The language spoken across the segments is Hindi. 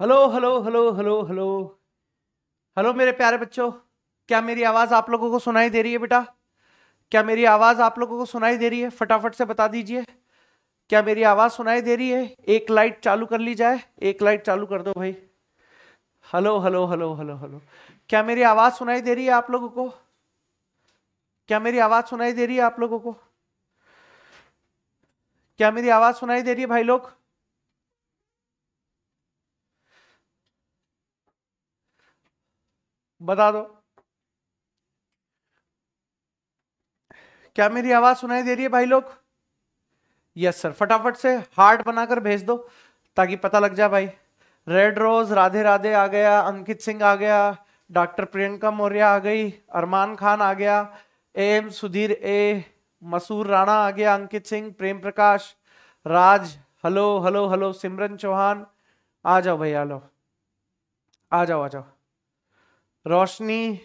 Hello hello hello hello hello hello मेरे प्यारे बच्चों। क्या मेरी आवाज़ आप लोगों को सुनाई दे रही है बेटा? क्या मेरी आवाज़ आप लोगों को सुनाई दे रही है? फटाफट से बता दीजिए। क्या मेरी आवाज़ सुनाई दे रही है? एक लाइट चालू कर ली जाए। एक लाइट चालू कर दो भाई। Hello hello hello hello hello क्या मेरी आवाज़ सुनाई दे रही है आप लोगों को? क्या मेरी आवाज़ सुनाई दे रही है आप लोगों को? क्या मेरी आवाज़ सुनाई दे रही है भाई लोग? बता दो। क्या मेरी आवाज़ सुनाई दे रही है भाई लोग? यस सर फटाफट से हार्ट बनाकर भेज दो, ताकि पता लग जाए भाई। रेड रोज राधे राधे आ गया, अंकित सिंह आ गया डॉक्टर प्रियंका मौर्य आ गई, अरमान खान आ गया एम सुधीर ए मसूर राणा आ गया, Ankit Singh, Prem Prakash, Raj hello hello hello Simran Chauhan. आ जाओ भाई, आ लो आ जाओ आ जाओ। रोशनी,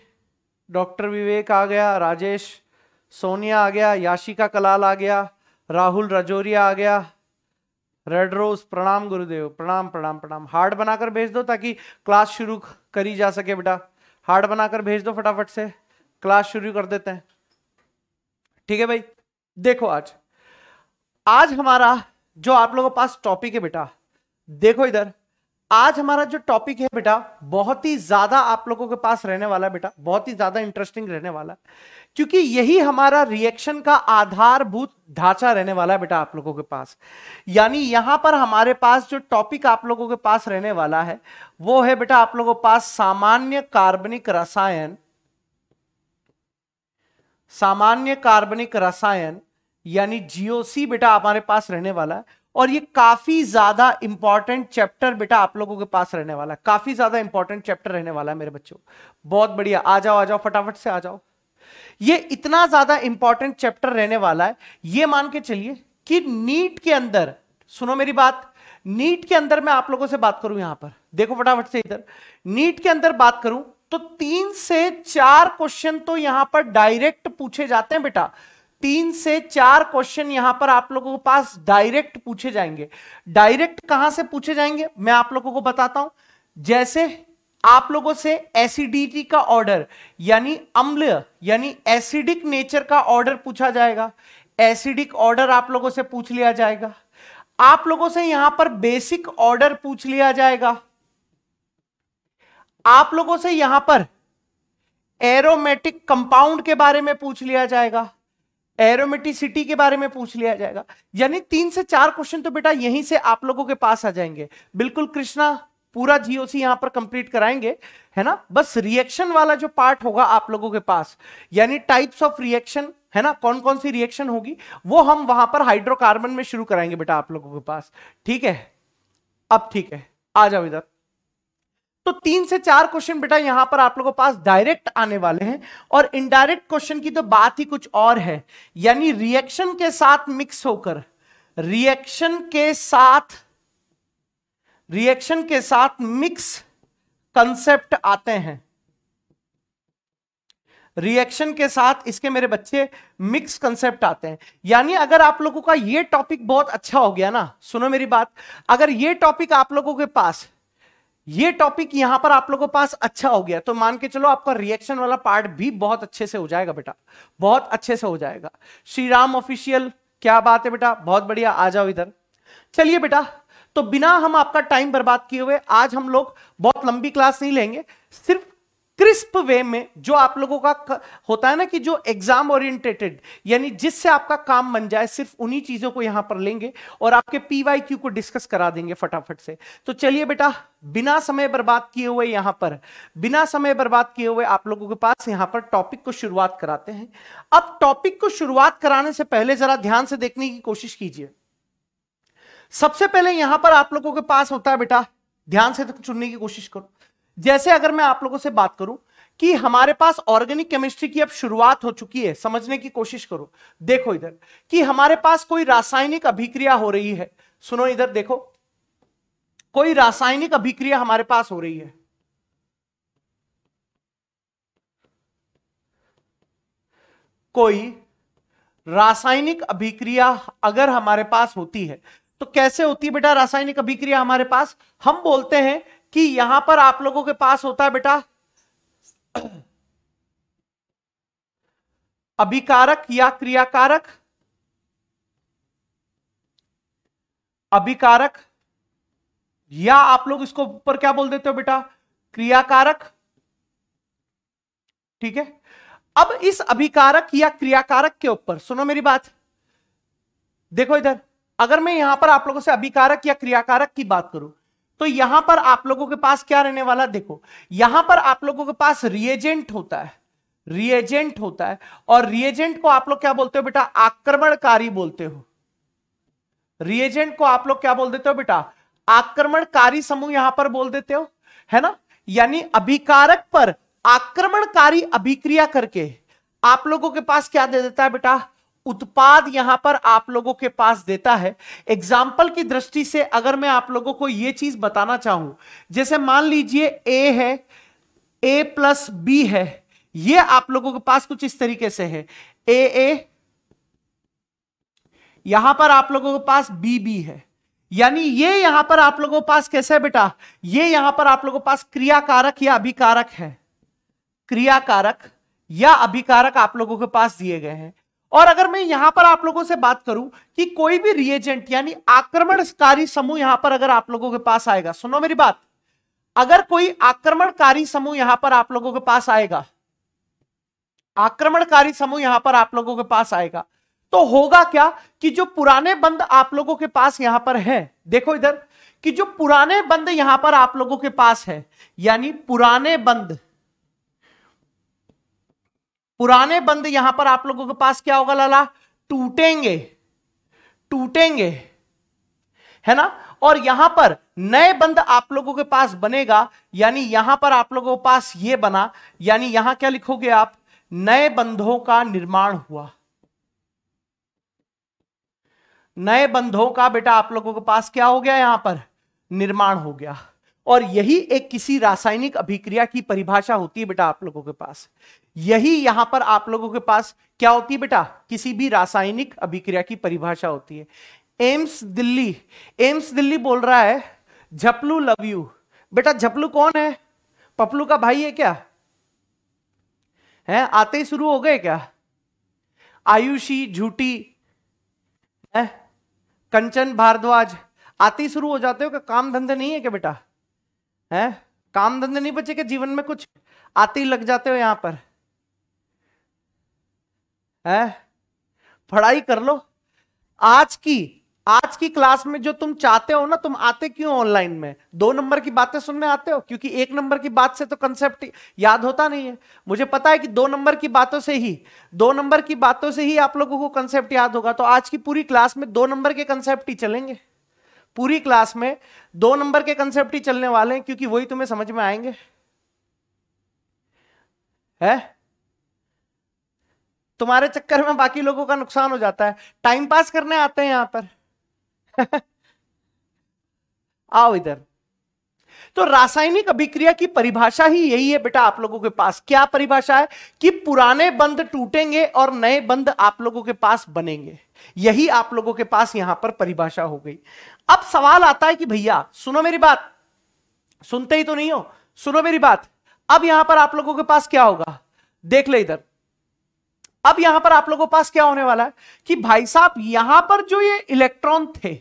डॉक्टर विवेक आ गया, राजेश, सोनिया आ गया, याशिका कलाल आ गया, राहुल रजोरिया आ गया, रेड रोज, प्रणाम गुरुदेव, प्रणाम प्रणाम प्रणाम। हार्ड बनाकर भेज दो ताकि क्लास शुरू करी जा सके बेटा। हार्ड बनाकर भेज दो फटाफट से। क्लास शुरू कर देते हैं। ठीक है भाई? देखो आज। आज हमारा जो आप लोगों के पास टॉपिक है बेटा, देखो इधर। आज हमारा जो टॉपिक है बेटा, बहुत ही ज़्यादा आप लोगों के पास रहने वाला है बेटा, बहुत ही ज़्यादा इंटरेस्टिंग रहने वाला है। क्योंकि यही हमारा रिएक्शन का आधारभूत ढांचा रहने वाला है बेटा आप लोगों के पास। यानी यहाँ पर हमारे पास जो टॉपिक आप लोगों के पास रहने वाला है, वो है बेटा आप लोगों के पास सामान्य कार्बनिक रसायन, सामान्य कार्बनिक रसायन, यानी जीओसी बेटा हमारे पास रहने वाला है। और ये काफ़ी ज़्यादा इंपॉर्टेंट चैप्टर बेटा आप लोगों के पास रहने वाला है। काफ़ी ज़्यादा इंपॉर्टेंट चैप्टर रहने वाला है मेरे बच्चों। बहुत बढ़िया। आ जाओ आ जाओ, फटाफट से आ जाओ। ये इतना ज़्यादा इंपॉर्टेंट चैप्टर रहने वाला है। ये मान के चलिए कि नीट के अंदर, सुनो मेरी बात, नीट के अंदर मैं आप लोगों से बात करूँ यहाँ पर। देखो फटाफट से इधर। नीट के अंदर बात करूँ तो तीन से चार क्वेश्चन तो यहाँ पर डायरेक्ट पूछे जाते हैं बेटा। तीन से चार क्वेश्चन यहाँ पर आप लोगों के पास डायरेक्ट पूछे जाएँगे। डायरेक्ट कहाँ से पूछे जाएँगे? मैं आप लोगों को बताता हूँ। जैसे आप लोगों से एसिडिटी का ऑर्डर यानी अम्ल, यानी एसिडिक नेचर का ऑर्डर पूछा जाएगा। एसिडिक ऑर्डर आप लोगों से पूछ लिया जाएगा। आप लोगों से यहाँ पर बेसिक ऑर्डर पूछ लिया जाएगा। आप लोगों से यहाँ पर एरोमेटिक कंपाउंड के बारे में पूछ लिया जाएगा। एरोमेटिसिटी के बारे में पूछ लिया जाएगा। यानी तीन से चार क्वेश्चन तो बेटा यहीं से आप लोगों के पास आ जाएँगे। बिल्कुल कृष्णा, पूरा जीओसी यहाँ पर कंप्लीट कराएँगे, है ना? बस रिएक्शन वाला जो पार्ट होगा आप लोगों के पास, यानी टाइप्स ऑफ़ रिएक्शन है ना? कौन कौन सी रिएक्शन होगी, वो हम वहाँ पर हाइड्रोकार्बन में शुरू कराएँगे बेटा आप लोगों के पास। ठीक है? अब ठीक है, आ जाओ इधर। तो तीन से चार क्वेश्चन बेटा यहाँ पर आप लोगों के पास डायरेक्ट आने वाले हैं और इनडायरेक्ट क्वेश्चन की तो बात ही कुछ और है। यानी रिएक्शन के साथ मिक्स होकर रिएक्शन के साथ रिएक्शन के साथ मिक्स कंसेप्ट आते हैं। रिएक्शन के साथ इसके मेरे बच्चे मिक्स कंसेप्ट आते हैं। यानी अगर आप लोगों का ये टॉपिक बहुत अच्छा हो गया ना, सुनो मेरी बात, अगर ये टॉपिक आप लोगों के पास ये टॉपिक यहाँ पर आप लोगों के पास अच्छा हो गया तो मान के चलो आपका रिएक्शन वाला पार्ट भी बहुत अच्छे से हो जाएगा बेटा, बहुत अच्छे से हो जाएगा। श्री राम ऑफिशियल क्या बात है बेटा? बहुत बढ़िया, आ जाओ इधर। चलिए बेटा तो बिना हम आपका टाइम बर्बाद किए हुए आज हम लोग बहुत लंबी क्लास नहीं लेंगे, सिर्फ़ क्रिस्प वे में जो आप लोगों का होता है ना कि जो एग्ज़ाम ओरिएंटेटेड यानी जिससे आपका काम बन जाए, सिर्फ़ उन्हीं चीज़ों को यहाँ पर लेंगे और आपके पीवाई क्यू को डिस्कस करा देंगे फटाफट से। तो चलिए बेटा, बिना समय बर्बाद किए हुए यहाँ पर, बिना समय बर्बाद किए हुए आप लोगों के पास यहाँ पर टॉपिक को शुरुआत कराते हैं। अब टॉपिक को शुरुआत कराने से पहले जरा ध्यान से देखने की कोशिश कीजिए। सबसे पहले यहाँ पर आप लोगों के पास होता है बेटा, ध्यान से चुनने की कोशिश करो। जैसे अगर मैं आप लोगों से बात करूँ कि हमारे पास ऑर्गेनिक केमिस्ट्री की अब शुरुआत हो चुकी है, समझने की कोशिश करो। देखो इधर, कि हमारे पास कोई रासायनिक अभिक्रिया हो रही है। सुनो इधर, देखो, कोई रासायनिक अभिक्रिया हमारे पास हो रही है। कोई रासायनिक अभिक्रिया अगर हमारे पास होती है तो कैसे होती है बेटा रासायनिक अभिक्रिया हमारे पास? हम बोलते हैं कि यहाँ पर आप लोगों के पास होता है बेटा? अभिकारक या क्रियाकारक? अभिकारक? या आप लोग इसको ऊपर क्या बोल देते हो बेटा? क्रियाकारक? ठीक है? अब इस अभिकारक या क्रियाकारक के ऊपर, सुनो मेरी बात। देखो इधर, अगर मैं यहाँ पर आप लोगों से अभिकारक या क्रियाकारक की बात करूँ तो यहाँ पर आप लोगों के पास क्या रहने वाला देखो, यहाँ पर आप लोगों के पास रिएजेंट होता है। रिएजेंट होता है। और रिएजेंट को आप लोग क्या बोलते हो बेटा? आक्रमणकारी बोलते हो। रिएजेंट को आप लोग क्या बोल देते हो बेटा? आक्रमणकारी समूह यहाँ पर बोल देते हो, है ना? यानी अभिकारक पर आक्रमणकारी अभिक्रिया करके आप लोगों के पास क्या दे देता है बेटा? उत्पाद यहाँ पर आप लोगों के पास देता है। एग्ज़ाम्पल की दृष्टि से अगर मैं आप लोगों को यह चीज़ बताना चाहूँ, जैसे मान लीजिए ए है ए प्लस बी है यह आप लोगों के पास कुछ इस तरीके से है। ए ए यहाँ पर आप लोगों के पास बी बी है। यानी ये यहाँ पर आप लोगों के पास कैसे है बेटा? ये यहाँ पर आप लोगों के पास क्रियाकारक या अभिकारक है। क्रियाकारक या अभिकारक आप लोगों के पास दिए गए हैं। और अगर मैं यहाँ पर आप लोगों से बात करूँ कि कोई भी रिएजेंट यानी आक्रमणकारी समूह यहाँ पर अगर आप लोगों के पास आएगा, सुनो मेरी बात। अगर कोई आक्रमणकारी समूह यहाँ पर आप लोगों के पास आएगा, आक्रमणकारी समूह यहाँ पर आप लोगों के पास आएगा तो होगा क्या कि जो पुराने बंद आप लोगों के पास यहाँ पर है, देखो इधर, कि जो पुराने बंद यहाँ पर आप लोगों के पास है, यानी पुराने बंद पुराने बंद यहाँ पर आप लोगों के पास क्या होगा, लाला? टूटेंगे। टूटेंगे। है ना? और यहाँ पर नए बंद आप लोगों के पास बनेगा, यानी यहाँ पर आप लोगों के पास ये बना, यानी यहाँ क्या लिखोगे आप? नए बंधों का निर्माण हुआ। नए बंधों का बेटा आप लोगों के पास क्या हो गया यहाँ पर? निर्माण हो गया। और यही एक किसी रासायनिक अभिक्रिया की परिभाषा होती है बेटा आप लोगों के पास। यही यहाँ पर आप लोगों के पास क्या होती है बेटा? किसी भी रासायनिक अभिक्रिया की परिभाषा होती है। एम्स दिल्ली एम्स दिल्ली बोल रहा है, झपलू लव यू। बेटा, झपलू कौन है? पपलू का भाई है क्या? है, आते ही शुरू हो गए क्या? आयुषी, झूठी, है? कंचन भारद्वाज, आते ही शुरू हो जाते हो क्या? काम धंधे नहीं है क्या बेटा? है? काम धंधे नहीं बचे क्या? जीवन में कुछ? आते ही लग जाते हो यहाँ पर। है? पढ़ाई कर लो। आज की आज की क्लास में जो तुम चाहते हो ना, तुम आते क्यों ऑनलाइन में? दो नंबर की बातें सुनने आते हो? क्योंकि एक नंबर की बात से तो कंसेप्ट याद होता नहीं है। मुझे पता है कि दो नंबर की बातों से ही, दो नंबर की बातों से ही आप लोगों को कंसेप्ट याद होगा। तो आज की पूरी क्लास में दो नंबर के कंसेप्ट ही चलेंगे। पूरी क्लास में दो नंबर के कंसेप्ट ही चलने वाले हैं, क्योंकि वही तुम्हें समझ में आएँगे। है? तुम्हारे चक्कर में बाकी लोगों का नुकसान हो जाता है। टाइम पास करने आते हैं यहाँ पर। आओ इधर। तो रासायनिक अभिक्रिया की परिभाषा ही यही है बेटा आप लोगों के पास। क्या परिभाषा है? कि पुराने बंद टूटेंगे और नए बंद आप लोगों के पास बनेंगे। यही आप लोगों के पास यहाँ पर परिभाषा हो गई। अब सवाल आता है कि भैया, सुनो मेरी बात। सुनते ही तो नहीं हो। सुनो मेरी बात। अब यहाँ पर आप लोगों के पास क्या होगा? देख ले इधर। अब यहाँ पर आप लोगों के पास क्या होने वाला है? कि भाई साहब, यहाँ पर जो ये इलेक्ट्रॉन थे,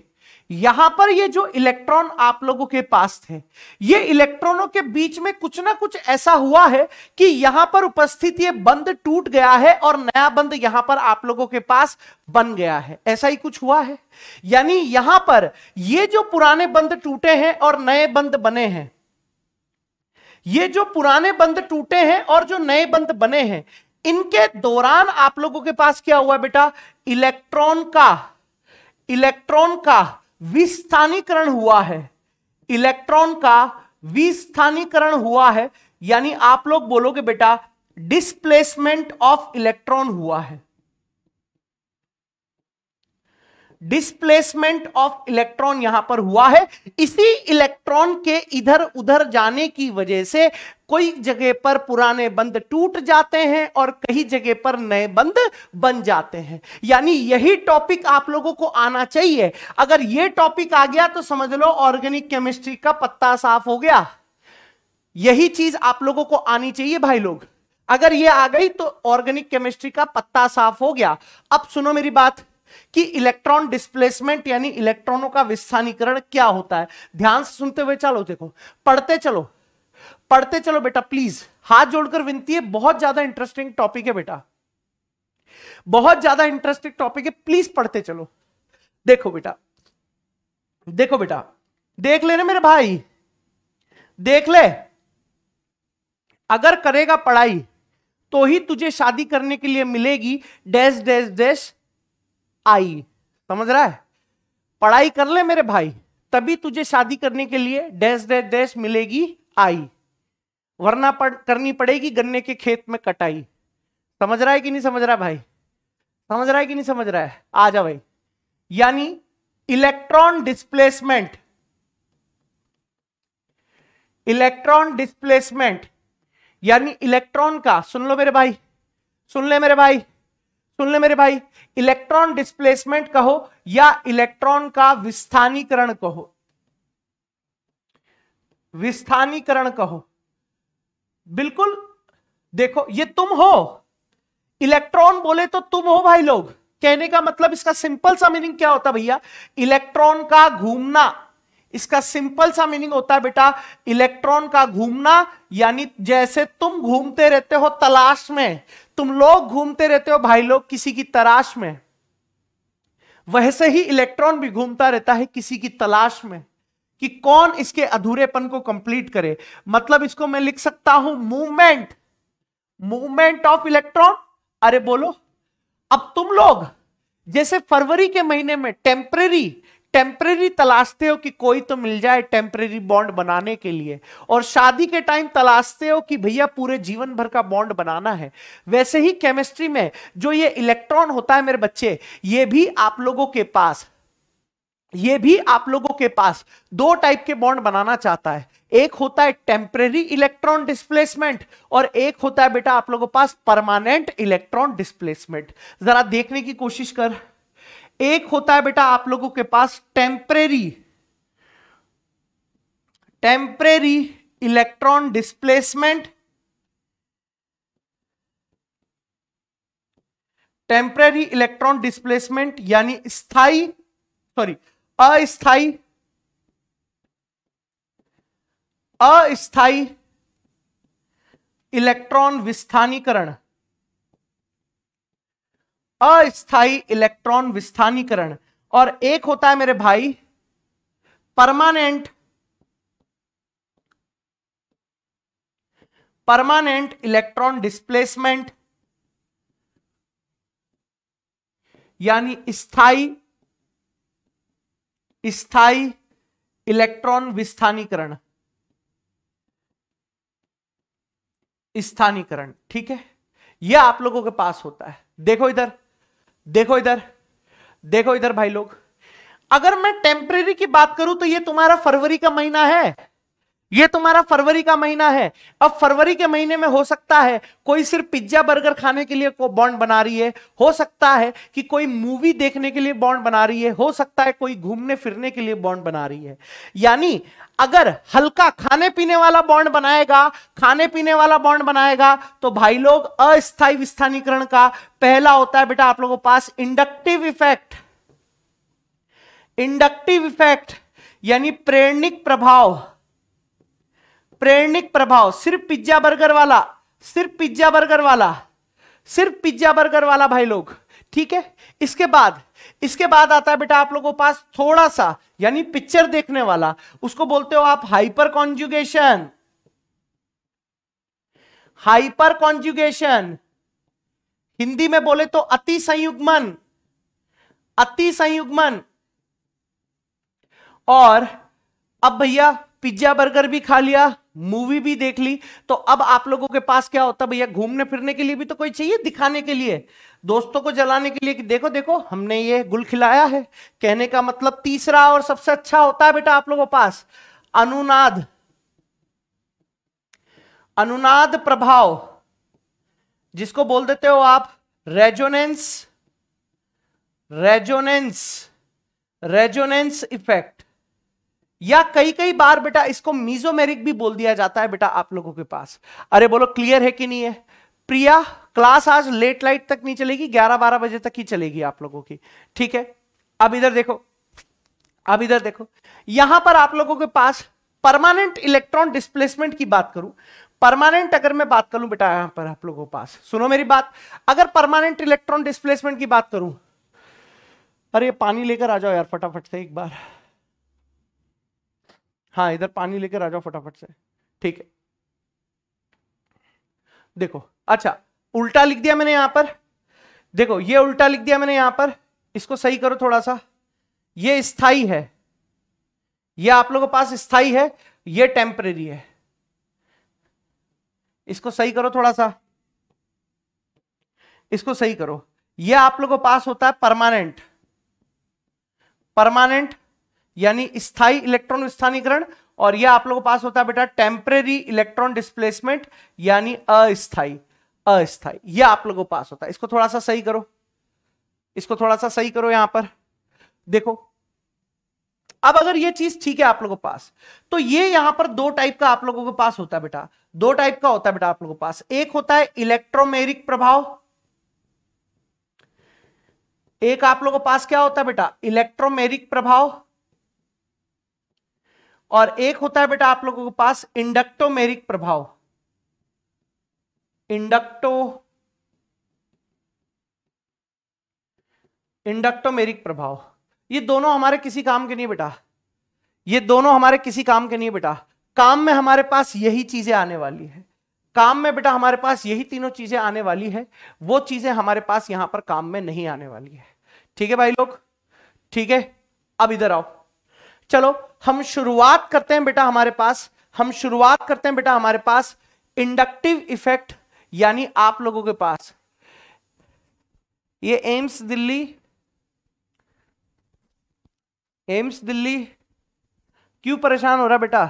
यहाँ पर ये जो इलेक्ट्रॉन आप लोगों के पास थे, ये इलेक्ट्रॉनों के बीच में कुछ ना कुछ ऐसा हुआ है कि यहाँ पर उपस्थित ये बंद टूट गया है और नया बंद यहाँ पर आप लोगों के पास बन गया है। ऐसा ही कुछ हुआ है? यानी यहाँ पर ये जो पुराने बंद टूटे हैं और नए बंद बने हैं, ये जो पुराने बंद टूटे हैं और जो नए बंद बने हैं इनके दौरान आप लोगों के पास क्या हुआ बेटा? इलेक्ट्रॉन का इलेक्ट्रॉन का विस्थानीकरण हुआ है। इलेक्ट्रॉन का विस्थानीकरण हुआ है, यानी आप लोग बोलोगे बेटा डिस्प्लेसमेंट ऑफ़ इलेक्ट्रॉन हुआ है। डिस्प्लेसमेंट ऑफ़ इलेक्ट्रॉन यहाँ पर हुआ है। इसी इलेक्ट्रॉन के इधर उधर जाने की वजह से कोई जगह पर पुराने बंद टूट जाते हैं और कई जगह पर नए बंद बन जाते हैं। यानी यही टॉपिक आप लोगों को आना चाहिए। अगर यह टॉपिक आ गया तो समझ लो ऑर्गेनिक केमिस्ट्री का पत्ता साफ़ हो गया। यही चीज़ आप लोगों को आनी चाहिए भाई लोग। अगर ये आ गई तो ऑर्गेनिक केमिस्ट्री का पत्ता साफ़ हो गया। अब सुनो मेरी बात। कि इलेक्ट्रॉन डिस्प्लेसमेंट यानी इलेक्ट्रॉनों का विस्थानीकरण क्या होता है? ध्यान से सुनते हुए चलो, देखो। पढ़ते चलो। पढ़ते चलो बेटा प्लीज़ हाथ जोड़कर विनती है, बहुत ज़्यादा इंटरेस्टिंग टॉपिक है बेटा। बहुत ज़्यादा इंटरेस्टिंग टॉपिक है प्लीज़ पढ़ते चलो। देखो बेटा। देखो बेटा। देख लेना मेरे भाई। देख ले। अगर करेगा पढ़ाई तो ही तुझे शादी करने के लिए मिलेगी, डैश डैश डैश आई। समझ रहा है? पढ़ाई कर ले मेरे भाई तभी तुझे शादी करने के लिए डैश डैश डैश मिलेगी आई। वरना पड़, करनी पड़ेगी गन्ने के खेत में कटाई। समझ रहा है कि नहीं समझ रहा भाई? समझ रहा है कि नहीं समझ रहा है? आ जा भाई। यानी इलेक्ट्रॉन डिस्प्लेसमेंट। Electron displacement. यानी इलेक्ट्रॉन का सुन लो मेरे भाई सुन ले मेरे भाई। सुन ले मेरे भाई इलेक्ट्रॉन डिस्प्लेसमेंट कहो या इलेक्ट्रॉन का विस्थानीकरण कहो। विस्थानीकरण कहो। बिल्कुल, देखो, ये तुम हो। इलेक्ट्रॉन बोले तो तुम हो भाई लोग। कहने का मतलब इसका सिंपल सा मीनिंग क्या होता भैया? इलेक्ट्रॉन का घूमना। इसका सिंपल सा मीनिंग होता है बेटा इलेक्ट्रॉन का घूमना, यानी जैसे तुम घूमते रहते हो तलाश में तुम लोग घूमते रहते हो भाई लोग किसी की तलाश में। वैसे ही इलेक्ट्रॉन भी घूमता रहता है किसी की तलाश में कि कौन इसके अधूरेपन को कंप्लीट करे। मतलब इसको मैं लिख सकता हूँ मूवमेंट मूवमेंट ऑफ़ इलेक्ट्रॉन अरे बोलो। अब तुम लोग, जैसे फरवरी के महीने में टेम्परेरी टेम्परेरी तलाशते हो कि कोई तो मिल जाए टेम्परेरी बॉन्ड बनाने के लिए। और शादी के टाइम तलाशते हो कि भैया पूरे जीवन भर का बॉन्ड बनाना है। वैसे ही केमिस्ट्री में जो ये इलेक्ट्रॉन होता है मेरे बच्चे, ये भी आप लोगों के पास, ये भी आप लोगों के पास दो टाइप के बॉन्ड बनाना चाहता है। एक होता है टेम्परेरी इलेक्ट्रॉन डिस्प्लेसमेंट और एक होता है बेटा आप लोगों के पास परमानेंट इलेक्ट्रॉन डिस्प्लेसमेंट जरा देखने की कोशिश कर। एक होता है बेटा आप लोगों के पास temporary temporary electron displacement temporary electron displacement यानी स्थायी सॉरी अस्थाई अस्थाई इलेक्ट्रॉन विस्थानीकरण। अस्थाई इलेक्ट्रॉन विस्थानीकरण। और एक होता है मेरे भाई परमानेंट परमानेंट इलेक्ट्रॉन डिस्प्लेसमेंट यानी स्थायी स्थायी इलेक्ट्रॉन विस्थानीकरण। स्थानीकरण, ठीक है? यह आप लोगों के पास होता है। देखो इधर। देखो इधर देखो इधर भाई लोग। अगर मैं टेम्परेरी की बात करूँ तो ये तुम्हारा फरवरी का महीना है। ये तुम्हारा फरवरी का महीना है। अब फरवरी के महीने में हो सकता है कोई सिर्फ़ पिज्जा बर्गर खाने के लिए बॉन्ड बना रही है। हो सकता है कि कोई मूवी देखने के लिए बॉन्ड बना रही है। हो सकता है कोई घूमने फिरने के लिए बॉन्ड बना रही है। यानी अगर हल्का खाने पीने वाला बॉन्ड बनाएगा, खाने पीने वाला बॉन्ड बनाएगा तो भाई लोग अस्थायी विस्थानीकरण का पहला होता है बेटा आप लोगों के पास इंडक्टिव इफ़ेक्ट। इंडक्टिव इफ़ेक्ट यानी प्रेरणिक प्रभाव। प्रेरणिक प्रभाव, सिर्फ़ पिज्जा बर्गर वाला, सिर्फ़ पिज्जा बर्गर वाला, सिर्फ़ पिज्जा बर्गर वाला भाई लोग, ठीक है? इसके बाद इसके बाद आता है बेटा आप लोगों पास थोड़ा सा यानी पिक्चर देखने वाला, उसको बोलते हो आप hyper conjugation hyper conjugation Hindi में बोले तो अति संयुग्मन अति संयुग्मन। और अब भैया पिज्जा बर्गर भी खा लिया मूवी भी देख ली तो अब आप लोगों के पास क्या होता भैया? घूमने फिरने के लिए भी तो कोई चाहिए? दिखाने के लिए? दोस्तों को जलाने के लिए कि देखो देखो, हमने ये गुल खिलाया है। कहने का मतलब तीसरा और सबसे अच्छा होता है बेटा आप लोगों के पास, अनुनाद। अनुनाद प्रभाव। जिसको बोल देते हो आप? रेजोनेंस। रेजोनेंस। Resonance effect. या कई कई बार बेटा इसको मीजोमेरिक भी बोल दिया जाता है बेटा आप लोगों के पास। अरे बोलो क्लियर है कि नहीं है? प्रिया क्लास आज लेट लाइट तक नहीं चलेगी 11-12 बजे तक ही चलेगी आप लोगों की। ठीक है? अब इधर देखो, अब इधर देखो। यहाँ पर आप लोगों के पास परमानेंट इलेक्ट्रॉन डिस्प्लेसमेंट की बात करूँ। परमानेंट अगर मैं बात करूँ बेटा यहाँ पर आप लोगों के पास, सुनो मेरी बात। अगर परमानेंट इलेक्ट्रॉन डिस्प्लेसमेंट की बात करूँ, अरे पानी लेकर आ जाओ यार फटाफट से एक बार। हाँ इधर पानी लेकर आ जाओ फटाफट से। ठीक है। देखो अच्छा उल्टा लिख दिया मैंने यहाँ पर। देखो, ये उल्टा लिख दिया मैंने यहाँ पर। इसको सही करो थोड़ा सा ये स्थायी है। ये आप लोगों के पास स्थायी है, ये टेम्परेरी है। इसको सही करो थोड़ा सा इसको सही करो। ये आप लोगों के पास होता है परमानेंट। परमानेंट यानी स्थायी इलेक्ट्रॉन स्थानीकरण और यह आप लोगों के पास होता है बेटा टेम्परेरी इलेक्ट्रॉन डिस्प्लेसमेंट, यानी अस्थाई अस्थाई यह आप लोगों के पास होता है। इसको थोड़ा सा सही करो। इसको थोड़ा सा सही करो यहाँ पर। देखो, अब अगर ये चीज़ ठीक है आप लोगों के पास तो ये यहाँ पर दो टाइप का आप लोगों के पास होता है बेटा। दो टाइप का होता है बेटा आप लोगों के पास। एक होता है इलेक्ट्रोमेरिक प्रभाव। एक आप लोगों के पास क्या होता है बेटा? इलेक्ट्रोमेरिक प्रभाव। और एक होता है बेटा आप लोगों के पास इंडक्टोमेरिक प्रभाव। इंडक्टो इंडक्टोमेरिक प्रभाव। ये दोनों हमारे किसी काम के नहीं बेटा। ये दोनों हमारे किसी काम के नहीं बेटा। काम में हमारे पास यही चीज़ें आने वाली है। काम में बेटा हमारे पास यही तीनों चीज़ें आने वाली है। वो चीज़ें हमारे पास यहाँ पर काम में नहीं आने वाली है। ठीक है भाई लोग? ठीक है? अब इधर आओ। चलो, हम शुरुआत करते हैं बेटा हमारे पास। हम शुरुआत करते हैं बेटा हमारे पास इंडक्टिव इफ़ेक्ट यानी आप लोगों के पास। ये एम्स दिल्ली। एम्स दिल्ली। क्यों परेशान हो रहा बेटा?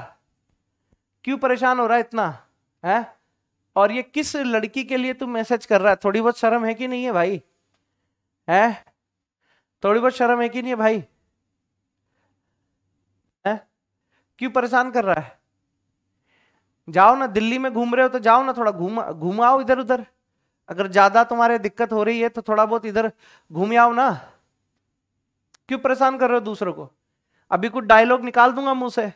क्यों परेशान हो रहा है इतना, है? और ये किस लड़की के लिए तू मैसेज कर रहा है? थोड़ी बहुत शर्म है कि नहीं है भाई? है? थोड़ी बहुत शर्म है कि नहीं है भाई है क्यों परेशान कर रहा है? जाओ ना, दिल्ली में घूम रहे हो तो जाओ ना थोड़ा घूम, घुमाओ इधर उधर अगर ज़्यादा तुम्हारे दिक्कत हो रही है तो थोड़ा बहुत इधर घूम आओ ना। क्यों परेशान कर रहे हो दूसरों को? अभी कुछ डायलॉग निकाल दूँगा मुँह से।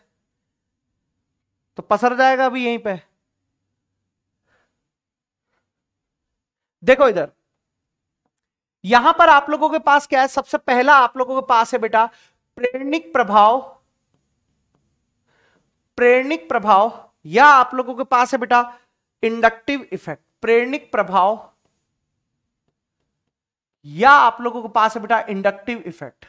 तो पसर जाएगा अभी यहीं पे। देखो इधर। यहाँ पर आप लोगों के पास क्या है? सबसे पहला आप लोगों के पास है बेटा, प्रेरणिक प्रभाव प्रेरणिक प्रभाव या आप लोगों के पास है बेटा? इंडक्टिव इफ़ेक्ट, प्रेरणिक प्रभाव या आप लोगों के पास है बेटा? Inductive effect.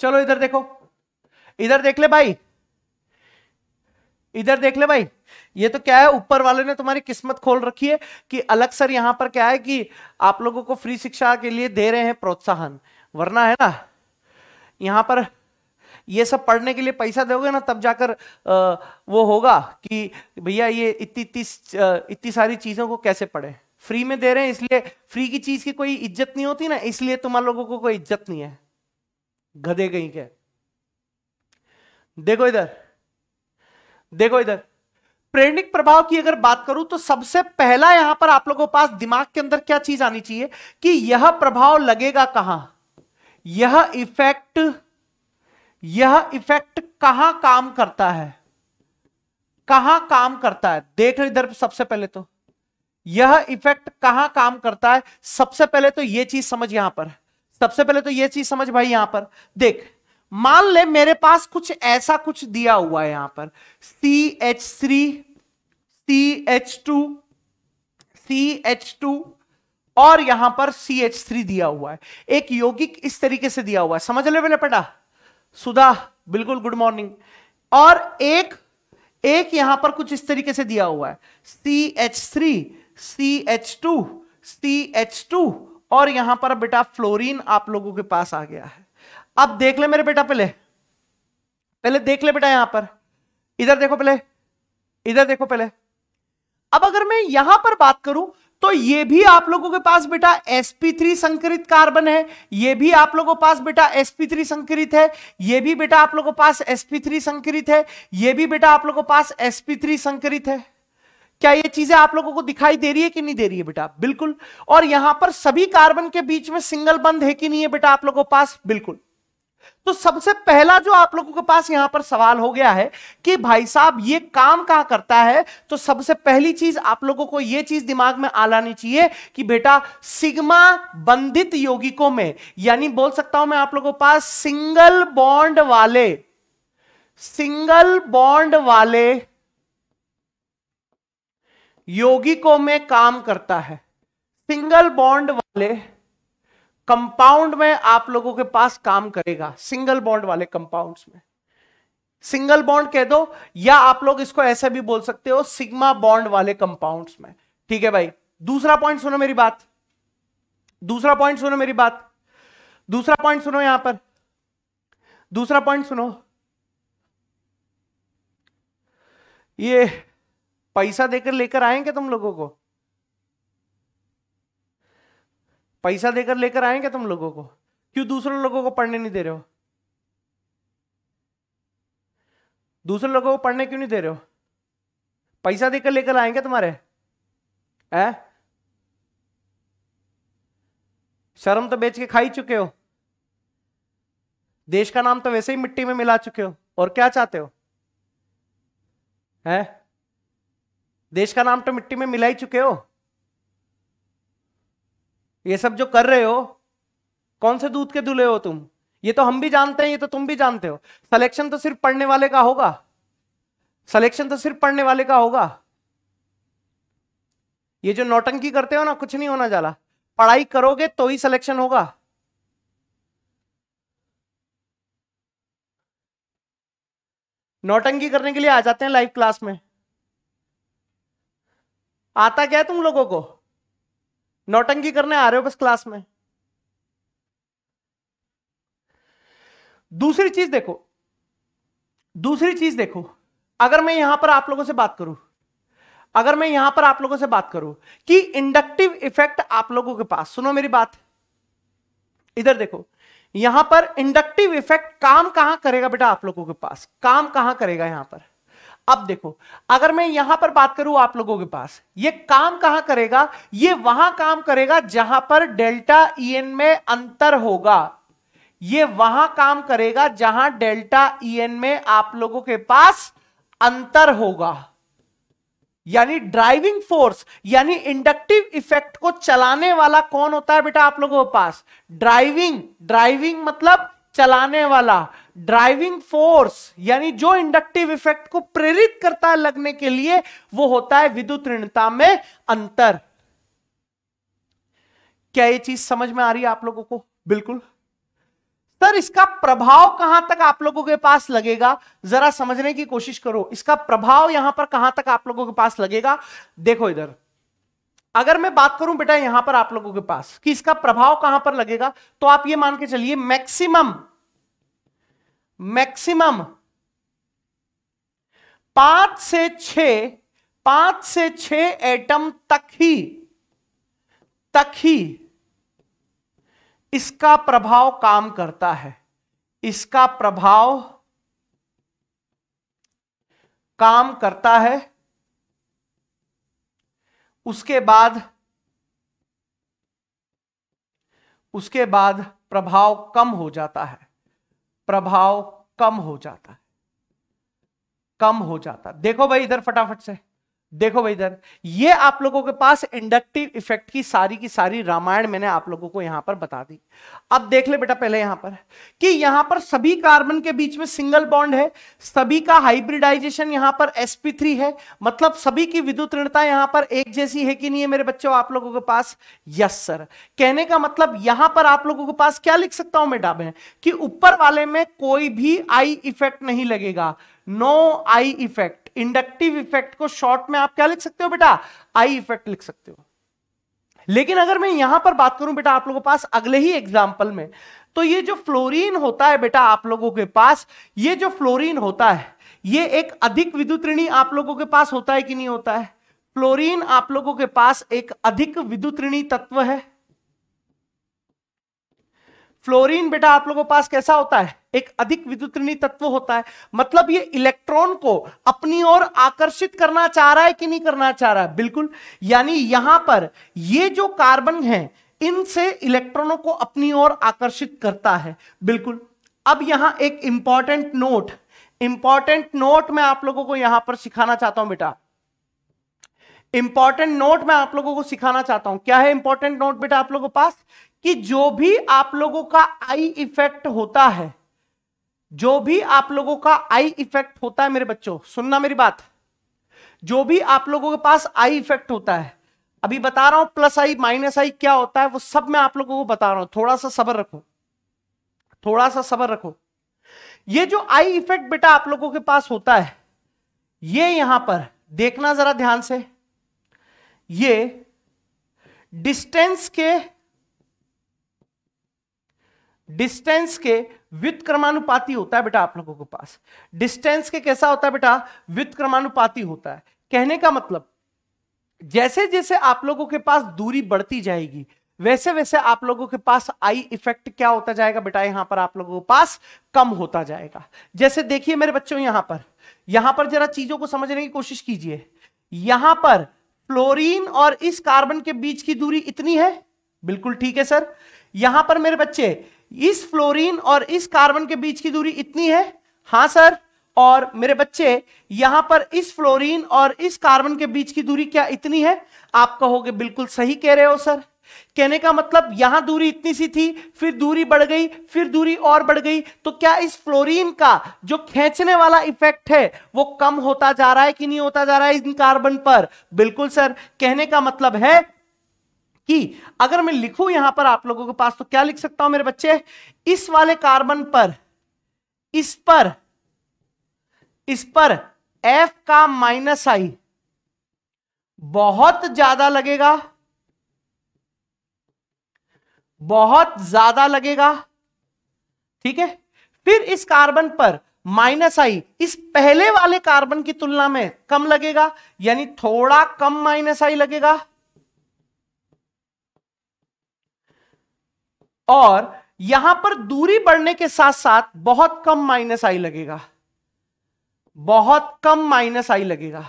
चलो इधर देखो। इधर देख ले भाई। इधर देख ले भाई ये तो क्या है ऊपर वाले ने तुम्हारी किस्मत खोल रखी है कि अलग सर यहाँ पर क्या है कि आप लोगों को फ्री शिक्षा के लिए दे रहे हैं प्रोत्साहन वरना है ना यहाँ पर ये सब पढ़ने के लिए पैसा दोगे ना तब जाकर आ, वो होगा कि भैया ये इतनी इतनी इतनी सारी चीज़ों को कैसे पढ़े? फ्री में दे रहे हैं इसलिए फ्री की चीज़ की कोई इज़्ज़त नहीं होती ना इसलिए तुम्हारे लोगों को कोई इज़्ज़त नहीं है। गधे कहीं के देखो इधर। देखो इधर। प्रेरणिक प्रभाव की अगर बात करूँ तो सबसे पहला यहाँ पर आप लोगों के पास दिमाग के अंदर क्या चीज़ आनी चाहिए कि यह प्रभाव लगेगा कहाँ? यह इफ़ेक्ट यह इफ़ेक्ट कहाँ काम करता है? कहाँ काम करता है? देख लो इधर सबसे पहले तो। यह इफ़ेक्ट कहाँ काम करता है? सबसे पहले तो यह चीज़ समझ यहाँ पर। सबसे पहले तो यह चीज़ समझ भाई यहाँ पर। देख मान ले मेरे पास कुछ ऐसा कुछ दिया हुआ है यहाँ पर। C H three C H two C H two और यहाँ पर सी एच थ्री दिया हुआ है। एक यौगिक इस तरीके से दिया हुआ है। समझ ले मैंने पढ़ा? सुधा, बिल्कुल गुड मॉर्निंग और एक एक यहाँ पर कुछ इस तरीके से दिया हुआ है। C H three C H two C H two और यहाँ पर बेटा फ्लोरीन आप लोगों के पास आ गया है। अब देख ले मेरे बेटा पहले। पहले देख ले बेटा यहाँ पर। इधर देखो पहले। इधर देखो पहले। अब अगर मैं यहाँ पर बात करूँ तो ये भी आप लोगों के पास बेटा sp3 संकरित कार्बन है। ये भी आप लोगों के पास बेटा sp3 संकरित है। ये भी बेटा आप लोगों के पास sp3 संकरित है। ये भी बेटा आप लोगों के पास sp3 संकरित है। क्या ये चीज़ें आप लोगों को दिखाई दे रही है कि नहीं दे रही है बेटा? बिल्कुल। और यहाँ पर सभी कार्बन के बीच में सिंगल बंद है कि नहीं है बेटा आप लोगों के पास? बिल्कुल। तो सबसे पहला जो आप लोगों के पास यहाँ पर सवाल हो गया है कि भाई साहब, ये काम कहाँ करता है? तो सबसे पहली चीज़ आप लोगों को यह चीज़ दिमाग में आ लानी चाहिए कि बेटा, सिग्मा बंधित यौगिकों में, यानी बोल सकता हूँ मैं आप लोगों के पास, सिंगल बॉन्ड वाले, सिंगल बॉन्ड वाले यौगिकों में काम करता है। सिंगल बॉन्ड वाले कंपाउंड में आप लोगों के पास काम करेगा सिंगल बॉन्ड वाले कंपाउंड्स में। सिंगल बॉन्ड कह दो, या आप लोग इसको ऐसे भी बोल सकते हो सिग्मा बॉन्ड वाले कंपाउंड्स में। ठीक है भाई? दूसरा पॉइंट सुनो मेरी बात। दूसरा पॉइंट सुनो मेरी बात। दूसरा पॉइंट सुनो यहाँ पर। दूसरा पॉइंट सुनो। ये पैसा देकर लेकर आएँगे तुम लोगों को? पैसा देकर लेकर आएँगे तुम लोगों को? क्यों दूसरे लोगों को पढ़ने नहीं दे रहे हो? दूसरे लोगों को पढ़ने क्यों नहीं दे रहे हो? पैसा देकर लेकर आएँगे तुम्हारे? है? शर्म तो बेच के खा ही चुके हो। देश का नाम तो वैसे ही मिट्टी में मिला चुके हो। और क्या चाहते हो? है? देश का नाम तो मिट्टी में मिला ही चुके हो। ये सब जो कर रहे हो, कौन से दूध के दुले हो तुम? ये तो हम भी जानते हैं, ये तो तुम भी जानते हो। सिलेक्शन तो सिर्फ़ पढ़ने वाले का होगा। सिलेक्शन तो सिर्फ़ पढ़ने वाले का होगा। ये जो नौटंकी करते हो ना, कुछ नहीं होना जाला। पढ़ाई करोगे तो ही सिलेक्शन होगा। नौटंकी करने के लिए आ जाते हैं लाइव क्लास में। आता क्या है तुम लोगों को? नौटंकी करने आ रहे हो बस क्लास में। दूसरी चीज़ देखो। दूसरी चीज़ देखो। अगर मैं यहाँ पर आप लोगों से बात करूँ, अगर मैं यहाँ पर आप लोगों से बात करूँ कि इंडक्टिव इफ़ेक्ट आप लोगों के पास, सुनो मेरी बात। इधर देखो। यहाँ पर इंडक्टिव इफ़ेक्ट काम कहाँ करेगा बेटा आप लोगों के पास? काम कहाँ करेगा यहाँ पर? अब देखो, अगर मैं यहाँ पर बात करूँ आप लोगों के पास, ये काम कहाँ करेगा? ये वहाँ काम करेगा जहाँ पर डेल्टा ईएन में अंतर होगा। ये वहाँ काम करेगा जहाँ डेल्टा ईएन में आप लोगों के पास अंतर होगा। यानी ड्राइविंग फोर्स यानी इंडक्टिव इफ़ेक्ट को चलाने वाला कौन होता है बेटा आप लोगों के पास? ड्राइविंग ड्राइविंग मतलब चलाने वाला ड्राइविंग फोर्स यानी जो इंडक्टिव इफ़ेक्ट को प्रेरित करता है लगने के लिए, वो होता है विद्युत ऋणता में अंतर। क्या ये चीज़ समझ में आ रही है आप लोगों को? बिल्कुल। सर, इसका प्रभाव कहाँ तक आप लोगों के पास लगेगा? जरा समझने की कोशिश करो। इसका प्रभाव यहाँ पर कहाँ तक आप लोगों के पास लगेगा? देखो इधर। अगर मैं बात करूँ बेटा यहाँ पर आप लोगों के पास कि इसका प्रभाव कहाँ पर लगेगा तो आप ये मान के चलिए मैक्सिमम मैक्सिमम पाँच से छ पाँच से छ एटम तक ही तक ही इसका प्रभाव काम करता है। इसका प्रभाव काम करता है उसके बाद उसके बाद प्रभाव कम हो जाता है। प्रभाव कम हो जाता है। कम हो जाता देखो भाई इधर फटाफट से। देखो भाई इधर, ये आप लोगों के पास इंडक्टिव इफ़ेक्ट की सारी की सारी रामायण मैंने आप लोगों को यहाँ पर बता दी। अब देख ले बेटा पहले यहाँ पर, कि यहाँ पर सभी कार्बन के बीच में सिंगल बॉन्ड है, सभी का हाइब्रिडाइजेशन यहाँ पर sp3 है मतलब सभी की विद्युत ऋणता यहाँ पर एक जैसी है कि नहीं है मेरे बच्चों आप लोगों के पास? यस सर कहने का मतलब यहाँ पर आप लोगों के पास क्या लिख सकता हूँ मैं डाबे कि ऊपर वाले में कोई भी आई इफ़ेक्ट नहीं लगेगा। No I effect inductive effect को शॉर्ट में आप क्या लिख सकते हो बेटा? आई इफ़ेक्ट लिख सकते हो। लेकिन अगर मैं यहाँ पर बात करूँ बेटा आप लोगों के पास अगले ही एग्ज़ाम्पल में तो ये जो फ्लोरीन होता है बेटा आप लोगों के पास, ये जो फ्लोरीन होता है, ये एक अधिक विद्युत ऋणी आप लोगों के पास होता है कि नहीं होता है? फ्लोरीन आप लोगों के पास एक अधिक विद्युत ऋणी तत्व है। फ्लोरीन बेटा आप लोगों के पास कैसा होता है? एक अधिक विद्युत तत्व होता है। मतलब ये इलेक्ट्रॉन को अपनी ओर आकर्षित करना चाह रहा है कि नहीं करना चाह रहा? है बिल्कुल। यानी यहाँ पर ये जो कार्बन है, इनसे इलेक्ट्रॉनों को अपनी ओर आकर्षित करता है। बिल्कुल। अब यहाँ एक इंपॉर्टेंट नोट इंपॉर्टेंट नोट मैं आप लोगों को यहाँ पर सिखाना चाहता हूँ बेटा। इंपॉर्टेंट नोट मैं आप लोगों को सिखाना चाहता हूँ। क्या है इंपॉर्टेंट नोट बेटा आप लोगों पास? कि जो भी आप लोगों का आई इफ़ेक्ट होता है जो भी आप लोगों का आई इफ़ेक्ट होता है मेरे बच्चों, सुनना मेरी बात। जो भी आप लोगों के पास आई इफ़ेक्ट होता है, अभी बता रहा हूँ, प्लस आई, माइनस आई क्या होता है, वो सब मैं आप लोगों को बता रहा हूँ। थोड़ा सा सबर रखो। थोड़ा सा सबर रखो। ये जो आई इफ़ेक्ट बेटा आप लोगों के पास होता है, ये यहाँ पर, देखना जरा ध्यान से। ये डिस्टेंस के डिस्टेंस के व्युत्क्रमानुपाती होता है बेटा आप लोगों के पास। डिस्टेंस के कैसा होता है बेटा? व्युत्क्रमानुपाती होता है। कहने का मतलब जैसे जैसे आप लोगों के पास दूरी बढ़ती जाएगी, वैसे वैसे आप लोगों के पास आई इफ़ेक्ट क्या होता जाएगा बेटा? यहाँ पर आप लोगों के पास कम होता जाएगा। जैसे देखिए मेरे बच्चों, यहाँ पर यहाँ पर जरा चीज़ों को समझने की कोशिश कीजिए। यहाँ पर फ्लोरीन और इस कार्बन के बीच की दूरी इतनी है? बिल्कुल ठीक है, सर। यहाँ पर मेरे बच्चे इस फ्लोरीन और इस कार्बन के बीच की दूरी इतनी है? हाँ सर। और मेरे बच्चे, यहाँ पर इस फ्लोरीन और इस कार्बन के बीच की दूरी क्या इतनी है? आप कहोगे, बिल्कुल सही कह रहे हो, सर। कहने का मतलब यहाँ दूरी इतनी सी थी, फिर दूरी बढ़ गई, फिर दूरी और बढ़ गई तो क्या इस फ्लोरीन का जो खींचने वाला इफ़ेक्ट है, वो कम होता जा रहा है कि नहीं होता जा रहा है इन कार्बन पर? बिल्कुल, सर। कहने का मतलब है कि अगर मैं लिखूं यहाँ पर आप लोगों के पास तो क्या लिख सकता हूँ मेरे बच्चे? इस वाले कार्बन पर, इस पर इस पर एफ़ का माइनस आई बहुत ज़्यादा लगेगा, बहुत ज़्यादा लगेगा, ठीक है? फिर इस कार्बन पर माइनस आई इस पहले वाले कार्बन की तुलना में कम लगेगा, यानी थोड़ा कम माइनस आई लगेगा। और यहाँ पर दूरी बढ़ने के साथ साथ बहुत कम माइनस आई लगेगा। बहुत कम माइनस आई लगेगा।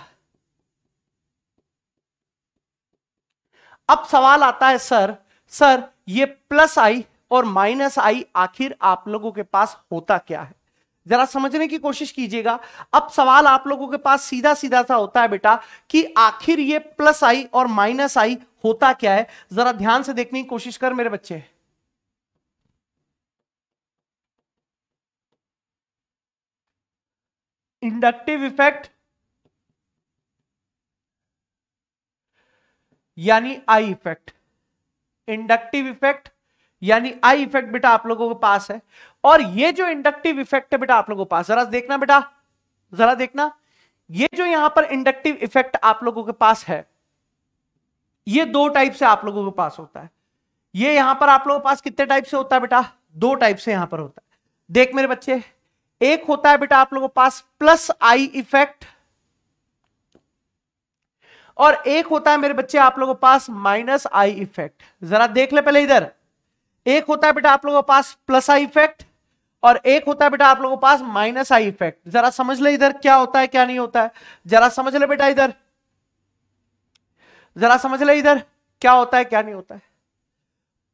अब सवाल आता है, सर सर, ये प्लस आई और माइनस आई आखिर आप लोगों के पास होता क्या है? जरा समझने की कोशिश कीजिएगा। अब सवाल आप लोगों के पास सीधा सीधा सा होता है बेटा कि आखिर ये प्लस आई और माइनस आई होता क्या है? जरा ध्यान से देखने की कोशिश कर मेरे बच्चे। इंडक्टिव इफ़ेक्ट यानी आई इफ़ेक्ट इंडक्टिव इफ़ेक्ट यानी आई इफ़ेक्ट बेटा आप लोगों के पास है। और ये जो इंडक्टिव इफ़ेक्ट है बेटा आप लोगों के पास, जरा देखना बेटा, जरा देखना। ये जो यहाँ पर इंडक्टिव इफ़ेक्ट आप लोगों के पास है, ये दो टाइप से आप लोगों के पास होता है। ये यहाँ पर आप लोगों के पास कितने टाइप से होता है बेटा? दो टाइप से यहाँ पर होता है। देख मेरे बच्चे एक होता है बेटा आप लोगों के पास प्लस आई इफ़ेक्ट, और एक होता है मेरे बच्चे आप लोगों के पास माइनस आई इफ़ेक्ट। जरा देख ले पहले इधर। एक होता है बेटा आप लोगों के पास प्लस आई इफ़ेक्ट, और एक होता है बेटा आप लोगों के पास माइनस आई इफ़ेक्ट। जरा समझ ले इधर क्या होता है, क्या नहीं होता है। जरा समझ ले बेटा इधर। जरा समझ ले इधर क्या होता है, क्या नहीं होता है।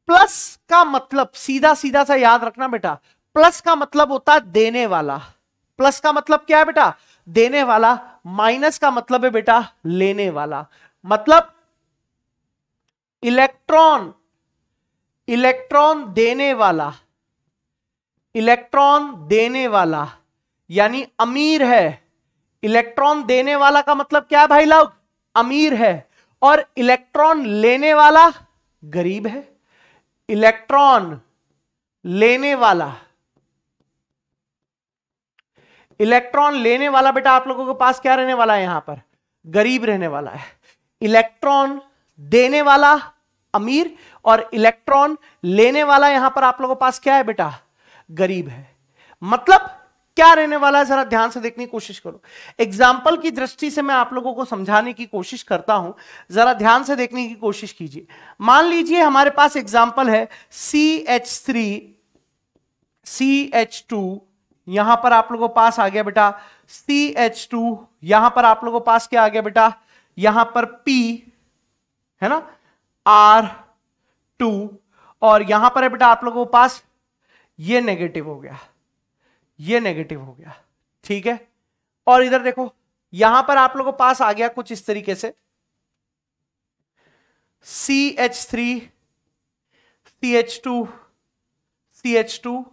प्लस का मतलब सीधा सीधा सा याद रखना बेटा। प्लस का मतलब होता है देने वाला। प्लस का मतलब क्या है बेटा? देने वाला। माइनस का मतलब है बेटा लेने वाला। मतलब इलेक्ट्रॉन। इलेक्ट्रॉन देने वाला। इलेक्ट्रॉन देने वाला। यानी अमीर है। इलेक्ट्रॉन देने वाला का मतलब क्या है भाई लोग? अमीर है। और इलेक्ट्रॉन लेने वाला गरीब है। इलेक्ट्रॉन लेने वाला। इलेक्ट्रॉन लेने वाला बेटा आप लोगों के पास क्या रहने वाला है यहाँ पर? गरीब रहने वाला है। इलेक्ट्रॉन देने वाला अमीर और इलेक्ट्रॉन लेने वाला यहाँ पर आप लोगों के पास क्या है बेटा? गरीब है। मतलब क्या रहने वाला है? जरा ध्यान से देखने की कोशिश करो। एग्ज़ाम्पल की दृष्टि से मैं आप लोगों को समझाने की कोशिश करता हूँ। जरा ध्यान से देखने की कोशिश कीजिए। मान लीजिए हमारे पास एग्ज़ाम्पल है C H three C H two यहाँ पर आप लोगों पास आ गया बेटा सी एच टू यहाँ पर आप लोगों पास क्या आ गया बेटा? यहाँ पर P, है ना? आर टू और यहाँ पर है बेटा आप लोगों पास, ये नेगेटिव हो गया, ये नेगेटिव हो गया, ठीक है? और इधर देखो, यहाँ पर आप लोगों पास आ गया कुछ इस तरीके से C H three C H two C H two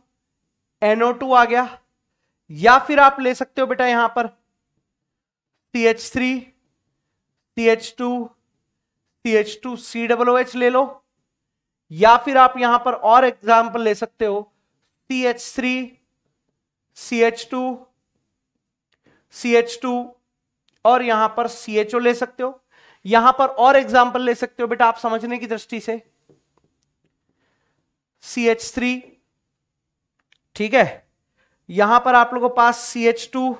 NO two आ गया या फिर आप ले सकते हो बेटा यहाँ पर C H three C H two C H two C double H ले लो या फिर आप यहाँ पर और एग्ज़ाम्पल ले सकते हो C H three C H two C H two और यहाँ पर सी एच ओ ले सकते हो यहाँ पर और एग्ज़ाम्पल ले सकते हो बेटा आप समझने की दृष्टि से सी एच थ्री ठीक है यहाँ पर आप लोगों के पास सी एच टू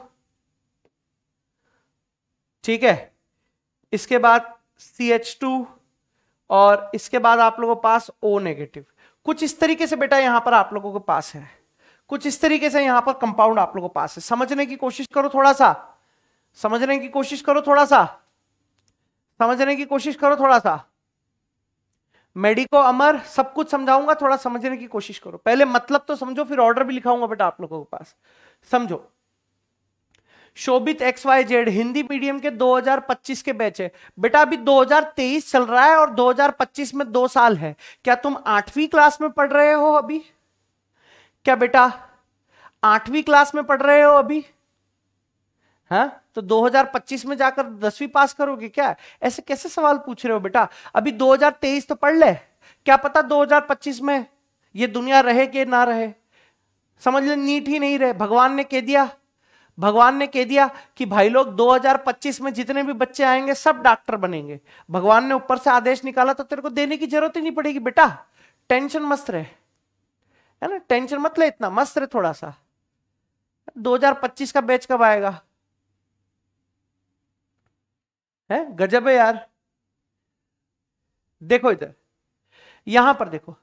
ठीक है? इसके बाद सी एच टू और इसके बाद आप लोगों के पास ओ नेगेटिव कुछ इस तरीके से बेटा यहाँ पर आप लोगों के पास है। कुछ इस तरीके से यहाँ पर कंपाउंड आप लोगों के पास है। समझने की कोशिश करो थोड़ा सा। समझने की कोशिश करो थोड़ा सा। समझने की कोशिश करो थोड़ा सा। मेडिको अमर, सब कुछ समझाऊँगा, थोड़ा समझने की कोशिश करो। पहले मतलब तो समझो, फिर ऑर्डर भी लिखाऊँगा बेटा आप लोगों के पास। समझो। Shobhit X Y Z Hindi medium के 2025 के बैच है। बेटा अभी 2023 चल रहा है और 2025 में दो साल है। क्या तुम आठवीं क्लास में पढ़ रहे हो अभी? क्या बेटा? आठवीं क्लास में पढ़ रहे हो अभी? हाँ? तो 2025 में जाकर दसवीं पास करोगे क्या? ऐसे कैसे सवाल पूछ रहे हो बेटा? अभी 2023 तो पढ़ ले। क्या पता 2025 में ये दुनिया रहे कि ना रहे? समझ ले, नीट ही नहीं रहे। भगवान ने कह दिया। भगवान ने कह दिया कि भाई लोग 2025 में जितने भी बच्चे आएँगे, सब डॉक्टर बनेंगे। भगवान ने ऊपर से आदेश निकाला तो तेरे को देने की ज़रूरत ही नहीं पड़ेगी बेटा। टेंशन मस्त रहे। है ना? टेंशन मत ले इतना। मस्त रहे थोड़ा सा। 2025 का बैच कब आएगा? है? गजब है यार। देखो इधर। यहाँ पर देखो।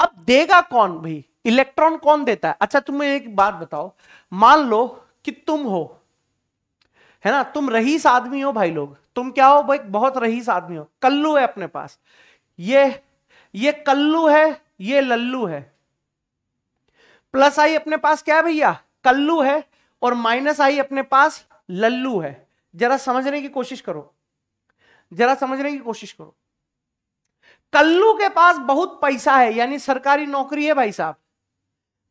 अब देगा कौन भाई? इलेक्ट्रॉन कौन देता है? अच्छा तुम्हें एक बात बताओ। मान लो कि तुम हो, है ना? तुम रहीस आदमी हो भाई लोग। तुम क्या हो? भाई बहुत रहीस आदमी हो। कल्लू है अपने पास। ये ये कल्लू है, ये लल्लू है। प्लस आई अपने पास क्या है भैया? कल्लू है और माइनस आई अपने पास लल्लू है। जरा समझने की कोशिश करो। जरा समझने की कोशिश करो। कल्लू के पास बहुत पैसा है, यानी सरकारी नौकरी है भाई साहब।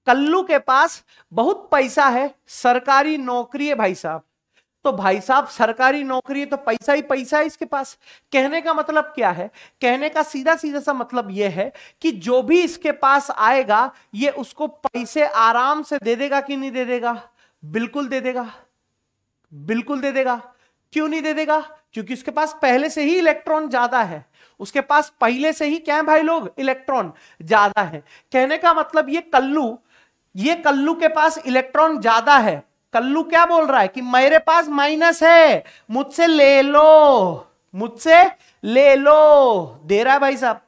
कल्लू के पास बहुत पैसा है, सरकारी नौकरी है भाई साहब। तो भाई साहब, सरकारी नौकरी है तो पैसा ही पैसा है इसके पास। कहने का मतलब क्या है? कहने का सीधा सीधा सा मतलब यह है कि जो भी इसके पास आएगा, ये उसको पैसे आराम से दे देगा कि नहीं दे देगा? बिल्कुल दे देगा। बिल्कुल दे देगा। क्यों नहीं दे देगा? क्योंकि उसके पास पहले से ही इलेक्ट्रॉन ज़्यादा है। उसके पास पहले से ही क्या है भाई लोग? इलेक्ट्रॉन ज़्यादा है। कहने का मतलब ये कल्लू ये कल्लू के पास इलेक्ट्रॉन ज़्यादा है। कल्लू क्या बोल रहा है? कि मेरे पास माइनस है। मुझसे ले लो। मुझसे ले लो। दे रहा है भाई साहब।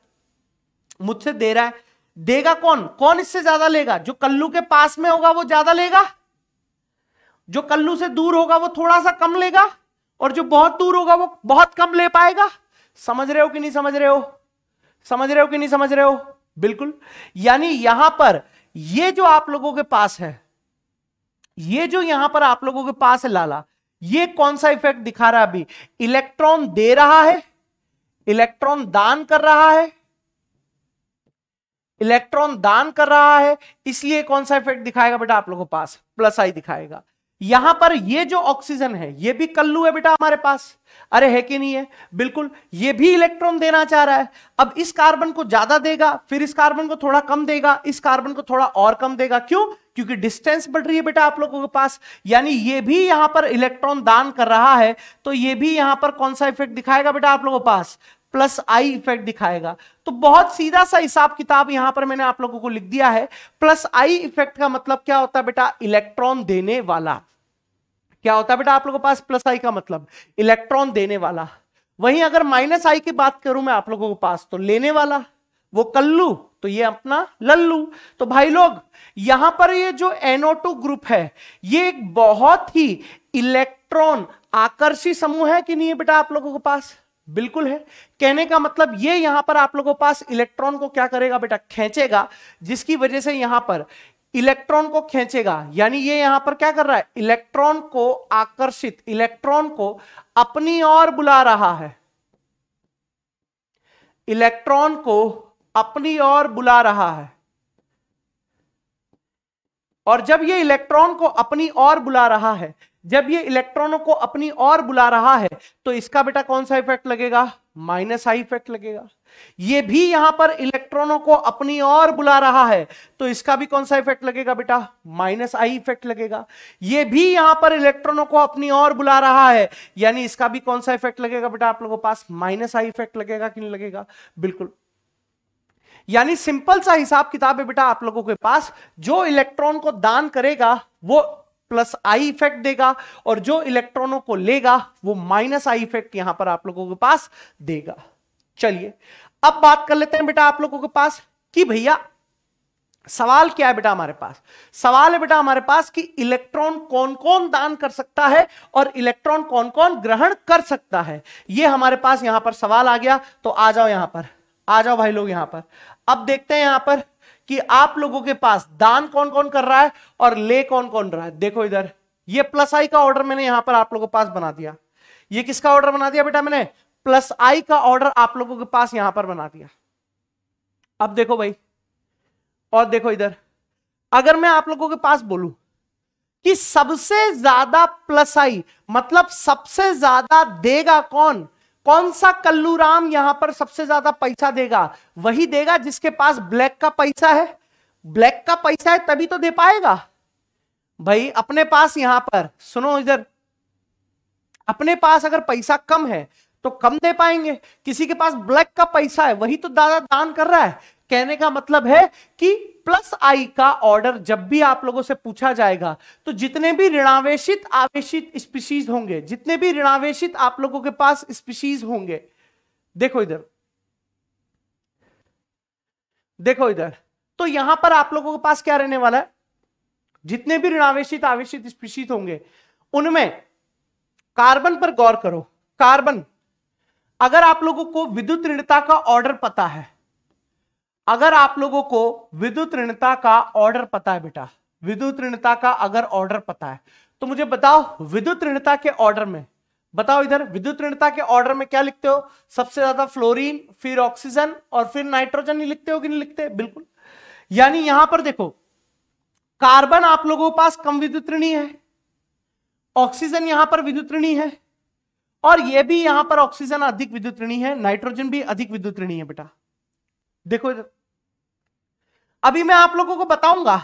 मुझसे दे रहा है। देगा कौन? कौन इससे ज़्यादा लेगा? जो कल्लू के पास में होगा वो ज़्यादा लेगा? जो कल्लू से दूर होगा वो थोड़ा सा कम लेगा और जो बहुत दूर होगा वो बहुत कम ले पाएगा। समझ रहे हो कि नहीं समझ रहे हो? समझ रहे हो कि नहीं समझ रहे हो? बिल्कुल। यानी यहाँ पर ये जो आप लोगों के पास है, ये जो यहाँ पर आप लोगों के पास है, लाला, ये कौन सा इफ़ेक्ट दिखा रहा है अभी? इलेक्ट्रॉन दे रहा है, इलेक्ट्रॉन दान कर रहा है, इलेक्ट्रॉन दान कर रहा है, इसलिए कौन सा इफ़ेक्ट दिखाएगा बेटा आप लोगों के पास? प्लस आई दिखाएगा। यहाँ पर ये जो ऑक्सीजन है, ये भी कल्लू है बेटा हमारे पास। अरे है कि नहीं है? बिल्कुल, ये भी इलेक्ट्रॉन देना चाह रहा है। अब इस कार्बन को ज़्यादा देगा, फिर इस कार्बन को थोड़ा कम देगा, इस कार्बन को थोड़ा और कम देगा। क्यों? क्योंकि डिस्टेंस बढ़ रही है बेटा आप लोगों के पास। यानी ये भी यहाँ पर इलेक्ट्रॉन दान कर रहा है तो ये भी यहाँ पर कौन सा इफ़ेक्ट दिखाएगा बेटा आप लोगों के पास? प्लस आई इफ़ेक्ट दिखाएगा। तो बहुत सीधा सा हिसाब किताब यहाँ पर मैंने आप लोगों को लिख दिया है। प्लस आई इफ़ेक्ट का मतलब क्या होता है बेटा? इलेक्ट्रॉन देने वाला। क्या होता है बेटा आप लोगों के पास? प्लस आई का मतलब इलेक्ट्रॉन देने वाला। वहीं अगर माइनस आई की बात करूँ मैं आप लोगों के पास तो लेने वाला, वो कल्लू तो ये अपना लल्लू। तो भाई लोग, यहाँ पर ये जो NO2 ग्रुप है, ये एक बहुत ही इलेक्ट्रॉन आकर्षी समूह है कि नहीं है बेटा आप लोगों के पास? बिल्कुल है। कहने का मतलब ये यहाँ पर आप लोगों पास इलेक्ट्रॉन को क्या करेगा बेटा? खींचेगा, जिसकी वजह से यहाँ पर इलेक्ट्रॉन को खींचेगा। यानी ये यहाँ पर क्या कर रहा है? इलेक्ट्रॉन को आकर्षित, इलेक्ट्रॉन को अपनी ओर बुला रहा है। इलेक्ट्रॉन को अपनी ओर बुला रहा है। और जब ये इलेक्ट्रॉन को अपनी ओर बुला रहा है जब ये इलेक्ट्रॉनों को अपनी ओर बुला रहा है तो इसका बेटा कौन सा इफ़ेक्ट लगेगा? माइनस आई इफ़ेक्ट लगेगा। ये भी यहाँ पर इलेक्ट्रॉनों को अपनी ओर बुला रहा है तो इसका भी कौन सा इफ़ेक्ट लगेगा बेटा? माइनस आई इफ़ेक्ट लगेगा। ये भी यहाँ पर इलेक्ट्रॉनों को अपनी ओर बुला रहा है, यानी इसका भी कौन सा इफ़ेक्ट लगेगा बेटा आप लोगों पास? माइनस आई इफ़ेक्ट लगेगा कि नहीं लगेगा? बिल्कुल। यानी सिंपल सा हिसाब किताब है बेटा आप लोगों के पास। जो इलेक्ट्रॉन को दान करेगा, वो प्लस आई इफ़ेक्ट देगा और जो इलेक्ट्रॉनों को लेगा, वो माइनस आई इफ़ेक्ट यहाँ पर आप लोगों के पास देगा। चलिए, अब बात कर लेते हैं बेटा आप लोगों के पास कि भैया, सवाल क्या है बेटा हमारे पास? सवाल है बेटा हमारे पास कि इलेक्ट्रॉन कौन कौन दान कर सकता है और इलेक्ट्रॉन कौन कौन ग्रहण कर सकता है? यह हमारे पास यहाँ पर सवाल आ गया तो आ जाओ यहाँ पर, आ जाओ भाई लोग यहाँ पर। अब देखते हैं यहाँ पर कि आप लोगों के पास दान कौन कौन कर रहा है और ले कौन कौन रहा है? देखो इधर। ये प्लस आई का ऑर्डर मैंने यहाँ पर आप लोगों के पास बना दिया। ये किसका ऑर्डर बना दिया बेटा मैंने? प्लस आई का ऑर्डर आप लोगों के पास यहाँ पर बना दिया। अब देखो भाई। और देखो इधर। अगर मैं आप लोगों के पास बोलूँ कि सबसे ज़्यादा प्लस आई मतलब सबसे ज़्यादा देगा कौन? कौन सा कल्लू राम यहाँ पर सबसे ज़्यादा पैसा देगा? वही देगा जिसके पास ब्लैक का पैसा है। ब्लैक का पैसा है तभी तो दे पाएगा। भाई, अपने पास यहाँ पर, सुनो इधर। अपने पास अगर पैसा कम है तो कम दे पाएँगे। किसी के पास ब्लैक का पैसा है, वही तो दादा दान कर रहा है। कहने का मतलब है कि प्लस आई का ऑर्डर जब भी आप लोगों से पूछा जाएगा तो जितने भी ऋणावेशित आवेशित स्पीशीज होंगे, जितने भी ऋणावेशित आप लोगों के पास स्पीशीज होंगे, देखो इधर देखो इधर तो यहाँ पर आप लोगों के पास क्या रहने वाला है? जितने भी ऋणावेशित आवेशित स्पीशीज होंगे, उनमें कार्बन पर गौर करो कार्बन अगर आप लोगों को विद्युत ऋणता का ऑर्डर पता है अगर आप लोगों को विद्युत ऋणता का ऑर्डर पता है बेटा, विद्युत ऋणता का अगर ऑर्डर पता है तो मुझे बताओ विद्युत ऋणता के ऑर्डर में, बताओ इधर विद्युत ऋणता के ऑर्डर में क्या लिखते हो? सबसे ज़्यादा फ्लोरीन फिर ऑक्सीजन और फिर नाइट्रोजन नहीं लिखते हो कि नहीं लिखते? बिल्कुल। यानी यहाँ पर देखो कार्बन आप लोगों के पास कम विद्युत ऋणी है ऑक्सीजन यहाँ पर विद्युत ऋणी है, और यह भी यहाँ पर ऑक्सीजन अधिक विद्युत ऋणी है नाइट्रोजन भी अधिक विद्युत ऋणी है बेटा। देखो इधर। अभी मैं आप लोगों को बताऊँगा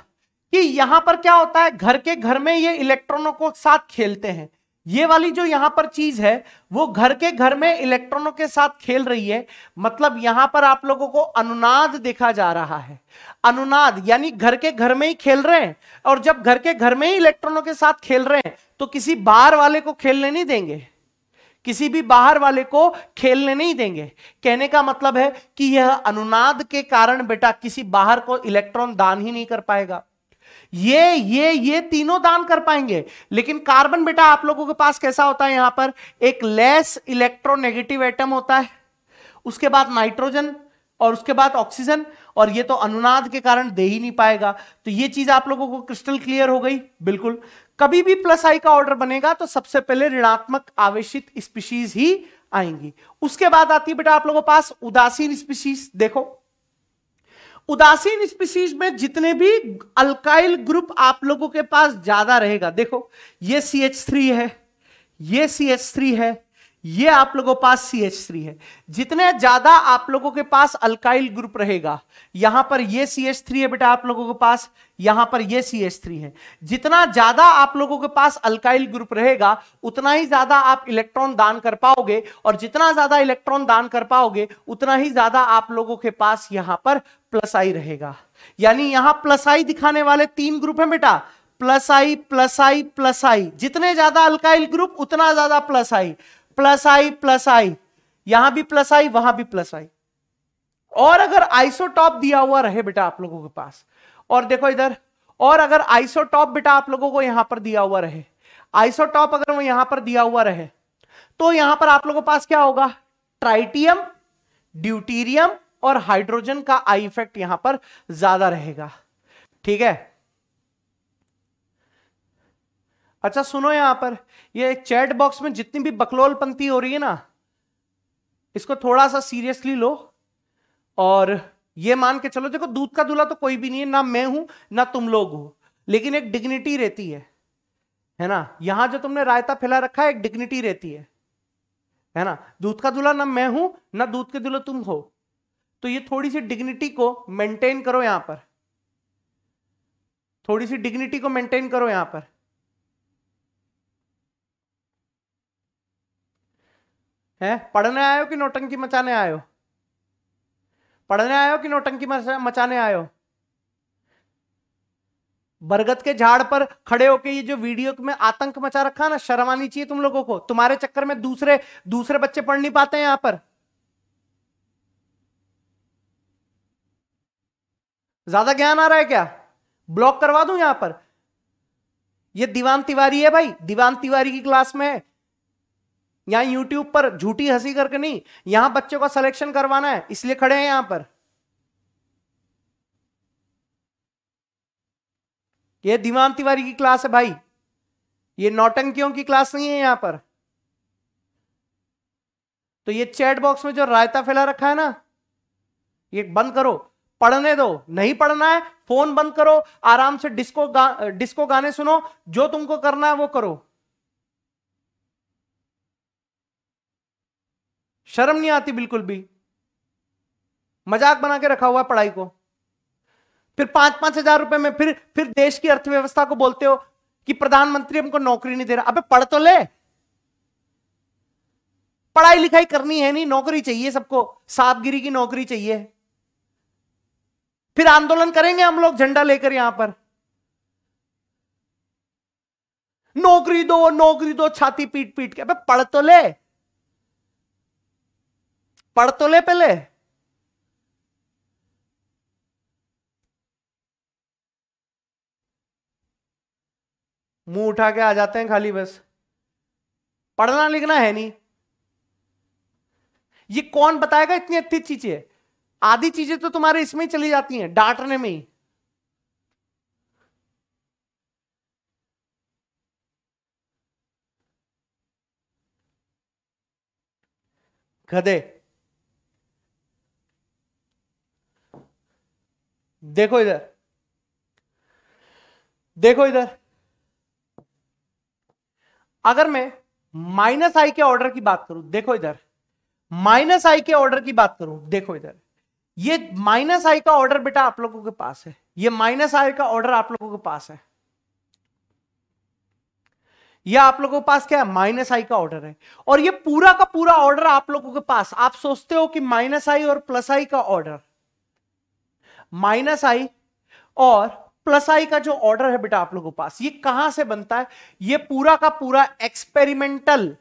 कि यहाँ पर क्या होता है, घर के घर में ये इलेक्ट्रॉनों को साथ खेलते हैं। ये वाली जो यहाँ पर चीज़ है, वो घर के घर में इलेक्ट्रॉनों के साथ खेल रही है। मतलब यहाँ पर आप लोगों को अनुनाद देखा जा रहा है। अनुनाद, यानी घर के घर में ही खेल रहे हैं। और जब घर के घर में ही इलेक्ट्रॉनों के साथ खेल रहे हैं तो किसी बार वाले को खेलने नहीं देंगे। किसी भी बाहर वाले को खेलने नहीं देंगे। कहने का मतलब है कि यह अनुनाद के कारण बेटा किसी बाहर को इलेक्ट्रॉन दान ही नहीं कर पाएगा। ये ये ये तीनों दान कर पाएँगे। लेकिन कार्बन बेटा आप लोगों के पास कैसा होता है यहाँ पर? एक लेस इलेक्ट्रोनेगेटिव एटम होता है, उसके बाद नाइट्रोजन और उसके बाद ऑक्सीजन और ये तो अनुनाद के कारण दे ही नहीं पाएगा। तो ये चीज़ आप लोगों को क्रिस्टल क्लियर हो गई, बिल्कुल। कभी भी प्लस आई का ऑर्डर बनेगा तो सबसे पहले ऋणात्मक आवेशित स्पीशीज ही आएँगी। उसके बाद आती है बेटा आप लोगों पास उदासीन स्पीशीज देखो। उदासीन स्पीशीज में जितने भी अल्काइल ग्रुप आप लोगों के पास ज़्यादा रहेगा, देखो, ये सी एच थ्री है, ये सी एच थ्री है ये आप लोगों पास सी एच थ्री है। जितने ज़्यादा आप लोगों के पास अल्काइल ग्रुप रहेगा, यहाँ पर ये सी एच थ्री है बेटा आप लोगों के पास, यहाँ पर ये सी एच थ्री है। जितना ज़्यादा आप लोगों के पास अल्काइल ग्रुप रहेगा, उतना ही ज़्यादा आप इलेक्ट्रॉन दान कर पाओगे, और जितना ज़्यादा इलेक्ट्रॉन दान कर पाओगे, उतना ही ज़्यादा आप लोगों के पास यहाँ पर प्लस आई रहेगा। यानी यहाँ प्लस आई दिखाने वाले तीन ग्रुप है बेटा। Plus I plus I plus I जितने ज़्यादा अल्काइल ग्रुप उतना ज़्यादा plus I plus I plus I यहाँ भी प्लस आई वहाँ भी प्लस आई और अगर आइसोटॉप दिया हुआ रहे बेटा आप लोगों के पास, और देखो इधर, और अगर आइसोटॉप बेटा आप लोगों को यहाँ पर दिया हुआ रहे आइसोटॉप अगर वो यहाँ पर दिया हुआ रहे तो यहाँ पर आप लोगों के पास क्या होगा? ट्राइटियम ड्यूटीरियम और हाइड्रोजन का आई इफ़ेक्ट यहाँ पर ज़्यादा रहेगा। ठीक है? अच्छा सुनो यहाँ पर। ये चैट बॉक्स में जितनी भी बकलोल पंक्ति हो रही है ना, इसको थोड़ा सा सीरियसली लो। और ये मान के चलो, देखो, दूध का दूल्हा तो कोई भी नहीं है, ना मैं हूँ, ना तुम लोग हो। लेकिन एक डिग्निटी रहती है। है ना? यहाँ जो तुमने रायता फैला रखा है, एक डिग्निटी रहती है। है ना? दूध का दूल्हा ना मैं हूँ, ना दूध के दूल्हा तुम हो। तो ये थोड़ी सी डिग्निटी को मेंटेन करो यहाँ पर। थोड़ी सी डिग्निटी को मेंटेन करो यहाँ पर। है? पढ़ने आयो कि नोटंकी मचाने आयो? पढ़ने आयो कि नोटंकी मचाने आयो? बरगद के झाड़ पर खड़े होके ये जो वीडियो में आतंक मचा रखा ना, शर्म आनी चाहिए तुम लोगों को। तुम्हारे चक्कर में दूसरे दूसरे बच्चे पढ़ नहीं पाते हैं यहाँ पर। ज़्यादा ज्ञान आ रहा है क्या? ब्लॉक करवा दूँ यहाँ पर? ये दीवान तिवारी है भाई। दीवान तिवारी की क्लास में है। यहाँ यूट्यूब पर झूठी हँसी करके नहीं यहाँ बच्चों का सिलेक्शन करवाना है इसलिए खड़े हैं यहाँ पर। ये दीवान तिवारी की क्लास है भाई। ये नौटंकियों की क्लास नहीं है यहाँ पर। तो ये चैट बॉक्स में जो रायता फैला रखा है ना ये बंद करो पढ़ने दो नहीं पढ़ना है फ़ोन बंद करो आराम से डिस्को गा, डिस्को गाने सुनो जो तुमको करना है वो करो। शर्म नहीं आती बिल्कुल भी। मज़ाक बना के रखा हुआ पढ़ाई को। फिर पाँच पाँच हज़ार रुपए में फिर फिर देश की अर्थव्यवस्था को बोलते हो कि प्रधानमंत्री हमको नौकरी नहीं दे रहा। अबे पढ़ तो ले। पढ़ाई लिखाई करनी है नहीं, नौकरी चाहिए सबको। साहबगिरी की नौकरी चाहिए। फिर आंदोलन करेंगे हम लोग झंडा लेकर यहाँ पर। नौकरी दो नौकरी दो, छाती पीट पीट के। अबे पढ़ तो ले। पढ़ तो ले पहले। मुँह उठा के आ जाते हैं खाली बस। पढ़ना लिखना है नहीं। ये कौन बताएगा इतनी अच्छी चीज़ें? आधी चीज़ें तो तुम्हारे इसमें ही चली जाती हैं, डांटने में ही। गधे देखो इधर। देखो इधर। अगर मैं माइनस आई के ऑर्डर की बात करूँ, देखो इधर। माइनस आई के ऑर्डर की बात करूँ, देखो इधर। ये माइनस आई का ऑर्डर बेटा आप लोगों के पास है। ये माइनस आई का ऑर्डर आप लोगों के पास है। ये आप लोगों के पास क्या है? माइनस आई का ऑर्डर है। और ये पूरा का पूरा ऑर्डर आप लोगों के पास। आप सोचते हो कि माइनस आई और प्लस आई का ऑर्डर। माइनस आई और प्लस आई का जो ऑर्डर है बेटा आप लोगों के पास, ये कहाँ से बनता है? ये पूरा का पूरा एक्सपेरिमेंटल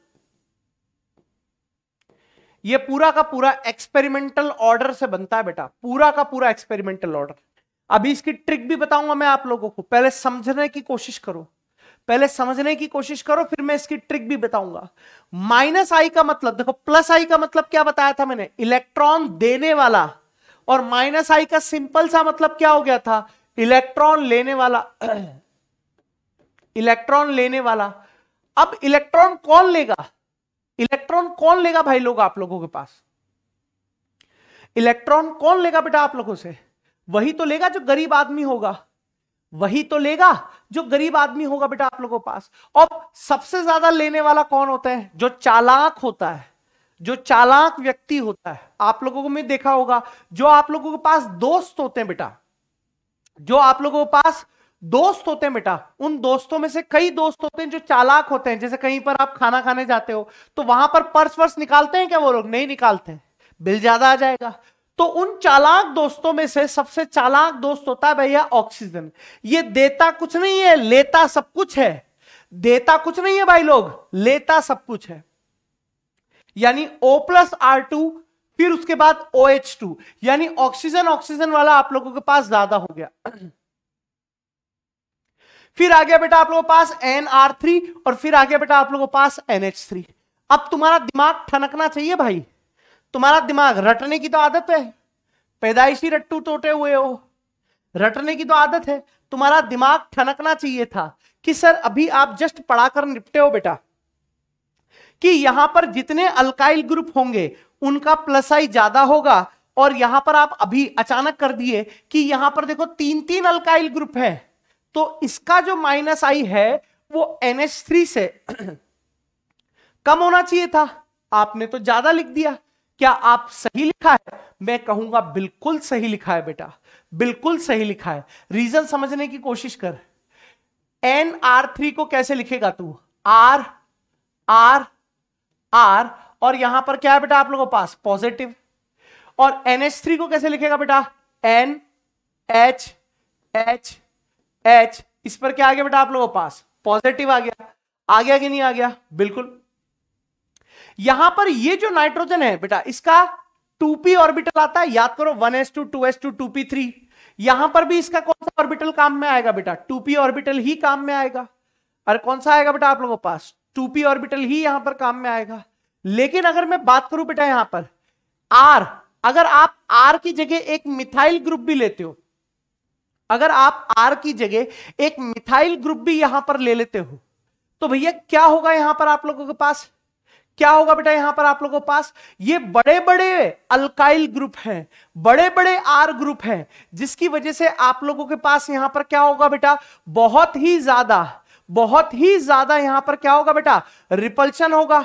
ये पूरा का पूरा एक्सपेरिमेंटल ऑर्डर से बनता है बेटा, पूरा का पूरा एक्सपेरिमेंटल ऑर्डर अभी इसकी ट्रिक भी बताऊँगा मैं आप लोगों को, पहले समझने की कोशिश करो, पहले समझने की कोशिश करो, फिर मैं इसकी ट्रिक भी बताऊँगा। माइनस आई का मतलब देखो, प्लस आई का मतलब क्या बताया था मैंने? इलेक्ट्रॉन देने वाला। और माइनस आई का सिंपल सा मतलब क्या हो गया था? इलेक्ट्रॉन लेने वाला, इलेक्ट्रॉन लेने वाला। अब इलेक्ट्रॉन कौन लेगा? इलेक्ट्रॉन कौन लेगा भाई लोग आप लोगों के पास? इलेक्ट्रॉन कौन लेगा बेटा आप लोगों से? वही तो लेगा जो गरीब आदमी होगा। वही तो लेगा जो गरीब आदमी होगा बेटा आप लोगों के पास। और सबसे ज़्यादा लेने वाला कौन होता है? जो चालाक होता है। जो चालाक व्यक्ति होता है, आप लोगों को मैं देखा होगा, जो आप लोगों के पास दोस्त होते हैं बेटा, जो आप लोगों के पास दोस्त होते हैं बेटा, उन दोस्तों में से कई दोस्त होते हैं जो चालाक होते हैं, जैसे कहीं पर आप खाना खाने जाते हो तो वहाँ पर पर्स वर्स निकालते हैं क्या वो लोग? नहीं निकालते। बिल ज़्यादा आ जाएगा। तो उन चालाक दोस्तों में से सबसे चालाक दोस्त होता है भैया ऑक्सीजन। ये देता कुछ नहीं है, लेता सब कुछ है। देता कुछ नहीं है भाई लोग, लेता सब कुछ है। यानी O प्लस आर टू फिर उसके बाद ओ एच टू यानी ऑक्सीजन ऑक्सीजन वाला आप लोगों के पास ज़्यादा हो गया। फिर आ गया बेटा आप लोगों के पास एन आर थ्री और फिर आ गया बेटा आप लोगों के पास एन एच थ्री अब तुम्हारा दिमाग ठनकना चाहिए भाई। तुम्हारा दिमाग रटने की तो आदत है। पैदाइशी रट्टू तोटे हुए हो। रटने की तो आदत है। तुम्हारा दिमाग ठनकना चाहिए था कि सर अभी आप जस्ट पढ़ाकर निपटे हो बेटा। कि यहाँ पर जितने अल्काइल ग्रुप होंगे, उनका प्लस आई ज़्यादा होगा और यहाँ पर आप अभी अचानक कर दिए कि यहाँ पर देखो तीन तीन अल्काइल ग्रुप है। तो इसका जो माइनस आई है, वो NH3 से कम होना चाहिए था। आपने तो ज़्यादा लिख दिया। क्या आप सही लिखा है? मैं कहूँगा बिल्कुल सही लिखा है बेटा। बिल्कुल सही लिखा है। रीजन समझने की कोशिश कर। एन आर थ्री को कैसे लिखेगा तू? आर आर आर और यहाँ पर क्या है बेटा आप लोगों के पास? पॉजिटिव और एनएच थ्री को कैसे लिखेगा बेटा? एन एच एच एच इस पर क्या आ गया बेटा आप लोगों के पास? पॉजिटिव आ गया। आ गया कि नहीं आ गया? बिल्कुल। यहाँ पर ये जो नाइट्रोजन है बेटा, इसका टू पी ऑर्बिटल आता है। याद करो one S two two S two two P three यहाँ पर भी इसका कौन सा ऑर्बिटल काम में आएगा बेटा? टू पी ऑर्बिटल ही काम में आएगा। अरे कौन सा आएगा बेटा आप लोगों के पास? टू पी ऑर्बिटल ही यहाँ पर काम में आएगा। लेकिन अगर मैं बात करूँ बेटा यहाँ पर, आर, अगर आप आर की जगह एक मिथाइल ग्रुप भी लेते हो, अगर आप आर की जगह एक मिथाइल ग्रुप भी यहाँ पर ले लेते हो तो भैया क्या होगा यहाँ पर आप लोगों के पास? क्या होगा बेटा यहाँ पर आप लोगों के पास? ये बड़े बड़े अल्काइल ग्रुप हैं बड़े बड़े आर ग्रुप हैं, जिसकी वजह से आप लोगों के पास यहाँ पर क्या होगा बेटा? बहुत ही ज़्यादा बहुत ही ज़्यादा यहाँ पर क्या होगा बेटा? रिपल्शन होगा।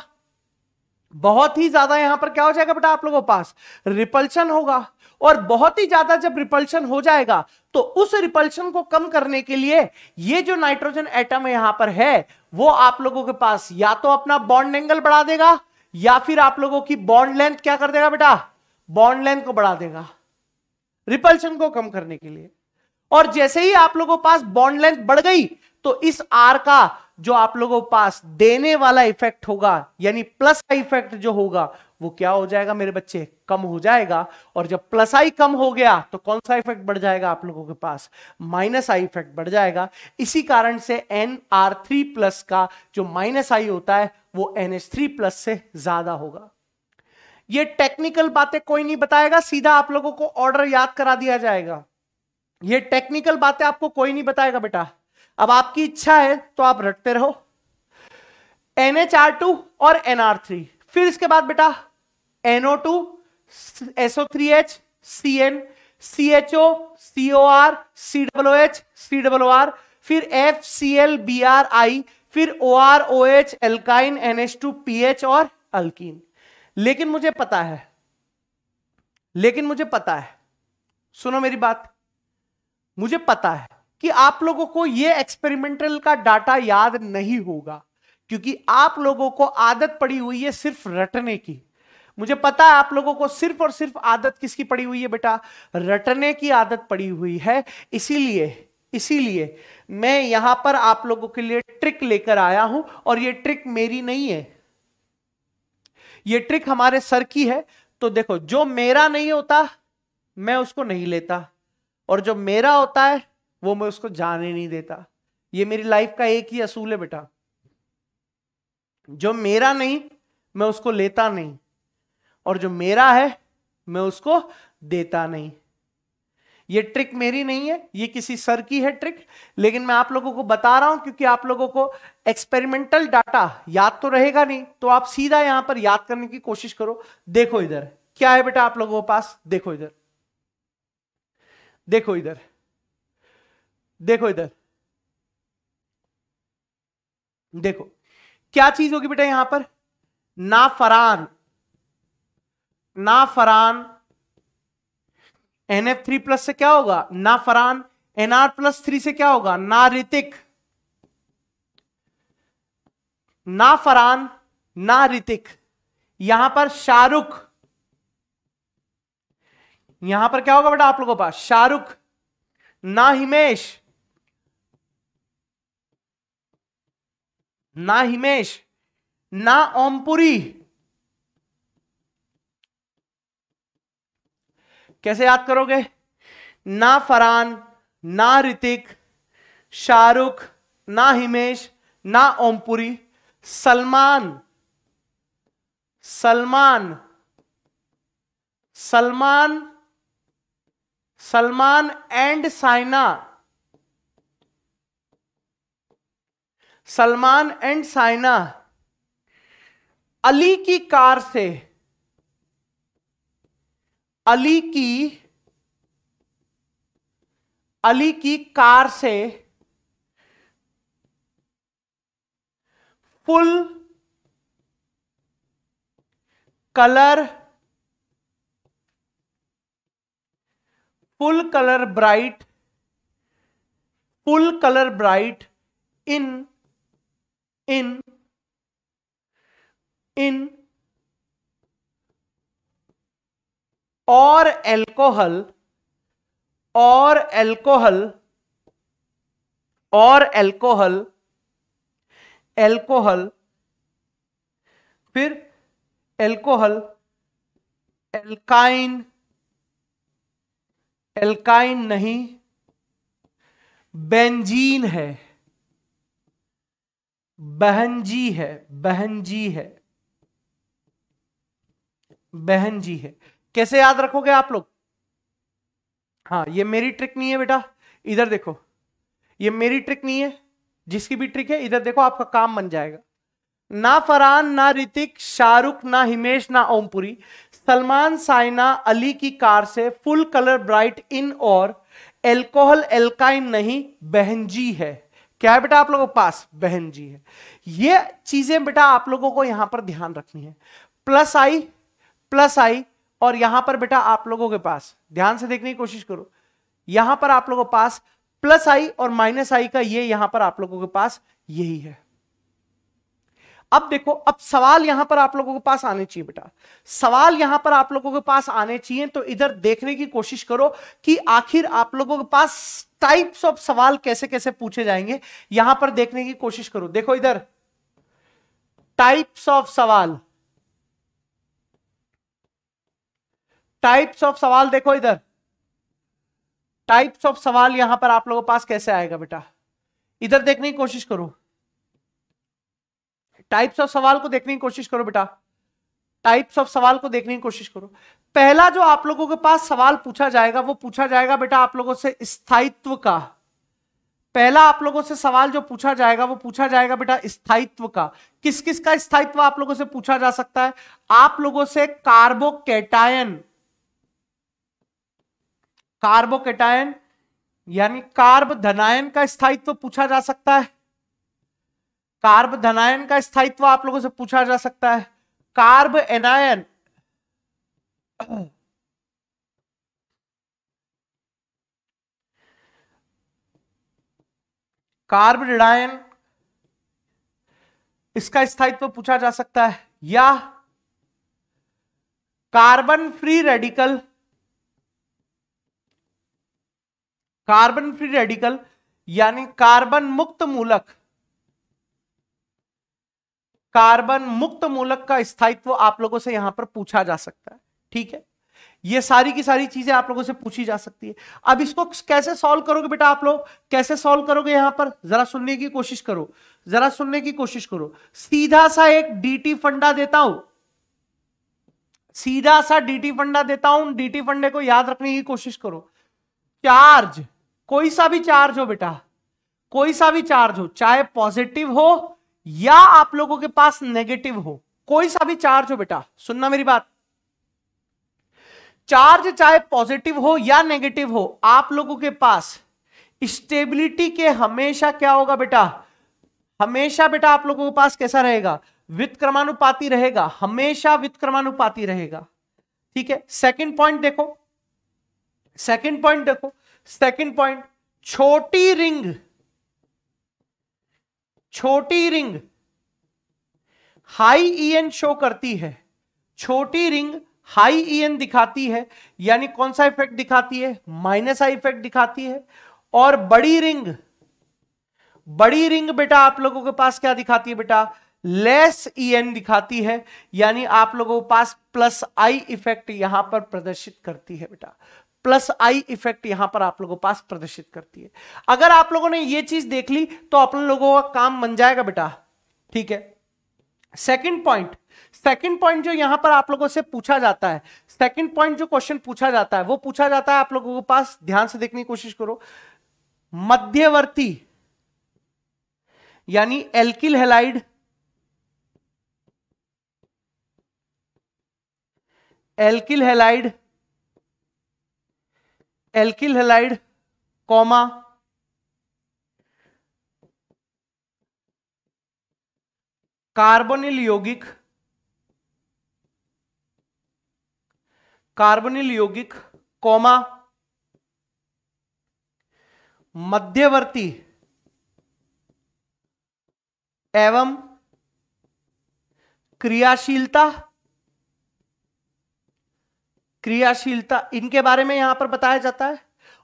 बहुत ही ज़्यादा यहाँ पर क्या हो जाएगा बेटा आप लोगों पास? रिपल्शन होगा। और बहुत ही ज़्यादा जब रिपल्शन हो जाएगा तो उस रिपल्शन को कम करने के लिए ये जो नाइट्रोजन एटम यहाँ पर है, वो आप लोगों के पास या तो अपना बॉन्ड एंगल बढ़ा देगा, या फिर आप लोगों की बॉन्ड लेंथ क्या कर देगा बेटा? बॉन्ड लेंथ को बढ़ा देगा। रिपल्शन को कम करने के लिए। और जैसे ही आप लोगों पास बॉन्ड लेंथ बढ़ गई तो इस आर का जो आप लोगों पास देने वाला इफ़ेक्ट होगा, यानी प्लस का इफ़ेक्ट जो होगा, वो क्या हो जाएगा मेरे बच्चे? कम हो जाएगा। और जब प्लस आई कम हो गया तो कौन सा इफ़ेक्ट बढ़ जाएगा आप लोगों के पास? माइनस आई इफ़ेक्ट बढ़ जाएगा। इसी कारण से एन आर थ्री प्लस का जो माइनस आई होता है, वो एन एच थ्री प्लस से ज़्यादा होगा। ये टेक्निकल बातें कोई नहीं बताएगा, सीधा आप लोगों को ऑर्डर याद करा दिया जाएगा। ये टेक्निकल बातें आपको कोई नहीं बताएगा, बेटा। अब आपकी इच्छा है तो आप रटते रहो। NHR2 और NR3 फिर इसके बाद बेटा NO2 SO3H CN CHO COR COOH COR फिर FCl फिर OR OH alkyne NH2 PH और अल्कीन। लेकिन मुझे पता है, लेकिन मुझे पता है, सुनो मेरी बात, मुझे पता है कि आप लोगों को यह एक्सपेरिमेंटल का डाटा याद नहीं होगा, क्योंकि आप लोगों को आदत पड़ी हुई है सिर्फ़ रटने की। मुझे पता है आप लोगों को सिर्फ़ और सिर्फ़ आदत किसकी पड़ी हुई है बेटा? रटने की आदत पड़ी हुई है। इसीलिए इसीलिए मैं यहाँ पर आप लोगों के लिए ट्रिक लेकर आया हूँ, और ये ट्रिक मेरी नहीं है। ये ट्रिक हमारे सर की है। तो देखो, जो मेरा नहीं होता, मैं उसको नहीं लेता। और जो मेरा होता है वो मैं उसको जाने नहीं देता। ये मेरी लाइफ का एक ही असूल है बेटा। जो मेरा नहीं, मैं उसको लेता नहीं। और जो मेरा है, मैं उसको देता नहीं। ये ट्रिक मेरी नहीं है, ये किसी सर की है ट्रिक लेकिन मैं आप लोगों को बता रहा हूँ, क्योंकि आप लोगों को एक्सपेरिमेंटल डाटा याद तो रहेगा नहीं तो आप सीधा यहाँ पर याद करने की कोशिश करो। देखो इधर, क्या है बेटा आप लोगों के पास? देखो इधर। देखो इधर। देखो इधर। देखो, क्या चीज़ होगी बेटा यहाँ पर? ना फरान ना फरान एन एफ़ थ्री प्लस से क्या होगा? ना फरान एनआर प्लस थ्री से क्या होगा? ना ऋतिक। ना फरान ना ऋतिक। यहाँ पर शाहरुख। यहाँ पर क्या होगा बेटा आप लोगों पास? शाहरुख, ना हिमेश। ना हिमेश, ना ओमपुरी। कैसे याद करोगे? ना फरान ना ऋतिक, शाहरुख, ना हिमेश, ना ओमपुरी, सलमान सलमान सलमान सलमान एंड साइना। सलमान एंड साइना अली की कार से, अली की अली की कार से full colour full colour bright, full colour bright in in in और एल्कोहल और एल्कोहल और एल्कोहल एल्कोहल फिर एल्कोहल एल्काइन एल्काइन नहीं बेंजीन है। बहनजी है, बहन जी है। बहन जी है। कैसे याद रखोगे आप लोग? हाँ ये मेरी ट्रिक नहीं है बेटा। इधर देखो। ये मेरी ट्रिक नहीं है। जिसकी भी ट्रिक है, इधर देखो आपका काम बन जाएगा। ना फरहान, ना ऋतिक, शाहरुख, ना हिमेश, ना ओमपुरी। सलमान, साइना, अली की कार से फुल कलर ब्राइट इन और एल्कोहल एल्काइन नहीं बहनजी है। क्या है बेटा आप लोगों के पास? बहन जी है। ये चीज़ें बेटा आप लोगों को यहाँ पर ध्यान रखनी है। प्लस आई प्लस आई, और यहाँ पर बेटा आप लोगों के पास। ध्यान से देखने की कोशिश करो। यहाँ पर आप लोगों के पास प्लस आई और माइनस आई का ये यहाँ पर आप लोगों के पास यही है। अब देखो, अब सवाल यहाँ पर आप लोगों के पास आने चाहिए बेटा। सवाल यहाँ पर आप लोगों के पास आने चाहिए तो इधर देखने की कोशिश करो कि आखिर आप लोगों के पास टाइप्स ऑफ़ सवाल कैसे कैसे पूछे जाएँगे, यहाँ पर देखने की कोशिश करो। देखो इधर। टाइप्स ऑफ़ सवाल। टाइप्स ऑफ़ सवाल देखो इधर। टाइप्स ऑफ़ सवाल यहाँ पर आप लोगों के पास कैसे आएगा बेटा? इधर देखने की कोशिश करो। टाइप्स ऑफ़ सवाल को देखने की कोशिश करो बेटा। टाइप्स ऑफ़ सवाल को देखने की कोशिश करो। पहला जो आप लोगों के पास सवाल पूछा जाएगा, वो पूछा जाएगा बेटा आप लोगों से स्थायित्व का। पहला आप लोगों से सवाल जो पूछा जाएगा, वो पूछा जाएगा बेटा स्थायित्व का। किस किस का स्थायित्व आप लोगों से पूछा जा सकता है? आप लोगों से कार्बोकेटायन। कार्बोकेटायन, यानी कार्ब धनायन का स्थायित्व पूछा जा सकता है। कार्ब धनायन का स्थायित्व आप लोगों से पूछा जा सकता है। कार्ब एनायन कार्ब रिडायन इसका स्थायित्व पूछा जा सकता है। या carbon free radical, carbon free radical यानी कार्बन मुक्त मूलक कार्बन मुक्त मूलक का स्थायित्व आप लोगों से यहाँ पर पूछा जा सकता है, ठीक है? ये सारी की सारी चीज़ें आप लोगों से पूछी जा सकती है। अब इसको कैसे सॉल्व करोगे बेटा आप लोग? कैसे सॉल्व करोगे यहाँ पर? जरा सुनने की कोशिश करो, जरा सुनने की कोशिश करो। सीधा सा एक डीटी फंडा देता हूँ। सीधा सा डीटी फंडा देता हूँ डीटी फंडे को याद रखने की कोशिश करो। चार्ज, कोई सा भी चार्ज हो बेटा, कोई सा भी चार्ज हो, चाहे पॉजिटिव हो या आप लोगों के पास नेगेटिव हो, कोई सा भी चार्ज हो बेटा, सुनना मेरी बात। चार्ज चाहे पॉजिटिव हो या नेगेटिव हो, आप लोगों के पास स्टेबिलिटी के हमेशा क्या होगा बेटा? हमेशा बेटा आप लोगों के पास कैसा रहेगा? वित्क्रमानुपाती रहेगा, हमेशा वित्क्रमानुपाती रहेगा। ठीक है सेकंड पॉइंट देखो सेकंड पॉइंट देखो सेकंड पॉइंट छोटी रिंग छोटी रिंग। हाई ईएन शो करती है। छोटी रिंग हाई ईएन दिखाती है। यानी कौन सा इफ़ेक्ट दिखाती है? माइनस आई इफ़ेक्ट दिखाती है। और बड़ी रिंग बड़ी रिंग बेटा आप लोगों के पास क्या दिखाती है बेटा? लेस ईएन दिखाती है। यानी आप लोगों के पास प्लस आई इफ़ेक्ट यहाँ पर प्रदर्शित करती है बेटा। प्लस आई इफ़ेक्ट यहाँ पर आप लोगों पास प्रदर्शित करती है। अगर आप लोगों ने ये चीज़ देख ली तो अपन लोगों का काम बन जाएगा बेटा। ठीक है? सेकंड पॉइंट सेकंड पॉइंट जो यहाँ पर आप लोगों से पूछा जाता है सेकंड पॉइंट जो क्वेश्चन पूछा जाता है, वो पूछा जाता है आप लोगों के पास। ध्यान से देखने की कोशिश करो। मध्यवर्ती, यानी alkyl halide alkyl halide alkyl halide comma carbonyl यौगिक कार्बोनिल यौगिक कॉमा मध्यवर्ती एवं क्रियाशीलता क्रियाशीलता इनके बारे में यहाँ पर बताया जाता है।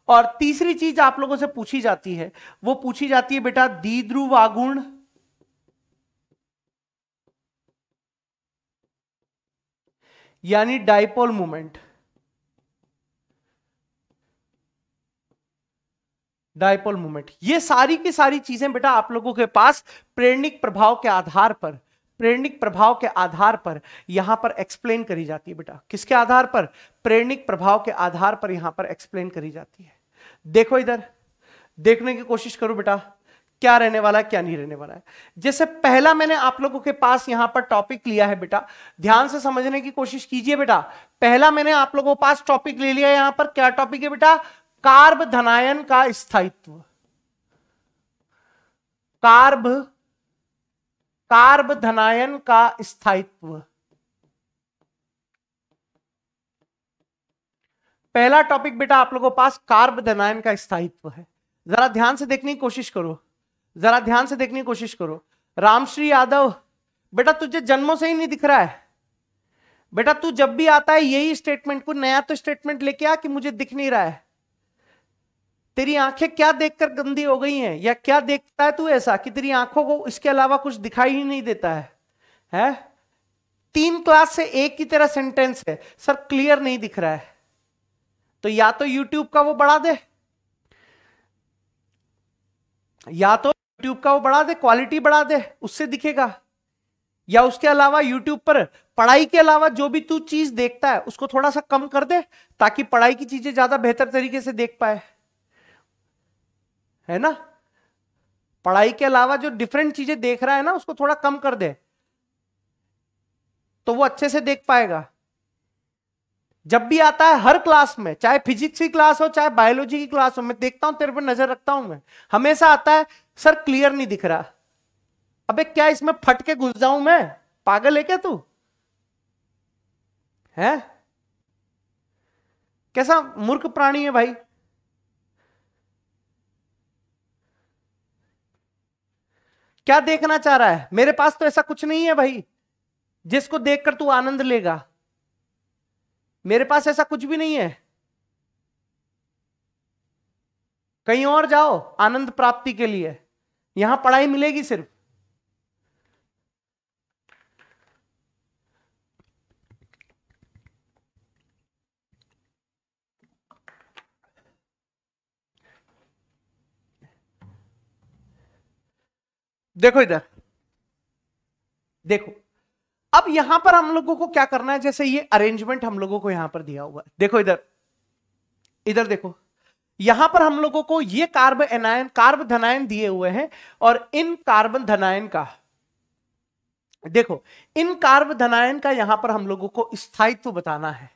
और तीसरी चीज़ आप लोगों से पूछी जाती है, वो पूछी जाती है, बेटा दीद्रुवागुण यानी डाइपोल मूवमेंट डाइपोल मूवमेंट ये सारी की सारी चीज़ें, बेटा, आप लोगों के पास प्रेरणिक प्रभाव के आधार पर प्रेरणिक प्रभाव के आधार पर यहाँ पर एक्सप्लेन करी जाती है बेटा। किसके आधार पर? प्रेरणिक प्रभाव के आधार पर यहाँ पर एक्सप्लेन करी जाती है। देखो इधर। देखने की कोशिश करो बेटा। क्या रहने वाला है, क्या नहीं रहने वाला है। जैसे पहला मैंने आप लोगों के पास यहाँ पर टॉपिक लिया है बेटा। ध्यान से समझने की कोशिश कीजिए बेटा। पहला मैंने आप लोगों के पास टॉपिक ले लिया यहाँ पर। क्या टॉपिक है बेटा? कार्ब धनायन का स्थायित्व। कार्ब कार्ब धनायन का स्थायित्व। पहला टॉपिक बेटा आप लोगों पास कार्ब धनायन का स्थायित्व है। जरा ध्यान से देखने की कोशिश करो। जरा ध्यान से देखने की कोशिश करो। रामश्री यादव, बेटा तुझे जन्मों से ही नहीं दिख रहा है। बेटा तू जब भी आता है, यही स्टेटमेंट को नया तो स्टेटमेंट लेके आ कि मुझे दिख नहीं रहा है? तेरी आँखें क्या देखकर गंदी हो गई हैं? या क्या देखता है तू ऐसा कि तेरी आँखों को इसके अलावा कुछ दिखाई ही नहीं देता है? है? तीन क्लास से एक की तरह सेंटेंस है। सर क्लियर नहीं दिख रहा है। तो या तो यूट्यूब का वो बढ़ा दे। या तो यूट्यूब का वो बढ़ा दे क्वालिटी बढ़ा दे, उससे दिखेगा। या उसके अलावा यूट्यूब पर पढ़ाई के अलावा जो भी तू चीज़ देखता है, उसको थोड़ा सा कम कर दे, ताकि पढ़ाई की चीज़ें ज़्यादा बेहतर तरीके से देख पाए। है ना? पढ़ाई के अलावा जो डिफरेंट चीज़ें देख रहा है ना, उसको थोड़ा कम कर दे। तो वो अच्छे से देख पाएगा। जब भी आता है हर क्लास में, चाहे फिजिक्स की क्लास हो, चाहे बायोलॉजी की क्लास हो, मैं देखता हूँ, तेरे पर नज़र रखता हूँ मैं। हमेशा आता है, सर क्लियर नहीं दिख रहा। अबे, क्या इसमें फट के घुस जाऊँ मैं? पागल है क्या तू? है? कैसा मूर्ख प्राणी है भाई? क्या देखना चाह रहा है? मेरे पास तो ऐसा कुछ नहीं है भाई। जिसको देखकर तू आनंद लेगा। मेरे पास ऐसा कुछ भी नहीं है। कहीं और जाओ, आनंद प्राप्ति के लिए। यहाँ पढ़ाई मिलेगी सिर्फ़। देखो इधर। देखो। अब यहाँ पर हम लोगों को क्या करना है? जैसे ये अरेंजमेंट हम लोगों को यहाँ पर दिया हुआ है। देखो इधर। इधर देखो। यहाँ पर हम लोगों को ये कार्ब एनायन, कार्ब धनायन दिए हुए हैं और इन कार्बन धनायन का। देखो, इन कार्ब धनायन का यहाँ पर हम लोगों को स्थायित्व बताना है।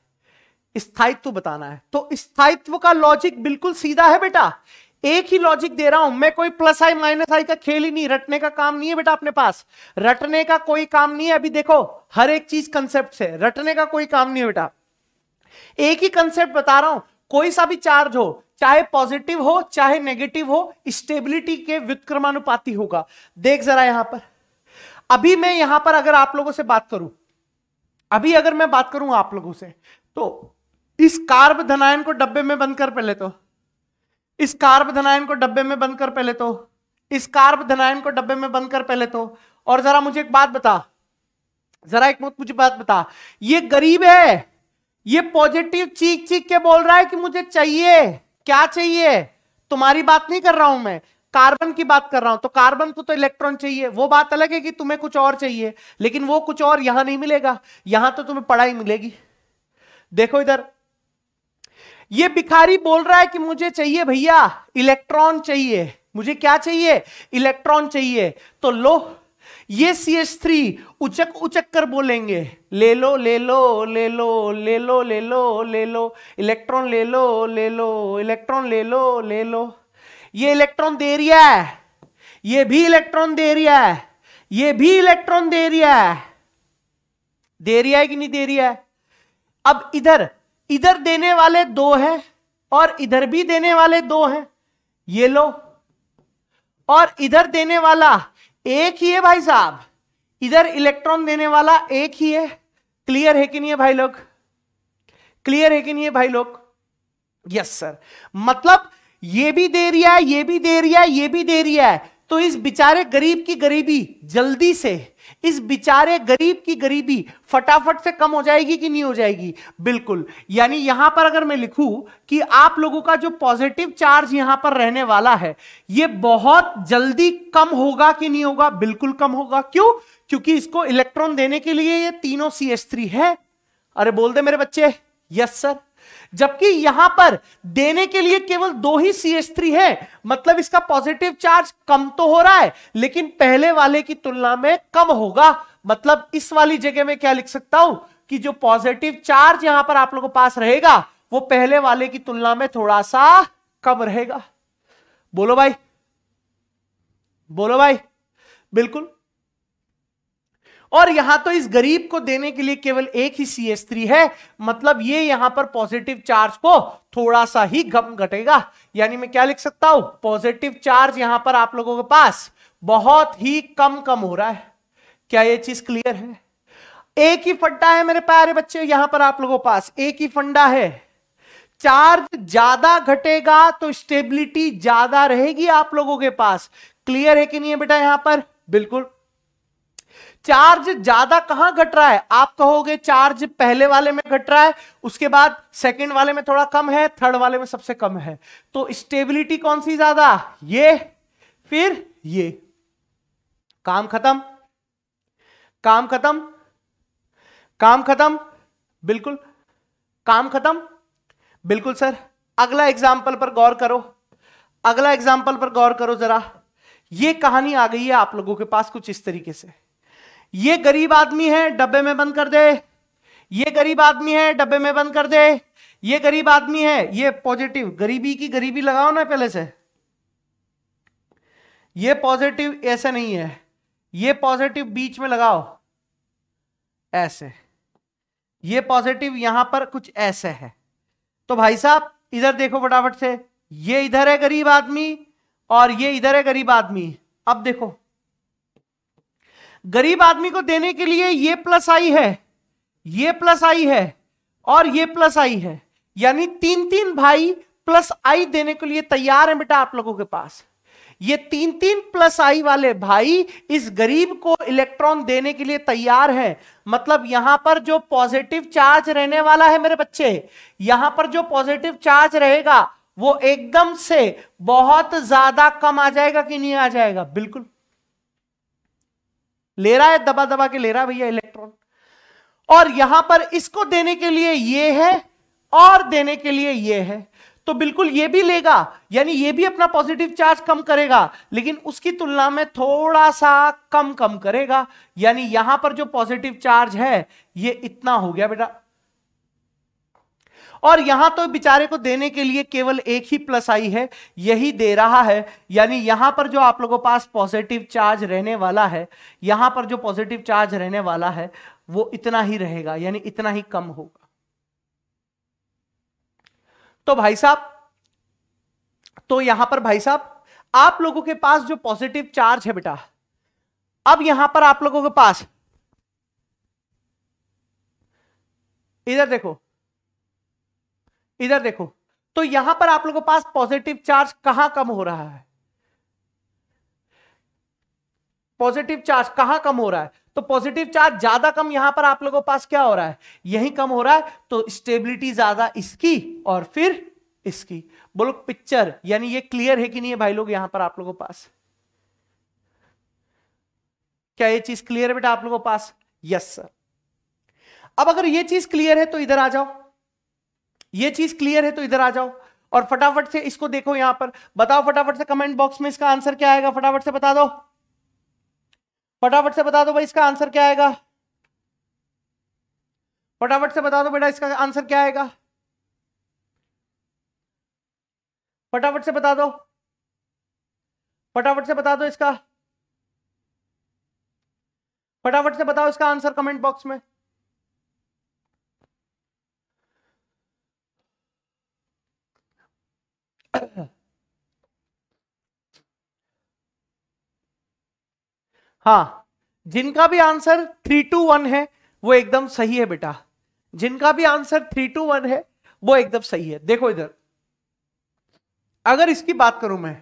स्थायित्व बताना है। तो स्थायित्व का लॉजिक बिल्कुल सीधा है बेटा। एक ही लॉजिक दे रहा हूँ, मैं कोई प्लस आई माइनस आई का खेल ही नहीं, रटने का काम नहीं है बेटा अपने पास। रटने का कोई काम नहीं है, अभी देखो, हर एक चीज़ कंसेप्ट से, रटने का कोई काम नहीं है बेटा। एक ही कंसेप्ट बता रहा हूँ, कोई सा भी चार्ज हो, चाहे पॉजिटिव हो, चाहे नेगेटिव हो स्टेबिलिटी के व्युत्क्रमानुपाती होगा। देख जरा यहाँ पर। अभी मैं यहाँ पर अगर आप लोगों से बात करूँ, अभी अगर मैं बात करूँ आप लोगों से तो इस कार्ब धनायन को डब्बे में बंद कर पहले तो। इस कार्ब धनायन को डब्बे में बंद कर पहले तो इस कार्ब धनायन को डब्बे में बंद कर पहले तो। और जरा मुझे एक बात बता, जरा एक मुझे बात बता, ये गरीब है, ये पॉजिटिव चीख चीख के बोल रहा है कि मुझे चाहिए, क्या चाहिए? तुम्हारी बात नहीं कर रहा हूँ मैं, कार्बन की बात कर रहा हूँ तो कार्बन को तो इलेक्ट्रॉन चाहिए, वो बात अलग है कि तुम्हें कुछ और चाहिए, लेकिन वो कुछ और यहाँ नहीं मिलेगा, यहाँ तो तुम्हें पढ़ाई मिलेगी। देखो इधर ये भिखारी बोल रहा है कि मुझे चाहिए भैया, इलेक्ट्रॉन चाहिए। मुझे क्या चाहिए? इलेक्ट्रॉन चाहिए। तो लो, ये सी एस थ्री उचक उचक कर बोलेंगे। ले लो ले लो ले लो ले लो ले लो ले लो। इलेक्ट्रॉन ले लो ले लो। इलेक्ट्रॉन ले लो ले लो। ये इलेक्ट्रॉन दे रहा है। ये भी इलेक्ट्रॉन दे रहा है। ये भी इलेक्ट्रॉन दे रहा है। दे रहा है कि नहीं दे रहा है? अब इधर इधर देने वाले दो हैं और इधर भी देने वाले दो हैं। ये लो। और इधर देने वाला एक ही है भाई साहब। इधर इलेक्ट्रॉन देने वाला एक ही है। क्लियर है कि नहीं है भाई लोग? क्लियर है कि नहीं है भाई लोग? यस सर मतलब ये भी दे रहा है, ये भी दे रहा है, ये भी दे रहा है। तो इस बेचारे गरीब की गरीबी जल्दी से इस बेचारे गरीब की गरीबी फटाफट से कम हो जाएगी कि नहीं हो जाएगी? बिल्कुल। यानी यहाँ पर अगर मैं लिखूं कि आप लोगों का जो पॉजिटिव चार्ज यहाँ पर रहने वाला है, ये बहुत जल्दी कम होगा कि नहीं होगा? बिल्कुल कम होगा। क्यों? क्योंकि इसको इलेक्ट्रॉन देने के लिए ये तीनों सी है। अरे बोल दे मेरे बच्चे। यस सर जबकि यहाँ पर देने के लिए केवल दो ही सी एस थ्री है। मतलब इसका पॉजिटिव चार्ज कम तो हो रहा है, लेकिन पहले वाले की तुलना में कम होगा। मतलब इस वाली जगह में क्या लिख सकता हूँ? कि जो पॉजिटिव चार्ज यहाँ पर आप लोगों के पास रहेगा, वो पहले वाले की तुलना में थोड़ा सा कम रहेगा। बोलो भाई। बोलो भाई। बिल्कुल। और यहाँ तो इस गरीब को देने के लिए केवल एक ही सी एस थ्री है मतलब ये यहाँ पर पॉजिटिव चार्ज को थोड़ा सा ही गम घटेगा। यानी मैं क्या लिख सकता हूँ? पॉजिटिव चार्ज यहाँ पर आप लोगों के पास बहुत ही कम कम हो रहा है। क्या ये चीज़ क्लियर है? एक ही फंडा है मेरे प्यारे बच्चे, यहाँ पर आप लोगों के पास एक ही फंडा है। चार्ज ज़्यादा घटेगा तो स्टेबिलिटी ज़्यादा रहेगी आप लोगों के पास। क्लियर है कि नहीं है बेटा यहाँ पर? बिल्कुल। चार्ज ज़्यादा कहाँ घट रहा है? आप कहोगे चार्ज पहले वाले में घट रहा है, उसके बाद सेकंड वाले में थोड़ा कम है, थर्ड वाले में सबसे कम है। तो स्टेबिलिटी कौन सी ज़्यादा? ये, फिर ये। काम खत्म। काम खत्म। काम खत्म। बिल्कुल। काम खत्म। बिल्कुल, सर। अगला एग्ज़ाम्पल पर गौर करो। अगला एग्ज़ाम्पल पर गौर करो जरा। ये कहानी आ गई है आप लोगों के पास कुछ इस तरीके से। ये गरीब आदमी है, डब्बे में बंद कर दे। ये गरीब आदमी है, डब्बे में बंद कर दे। ये गरीब आदमी है, ये पॉजिटिव, गरीबी की गरीबी लगाओ ना पहले से। ये पॉजिटिव ऐसे नहीं है, ये पॉजिटिव बीच में लगाओ। ऐसे। ये पॉजिटिव यहाँ पर कुछ ऐसे है। तो भाई साहब, इधर देखो फटाफट से। ये इधर है गरीब आदमी और ये इधर है गरीब आदमी। अब देखो। गरीब आदमी को देने के लिए ये प्लस आई है, ये प्लस आई है और ये प्लस आई है। यानी तीन तीन भाई प्लस आई देने के लिए तैयार है बेटा आप लोगों के पास। ये तीन तीन प्लस आई वाले भाई इस गरीब को इलेक्ट्रॉन देने के लिए तैयार है। मतलब यहाँ पर जो पॉजिटिव चार्ज रहने वाला है मेरे बच्चे, यहाँ पर जो पॉजिटिव चार्ज रहेगा, वो एकदम से बहुत ज़्यादा कम आ जाएगा कि नहीं आ जाएगा? बिल्कुल। ले रहा है, दबा दबा के ले रहा है भैया इलेक्ट्रॉन और यहाँ पर इसको देने के लिए ये है, और देने के लिए ये है। तो बिल्कुल ये भी लेगा, यानी ये भी अपना पॉजिटिव चार्ज कम करेगा, लेकिन उसकी तुलना में थोड़ा सा कम कम करेगा। यानी यहाँ पर जो पॉजिटिव चार्ज है, ये इतना हो गया बेटा। और यहाँ तो बेचारे को देने के लिए केवल एक ही प्लस आई है, यही दे रहा है। यानी यहाँ पर जो आप लोगों पास पॉजिटिव चार्ज रहने वाला है, यहाँ पर जो पॉजिटिव चार्ज रहने वाला है, वो इतना ही रहेगा, यानी इतना ही कम होगा। तो भाई साहब तो यहाँ पर भाई साहब, आप लोगों के पास जो पॉजिटिव चार्ज है बेटा, अब यहाँ पर आप लोगों के पास, इधर देखो इधर देखो। तो यहाँ पर आप लोगों के पास पॉजिटिव चार्ज कहाँ कम हो रहा है? पॉजिटिव चार्ज कहाँ कम हो रहा है? तो पॉजिटिव चार्ज ज़्यादा कम यहाँ पर आप लोगों के पास क्या हो रहा है? यही कम हो रहा है तो स्टेबिलिटी ज़्यादा इसकी और फिर इसकी। बोलो पिक्चर यानी ये क्लियर है कि नहीं है भाई लोग यहाँ पर आप लोगों के पास? क्या ये चीज़ क्लियर है बेटा आप लोगों के पास? यस सर अब अगर ये चीज़ क्लियर है तो इधर आ जाओ। ये चीज़ क्लियर है तो इधर आ जाओ। और फटाफट से इसको देखो यहाँ पर। बताओ, फटाफट से कमेंट बॉक्स में इसका आंसर क्या आएगा? फटाफट से बता दो। फटाफट से बता दो भाई, इसका आंसर क्या आएगा? फटाफट से बता दो बेटा, इसका आंसर क्या आएगा? फटाफट से बता दो। फटाफट से बता दो इसका। फटाफट से बताओ इसका आंसर कमेंट बॉक्स में। हाँ जिनका भी आंसर थ्री टू वन है, वो एकदम सही है बेटा। जिनका भी आंसर थ्री टू वन है, वो एकदम सही है। देखो इधर। अगर इसकी बात करूँ मैं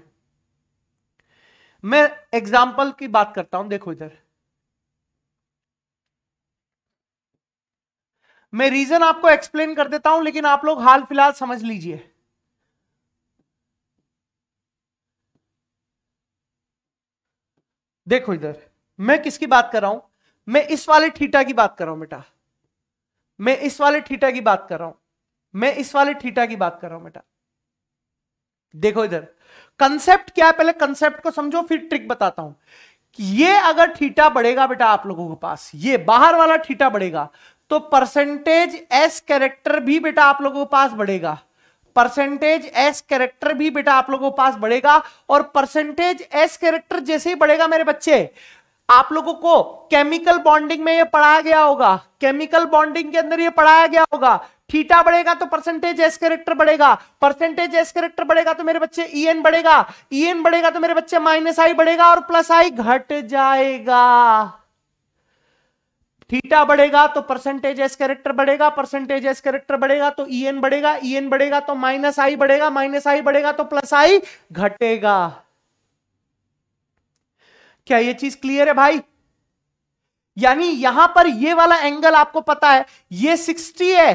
मैं एग्ज़ाम्पल की बात करता हूँ, देखो इधर। मैं रीजन आपको एक्सप्लेन कर देता हूँ, लेकिन आप लोग हाल फ़िलहाल समझ लीजिए। देखो इधर, मैं किसकी बात कर रहा हूँ? मैं इस वाले थीटा की बात कर रहा हूँ, बेटा। मैं इस वाले थीटा की बात कर रहा हूँ। मैं इस वाले थीटा की बात कर रहा हूँ, बेटा। देखो इधर कंसेप्ट क्या है? पहले कंसेप्ट को समझो, फिर ट्रिक बताता हूँ। ये अगर थीटा बढ़ेगा, बेटा, आप लोगों के पास, ये बाहर वाला थीटा बढ़ेगा तो परसेंटेज एस कैरेक्टर भी, बेटा, आप लोगों के पास बढ़ेगा। परसेंटेज एस कैरेक्टर भी बेटा आप लोगों के पास बढ़ेगा और परसेंटेज एस कैरेक्टर जैसे ही बढ़ेगा मेरे बच्चे, आप लोगों को केमिकल बॉन्डिंग में ये पढ़ाया गया होगा केमिकल बॉन्डिंग के अंदर ये पढ़ाया गया होगा। थीटा बढ़ेगा तो परसेंटेज एस कैरेक्टर बढ़ेगा परसेंटेज एस कैरेक्टर बढ़ेगा तो मेरे बच्चे ई एन बढ़ेगा ई एन बढ़ेगा तो मेरे बच्चे माइनस आई बढ़ेगा और प्लस आई घट जाएगा। थीटा बढ़ेगा तो परसेंटेज एस कैरेक्टर बढ़ेगा परसेंटेज एस कैरेक्टर बढ़ेगा तो ई एन बढ़ेगा ई एन बढ़ेगा तो माइनस आई बढ़ेगा माइनस आई बढ़ेगा तो प्लस आई घटेगा। क्या ये चीज़ क्लियर है भाई? यानी यहाँ पर ये वाला एंगल आपको पता है, ये 60 है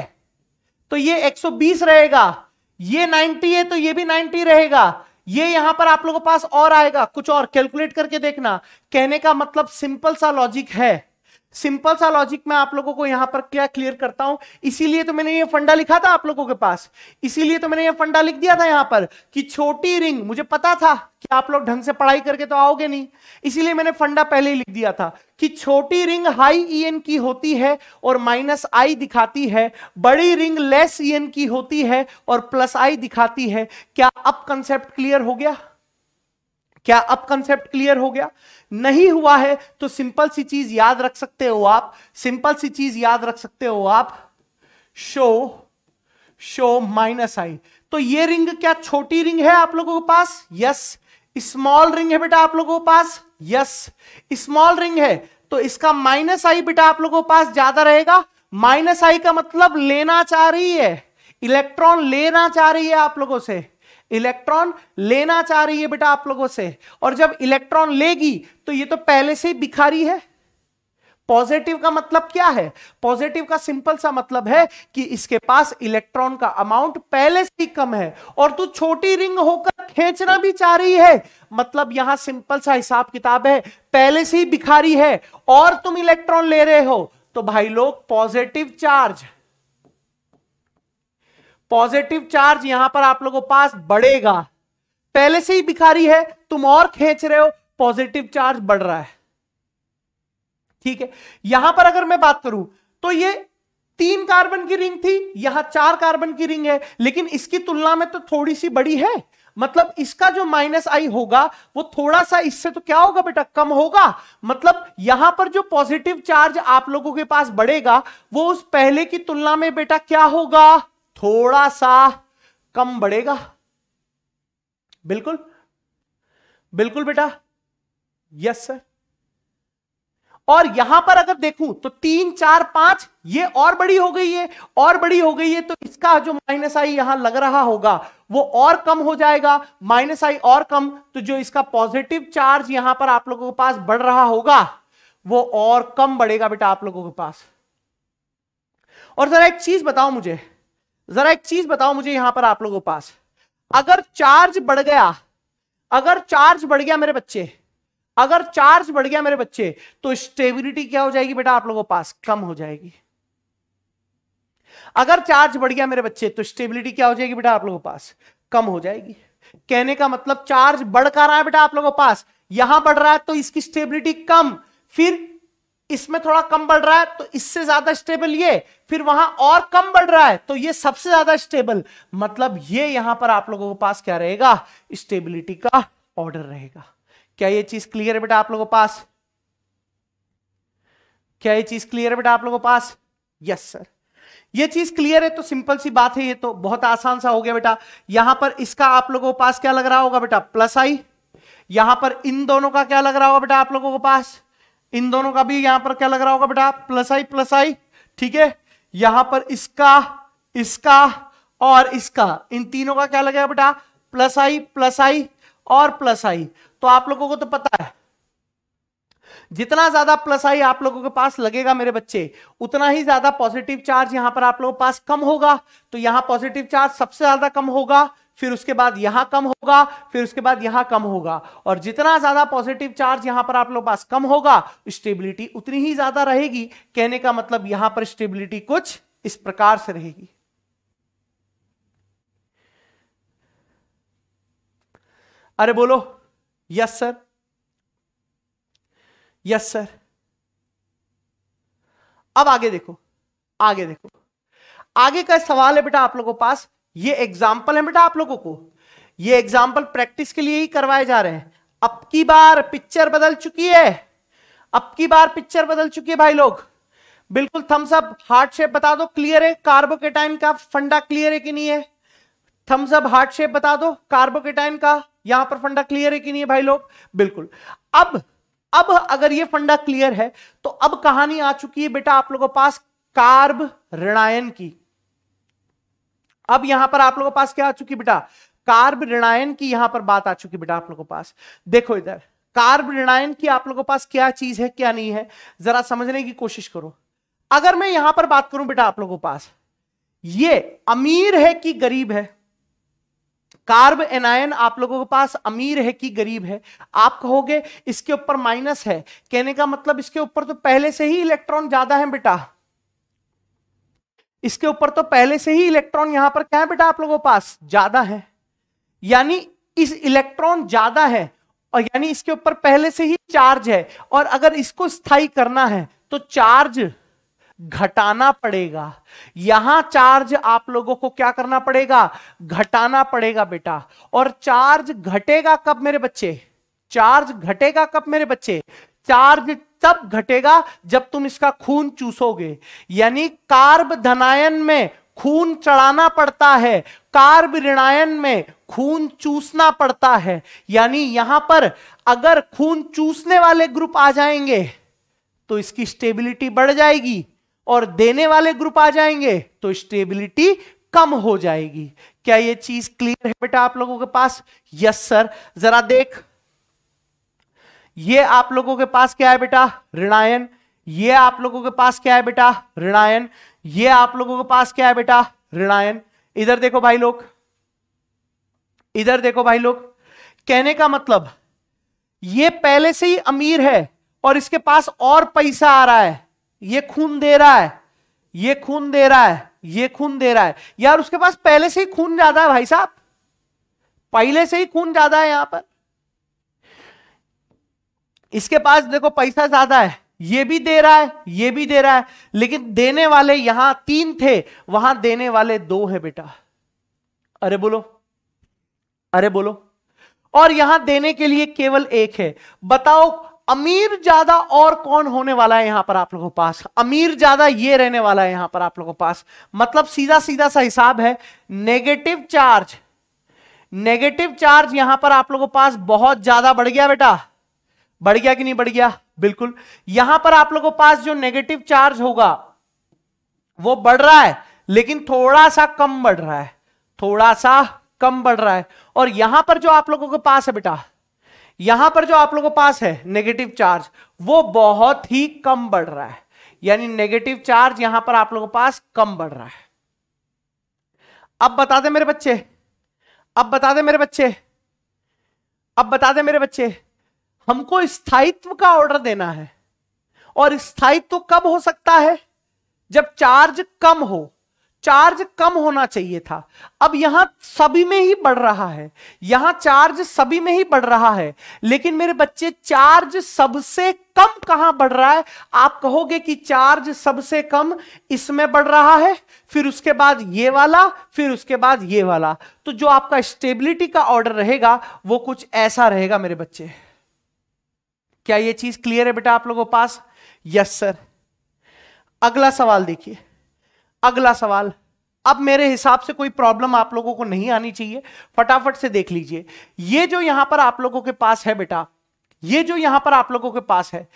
तो ये 120 रहेगा, ये 90 है तो ये भी 90 रहेगा, ये यहाँ पर आप लोगों के पास और आएगा, कुछ और कैलकुलेट करके देखना। कहने का मतलब सिंपल सा लॉजिक है। सिंपल सा लॉजिक मैं आप लोगों को यहाँ पर क्या क्लियर करता हूँ? इसीलिए तो मैंने ये फंडा लिखा था आप लोगों के पास। इसीलिए तो मैंने ये फंडा लिख दिया था यहाँ पर कि छोटी रिंग, मुझे पता था कि आप लोग ढंग से पढ़ाई करके तो आओगे नहीं। इसीलिए मैंने फंडा पहले ही लिख दिया था कि छोटी रिंग हाई ई एन की होती है और माइनस आई दिखाती है। बड़ी रिंग लेस ई एन की होती है और प्लस आई दिखाती है। क्या अब कंसेप्ट क्लियर हो गया? क्या अब कंसेप्ट क्लियर हो गया? नहीं हुआ है तो सिंपल सी चीज़ याद रख सकते हो आप। सिंपल सी चीज़ याद रख सकते हो आप। शो शो माइनस आई तो ये रिंग क्या छोटी रिंग है आप लोगों के पास? यस स्मॉल रिंग है बेटा आप लोगों के पास? यस स्मॉल रिंग है तो इसका माइनस आई बेटा आप लोगों के पास ज़्यादा रहेगा। माइनस आई का मतलब लेना चाह रही है। इलेक्ट्रॉन लेना चाह रही है आप लोगों से। इलेक्ट्रॉन लेना चाह रही है बेटा आप लोगों से। और जब इलेक्ट्रॉन लेगी तो ये तो पहले से ही बिखारी है। पॉजिटिव का मतलब क्या है? पॉजिटिव का सिंपल सा मतलब है कि इसके पास इलेक्ट्रॉन का अमाउंट पहले से ही कम है और तू छोटी रिंग होकर खींचना भी चाह रही है। मतलब यहाँ सिंपल सा हिसाब किताब है, पहले से ही बिखारी है और तुम इलेक्ट्रॉन ले रहे हो। तो भाई लोग, पॉजिटिव चार्ज। पॉजिटिव चार्ज यहाँ पर आप लोगों पास बढ़ेगा। पहले से ही भिखारी है, तुम और खींच रहे हो, पॉजिटिव चार्ज बढ़ रहा है। ठीक है, यहाँ पर अगर मैं बात करूँ तो ये तीन कार्बन की रिंग थी, यहाँ चार कार्बन की रिंग है, लेकिन इसकी तुलना में तो थोड़ी सी बड़ी है। मतलब इसका जो माइनस आई होगा, वो थोड़ा सा इससे तो क्या होगा बेटा, कम होगा। मतलब यहाँ पर जो पॉजिटिव चार्ज आप लोगों के पास बढ़ेगा, वो उस पहले की तुलना में बेटा क्या होगा? थोड़ा सा कम बढ़ेगा। बिल्कुल। बिल्कुल बेटा। Yes, sir. और यहाँ पर अगर देखूँ तो तीन, चार, पाँच, ये और बड़ी हो गई है, और बड़ी हो गई है तो इसका जो माइनस आई यहाँ लग रहा होगा, वो और कम हो जाएगा, माइनस आई और कम तो जो इसका पॉजिटिव चार्ज यहाँ पर आप लोगों के पास बढ़ रहा होगा, वो और कम बढ़ेगा बेटा आप लोगों के पास। और जरा एक चीज़ बताओ मुझे जरा एक चीज़ बताओ मुझे यहाँ पर आप लोगों पास। अगर चार्ज बढ़ गया, अगर चार्ज बढ़ गया मेरे बच्चे, अगर चार्ज बढ़ गया मेरे बच्चे तो स्टेबिलिटी क्या हो जाएगी बेटा आप लोगों पास? कम हो जाएगी। अगर चार्ज बढ़ गया मेरे बच्चे तो स्टेबिलिटी क्या हो जाएगी बेटा आप लोगों पास? कम हो जाएगी। कहने का मतलब चार्ज बढ़ कर रहा है बेटा आप लोगों पास, यहाँ बढ़ रहा है तो इसकी स्टेबिलिटी कम, फिर इसमें थोड़ा कम बढ़ रहा है तो इससे ज़्यादा स्टेबल ये, फिर वहाँ और कम बढ़ रहा है तो ये सबसे ज़्यादा स्टेबल मतलब ये यहाँ पर आप लोगों के पास क्या रहेगा? स्टेबिलिटी का ऑर्डर रहेगा। क्या ये चीज़ क्लियर है बेटा आप लोगों के पास? क्या ये चीज़ क्लियर है बेटा आप लोगों के पास? यस सर ये चीज़ क्लियर है तो सिंपल सी बात है ये तो बहुत आसान सा हो गया बेटा। यहाँ पर इसका आप लोगों के पास क्या लग रहा होगा बेटा? प्लस आई यहाँ पर इन दोनों का क्या लग रहा होगा बेटा आप लोगों के पास? इन दोनों का भी यहाँ पर क्या लग रहा होगा बेटा? प्लस आई प्लस आई, ठीक है? यहाँ पर इसका इसका और इसका, इन तीनों का क्या लगेगा बेटा? प्लस आई प्लस आई और प्लस आई। तो आप लोगों को तो पता है, जितना ज़्यादा प्लस आई आप लोगों के पास लगेगा मेरे बच्चे, उतना ही ज़्यादा पॉजिटिव चार्ज यहाँ पर आप लोगों के पास कम होगा। तो यहाँ पॉजिटिव चार्ज सबसे ज़्यादा कम होगा फिर उसके बाद यहाँ कम होगा, फिर उसके बाद यहाँ कम होगा। और जितना ज़्यादा पॉजिटिव चार्ज यहाँ पर आप लोग पास कम होगा स्टेबिलिटी उतनी ही ज़्यादा रहेगी। कहने का मतलब यहाँ पर स्टेबिलिटी कुछ इस प्रकार से रहेगी। अरे बोलो यस सर यस सर अब आगे देखो आगे देखो। आगे का सवाल है बेटा आप लोगों पास ये एग्ज़ाम्पल है बेटा आप लोगों को। ये एग्ज़ाम्पल प्रैक्टिस के लिए ही करवाए जा रहे हैं। अब की बार पिक्चर बदल चुकी है। अब की बार पिक्चर बदल चुकी है भाई लोग। बिल्कुल थम्स अप हार्ट शेप बता दो क्लियर है? कार्बोकेटाइन का फंडा क्लियर है कि नहीं है? थम्स अप हार्ट शेप बता दो कार्बोकेटाइन का यहाँ पर फंडा क्लियर है कि नहीं है भाई लोग? बिल्कुल। अब अब अगर ये फंडा क्लियर है तो अब कहानी आ चुकी है बेटा आप लोगों पास कार्ब ऋणायन की। अब यहाँ पर आप लोगों के पास क्या आ चुकी बेटा? कार्ब ऋणायन की यहाँ पर बात आ चुकी बेटा आप लोगों के पास। देखो इधर, कार्ब ऋणायन की आप लोगों के पास क्या चीज़ है, क्या नहीं है, जरा समझने की कोशिश करो। अगर मैं यहाँ पर बात करूँ बेटा आप लोगों के पास, ये अमीर है कि गरीब है? कार्ब एनायन आप लोगों के पास अमीर है कि गरीब है? आप कहोगे इसके ऊपर माइनस है। कहने का मतलब इसके ऊपर तो पहले से ही इलेक्ट्रॉन ज़्यादा है बेटा। इसके ऊपर तो पहले से ही इलेक्ट्रॉन यहाँ पर क्या है बेटा आप लोगों पास? ज़्यादा है। यानी इस इलेक्ट्रॉन ज़्यादा है और यानी इसके ऊपर पहले से ही चार्ज है। और अगर इसको स्थायी करना है तो चार्ज घटाना पड़ेगा। यहाँ चार्ज आप लोगों को क्या करना पड़ेगा? घटाना पड़ेगा बेटा। और चार्ज घटेगा कब मेरे बच्चे? चार्ज घटेगा कब मेरे बच्चे? चार्ज तब घटेगा जब तुम इसका खून चूसोगे। यानी कार्ब धनायन में खून चढ़ाना पड़ता है, कार्ब ऋणायन में खून चूसना पड़ता है। यानी यहाँ पर अगर खून चूसने वाले ग्रुप आ जाएँगे तो इसकी स्टेबिलिटी बढ़ जाएगी और देने वाले ग्रुप आ जाएँगे तो स्टेबिलिटी कम हो जाएगी। क्या ये चीज़ क्लियर है बेटा आप लोगों के पास? Yes, sir. जरा देख। ये आप लोगों के पास क्या है बेटा? ऋणायन। ये आप लोगों के पास क्या है बेटा? ऋणायन। ये आप लोगों के पास क्या है बेटा? ऋणायन। इधर देखो भाई लोग। इधर देखो भाई लोग। कहने का मतलब ये पहले से ही अमीर है और इसके पास और पैसा आ रहा है। ये खून दे रहा है। ये खून दे रहा है। ये खून दे रहा है। यार, उसके पास पहले से ही खून ज़्यादा है भाई साहब। पहले से ही खून ज़्यादा है यहाँ पर। इसके पास देखो पैसा ज़्यादा है, ये भी दे रहा है, ये भी दे रहा है, लेकिन देने वाले यहाँ तीन थे, वहाँ देने वाले दो है बेटा। अरे बोलो अरे बोलो। और यहाँ देने के लिए केवल एक है। बताओ, अमीर ज़्यादा और कौन होने वाला है यहाँ पर आप लोगों पास? अमीर ज़्यादा ये रहने वाला है यहाँ पर आप लोगों पास। मतलब सीधा सीधा सा हिसाब है नेगेटिव चार्ज नेगेटिव चार्ज यहाँ पर आप लोगों पास बहुत ज़्यादा बढ़ गया बेटा। बढ़ गया कि नहीं बढ़ गया? बिल्कुल। यहाँ पर आप लोगों पास जो नेगेटिव चार्ज होगा, वो बढ़ रहा है, लेकिन थोड़ा सा कम बढ़ रहा है। थोड़ा सा कम बढ़ रहा है। और यहाँ पर जो आप लोगों के पास है बेटा, यहाँ पर जो आप लोगों के पास है नेगेटिव चार्ज वो बहुत ही कम बढ़ रहा है। यानी नेगेटिव चार्ज यहाँ पर आप लोगों के पास कम बढ़ रहा है। अब बता दे मेरे बच्चे। अब बता दे मेरे बच्चे। अब बता दे मेरे बच्चे। हमको स्थायित्व का ऑर्डर देना है। और स्थायित्व कब हो सकता है? जब चार्ज कम हो। चार्ज कम होना चाहिए था। अब यहाँ सभी में ही बढ़ रहा है। यहाँ चार्ज सभी में ही बढ़ रहा है। लेकिन मेरे बच्चे चार्ज सबसे कम कहाँ बढ़ रहा है? आप कहोगे कि चार्ज सबसे कम इसमें बढ़ रहा है, फिर उसके बाद ये वाला, फिर उसके बाद ये वाला। तो जो आपका स्टेबिलिटी का ऑर्डर रहेगा, वो कुछ ऐसा रहेगा मेरे बच्चे। क्या ये चीज़ क्लियर है बेटा आप लोगों के पास? यस सर अगला सवाल देखिए। अगला सवाल। अब मेरे हिसाब से कोई प्रॉब्लम आप लोगों को नहीं आनी चाहिए। फटाफट से देख लीजिए। ये जो यहाँ पर आप लोगों के पास है बेटा, ये जो यहाँ पर आप लोगों के पास है,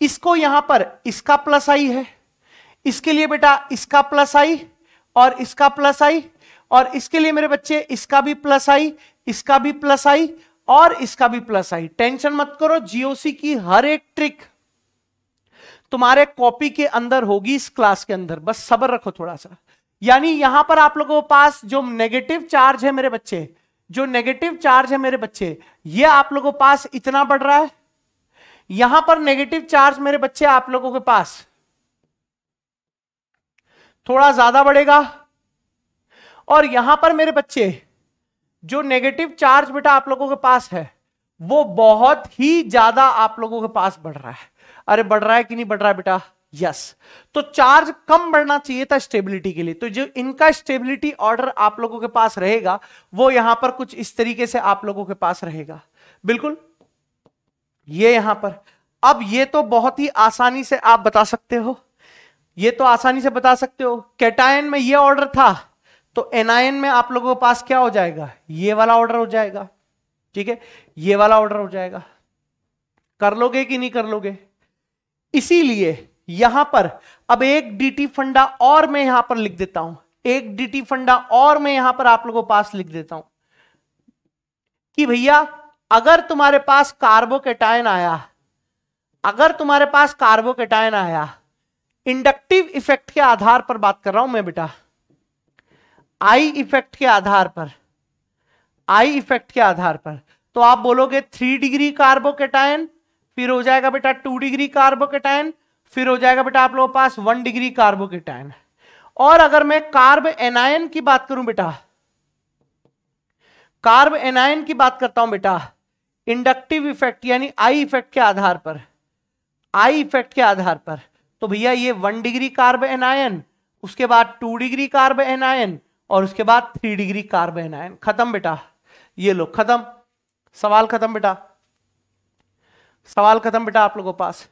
इसको यहाँ पर इसका प्लस आई है। इसके लिए बेटा इसका प्लस आई और इसका प्लस आई और इसके लिए मेरे बच्चे इसका भी प्लस आई इसका भी प्लस आई और इसका भी प्लस आई टेंशन मत करो जीओसी की हर एक ट्रिक तुम्हारे कॉपी के अंदर होगी इस क्लास के अंदर. बस सबर रखो थोड़ा सा. यानी यहाँ पर आप लोगों के पास जो नेगेटिव चार्ज है मेरे बच्चे, जो नेगेटिव चार्ज है मेरे बच्चे, ये आप लोगों के पास इतना बढ़ रहा है? यहाँ पर नेगेटिव चार्ज मेरे बच्चे आप लोगों के पास थोड़ा ज़्यादा बढ़ेगा. और यहाँ पर मेरे बच्चे जो नेगेटिव चार्ज बेटा आप लोगों के पास है, वो बहुत ही ज़्यादा आप लोगों के पास बढ़ रहा है। अरे, बढ़ रहा है कि नहीं बढ़ रहा है बेटा? यस तो चार्ज कम बढ़ना चाहिए था स्टेबिलिटी के लिए। तो जो इनका स्टेबिलिटी ऑर्डर आप लोगों के पास रहेगा, वो यहाँ पर कुछ इस तरीके से आप लोगों के पास रहेगा। बिल्कुल? ये यहाँ पर। अब ये तो बहुत ही आसानी से आप बता सकते हो। ये तो आसानी से बता सकते हो। कैटायन में ये ऑर्डर था। तो एनायन में आप लोगों के पास क्या हो जाएगा? ये वाला ऑर्डर हो जाएगा। ठीक है? ये वाला ऑर्डर हो जाएगा। कर लोगे कि नहीं कर लोगे? इसीलिए यहाँ पर, अब एक डीटी फंडा और मैं यहाँ पर लिख देता हूँ। एक डीटी फंडा और मैं यहाँ पर आप लोगों के पास लिख देता हूँ कि भैया, अगर तुम्हारे पास कार्बोकेटायन आया, अगर तुम्हारे पास कार्बोकेटायन आया इंडक्टिव इफ़ेक्ट के आधार पर बात कर रहा हूँ मैं बेटा। आई इफ़ेक्ट के आधार पर आई इफ़ेक्ट के आधार पर। तो आप बोलोगे थ्री डिग्री कार्बोकेटायन फिर हो जाएगा बेटा टू डिग्री कार्बोकेटायन फिर हो जाएगा बेटा आप लोगों के पास वन डिग्री कार्बोकेटायन और अगर मैं कार्ब एनायन की बात करूँ बेटा कार्ब एनायन की बात करता हूँ बेटा इंडक्टिव इफ़ेक्ट यानी आई इफ़ेक्ट के आधार पर आई इफ़ेक्ट के आधार पर तो भैया ये वन डिग्री कार्ब एनायन उसके बाद टू डिग्री कार्ब एनायन और उसके बाद थ्री डिग्री कार्ब एनायन खत्म बेटा। ये लो, खत्म। सवाल खत्म बेटा। सवाल खत्म बेटा आप लोगों पास।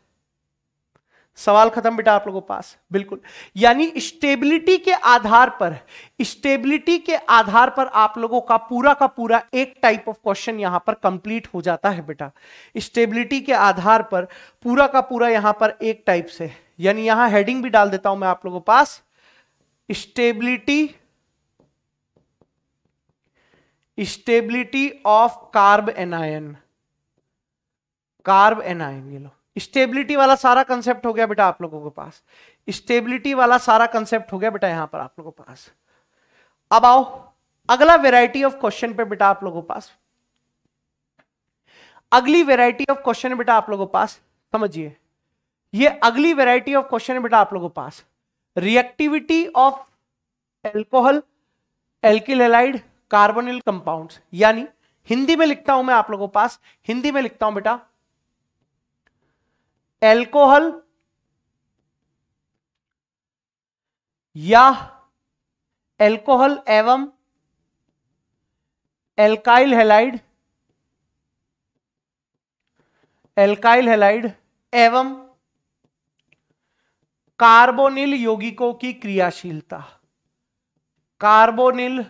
सवाल खत्म बेटा आप लोगों पास। बिल्कुल। यानी स्टेबिलिटी के आधार पर स्टेबिलिटी के आधार पर आप लोगों का पूरा का पूरा एक टाइप ऑफ़ क्वेश्चन यहाँ पर कंप्लीट हो जाता है बेटा। स्टेबिलिटी के आधार पर पूरा का पूरा यहाँ पर एक टाइप से। यानी यहाँ हेडिंग भी डाल देता हूँ मैं आप लोगों पास। Stability stability of carbanion carbanion ये लो। स्टेबिलिटी वाला सारा कंसेप्ट हो गया बेटा आप लोगों के पास। स्टेबिलिटी वाला सारा कंसेप्ट हो गया बेटा यहाँ पर आप लोगों के पास। अब आओ, अगला वेराइटी ऑफ़ क्वेश्चन पे बेटा आप लोगों के पास। अगली वेराइटी ऑफ़ क्वेश्चन बेटा आप लोगों के पास, समझिए। ये अगली वेराइटी ऑफ़ क्वेश्चन बेटा आप लोगों के पास। Reactivity of alcohol alkyl halide carbonyl compounds, यानी हिंदी में लिखता हूँ मैं आप लोगों पास, हिंदी में लिखता हूँ बेटा एल्कोहल या एल्कोहल एवं एल्काइल हेलाइड एल्काइल हेलाइड एवं कार्बोनिल यौगिकों की क्रियाशीलता। कार्बोनिल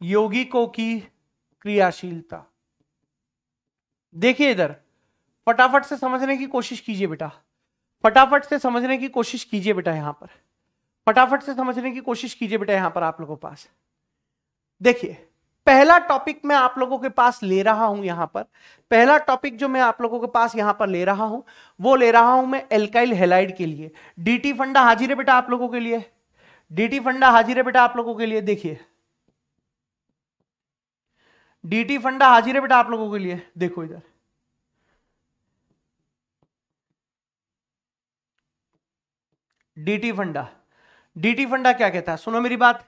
यौगिकों की क्रियाशीलता। देखिए इधर, फटाफट से समझने की कोशिश कीजिए बेटा। फटाफट से समझने की कोशिश कीजिए बेटा यहाँ पर। फटाफट से समझने की कोशिश कीजिए बेटा यहाँ पर आप लोगों के पास। देखिए, पहला टॉपिक मैं आप लोगों के पास ले रहा हूँ यहाँ पर। पहला टॉपिक जो मैं आप लोगों के पास यहाँ पर ले रहा हूँ, वो ले रहा हूँ मैं एल्काइल हेलाइड के लिए। डीटी फंडा हाजिर है बेटा आप लोगों के लिए। डीटी फंडा हाजिर है बेटा आप लोगों के लिए। देखिए डीटी फंडा हाजिर है बेटा आप लोगों के लिए। देखो इधर। डीटी फंडा। डीटी फंडा क्या कहता है? सुनो मेरी बात।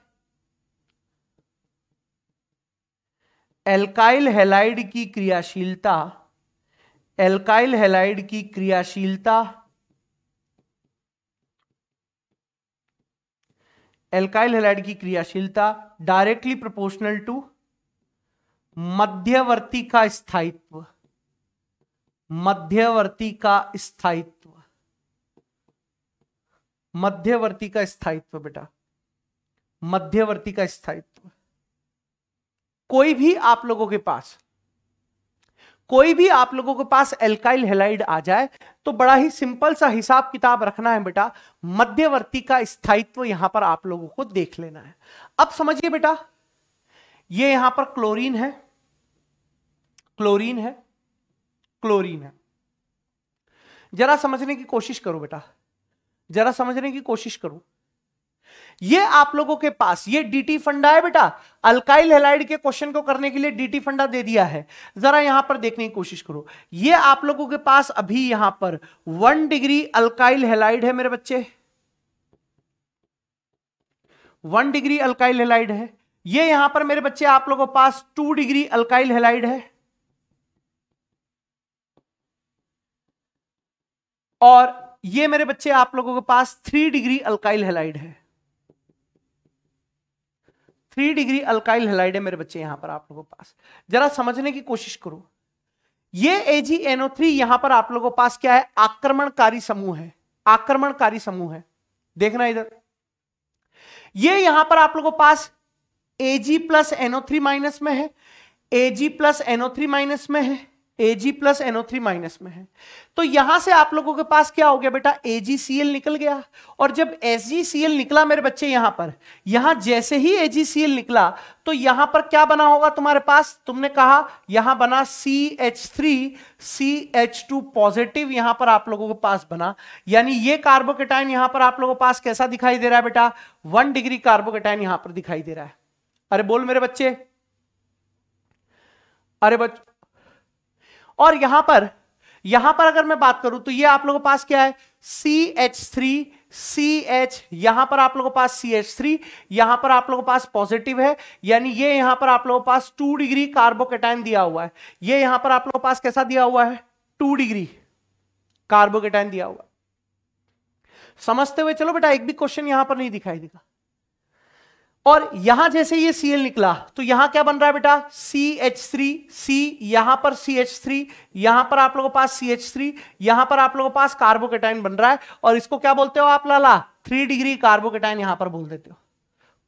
एल्काइल हेलाइड की क्रियाशीलता एल्काइल हेलाइड की क्रियाशीलता एल्काइल हेलाइड की क्रियाशीलता डायरेक्टली प्रोपोर्शनल टू मध्यवर्ती का स्थायित्व, मध्यवर्ती का स्थायित्व, मध्यवर्ती का स्थायित्व बेटा, मध्यवर्ती का स्थायित्व। कोई भी आप लोगों के पास, कोई भी आप लोगों के पास एल्काइल हेलाइड आ जाए तो बड़ा ही सिंपल सा हिसाब किताब रखना है बेटा। मध्यवर्ती का स्थायित्व यहाँ पर आप लोगों को देख लेना है। अब समझिए बेटा, ये यहाँ पर क्लोरीन है। क्लोरीन है क्लोरीन है। जरा समझने की कोशिश करो बेटा, जरा समझने की कोशिश करो। ये आप लोगों के पास, ये डीटी फंडा है बेटा अल्काइल हेलाइड के क्वेश्चन को करने के लिए डीटी फंडा दे दिया है। जरा यहाँ पर देखने की कोशिश करो। ये आप लोगों के पास अभी यहाँ पर वन डिग्री अल्काइल हेलाइड है मेरे बच्चे। वन डिग्री अल्काइल हेलाइड है। ये यहाँ पर मेरे बच्चे आप लोगों के पास टू डिग्री अल्काइल हेलाइड है। और ये मेरे बच्चे आप लोगों के पास थ्री डिग्री अल्काइल हेलाइड है। थ्री डिग्री अल्काइल हेलाइड है मेरे बच्चे यहाँ पर आप लोगों के पास। जरा समझने की कोशिश करो। ये एजी एनओ थ्री यहाँ पर आप लोगों के पास क्या है? आक्रमणकारी समूह है। आक्रमणकारी समूह है। देखना इधर। ये यहाँ पर आप लोगों के पास AG plus NO three minus में है। AG plus NO three minus में है। AG plus NO three minus में है। तो यहाँ से आप लोगों के पास क्या हो गया बेटा? एजीसीएल निकल गया। और जब एसजीसीएल निकला मेरे बच्चे यहाँ पर, यहाँ जैसे ही एजीसीएल निकला तो यहाँ पर क्या बना होगा तुम्हारे पास? तुमने कहा, यहाँ बना C H three C H two positive यहाँ पर आप लोगों के पास बना। यानी ये कार्बोकेटाइन यहाँ पर आप लोगों के पास कैसा दिखाई दे रहा है बेटा? वन डिग्री कार्बोकेटाइन यहाँ पर दिखाई दे रहा है। अरे बोल मेरे बच्चे। अरे बच्चे और यहाँ पर यहाँ पर अगर मैं बात करूँ तो ये आप लोगों के पास क्या है? C H three C H यहाँ पर आप लोगों के पास सी एच थ्री यहाँ पर आप लोगों के पास पॉजिटिव है, यानी ये यहाँ पर आप लोगों के पास टू डिग्री कार्बोकेटाइन दिया हुआ है। ये यहाँ पर आप लोगों के पास कैसा दिया हुआ है? टू डिग्री कार्बोकेटाइन दिया हुआ समझते हुए चलो बेटा, एक भी क्वेश्चन यहाँ पर नहीं दिखाई देगा। और यहाँ जैसे ये सीएल निकला तो यहाँ क्या बन रहा है बेटा? सी एच थ्री सी यहाँ पर सी एच थ्री यहाँ पर आप लोगों के पास थ्री यहाँ पर आप लोगों के पास कार्बोकेटाइन बन रहा है। और इसको क्या बोलते हो आप, लाला? थ्री डिग्री कार्बोकेटाइन यहाँ पर बोल देते हो।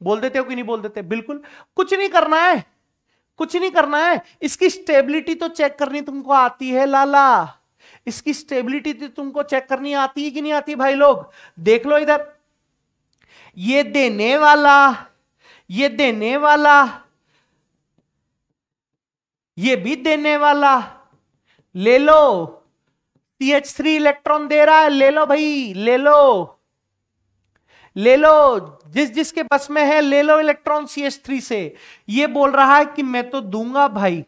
बोल देते हो कि नहीं बोल देते? बिल्कुल। कुछ नहीं करना है। कुछ नहीं करना है। इसकी स्टेबिलिटी तो चेक करनी तुमको आती है, लाला। इसकी स्टेबिलिटी तो तुमको चेक करनी आती है कि नहीं आती भाई लोग? देख लो इधर। ये देने वाला ये देने वाला, ये भी देने वाला। ले लो सी एच थ्री इलेक्ट्रॉन दे रहा है, ले लो भाई, ले लो। ले लो, जिस जिसके बस में है, ले लो इलेक्ट्रॉन सी एच थ्री से। ये बोल रहा है कि मैं तो दूँगा भाई,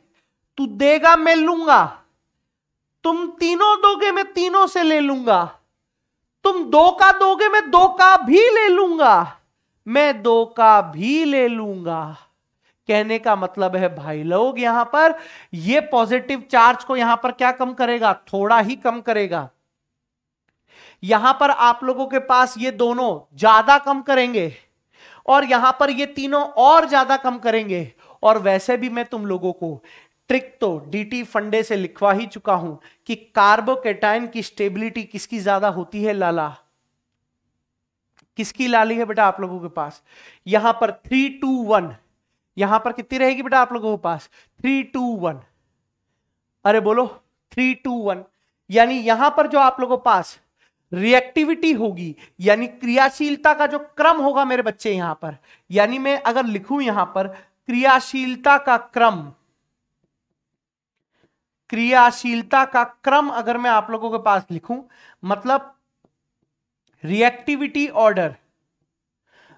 तू देगा, मैं लूँगा। तुम तीनों दोगे, मैं तीनों से ले लूँगा। तुम दो का दोगे, मैं दो का भी ले लूँगा। मैं दो का भी ले लूँगा। कहने का मतलब है, भाई लोग यहाँ पर, ये पॉजिटिव चार्ज को यहाँ पर क्या कम करेगा? थोड़ा ही कम करेगा। यहाँ पर आप लोगों के पास ये दोनों ज़्यादा कम करेंगे और यहाँ पर ये तीनों और ज़्यादा कम करेंगे। और वैसे भी मैं तुम लोगों को ट्रिक तो डीटी फंडे से लिखवा ही चुका हूँ कि कार्बोकेटाइन की स्टेबिलिटी किसकी ज़्यादा होती है, लाला? किसकी लाली है बेटा आप लोगों के पास? यहाँ पर थ्री टू वन यहाँ पर कितनी रहेगी बेटा आप लोगों के पास? थ्री टू वन अरे बोलो थ्री टू वन यानी यहाँ पर जो आप लोगों के पास रिएक्टिविटी होगी, यानी क्रियाशीलता का जो क्रम होगा मेरे बच्चे यहाँ पर, यानी मैं अगर लिखूं यहाँ पर, क्रियाशीलता का क्रम, क्रियाशीलता का क्रम अगर मैं आप लोगों के पास लिखूं मतलब रिएक्टिविटी ऑर्डर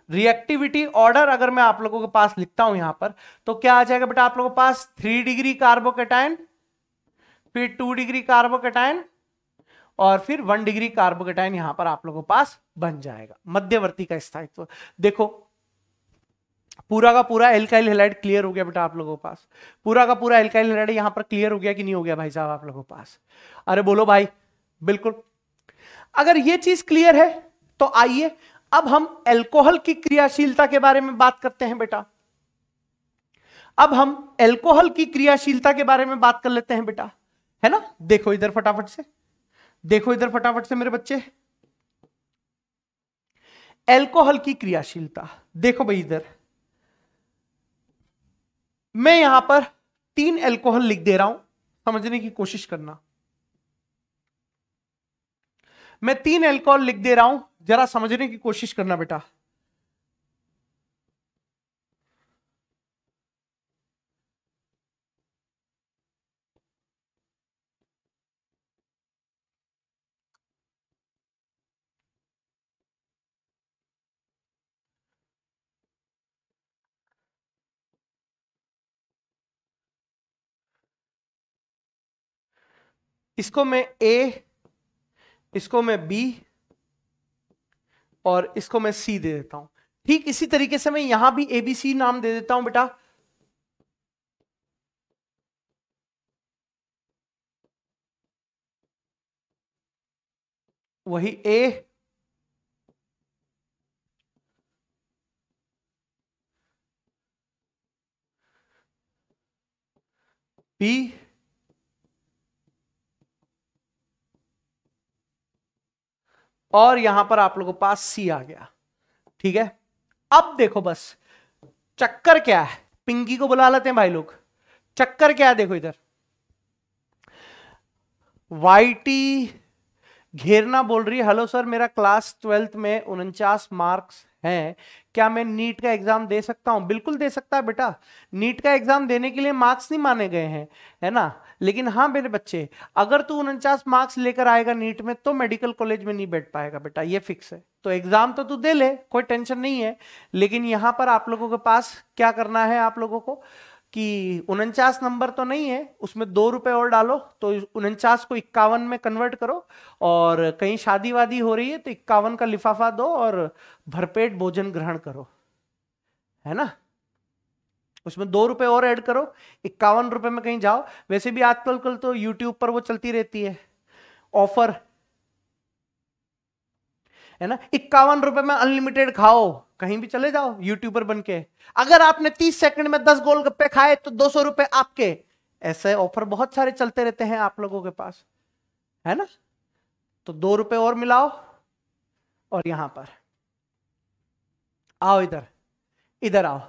रिएक्टिविटी ऑर्डर अगर मैं आप लोगों के पास लिखता हूँ यहाँ पर तो क्या आ जाएगा बेटा आप लोगों के पास? थ्री डिग्री कार्बोकेटाइन फिर टू डिग्री कार्बोकेटाइन और फिर वन डिग्री कार्बोकेटाइन यहाँ पर आप लोगों के पास बन जाएगा। मध्यवर्ती का स्थायित्व। देखो, पूरा का पूरा एल्काइल हेलाइड क्लियर हो गया बेटा आप लोगों के पास। पूरा का पूरा एल्काइल हेलाइड यहाँ पर क्लियर हो गया कि नहीं हो गया भाई साहब आप लोगों के पास? अरे बोलो भाई, बिल्कुल अगर ये चीज़ क्लियर है तो आइए, अब हम एल्कोहल की क्रियाशीलता के बारे में बात करते हैं बेटा। अब हम एल्कोहल की क्रियाशीलता के बारे में बात कर लेते हैं बेटा। है ना? देखो इधर फटाफट से। देखो इधर फटाफट से मेरे बच्चे। एल्कोहल की क्रियाशीलता। देखो भाई इधर। मैं यहाँ पर तीन एल्कोहल लिख दे रहा हूँ। समझने की कोशिश करना। मैं तीन एल्कोहल लिख दे रहा हूँ, जरा समझने की कोशिश करना बेटा। इसको मैं ए इसको मैं बी और इसको मैं सी दे देता हूँ। ठीक इसी तरीके से मैं यहाँ भी एबीसी नाम दे देता हूँ बेटा। वही ए बी और यहाँ पर आप लोगों पास सी आ गया। ठीक है? अब देखो बस, चक्कर क्या है? पिंकी को बुला लेते हैं भाई लोग। चक्कर क्या है देखो इधर। वाईटी घेरना बोल रही है, हेलो सर, मेरा क्लास ट्वेल्थ में उनचास मार्क्स हैं, क्या मैं नीट का एग्ज़ाम दे सकता हूँ? बिल्कुल दे सकता है बेटा। नीट का एग्ज़ाम देने के लिए मार्क्स नहीं माने गए हैं, है ना? लेकिन हाँ मेरे बच्चे, अगर तू उनचास मार्क्स लेकर आएगा नीट में तो मेडिकल कॉलेज में नहीं बैठ पाएगा बेटा, ये फिक्स है। तो एग्ज़ाम तो तू दे ले, कोई टेंशन नहीं है। लेकिन यहाँ पर आप लोगों के पास क्या करना है आप लोगों को? कि उनचास नंबर तो नहीं है, उसमें दो रुपए और डालो तो उनचास को इक्यावन में कन्वर्ट करो और कहीं शादी वादी हो रही है तो इक्यावन का लिफाफा दो और भरपेट भोजन ग्रहण करो, है ना? उसमें दो रुपए और ऐड करो, इक्यावन रुपए में कहीं जाओ। वैसे भी आजकल कल तो यूट्यूब पर वो चलती रहती है। ऑफ़र है ना? इक्यावन रुपए में अनलिमिटेड खाओ, कहीं भी चले जाओ यूट्यूबर बन के अगर आपने तीस सेकंड में दस गोल गप्पे खाए तो दो सौ रुपए आपके। ऐसे ऑफ़र बहुत सारे चलते रहते हैं आप लोगों के पास। है ना? तो दो रुपए और मिलाओ, और यहाँ पर। आओ इधर इधर आओ।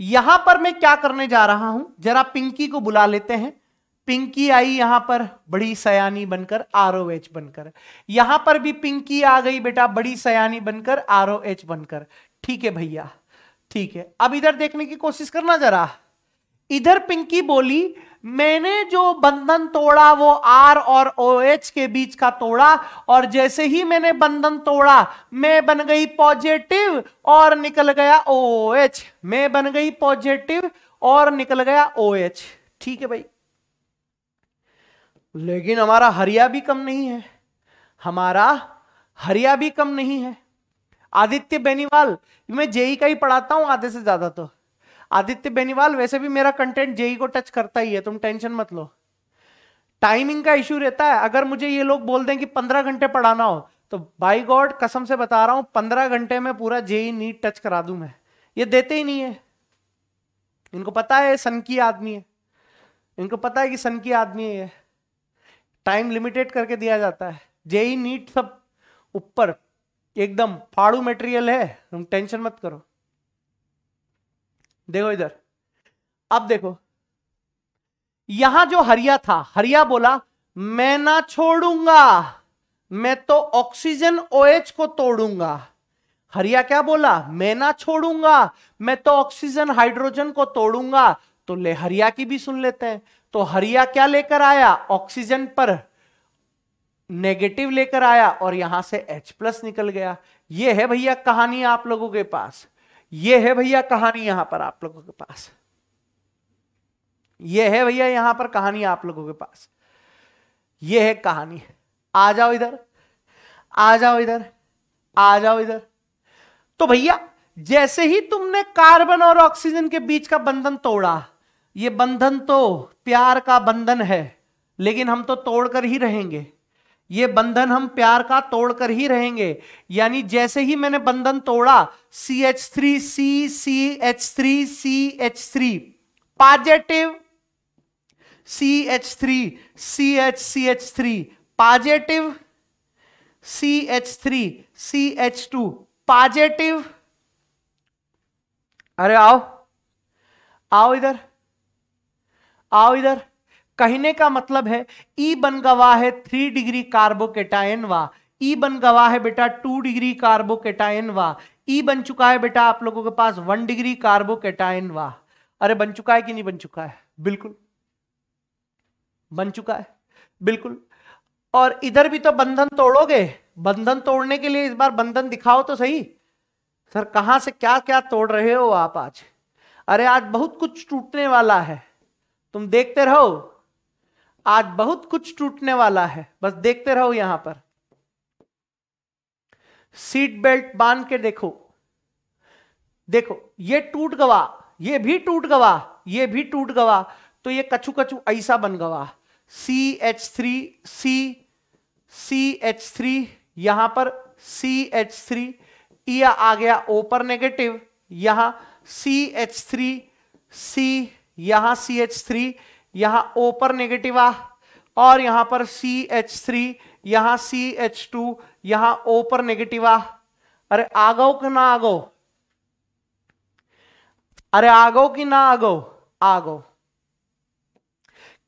यहाँ पर मैं क्या करने जा रहा हूँ, जरा पिंकी को बुला लेते हैं। पिंकी आई यहाँ पर, बड़ी सयानी बनकर आर एच बनकर। यहाँ पर भी पिंकी आ गई बेटा, बड़ी सयानी बनकर आर एच बनकर। ठीक है भैया, ठीक है। अब इधर देखने की कोशिश करना जरा। इधर पिंकी बोली, मैंने जो बंधन तोड़ा, वो आर और ओ एच के बीच का तोड़ा, और जैसे ही मैंने बंधन तोड़ा, मैं बन गई पॉजिटिव और निकल गया ओ एच मैं बन गई पॉजिटिव और निकल गया ओ एच ठीक है भाई। लेकिन हमारा हरिया भी कम नहीं है। हमारा हरिया भी कम नहीं है। आदित्य बेनीवाल, मैं जेई का ही पढ़ाता हूँ आधे से ज़्यादा तो। आदित्य बेनीवाल, वैसे भी मेरा कंटेंट जेई को टच करता ही है, तुम टेंशन मत लो। टाइमिंग का इश्यू रहता है। अगर मुझे ये लोग बोल दें कि पंद्रह घंटे पढ़ाना हो तो बाई गॉड कसम से बता रहा हूँ, पंद्रह घंटे में पूरा जेई नीट टच करा दूँ मैं। ये देते ही नहीं है। इनको पता है सन की आदमी है। इनको पता है कि सन की आदमी है टाइम लिमिटेड करके दिया जाता है। जेई नीट सब ऊपर, एकदम फाड़ू मटेरियल है, तुम टेंशन मत करो। देखो इधर। अब देखो। यहाँ जो हरिया था, हरिया बोला, मैं ना छोड़ूँगा, मैं तो ऑक्सीजन ओएच को तोड़ूँगा। हरिया क्या बोला, मैं ना छोड़ूँगा, मैं तो ऑक्सीजन हाइड्रोजन को तोड़ूँगा। तो ले, हरिया की भी सुन लेते हैं। तो हरिया क्या लेकर आया? ऑक्सीजन पर नेगेटिव लेकर आया और यहाँ से H प्लस निकल गया। ये है भैया कहानी आप लोगों के पास। ये है भैया कहानी यहाँ पर आप लोगों के पास। ये है भैया यहाँ पर कहानी आप लोगों के पास। ये है कहानी। आ जाओ इधर। आ जाओ इधर। आ जाओ इधर। तो भैया, जैसे ही तुमने कार्बन और ऑक्सीजन के बीच का बंधन तोड़ा ये बंधन तो प्यार का बंधन है, लेकिन हम तो तोड़कर ही रहेंगे। ये बंधन हम प्यार का तोड़कर ही रहेंगे। यानी जैसे ही मैंने बंधन तोड़ा C H three C C H three C H three positive C H three C H C H three positive C H three C H two positive अरे आओ आओ इधर। आओ इधर। कहने का मतलब है, ई बन गवा है थ्री डिग्री कार्बोकेटाइन वा। ई बन गवा है बेटा टू डिग्री कार्बोकेटाइन वा। ई बन चुका है बेटा आप लोगों के पास वन डिग्री कार्बोकेटाइन वा। अरे बन चुका है कि नहीं बन चुका है? बिल्कुल। बन चुका है। बिल्कुल। और इधर भी तो बंधन तोड़ोगे। बंधन तोड़ने के लिए इस बार बंधन दिखाओ तो सही। सर, कहाँ से क्या क्या तोड़ रहे हो आप आज? अरे आज बहुत कुछ टूटने वाला है। तुम देखते रहो, आज बहुत कुछ टूटने वाला है, बस देखते रहो यहाँ पर। सीट बेल्ट बाँध के देखो। देखो, ये टूट गवा, ये भी टूट गवा, ये भी टूट गवा तो ये कछु कछु ऐसा बन गवा। C H three C C H three यहाँ पर सी एच थ्री यह आ गया ओपर नेगेटिव, यहाँ सी एच थ्री सी यहाँ सी एच थ्री यहाँ ओ पर नेगेटिव आ, और यहाँ पर सी एच थ्री यहाँ सी एच टू यहाँ ओ पर नेगेटिव आ। अरे आगो कि ना आगो? अरे आगो कि ना आगो? आगो।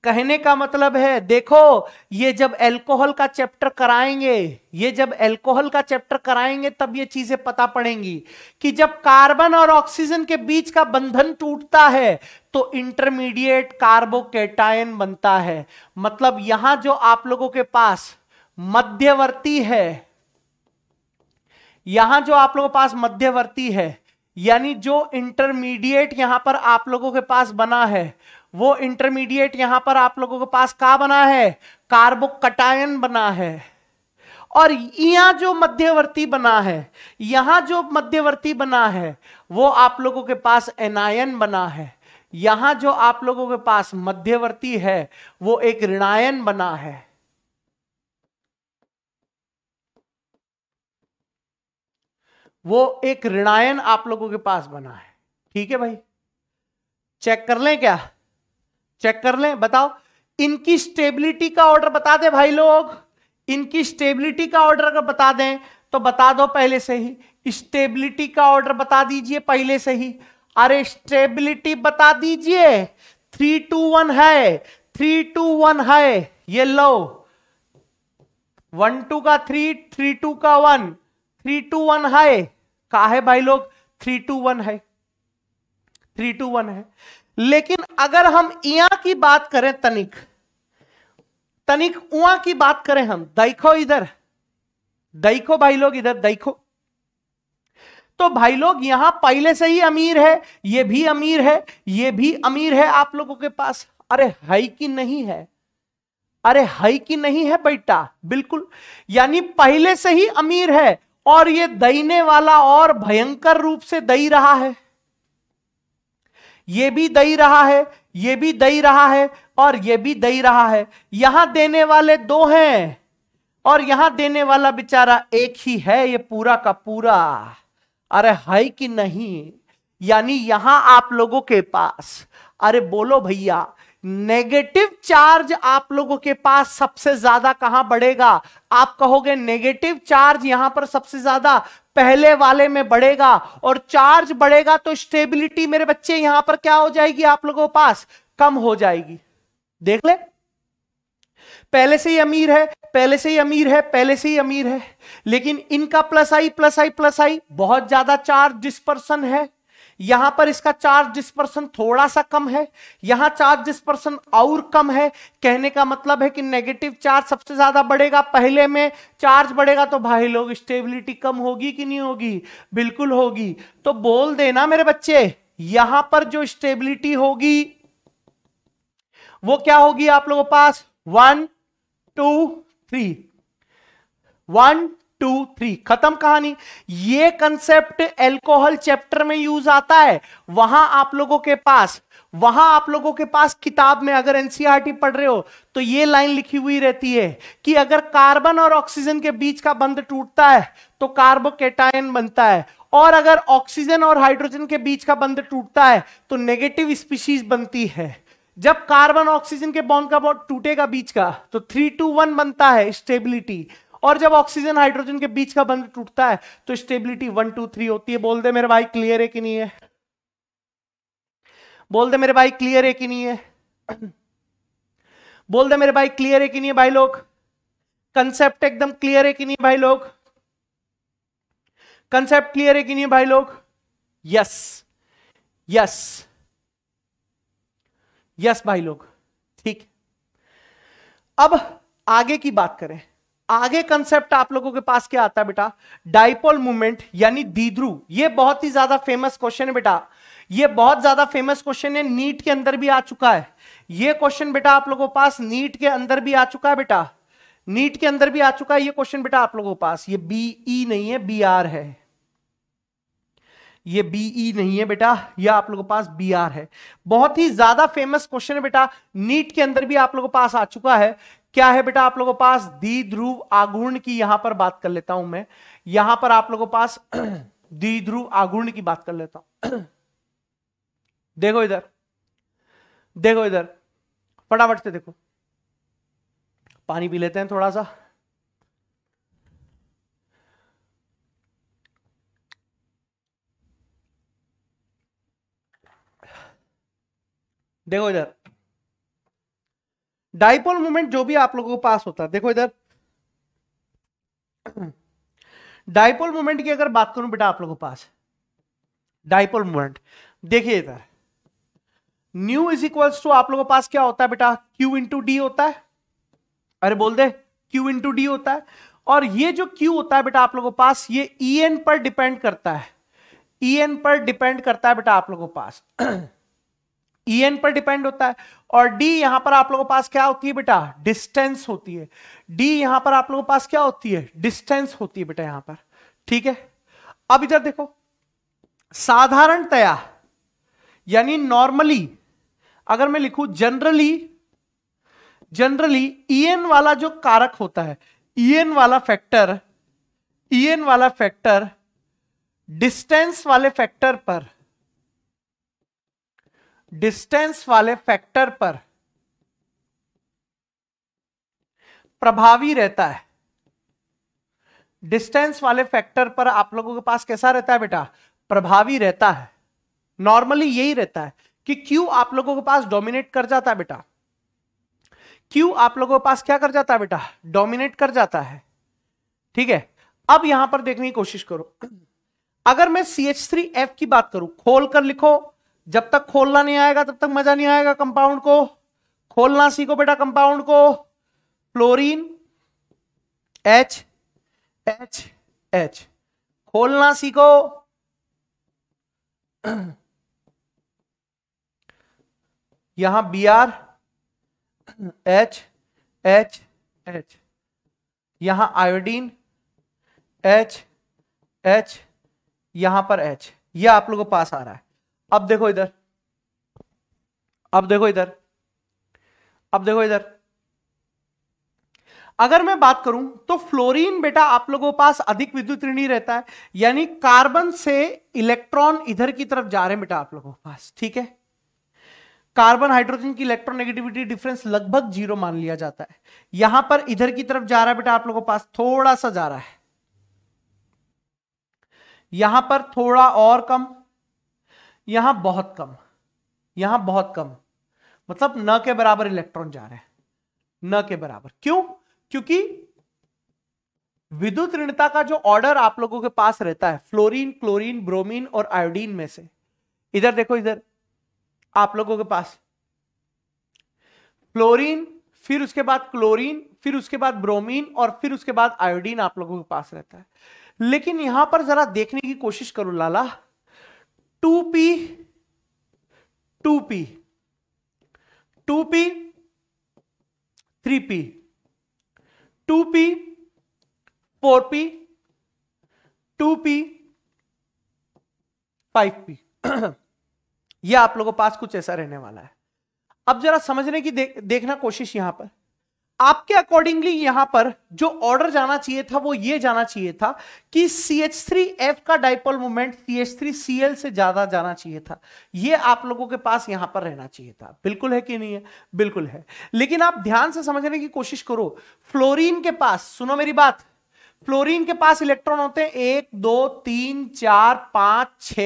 कहने का मतलब है, देखो, ये जब एल्कोहल का चैप्टर कराएँगे, ये जब एल्कोहल का चैप्टर कराएँगे, तब ये चीज़ें पता पड़ेंगी कि जब कार्बन और ऑक्सीजन के बीच का बंधन टूटता है तो इंटरमीडिएट कार्बोकेटायन बनता है। मतलब यहाँ जो आप लोगों के पास मध्यवर्ती है, यहाँ जो आप लोगों के पास मध्यवर्ती है, यानी जो इंटरमीडिएट यहाँ पर आप लोगों के पास बना है वो इंटरमीडिएट यहाँ पर आप लोगों के पास का बना है? कार्बोकटायन बना है। और यहाँ जो मध्यवर्ती बना है, यहाँ जो मध्यवर्ती बना है, वो आप लोगों के पास एनायन बना है। यहाँ जो आप लोगों के पास मध्यवर्ती है, वो एक ऋणायन बना है। वो एक ऋणायन आप लोगों के पास बना है। ठीक है भाई? चेक कर लें क्या? चेक कर लें, बताओ। इनकी स्टेबिलिटी का ऑर्डर बता दे भाई लोग। इनकी स्टेबिलिटी का ऑर्डर अगर बता दें तो बता दो पहले से ही। स्टेबिलिटी का ऑर्डर बता दीजिए पहले से ही। अरे, स्टेबिलिटी बता दीजिए। थ्री टू वन है। थ्री टू वन है। ये लो। वन टू का थ्री थ्री टू का वन। थ्री टू वन है। कहा है भाई लोग? थ्री टू वन है। थ्री टू वन है। लेकिन अगर हम इया की बात करें तनिक तनिक उआ की बात करें हम, देखो इधर, देखो भाई लोग इधर, देखो। तो भाई लोग यहाँ पहले से ही अमीर है, ये भी अमीर है, ये भी अमीर है आप लोगों के पास। अरे है कि नहीं है? अरे है कि नहीं है बेटा? बिल्कुल। यानी पहले से ही अमीर है और ये दईने वाला और भयंकर रूप से दई रहा है। ये भी दई रहा है, ये भी दई रहा है और ये भी दे रहा है। यहाँ देने वाले दो हैं और यहाँ देने वाला बेचारा एक ही है, ये पूरा का पूरा। अरे है कि नहीं? यानी यहाँ आप लोगों के पास, अरे बोलो भैया नेगेटिव चार्ज आप लोगों के पास सबसे ज़्यादा कहाँ बढ़ेगा? आप कहोगे नेगेटिव चार्ज यहाँ पर सबसे ज़्यादा पहले वाले में बढ़ेगा और चार्ज बढ़ेगा तो स्टेबिलिटी मेरे बच्चे यहाँ पर क्या हो जाएगी आप लोगों के पास? कम हो जाएगी। देख ले। पहले से ही अमीर है, पहले से ही अमीर है, पहले से ही अमीर है। लेकिन इनका plus I plus I plus I बहुत ज़्यादा चार्ज डिस्पर्सन है। यहाँ पर इसका चार्ज डिस्पर्सन थोड़ा सा कम है, यहाँ चार्ज डिस्पर्सन और कम है। कहने का मतलब है कि नेगेटिव चार्ज सबसे ज़्यादा बढ़ेगा, पहले में चार्ज बढ़ेगा तो भाई लोग स्टेबिलिटी कम होगी कि नहीं होगी? बिल्कुल होगी। तो बोल देना मेरे बच्चे, यहाँ पर जो स्टेबिलिटी होगी, वो क्या होगी आप लोगों पास? One two three one two three खत्म कहानी। ये कंसेप्ट एल्कोहल चैप्टर में यूज़ आता है। वहाँ आप लोगों के पास, वहाँ आप लोगों के पास किताब में अगर एनसीआरटी पढ़ रहे हो तो ये लाइन लिखी हुई रहती है कि अगर कार्बन और ऑक्सीजन के बीच का बंध टूटता है तो कार्बोकेटायन बनता है। और अगर ऑक्सीजन और हाइड्रोजन के बीच का बंध टूटता है तो नेगेटिव स्पीशीज बनती है। जब कार्बन ऑक्सीजन के बॉन्ड का बॉन्ड टूटेगा बीच का तो थ्री टू वन बनता है स्टेबिलिटी और जब ऑक्सीजन हाइड्रोजन के बीच का बंध टूटता है तो स्टेबिलिटी वन टू थ्री होती है। बोल दे मेरे भाई क्लियर है कि नहीं है? बोल दे मेरे भाई क्लियर है कि नहीं है? बोल दे मेरे भाई क्लियर है कि नहीं है भाई लोग? कंसेप्ट एकदम क्लियर है कि नहीं भाई लोग? कंसेप्ट क्लियर है कि नहीं भाई लोग? यस यस यस भाई लोग. ठीक. अब आगे की बात करें। आगे कंसेप्ट आप लोगों के पास क्या आता है बेटा? डाइपोल मूवमेंट यानी दीद्रु। ये बहुत ही ज़्यादा फ़ेमस क्वेश्चन है बेटा। ये बहुत ज़्यादा फ़ेमस क्वेश्चन है, नीट के अंदर भी आ चुका है। ये क्वेश्चन बेटा आप लोगों के पास नीट के अंदर भी आ चुका है बेटा। नीट के अंदर भी आ चुका है ये क्वेश्चन बेटा आप लोगों के पास। ये बीई e नहीं है बी आर है। ये बीई e नहीं है बेटा, ये आप लोगों के पास बी आर है। बहुत ही ज़्यादा फ़ेमस क्वेश्चन है बेटा। नीट के अंदर भी आप लोगों के पास आ चुका है। क्या है बेटा आप लोगों पास? दी ध्रुव आगुण की यहाँ पर बात कर लेता हूँ मैं। यहाँ पर आप लोगों पास दी ध्रुव आगुण की बात कर लेता हूँ। देखो इधर। देखो इधर। फटाफट से देखो। पानी पी लेते हैं थोड़ा सा। देखो इधर। डाइपोल मूवमेंट जो भी आप लोगों के पास होता है, देखो इधर। डाइपोल मूवमेंट की अगर बात करूँ बेटा आप लोगों के पास डाइपोल मूवमेंट देखिए इधर। न्यू इज़ इक्वल्स टू आप लोगों के पास क्या होता है बेटा? क्यू इंटू डी होता है। अरे बोल दे क्यू इंटू डी होता है। और ये जो क्यू होता है बेटा आप लोगों के पास, ये ई एन पर डिपेंड करता है। ई एन पर डिपेंड करता है बेटा आप लोगों के पास। ई एन पर डिपेंड होता है। और डी यहाँ पर आप लोगों के पास क्या होती है बेटा? डिस्टेंस होती है। डी यहाँ पर आप लोगों के पास क्या होती है? डिस्टेंस होती है बेटा यहाँ पर। ठीक है? अब इधर देखो। साधारणतया, यानी नॉर्मली अगर मैं लिखूं जनरली जनरली ईएन वाला जो कारक होता है ईएन वाला फैक्टर ईएन वाला फैक्टर डिस्टेंस वाले फैक्टर पर डिस्टेंस वाले फैक्टर पर प्रभावी रहता है। डिस्टेंस वाले फैक्टर पर आप लोगों के पास कैसा रहता है बेटा? प्रभावी रहता है। नॉर्मली यही रहता है कि क्यू आप लोगों के पास डोमिनेट कर जाता है बेटा। क्यू आप लोगों के पास क्या कर जाता है बेटा? डोमिनेट कर जाता है। ठीक है? अब यहाँ पर देखने की कोशिश करो। अगर मैं सी एच थ्री एफ़ की बात करूँ खोल कर लिखो। जब तक खोलना नहीं आएगा, तब तक मज़ा नहीं आएगा कंपाउंड को। खोलना सीखो बेटा कंपाउंड को। फ्लोरीन एच एच एच खोलना सीखो। यहाँ B R H H H यहाँ आयोडीन एच एच यहाँ पर एच यह आप लोगों को पास आ रहा है। अब देखो इधर। अब देखो इधर। अब देखो इधर। अगर मैं बात करूँ तो फ्लोरीन बेटा आप लोगों के पास अधिक विद्युत ऋणी रहता है, यानी कार्बन से इलेक्ट्रॉन इधर की तरफ़ जा रहे हैं बेटा आप लोगों के पास, ठीक है? कार्बन हाइड्रोजन की इलेक्ट्रोनेगेटिविटी डिफरेंस लगभग ज़ीरो मान लिया जाता है। यहाँ पर इधर की तरफ़ जा रहा है बेटा आप लोगों के पास, थोड़ा सा जा रहा है। यहाँ पर थोड़ा और कम यहाँ बहुत कम, यहाँ बहुत कम। मतलब न के बराबर इलेक्ट्रॉन जा रहे हैं, न के बराबर। क्यों? क्योंकि विद्युत ऋणता का जो ऑर्डर आप लोगों के पास रहता है फ्लोरीन क्लोरीन ब्रोमीन और आयोडीन में से, इधर देखो, इधर, आप लोगों के पास। फ्लोरीन फिर उसके बाद क्लोरीन फिर उसके बाद ब्रोमीन और फिर उसके बाद आयोडीन आप लोगों के पास रहता है। लेकिन यहाँ पर जरा देखने की कोशिश करो, लाला two P two P two P three P two P four P two P five P यह आप लोगों के पास कुछ ऐसा रहने वाला है। अब जरा समझने की दे, देखना कोशिश यहाँ पर। आपके अकॉर्डिंगली यहाँ पर जो ऑर्डर जाना चाहिए था, वो ये जाना चाहिए था कि CH3F का डाइपोल मोमेंट CH3Cl से ज़्यादा जाना चाहिए था। ये आप लोगों के पास यहाँ पर रहना चाहिए था। बिल्कुल है कि नहीं है? बिल्कुल है। लेकिन आप ध्यान से समझने की कोशिश करो फ्लोरीन के पास, सुनो मेरी बात फ्लोरीन के पास इलेक्ट्रॉन होते हैं एक, दो, तीन, चार, पाँच छ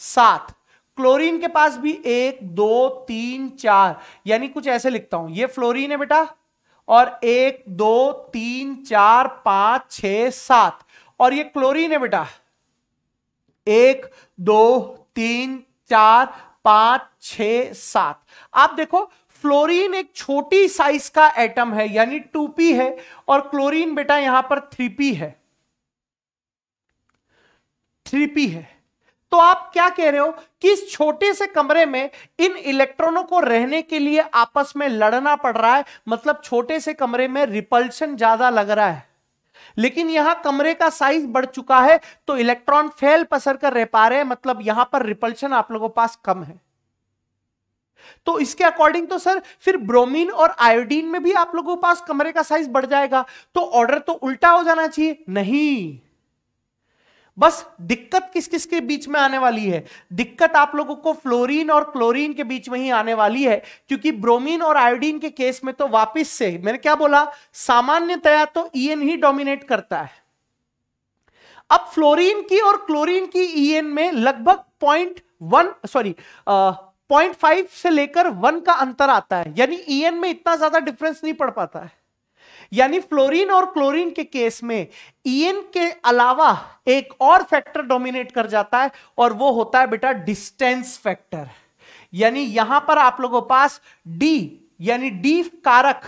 सात। क्लोरीन के पास भी एक, दो, तीन, चार, यानी कुछ ऐसे लिखता हूँ। ये फ्लोरीन है बेटा। और एक, दो, तीन, चार, पाँच, छ, सात। और ये क्लोरीन है बेटा। एक, दो, तीन, चार, पाँच, छ, सात। आप देखो, फ्लोरीन एक छोटी साइज़ का एटम है, यानी टू पी है, और क्लोरीन बेटा यहाँ पर थ्री पी है। थ्री पी है। तो आप क्या कह रहे हो कि इस छोटे से कमरे में इन इलेक्ट्रॉनों को रहने के लिए आपस में लड़ना पड़ रहा है? मतलब छोटे से कमरे में रिपल्शन ज़्यादा लग रहा है। लेकिन यहाँ कमरे का साइज़ बढ़ चुका है तो इलेक्ट्रॉन फैल पसर कर रह पा रहे हैं। मतलब यहाँ पर रिपल्शन आप लोगों पास कम है। तो इसके अकॉर्डिंग तो सर, फिर ब्रोमीन और आयोडीन में भी आप लोगों के पास कमरे का साइज़ बढ़ जाएगा। तो ऑर्डर तो उल्टा हो जाना चाहिए। नहीं। बस दिक्कत किस किस के बीच में आने वाली है? दिक्कत आप लोगों को फ्लोरीन और क्लोरीन के बीच में ही आने वाली है, क्योंकि ब्रोमीन और आयोडीन के केस में तो वापस से, मैंने क्या बोला? सामान्यतया तो ईएन ही डोमिनेट करता है। अब फ्लोरीन की और क्लोरीन की ईएन में लगभग point one sorry point five से लेकर वन का अंतर आता है, यानी ईएन में इतना ज़्यादा डिफरेंस नहीं पड़ पाता है। यानी फ्लोरीन और क्लोरीन के केस में ईएन के अलावा एक और फैक्टर डोमिनेट कर जाता है और वो होता है बेटा डिस्टेंस फैक्टर यानी यहाँ पर आप लोगों पास डी यानी डी कारक,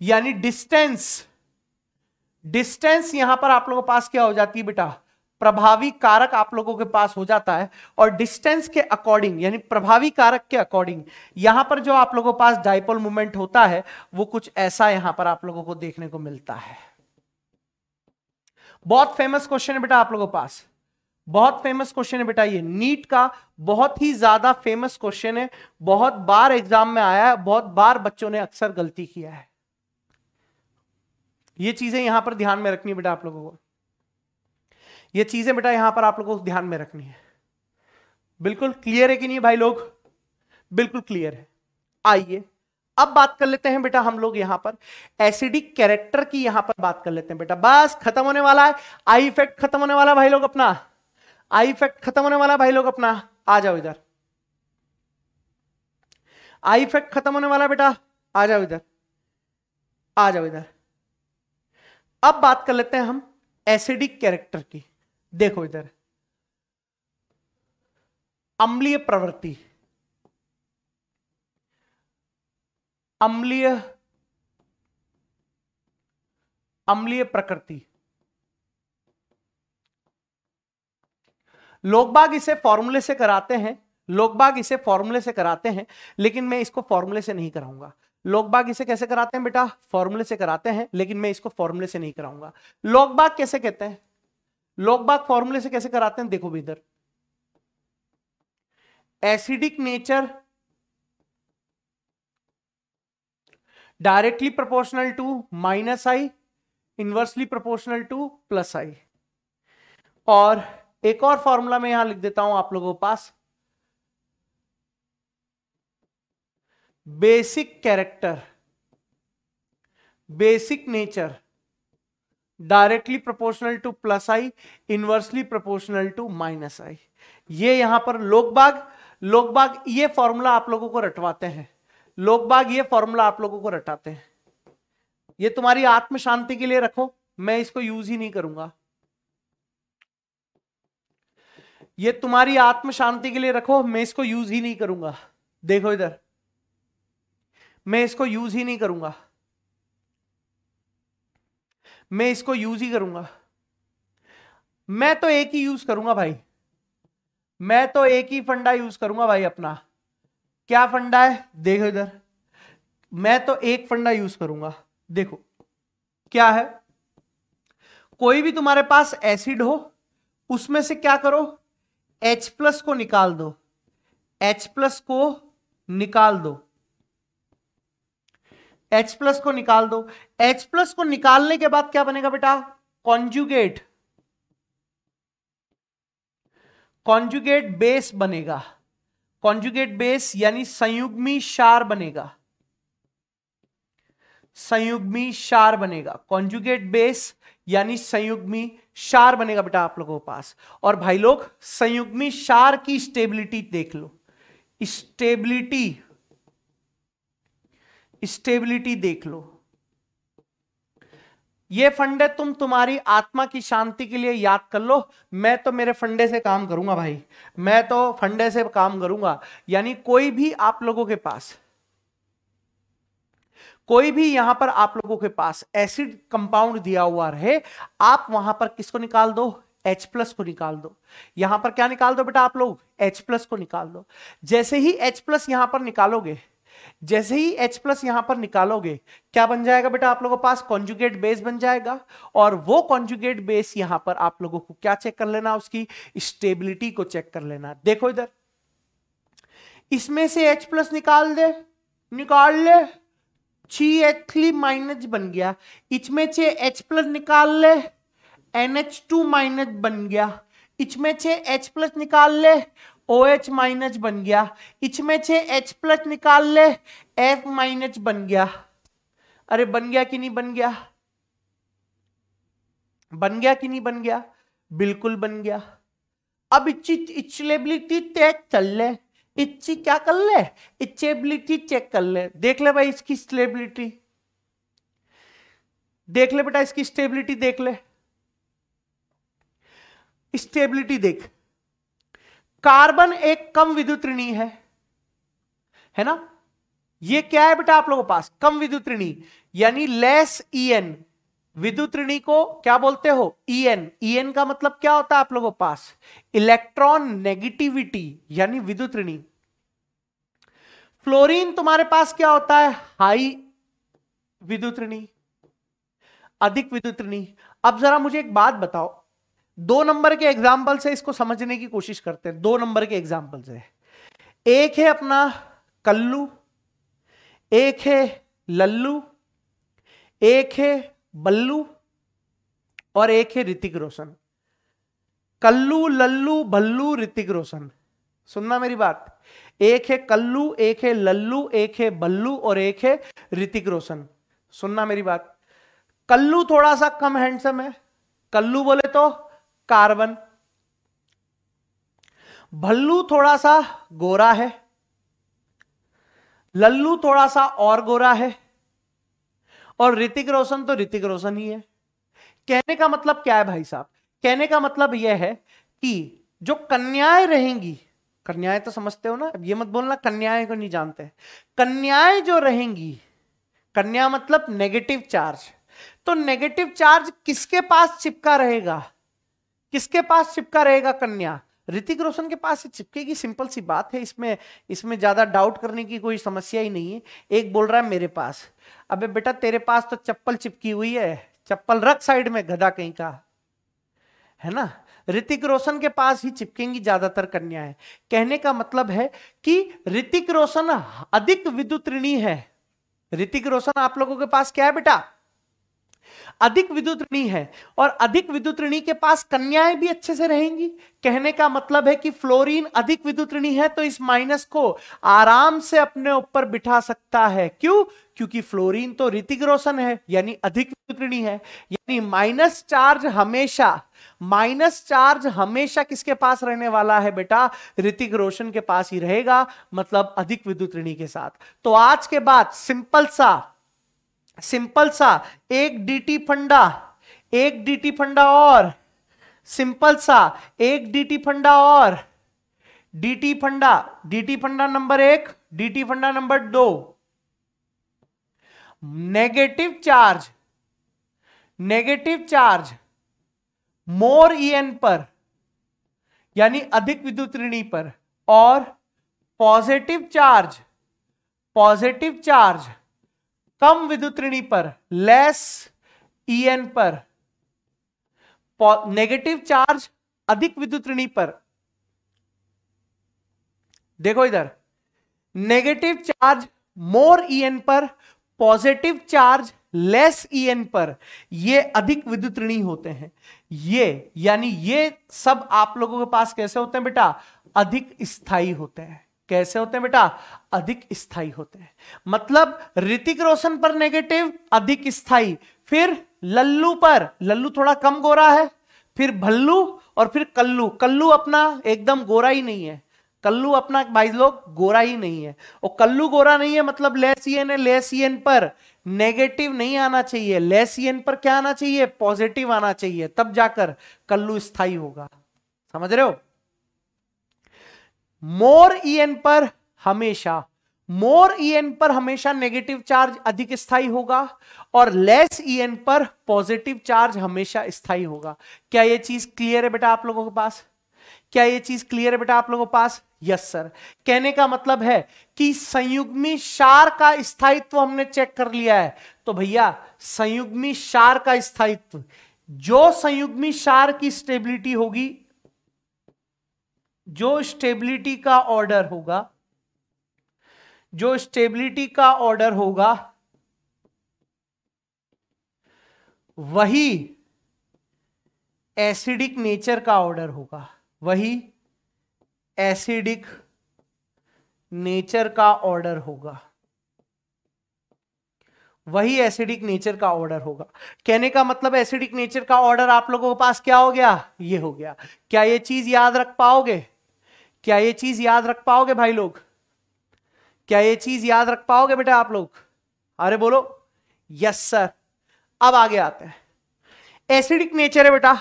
यानी डिस्टेंस डिस्टेंस यहाँ पर आप लोगों पास क्या हो जाती है बेटा? प्रभावी कारक आप लोगों के पास हो जाता है और डिस्टेंस के अकॉर्डिंग यानी प्रभावी कारक के अकॉर्डिंग यहाँ पर जो आप लोगों के पास डाइपोल मूवमेंट होता है, वो कुछ ऐसा यहाँ पर आप लोगों को देखने को मिलता है। बहुत फ़ेमस क्वेश्चन है बेटा आप लोगों के पास। बहुत फ़ेमस क्वेश्चन है बेटा ये। नीट का बहुत ही ज़्यादा फ़ेमस क्वेश्चन है। बहुत बार एग्ज़ाम में आया है। बहुत बार बच्चों ने अक्सर गलती किया है। ये चीज़ें यहाँ पर ध्यान में रखनी बेटा आप लोगों को। ये चीज़ें बेटा यहाँ पर आप लोगों को ध्यान में रखनी है। बिल्कुल क्लियर है कि नहीं भाई लोग? बिल्कुल क्लियर है। आइए, अब बात कर लेते हैं बेटा हम लोग यहाँ पर। एसिडिक कैरेक्टर की यहाँ पर बात कर लेते हैं बेटा। बस खत्म होने वाला है। आई इफ़ेक्ट खत्म होने वाला भाई लोग अपना। आई इफ़ेक्ट खत्म होने वाला भाई लोग अपना। आ जाओ इधर। आई इफ़ेक्ट खत्म होने वाला बेटा। आ जाओ इधर। आ जाओ इधर। अब बात कर लेते हैं हम एसिडिक कैरेक्टर की। देखो इधर। अम्लीय प्रवृत्ति। अम्लीय अम्लीय प्रकृति। लोग बाग इसे फॉर्मूले से कराते हैं लोग बाग इसे फॉर्मूले से कराते हैं, लेकिन मैं इसको फॉर्मूले से नहीं कराऊँगा। लोग बाग इसे कैसे कराते हैं बेटा? फॉर्मूले से कराते हैं, लेकिन मैं इसको फॉर्मूले से नहीं कराऊँगा। लोग बाग कैसे कहते हैं? लोग बाग फॉर्मूले से कैसे कराते हैं? देखो भी इधर। Acidic nature directly proportional to minus I inversely proportional to plus I और एक और फॉर्मूला मैं यहाँ लिख देता हूँ आप लोगों के पास। Basic character basic nature directly proportional to plus I, inversely proportional to minus I. ये यहाँ पर लोकबाग लोकबाग ये फॉर्मूला आप लोगों को रटवाते हैं। लोकबाग ये फॉर्मूला आप लोगों को रटाते हैं। ये तुम्हारी आत्म शांति के लिए रखो, मैं इसको यूज़ ही नहीं करूँगा। ये तुम्हारी आत्म शांति के लिए रखो, मैं इसको यूज़ ही नहीं करूँगा। देखो इधर। मैं इसको यूज़ ही नहीं करूँगा। मैं इसको यूज़ ही करूँगा। मैं तो एक ही यूज़ करूँगा भाई। मैं तो एक ही फंडा यूज़ करूँगा भाई अपना। क्या फंडा है? देखो इधर। मैं तो एक फंडा यूज़ करूँगा। देखो, क्या है? कोई भी तुम्हारे पास एसिड हो, उसमें से क्या करो? H प्लस को निकाल दो। H प्लस को निकाल दो। H प्लस को निकाल दो। एच प्लस को निकालने के बाद क्या बनेगा बेटा? कॉन्जुगेट कॉन्जुगेट बेस बनेगा। कॉन्जुगेट बेस यानी संयुग्मी शार बनेगा। संयुग्मी शार बनेगा। कॉन्जुगेट बेस यानी संयुग्मी शार बनेगा बेटा आप लोगों के पास। और भाई लोग, संयुग्मी शार की स्टेबिलिटी देख लो। स्टेबिलिटी स्टेबिलिटी देख लो। ये फंडे तुम तुम्हारी आत्मा की शांति के लिए याद कर लो। मैं तो मेरे फंडे से काम करूँगा भाई। मैं तो फंडे से काम करूँगा। यानी कोई भी आप लोगों के पास, कोई भी यहाँ पर आप लोगों के पास एसिड कंपाउंड दिया हुआ रहे, आप वहाँ पर किसको निकाल दो? H प्लस को निकाल दो। यहाँ पर क्या निकाल दो बेटा आप लोग? H प्लस को निकाल दो। जैसे ही H प्लस यहाँ पर निकालोगे जैसे ही H प्लस यहाँ पर निकालोगे, क्या बन जाएगा बेटा आप लोगों के पास? कॉन्जुगेट बेस बन जाएगा। और वो कॉन्जुगेट बेस यहाँ पर आप लोगों को क्या चेक कर लेना उसकी? स्टेबिलिटी को चेक कर लेना। देखो इधर। इसमें से H प्लस निकाल दे। निकाल ले। ची एच माइनस बन गया। इसमें से एच प्लस निकाल ले। एन एच टू माइनस बन गया। इसमें से एच प्लस निकाल ले। ओ एच माइनस बन गया। इसमें से एच प्लस निकाल ले। एफ़ माइनस बन गया। अरे बन गया कि नहीं बन गया? बन गया कि नहीं बन गया? बिल्कुल बन गया। अब इचलेबिलिटी तय चल ले। इच्छी क्या कर ले? इच्छेबिलिटी चेक कर ले। देख ले भाई इसकी स्टेबिलिटी देख ले बेटा इसकी स्टेबिलिटी देख ले। स्टेबिलिटी देख। कार्बन एक कम विद्युत ऋणी है। है ना? ये क्या है बेटा आप लोगों पास? कम विद्युत ऋणी यानी लेस ईएन विद्युत ऋणी को क्या बोलते हो? ई एन ई एन का मतलब क्या होता है आप लोगों पास? इलेक्ट्रॉन नेगेटिविटी यानी विद्युत ऋणी फ्लोरीन तुम्हारे पास क्या होता है? हाई विद्युत ऋणी अधिक विद्युत ऋणी अब जरा मुझे एक बात बताओ। दो नंबर के एग्ज़ाम्पल से इसको समझने की कोशिश करते हैं। दो नंबर के एग्ज़ाम्पल से। एक है अपना कल्लू, एक है लल्लू, एक है बल्लू और एक है ऋतिक रोशन। कल्लू, लल्लू भल्लू ऋतिक रोशन। सुनना मेरी बात। एक है कल्लू, एक है लल्लू, एक है बल्लू और एक है ऋतिक रोशन। सुनना मेरी बात। कल्लू थोड़ा सा कम हैंडसम है। कल्लू बोले तो कार्बन। भल्लू थोड़ा सा गोरा है। लल्लू थोड़ा सा और गोरा है। और ऋतिक रोशन तो ऋतिक रोशन ही है। कहने का मतलब क्या है भाई साहब? कहने का मतलब यह है कि जो कन्याएँ रहेंगी, कन्याएँ तो समझते हो ना, अब ये मत बोलना, कन्याएँ को नहीं जानते। कन्याएँ जो रहेंगी, कन्या मतलब नेगेटिव चार्ज तो नेगेटिव चार्ज किसके पास चिपका रहेगा? किसके पास चिपका रहेगा कन्या? ऋतिक रोशन के पास चिपकेगी, सिंपल सी बात है, इसमें इसमें ज़्यादा डाउट करने की कोई समस्या ही नहीं है। एक बोल रहा है, मेरे पास। अबे बेटा, तेरे पास तो चप्पल चिपकी हुई है। चप्पल रख साइड में, गधा कहीं का। है ना? ऋतिक रोशन के पास ही चिपकेंगी ज़्यादातर कन्याएँ। कहने का मतलब है कि ऋतिक रोशन अधिक विद्युत ऋणी है। ऋतिक रोशन, आप लोगों के पास क्या है बेटा? अधिक विद्युत ऋणी है और अधिक विद्युत ऋणी के पास कन्याएँ भी अच्छे से रहेंगी। कहने का मतलब है कि फ्लोरीन अधिक विद्युत ऋणी है तो इस माइनस को आराम से अपने ऊपर बिठा सकता है। क्यों? क्योंकि फ्लोरीन तो ऋतिक रोशन है, यानी अधिक विद्युत ऋणी है। यानी माइनस चार्ज हमेशा, माइनस चार्ज हमेशा किसके पास रहने वाला है बेटा? ऋतिक रोशन के पास ही रहेगा मतलब अधिक विद्युत ऋणी के साथ। तो आज के बाद सिंपल सा सिंपल सा, एक डीटी फंडा, एक डीटी फंडा और, सिंपल सा, एक डीटी फंडा और, डीटी फंडा डीटी फंडा नंबर एक, डीटी फंडा नंबर दो। Negative charge negative charge, more EN पर, यानी अधिक विद्युत ऋणी पर, और पॉजिटिव चार्ज पॉजिटिव चार्ज। कम विद्युत ऋणी पर लेस ईएन पर नेगेटिव चार्ज अधिक विद्युत ऋणी पर। देखो इधर नेगेटिव चार्ज मोर ईएन पर पॉजिटिव चार्ज लेस ईएन पर, ये अधिक विद्युत ऋणी होते हैं। ये, यानी ये सब आप लोगों के पास कैसे होते हैं बेटा? अधिक स्थायी होते हैं। कैसे होते हैं बेटा? अधिक स्थायी होते हैं। मतलब ऋतिक रोशन पर नेगेटिव अधिक स्थायी। फिर लल्लू पर, लल्लू थोड़ा कम गोरा है। फिर भल्लू और फिर कल्लू। कल्लू अपना एकदम गोरा ही नहीं है। कल्लू अपना भाई लोग गोरा ही नहीं है। और कल्लू गोरा नहीं है मतलब लेसियन है लेसियन पर नेगेटिव नहीं आना चाहिए। लेसियन पर क्या आना चाहिए? पॉजिटिव आना चाहिए। तब जाकर कल्लू स्थायी होगा। समझ रहे हो? मोर ईएन पर हमेशा, मोर ईएन पर हमेशा नेगेटिव चार्ज अधिक स्थायी होगा और लेस ईएन पर पॉजिटिव चार्ज हमेशा स्थायी होगा। क्या यह चीज़ क्लियर है बेटा आप लोगों के पास? क्या यह चीज़ क्लियर है बेटा आप लोगों के पास? यस सर कहने का मतलब है कि संयुग्मी शार का स्थायित्व हमने चेक कर लिया है। तो भैया संयुग्मी शार का स्थायित्व, जो संयुग्मी शार की स्टेबिलिटी होगी जो स्टेबिलिटी का ऑर्डर होगा, जो स्टेबिलिटी का ऑर्डर होगा, वही एसिडिक नेचर का ऑर्डर होगा, वही एसिडिक नेचर का ऑर्डर होगा, वही एसिडिक नेचर का ऑर्डर होगा। कहने का मतलब एसिडिक नेचर का ऑर्डर आप लोगों के पास क्या हो गया? ये हो गया। क्या ये चीज़ याद रख पाओगे? क्या ये चीज़ याद रख पाओगे भाई लोग? क्या ये चीज़ याद रख पाओगे बेटा आप लोग? अरे बोलो यस सर अब आगे आते हैं। एसिडिक नेचर है बेटा।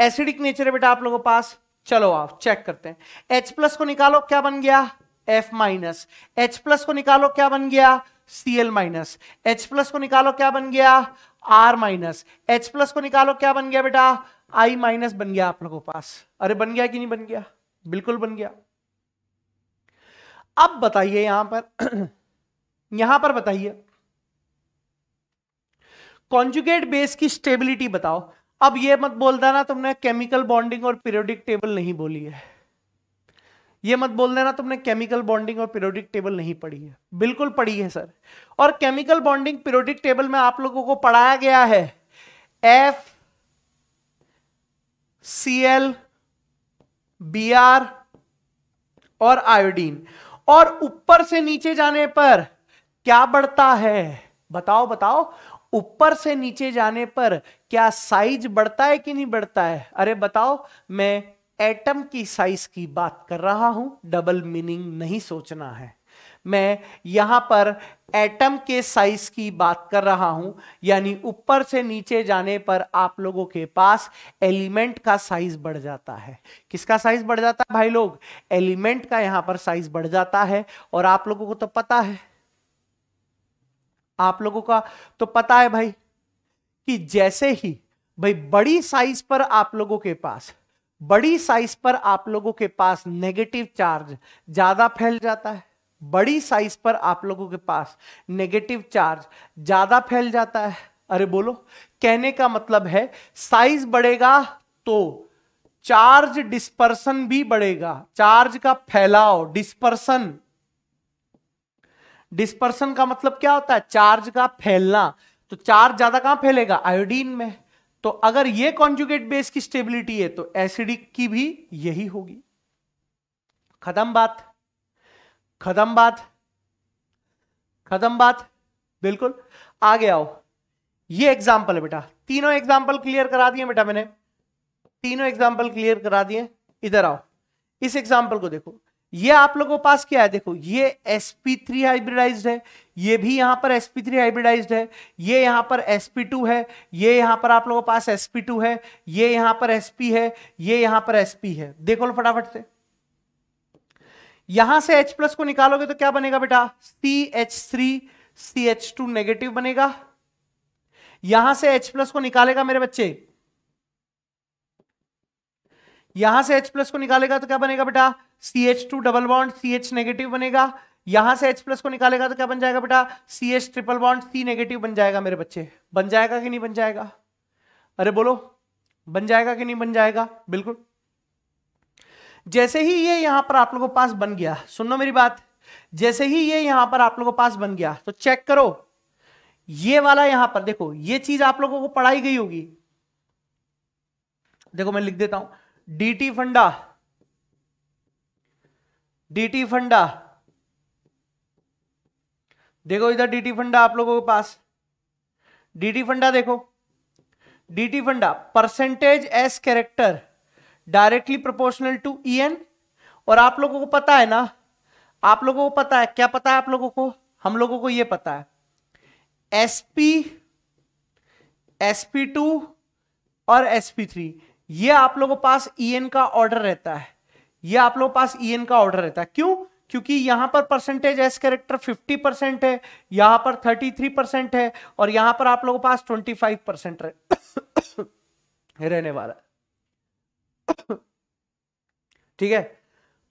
एसिडिक नेचर है बेटा आप लोगों पास। चलो आप चेक करते हैं। H प्लस को निकालो, क्या बन गया? F माइनस एच प्लस को निकालो, क्या बन गया? Cl माइनस एच प्लस को निकालो, क्या बन गया? R माइनस एच प्लस को निकालो, क्या बन गया बेटा? I माइनस बन गया आप लोगों के पास। अरे बन गया कि नहीं बन गया? बिल्कुल बन गया। अब बताइए यहाँ पर यहाँ पर बताइए। कॉन्जुगेट बेस की स्टेबिलिटी बताओ। अब यह मत बोल देना तुमने केमिकल बॉन्डिंग और पीरियोडिक टेबल नहीं बोली है। यह मत बोल देना तुमने केमिकल बॉन्डिंग और पीरियोडिक टेबल नहीं पढ़ी है। बिल्कुल पढ़ी है सर और केमिकल बॉन्डिंग पीरियोडिक टेबल में आप लोगों को पढ़ाया गया है। F C L B R और आयोडीन। और ऊपर से नीचे जाने पर क्या बढ़ता है? बताओ बताओ। ऊपर से नीचे जाने पर क्या साइज़ बढ़ता है कि नहीं बढ़ता है? अरे बताओ, मैं एटम की साइज़ की बात कर रहा हूँ। डबल मीनिंग नहीं सोचना है। मैं यहाँ पर एटम के साइज़ की बात कर रहा हूँ, यानी ऊपर से नीचे जाने पर आप लोगों के पास एलिमेंट का साइज़ बढ़ जाता है। किसका साइज़ बढ़ जाता है भाई लोग? एलिमेंट का यहाँ पर साइज़ बढ़ जाता है, और आप लोगों को तो पता है। आप लोगों का तो पता है भाई, कि जैसे ही भाई बड़ी साइज़ पर आप लोगों के पास, बड़ी साइज़ पर आप लोगों के पास नेगेटिव चार्ज ज़्यादा फैल जाता है। बड़ी साइज़ पर आप लोगों के पास नेगेटिव चार्ज ज़्यादा फैल जाता है। अरे बोलो, कहने का मतलब है साइज़ बढ़ेगा तो चार्ज डिस्पर्सन भी बढ़ेगा। चार्ज का फैलाव डिस्पर्सन डिस्पर्सन का मतलब क्या होता है? चार्ज का फैलना। तो चार्ज ज़्यादा कहाँ फैलेगा? आयोडीन में। तो अगर ये कॉन्जुगेट बेस की स्टेबिलिटी है तो एसिडिक की भी यही होगी। खत्म बात। खत्म बात? खत्म बात? बिल्कुल। आगे आओ। ये एग्ज़ाम्पल है बेटा। तीनों एग्ज़ाम्पल क्लियर करा दिए बेटा मैंने। तीनों एग्ज़ाम्पल क्लियर करा दिए। इधर आओ। इस एग्ज़ाम्पल को देखो। ये आप लोगों के पास क्या है? देखो, ये sp3 हाइब्रिडाइज्ड है। ये भी यहाँ पर sp3 हाइब्रिडाइज्ड है। ये यहाँ पर sp2 है। ये यहाँ पर आप लोगों के पास sp2 है। ये यहाँ पर sp है। ये यहाँ पर sp है। देखो लो फटाफट से। यहाँ से H प्लस को निकालोगे तो क्या बनेगा बेटा? CH3 CH2 नेगेटिव बनेगा। यहाँ से H प्लस को निकालेगा मेरे बच्चे? यहाँ से H प्लस को निकालेगा तो क्या बनेगा बेटा? C H two double bond C H negative बनेगा। यहाँ से H प्लस को निकालेगा तो क्या बन जाएगा बेटा? C H triple bond C negative बन जाएगा मेरे बच्चे। बन जाएगा कि नहीं बन जाएगा? अरे बोलो, बन जाएगा कि नहीं बन जाएगा? बिल्कुल। जैसे ही ये यहाँ पर आप लोगों के पास बन गया, सुनो मेरी बात, जैसे ही ये यहाँ पर आप लोगों के पास बन गया तो चेक करो, ये वाला यहाँ पर देखो, ये चीज़ आप लोगों को पढ़ाई गई होगी। देखो मैं लिख देता हूँ डीटी फंडा डीटी फंडा देखो इधर डीटी फंडा आप लोगों के पास डीटी फंडा देखो डीटी फंडा percentage S character directly proportional to E N और आप लोगों को पता है ना, आप लोगों को पता है, क्या पता है आप लोगों को? हम लोगों को यह पता है। एसपी एसपी टू और एसपी थ्री ये आप लोगों के पास ई एन का ऑर्डर रहता है। ये आप लोगों के पास ई एन का ऑर्डर रहता है। क्यों? क्योंकि यहाँ पर परसेंटेज एस कैरेक्टर 50 परसेंट है, यहाँ पर 33 परसेंट है, और यहाँ पर आप लोगों के पास 25 परसेंट रहने वाला ठीक है?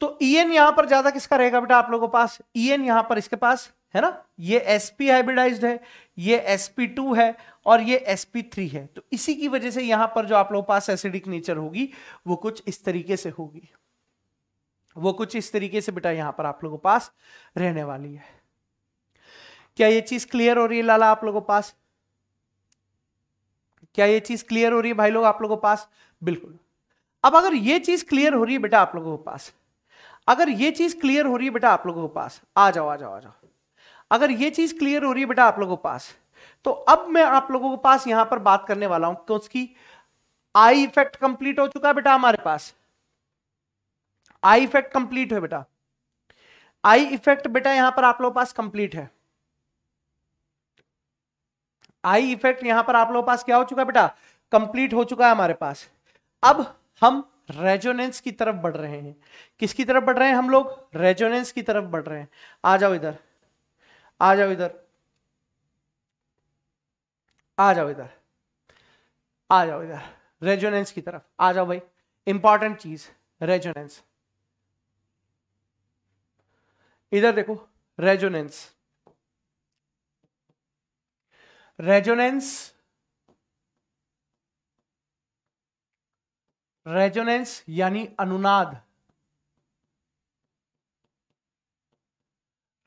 तो ई एन यहाँ पर ज़्यादा किसका रहेगा बेटा आप लोगों के पास? ई एन यहाँ पर इसके पास, है ना? ये sp हाइब्रिडाइज्ड है, ये sp2 है और ये sp3 है। तो इसी की वजह से यहाँ पर जो आप लोगों के पास एसिडिक नेचर होगी, वो कुछ इस तरीके से होगी। वो कुछ इस तरीके से बेटा यहाँ पर आप लोगों के पास रहने वाली है। क्या ये चीज़ क्लियर हो रही है लाला आप लोगों के पास? क्या ये चीज़ क्लियर हो रही है भाई लोग आप लोगों के पास? बिल्कुल। अब अगर ये चीज़ क्लियर हो रही है बेटा आप लोगों के पास, अगर ये चीज़ क्लियर हो रही है बेटा आप लोगों के पास, आ जाओ आ जाओ आ जाओ। अगर ये चीज़ क्लियर हो रही है बेटा आप लोगों के पास तो अब मैं आप लोगों के पास यहाँ पर बात करने वाला हूँ, क्योंकि आई इफ़ेक्ट कंप्लीट हो चुका है बेटा हमारे पास। आई इफ़ेक्ट कंप्लीट है बेटा। आई इफ़ेक्ट बेटा यहाँ पर आप लोगों पास कंप्लीट है। आई इफ़ेक्ट यहाँ पर आप लोगों पास क्या हो चुका है बेटा? कंप्लीट हो चुका है हमारे पास। अब हम रेजोनेंस की तरफ़ बढ़ रहे हैं। किसकी तरफ़ बढ़ रहे हैं हम लोग? रेजोनेंस की तरफ़ बढ़ रहे हैं। आ जाओ इधर। आ जाओ इधर। आ जाओ इधर। आ जाओ इधर। रेजोनेंस की तरफ़। आ जाओ भाई। इंपॉर्टेंट चीज़। रेजोनेंस इधर देखो। रेजोनेंस रेजोनेंस रेजोनेंस यानी अनुनाद।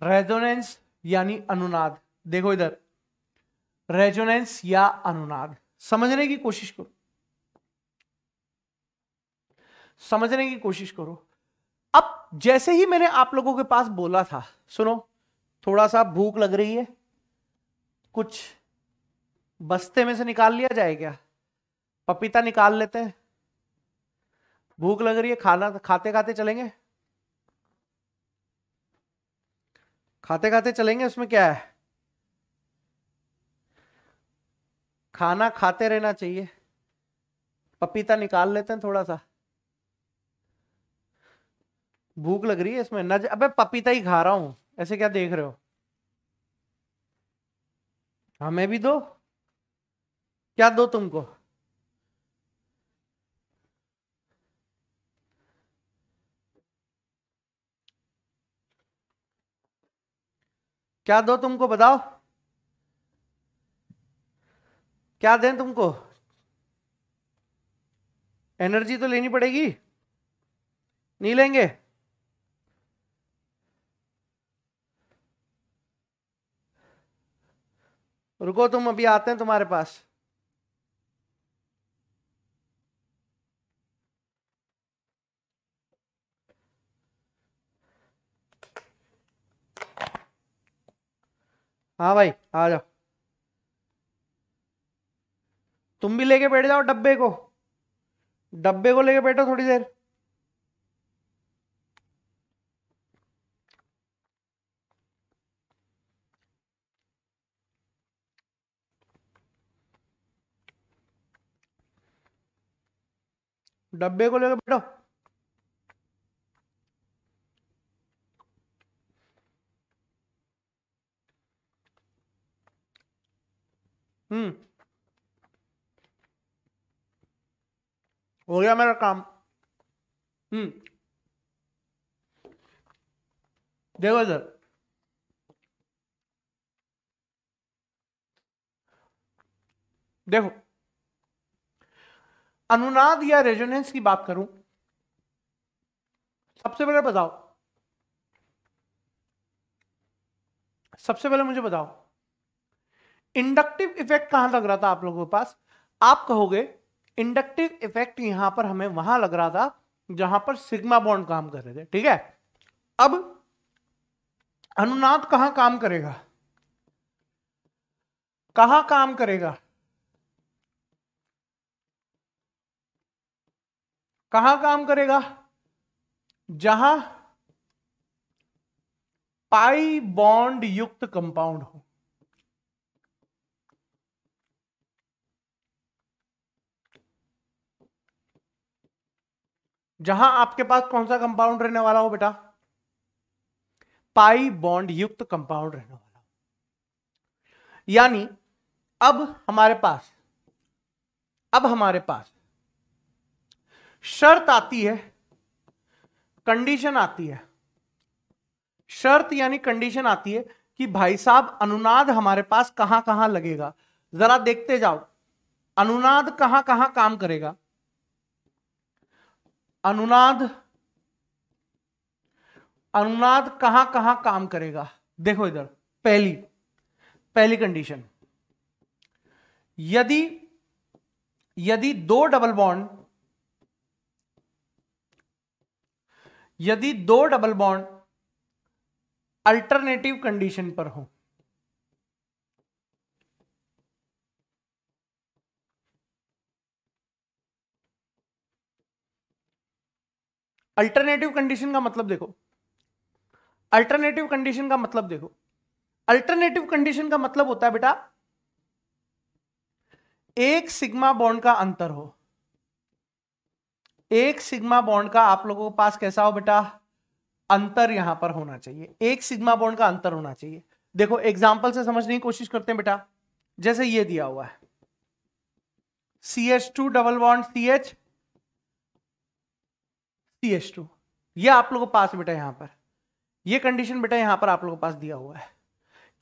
रेजोनेंस यानी अनुनाद। देखो इधर। रेजोनेंस या अनुनाद। समझने की कोशिश करो। समझने की कोशिश करो। अब जैसे ही मैंने आप लोगों के पास बोला था, सुनो, थोड़ा सा भूख लग रही है, कुछ बस्ते में से निकाल लिया जाए क्या? पपीता निकाल लेते हैं। भूख लग रही है, खाना खाते खाते चलेंगे? खाते खाते चलेंगे उसमें क्या है? खाना खाते रहना चाहिए। पपीता निकाल लेते हैं थोड़ा सा भूख लग रही है इसमें नज अबे पपीता ही खा रहा हूँ, ऐसे क्या देख रहे हो? हमें भी दो? क्या दो तुमको? क्या दो तुमको बताओ? क्या दें तुमको? एनर्जी तो लेनी पड़ेगी। नहीं लेंगे? रुको, तुम अभी आते हैं तुम्हारे पास। हाँ भाई, आ जाओ। तुम भी लेके बैठ जाओ डब्बे को। डब्बे को लेके बैठो थोड़ी देर। डब्बे को लेकर बैठो। हम्म। हो गया मेरा काम। हम्म। देखो इधर। देखो। अनुनाद या रेजोनेंस की बात करूँ सबसे पहले बताओ। सबसे पहले मुझे बताओ। इंडक्टिव इफ़ेक्ट कहाँ लग रहा था आप लोगों के पास? आप कहोगे, इंडक्टिव इफ़ेक्ट यहाँ पर हमें वहाँ लग रहा था जहाँ पर सिग्मा बॉन्ड काम कर रहे थे, ठीक है? अब अनुनाद कहाँ काम करेगा? कहाँ काम करेगा? कहाँ काम करेगा? जहाँ पाई बॉन्ड युक्त कंपाउंड हो। जहाँ आपके पास कौन सा कंपाउंड रहने वाला हो बेटा? पाई बॉन्ड युक्त कंपाउंड रहने वाला यानी, अब हमारे पास, अब हमारे पास शर्त आती है कंडीशन आती है। शर्त यानी कंडीशन आती है कि भाई साहब, अनुनाद हमारे पास कहाँ कहाँ लगेगा? जरा देखते जाओ। अनुनाद कहाँ कहाँ काम करेगा? अनुनाद अनुनाद कहाँ कहाँ काम करेगा? देखो इधर, पहली पहली कंडीशन यदि यदि दो डबल बॉन्ड यदि दो डबल बॉन्ड अल्टरनेटिव कंडीशन पर हो अल्टरनेटिव कंडीशन का मतलब देखो। अल्टरनेटिव कंडीशन का मतलब देखो। अल्टरनेटिव कंडीशन का मतलब होता है बेटा, एक सिग्मा बॉन्ड का अंतर हो। एक सिग्मा बॉन्ड का आप लोगों के पास कैसा हो बेटा? अंतर यहाँ पर होना चाहिए। एक सिग्मा बॉन्ड का अंतर होना चाहिए। देखो एग्ज़ाम्पल से समझने की कोशिश करते हैं बेटा। जैसे ये दिया हुआ है। C H two double bond C H C H two. ये आप लोगों के पास बेटा यहाँ पर। ये कंडीशन बेटा यहाँ पर आप लोगों के पास दिया हुआ है।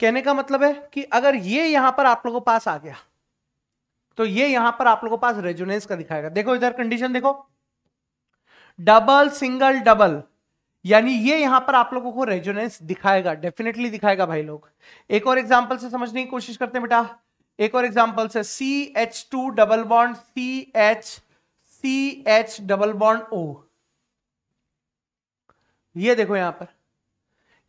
कहने का मतलब है कि अगर ये यहाँ पर आप लोगों के पास आ गया तो ये यहाँ पर आप लोगों के पास रेजोनेंस का दिखाएगा। देखो इधर कंडीशन देखो। डबल सिंगल डबल यानी ये यहाँ पर आप लोगों को रेजोनेंस दिखाएगा डेफिनेटली दिखाएगा भाई लोग। एक और एग्ज़ाम्पल से समझने की कोशिश करते हैं बेटा। एक और एग्ज़ाम्पल से C H two double bond C H C H double bond O ये देखो यहाँ पर।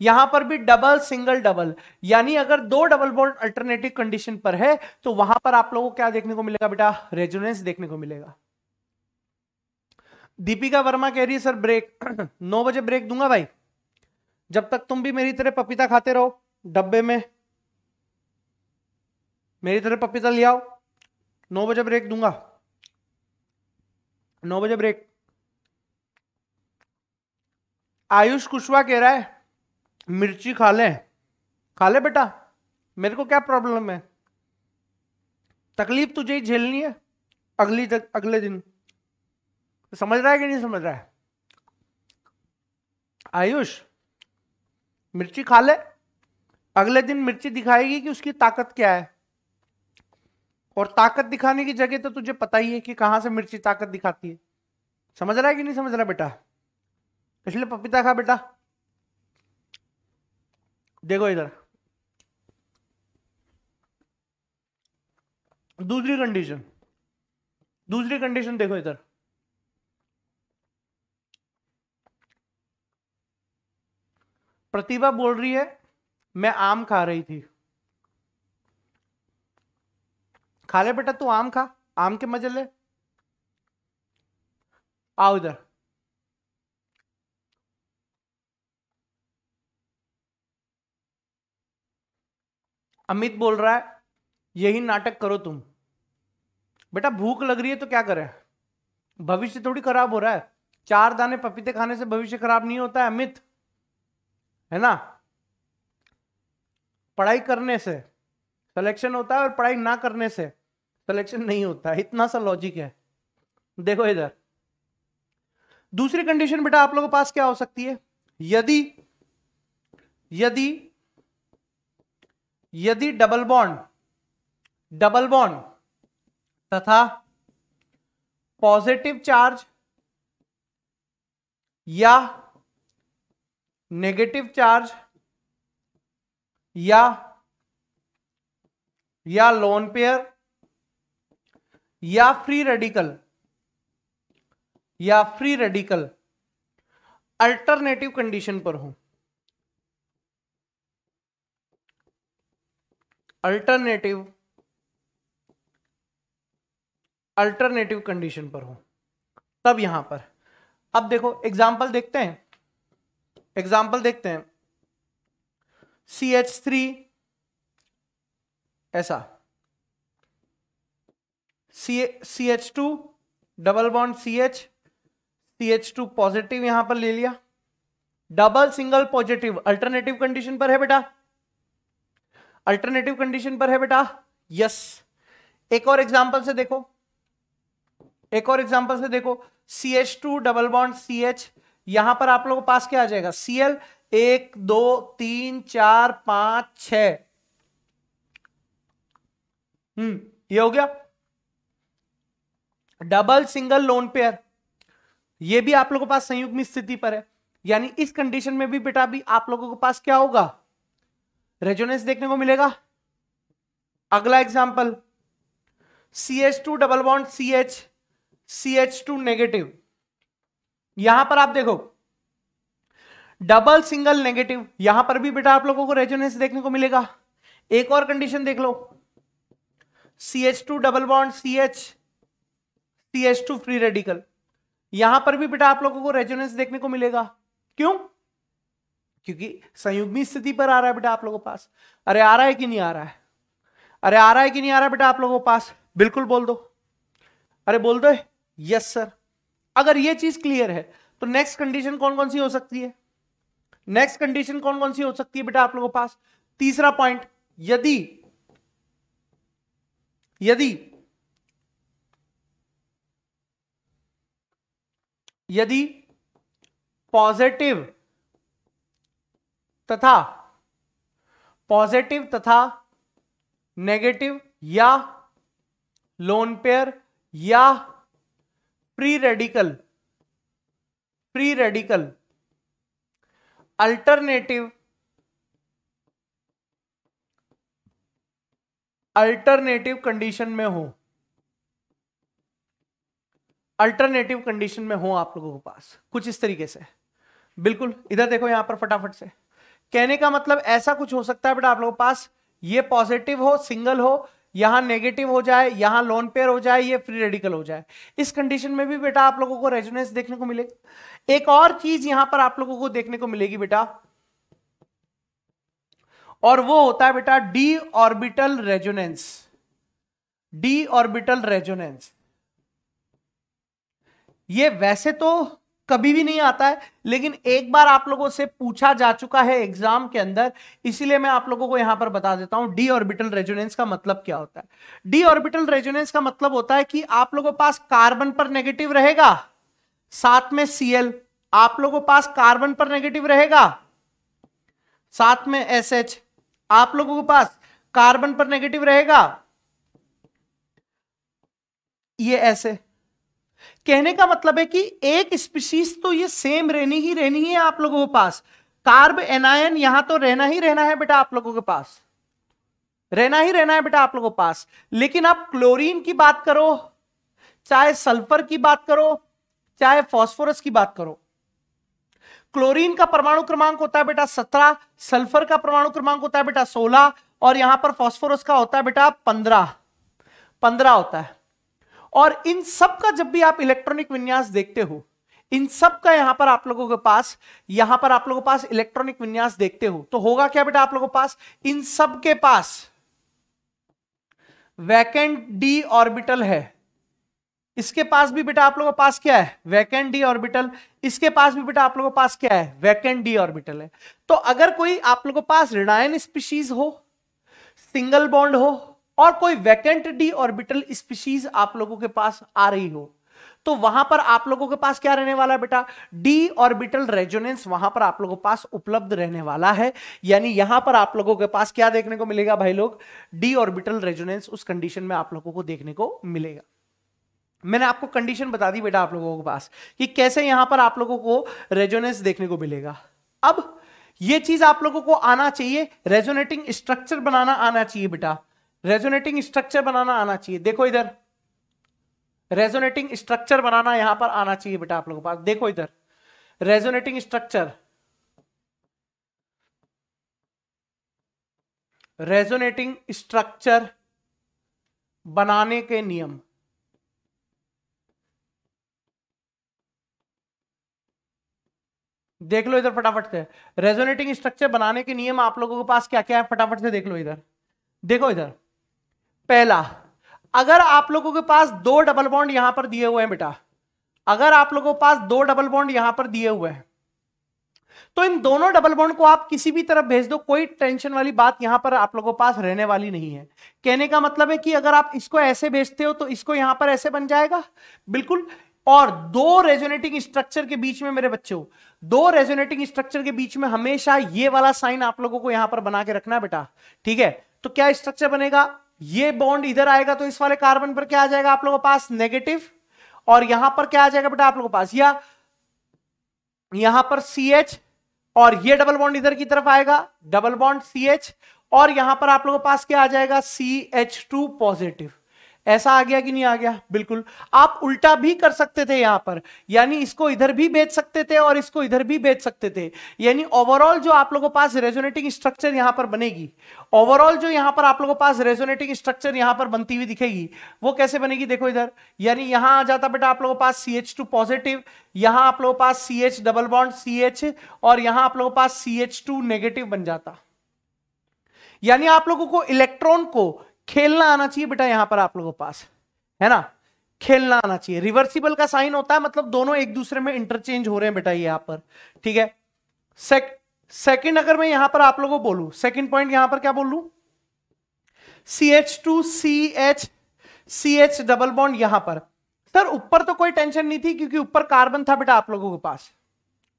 यहाँ पर भी डबल सिंगल डबल यानी अगर दो डबल बॉन्ड अल्टरनेटिव कंडीशन पर है तो वहाँ पर आप लोगों को क्या देखने को मिलेगा बेटा? रेजोनेंस देखने को मिलेगा। दीपिका वर्मा कह रही है, सर ब्रेक नौ बजे ब्रेक दूँगा भाई। जब तक तुम भी मेरी तरह पपीता खाते रहो, डब्बे में मेरी तरह पपीता ले आओ, नौ बजे ब्रेक दूँगा। नौ बजे ब्रेक आयुष कुशवा कह रहा है, मिर्ची खा ले। खा ले बेटा, मेरे को क्या प्रॉब्लम है? तकलीफ़ तुझे ही झेलनी है, अगली तक, अगले दिन। समझ रहा है कि नहीं समझ रहा है? आयुष, मिर्ची खा ले, अगले दिन मिर्ची दिखाएगी कि उसकी ताकत क्या है। और ताकत दिखाने की जगह तो तुझे पता ही है कि कहाँ से मिर्ची ताकत दिखाती है। समझ रहा है कि नहीं समझ रहा बेटा? इसलिए पपीता खा बेटा। देखो इधर। दूसरी कंडीशन दूसरी कंडीशन देखो इधर। प्रतिभा बोल रही है, मैं आम खा रही थी। खा ले बेटा, तू आम खा, आम के मज़े ले। आओ इधर। अमित बोल रहा है, यही नाटक करो तुम। बेटा भूख लग रही है तो क्या करें? भविष्य थोड़ी खराब हो रहा है। चार दाने पपीते खाने से भविष्य खराब नहीं होता है, अमित। है ना? पढ़ाई करने से सिलेक्शन होता है और पढ़ाई ना करने से सिलेक्शन नहीं होता है। इतना सा लॉजिक है। देखो इधर। दूसरी कंडीशन बेटा आप लोगों के पास क्या हो सकती है? यदि यदि यदि डबल बॉन्ड डबल बॉन्ड तथा पॉजिटिव चार्ज या नेगेटिव चार्ज या या लोन पेयर या फ्री रेडिकल या फ्री रेडिकल अल्टरनेटिव कंडीशन पर हूँ। अल्टरनेटिव अल्टरनेटिव कंडीशन पर हो। तब यहाँ पर। अब देखो एग्ज़ाम्पल देखते हैं। एग्ज़ाम्पल देखते हैं। सी एच थ्री ऐसा। C C H two double bond C H C H two positive यहाँ पर ले लिया। Double single positive alternative condition पर है बेटा। अल्टरनेटिव कंडीशन पर है बेटा? यस एक और एग्जांपल से देखो। एक और एग्जांपल से देखो। C H two double bond C H यहाँ पर आप लोगों के पास क्या आ जाएगा? सी एल एक, दो, तीन, चार, पाँच छ हम्म ये हो गया। डबल सिंगल लोन पेयर ये भी आप लोगों के पास संयुग्म स्थिति पर है। यानी इस कंडीशन में भी बेटा भी आप लोगों के पास क्या होगा? रेजोनेंस देखने को मिलेगा। अगला example C H two double bond C H C H two negative यहाँ पर आप देखो डबल सिंगल नेगेटिव यहाँ पर भी बेटा आप लोगों को रेजोनेंस देखने को मिलेगा। एक और कंडीशन देख लो। C H two double bond C H C H two free radical यहाँ पर भी बेटा आप लोगों को रेजोनेंस देखने को मिलेगा। क्यों? क्योंकि संयुग्मी स्थिति पर आ रहा है बेटा आप लोगों के पास। अरे आ रहा है कि नहीं आ रहा है? अरे आ रहा है कि नहीं आ रहा है बेटा आप लोगों के पास? बिल्कुल बोल दो। अरे बोल दो यस सर अगर ये चीज़ क्लियर है तो नेक्स्ट कंडीशन कौन कौन सी हो सकती है? नेक्स्ट कंडीशन कौन कौन सी हो सकती है बेटा आप लोगों के पास? तीसरा पॉइंट यदि यदि यदि पॉजिटिव तथा पॉजिटिव तथा नेगेटिव या लोन पेयर या free radical free radical alternative alternative condition में हो। अल्टरनेटिव कंडीशन में हो आप लोगों के पास। कुछ इस तरीके से। बिल्कुल, इधर देखो यहाँ पर फटाफट से। कहने का मतलब ऐसा कुछ हो सकता है बेटा आप लोगों के पास ये पॉजिटिव हो सिंगल हो, यहाँ नेगेटिव हो जाए, यहाँ लोन पेयर हो जाए, ये फ्री रेडिकल हो जाए। इस कंडीशन में भी बेटा आप लोगों को रेजोनेंस देखने को मिलेगी एक और चीज़ यहाँ पर आप लोगों को देखने को मिलेगी बेटा। और वो होता है बेटा D orbital resonance D orbital resonance ये वैसे तो कभी भी नहीं आता है, लेकिन एक बार आप लोगों से पूछा जा चुका है एग्ज़ाम के अंदर, इसीलिए मैं आप लोगों को यहाँ पर बता देता हूँ डी ऑर्बिटल रेजोनेंस का मतलब क्या होता है? डी ऑर्बिटल रेजोनेंस का मतलब होता है कि आप लोगों पास कार्बन पर नेगेटिव रहेगा, साथ में सीएल आप लोगों पास कार्बन पर नेगेटिव रहेगा, साथ में एस एच आप लोगों के पास कार्बन पर नेगेटिव रहेगा। ये ऐसे कहने का मतलब है कि एक स्पीशीज तो ये सेम रहनी ही रहनी है आप लोगों के पास। कार्ब एनायन यहाँ तो रहना ही रहना है बेटा आप लोगों के पास। रहना ही रहना है बेटा आप लोगों के पास। लेकिन आप क्लोरीन की बात करो, चाहे सल्फ़र की बात करो, चाहे फॉस्फोरस की बात करो। क्लोरीन का परमाणु क्रमांक होता है बेटा सत्रह सल्फ़र का परमाणु क्रमांक होता है बेटा सोलह, और यहाँ पर फॉस्फोरस का होता है बेटा पंद्रह। पंद्रह होता है। और इन सब का जब भी आप इलेक्ट्रॉनिक विन्यास देखते हो, इन सब का यहाँ पर आप लोगों के पास, यहाँ पर आप लोगों के पास इलेक्ट्रॉनिक विन्यास देखते हो तो होगा क्या बेटा आप लोगों के पास? इन सब के पास वैकेंट डी ऑर्बिटल है। इसके पास भी बेटा आप लोगों के पास क्या है? Vacant D orbital. इसके पास भी बेटा आप लोगों के पास क्या है? वैकेंट डी ऑर्बिटल है। तो अगर कोई आप लोगों के पास रिडायन स्पीशीज हो, सिंगल बॉन्ड हो और कोई वैकेंट डी ऑर्बिटल स्पीशीज आप लोगों के पास आ रही हो तो वहाँ पर आप लोगों के पास क्या रहने वाला है बेटा? डी ऑर्बिटल रेजोनेंस वहाँ पर आप लोगों के पास उपलब्ध रहने वाला है। यानी यहाँ पर आप लोगों के पास क्या देखने को मिलेगा भाई लोग? डी ऑर्बिटल रेजोनेंस उस कंडीशन में आप लोगों को देखने को मिलेगा। मैंने आपको कंडीशन बता दी बेटा आप लोगों के पास कि कैसे यहाँ पर आप लोगों को रेजोनेंस देखने को मिलेगा। अब यह चीज़ आप लोगों को आना चाहिए रेजोनेटिंग स्ट्रक्चर बनाना आना चाहिए बेटा। रेजोनेटिंग स्ट्रक्चर बनाना आना चाहिए। देखो इधर। रेजोनेटिंग स्ट्रक्चर बनाना यहाँ पर आना चाहिए बेटा आप लोगों के पास। देखो इधर। रेजोनेटिंग स्ट्रक्चर रेजोनेटिंग स्ट्रक्चर बनाने के नियम। देख लो इधर फटाफट से। रेजोनेटिंग स्ट्रक्चर बनाने के नियम आप लोगों के पास क्या क्या है? फटाफट से देख लो इधर। देखो इधर। पहला, अगर आप लोगों के पास दो डबल बॉन्ड यहाँ पर दिए हुए हैं बेटा, अगर आप लोगों के पास दो डबल बॉन्ड यहाँ पर दिए हुए हैं तो इन दोनों डबल बॉन्ड को आप किसी भी तरफ़ भेज दो, कोई टेंशन वाली बात यहाँ पर आप लोगों के पास रहने वाली नहीं है। कहने का मतलब है कि अगर आप इसको ऐसे भेजते हो तो इसको यहाँ पर ऐसे बन जाएगा। बिल्कुल। और दो रेजोनेटिंग स्ट्रक्चर के बीच में मेरे बच्चे, दो रेजोनेटिंग स्ट्रक्चर के बीच में हमेशा ये वाला साइन आप लोगों को यहाँ पर बना के रखना बेटा। ठीक है? तो क्या स्ट्रक्चर बनेगा? ये बॉन्ड इधर आएगा तो इस वाले कार्बन पर क्या आ जाएगा आप लोगों के पास? नेगेटिव और यहाँ पर क्या आ जाएगा बेटा आप लोगों के पास? या यहाँ पर सी एच और ये डबल बॉन्ड इधर की तरफ़ आएगा। डबल बॉन्ड सी एच और यहाँ पर आप लोगों के पास क्या आ जाएगा? सी एच टू पॉजिटिव ऐसा आ गया कि नहीं आ गया? बिल्कुल। आप उल्टा भी कर सकते थे यहाँ पर। यानी इसको इधर भी बेच सकते थे और इसको इधर भी बेच सकते थे। यानी ओवरऑल जो आप लोगों के पास रेजोनेटिंग स्ट्रक्चर यहाँ पर बनेगी ओवरऑल जो यहाँ पर आप लोगों के पास रेजोनेटिंग स्ट्रक्चर यहाँ पर बनती हुई दिखेगी, वो कैसे बनेगी देखो इधर। यानी यहाँ आ जाता बेटा आप लोगों के पास सी एच टू पॉजिटिव यहाँ आप लोगों के पास C H double bond C H और यहाँ आप लोगों के पास सी एच टू नेगेटिव बन जाता। यानी आप लोगों को इलेक्ट्रॉन को खेलना आना चाहिए बेटा यहाँ पर आप लोगों पास है ना? खेलना आना चाहिए। रिवर्सिबल का साइन होता है मतलब दोनों एक दूसरे में इंटरचेंज हो रहे हैं बेटा यहाँ पर ठीक है? सेक, सेकंड अगर मैं यहाँ पर आप लोगों को बोलू सेकंड पॉइंट यहाँ पर क्या बोलू? C H two C H C H double bond यहाँ पर। सर ऊपर तो कोई टेंशन नहीं थी क्योंकि ऊपर कार्बन था बेटा आप लोगों के पास।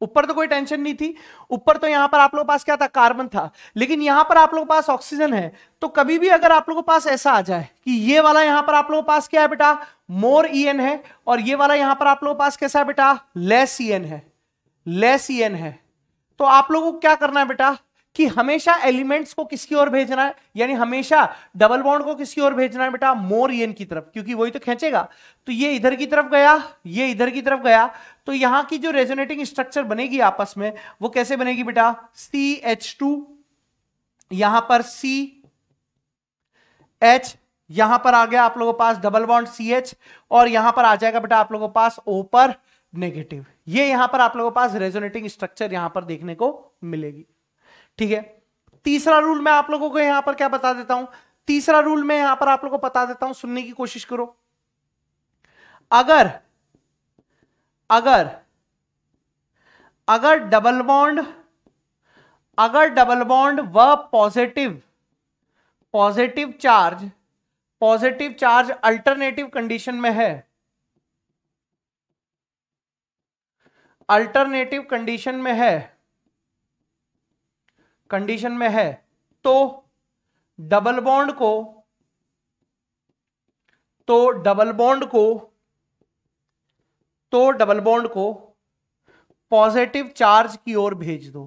ऊपर तो कोई टेंशन नहीं थी। ऊपर तो यहाँ पर आप लोगों पास क्या था? कार्बन था। लेकिन यहाँ पर आप लोगों पास ऑक्सीजन है। तो कभी भी अगर आप लोगों के पास ऐसा आ जाए कि ये वाला यहाँ पर आप लोगों के पास क्या है बेटा? मोर ई एन है। और ये वाला यहाँ पर आप लोगों के पास कैसा है बेटा? लेस ई एन है। लेस ई एन है। तो आप लोगों को क्या करना है बेटा? कि हमेशा एलिमेंट्स को किसकी ओर भेजना है? यानी हमेशा डबल बॉन्ड को किसकी ओर भेजना है बेटा? मोर एन की तरफ़, क्योंकि वही तो खींचेगा। तो ये इधर की तरफ़ गया, ये इधर की तरफ़ गया तो यहाँ की जो रेजोनेटिंग स्ट्रक्चर बनेगी आपस में, वो कैसे बनेगी बेटा? सी एच टू यहाँ पर सी एच यहाँ पर आ गया आप लोगों पास डबल बॉन्ड सी एच और यहाँ पर आ जाएगा बेटा आप लोगों पास ओ पर नेगेटिव ये यहाँ पर आप लोगों पास रेजोनेटिंग स्ट्रक्चर यहाँ पर देखने को मिलेगी। ठीक है? तीसरा रूल मैं आप लोगों को यहाँ पर क्या बता देता हूँ? तीसरा रूल मैं यहाँ पर आप लोगों को बता देता हूँ, सुनने की कोशिश करो। अगर अगर अगर डबल बॉन्ड अगर डबल बॉन्ड व positive positive charge positive charge alternative condition में है। अल्टरनेटिव कंडीशन में है। कंडीशन में है तो डबल बॉन्ड को तो डबल बॉन्ड को तो डबल बॉन्ड को पॉजिटिव चार्ज की ओर भेज दो।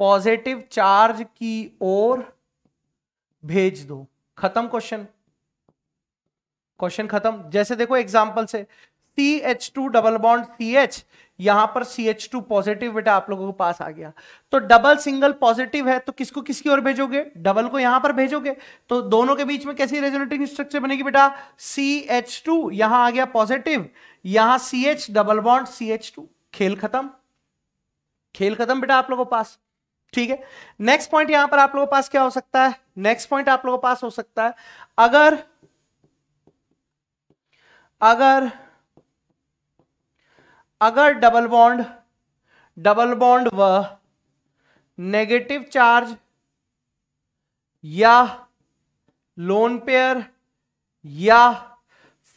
पॉजिटिव चार्ज की ओर भेज दो। खत्म क्वेश्चन क्वेश्चन खत्म। जैसे देखो एग्जांपल से C H two double bond C H यहाँ पर सी एच टू पॉजिटिव बेटा आप लोगों को पास आ गया। तो डबल सिंगल पॉजिटिव है तो किसको किसकी ओर भेजोगे? डबल को यहाँ पर भेजोगे। तो दोनों के बीच में कैसी रेजोनेटिंग स्ट्रक्चर बनेगी बेटा? सी एच टू यहाँ आ गया पॉजिटिव यहाँ C H double bond C H two खेल खत्म। खेल खत्म बेटा आप लोगों के पास। ठीक है? नेक्स्ट पॉइंट यहाँ पर आप लोगों के पास क्या हो सकता है? नेक्स्ट पॉइंट आप लोगों के पास हो सकता है, अगर अगर अगर डबल बॉन्ड डबल बॉन्ड व नेगेटिव चार्ज या लोन पेयर या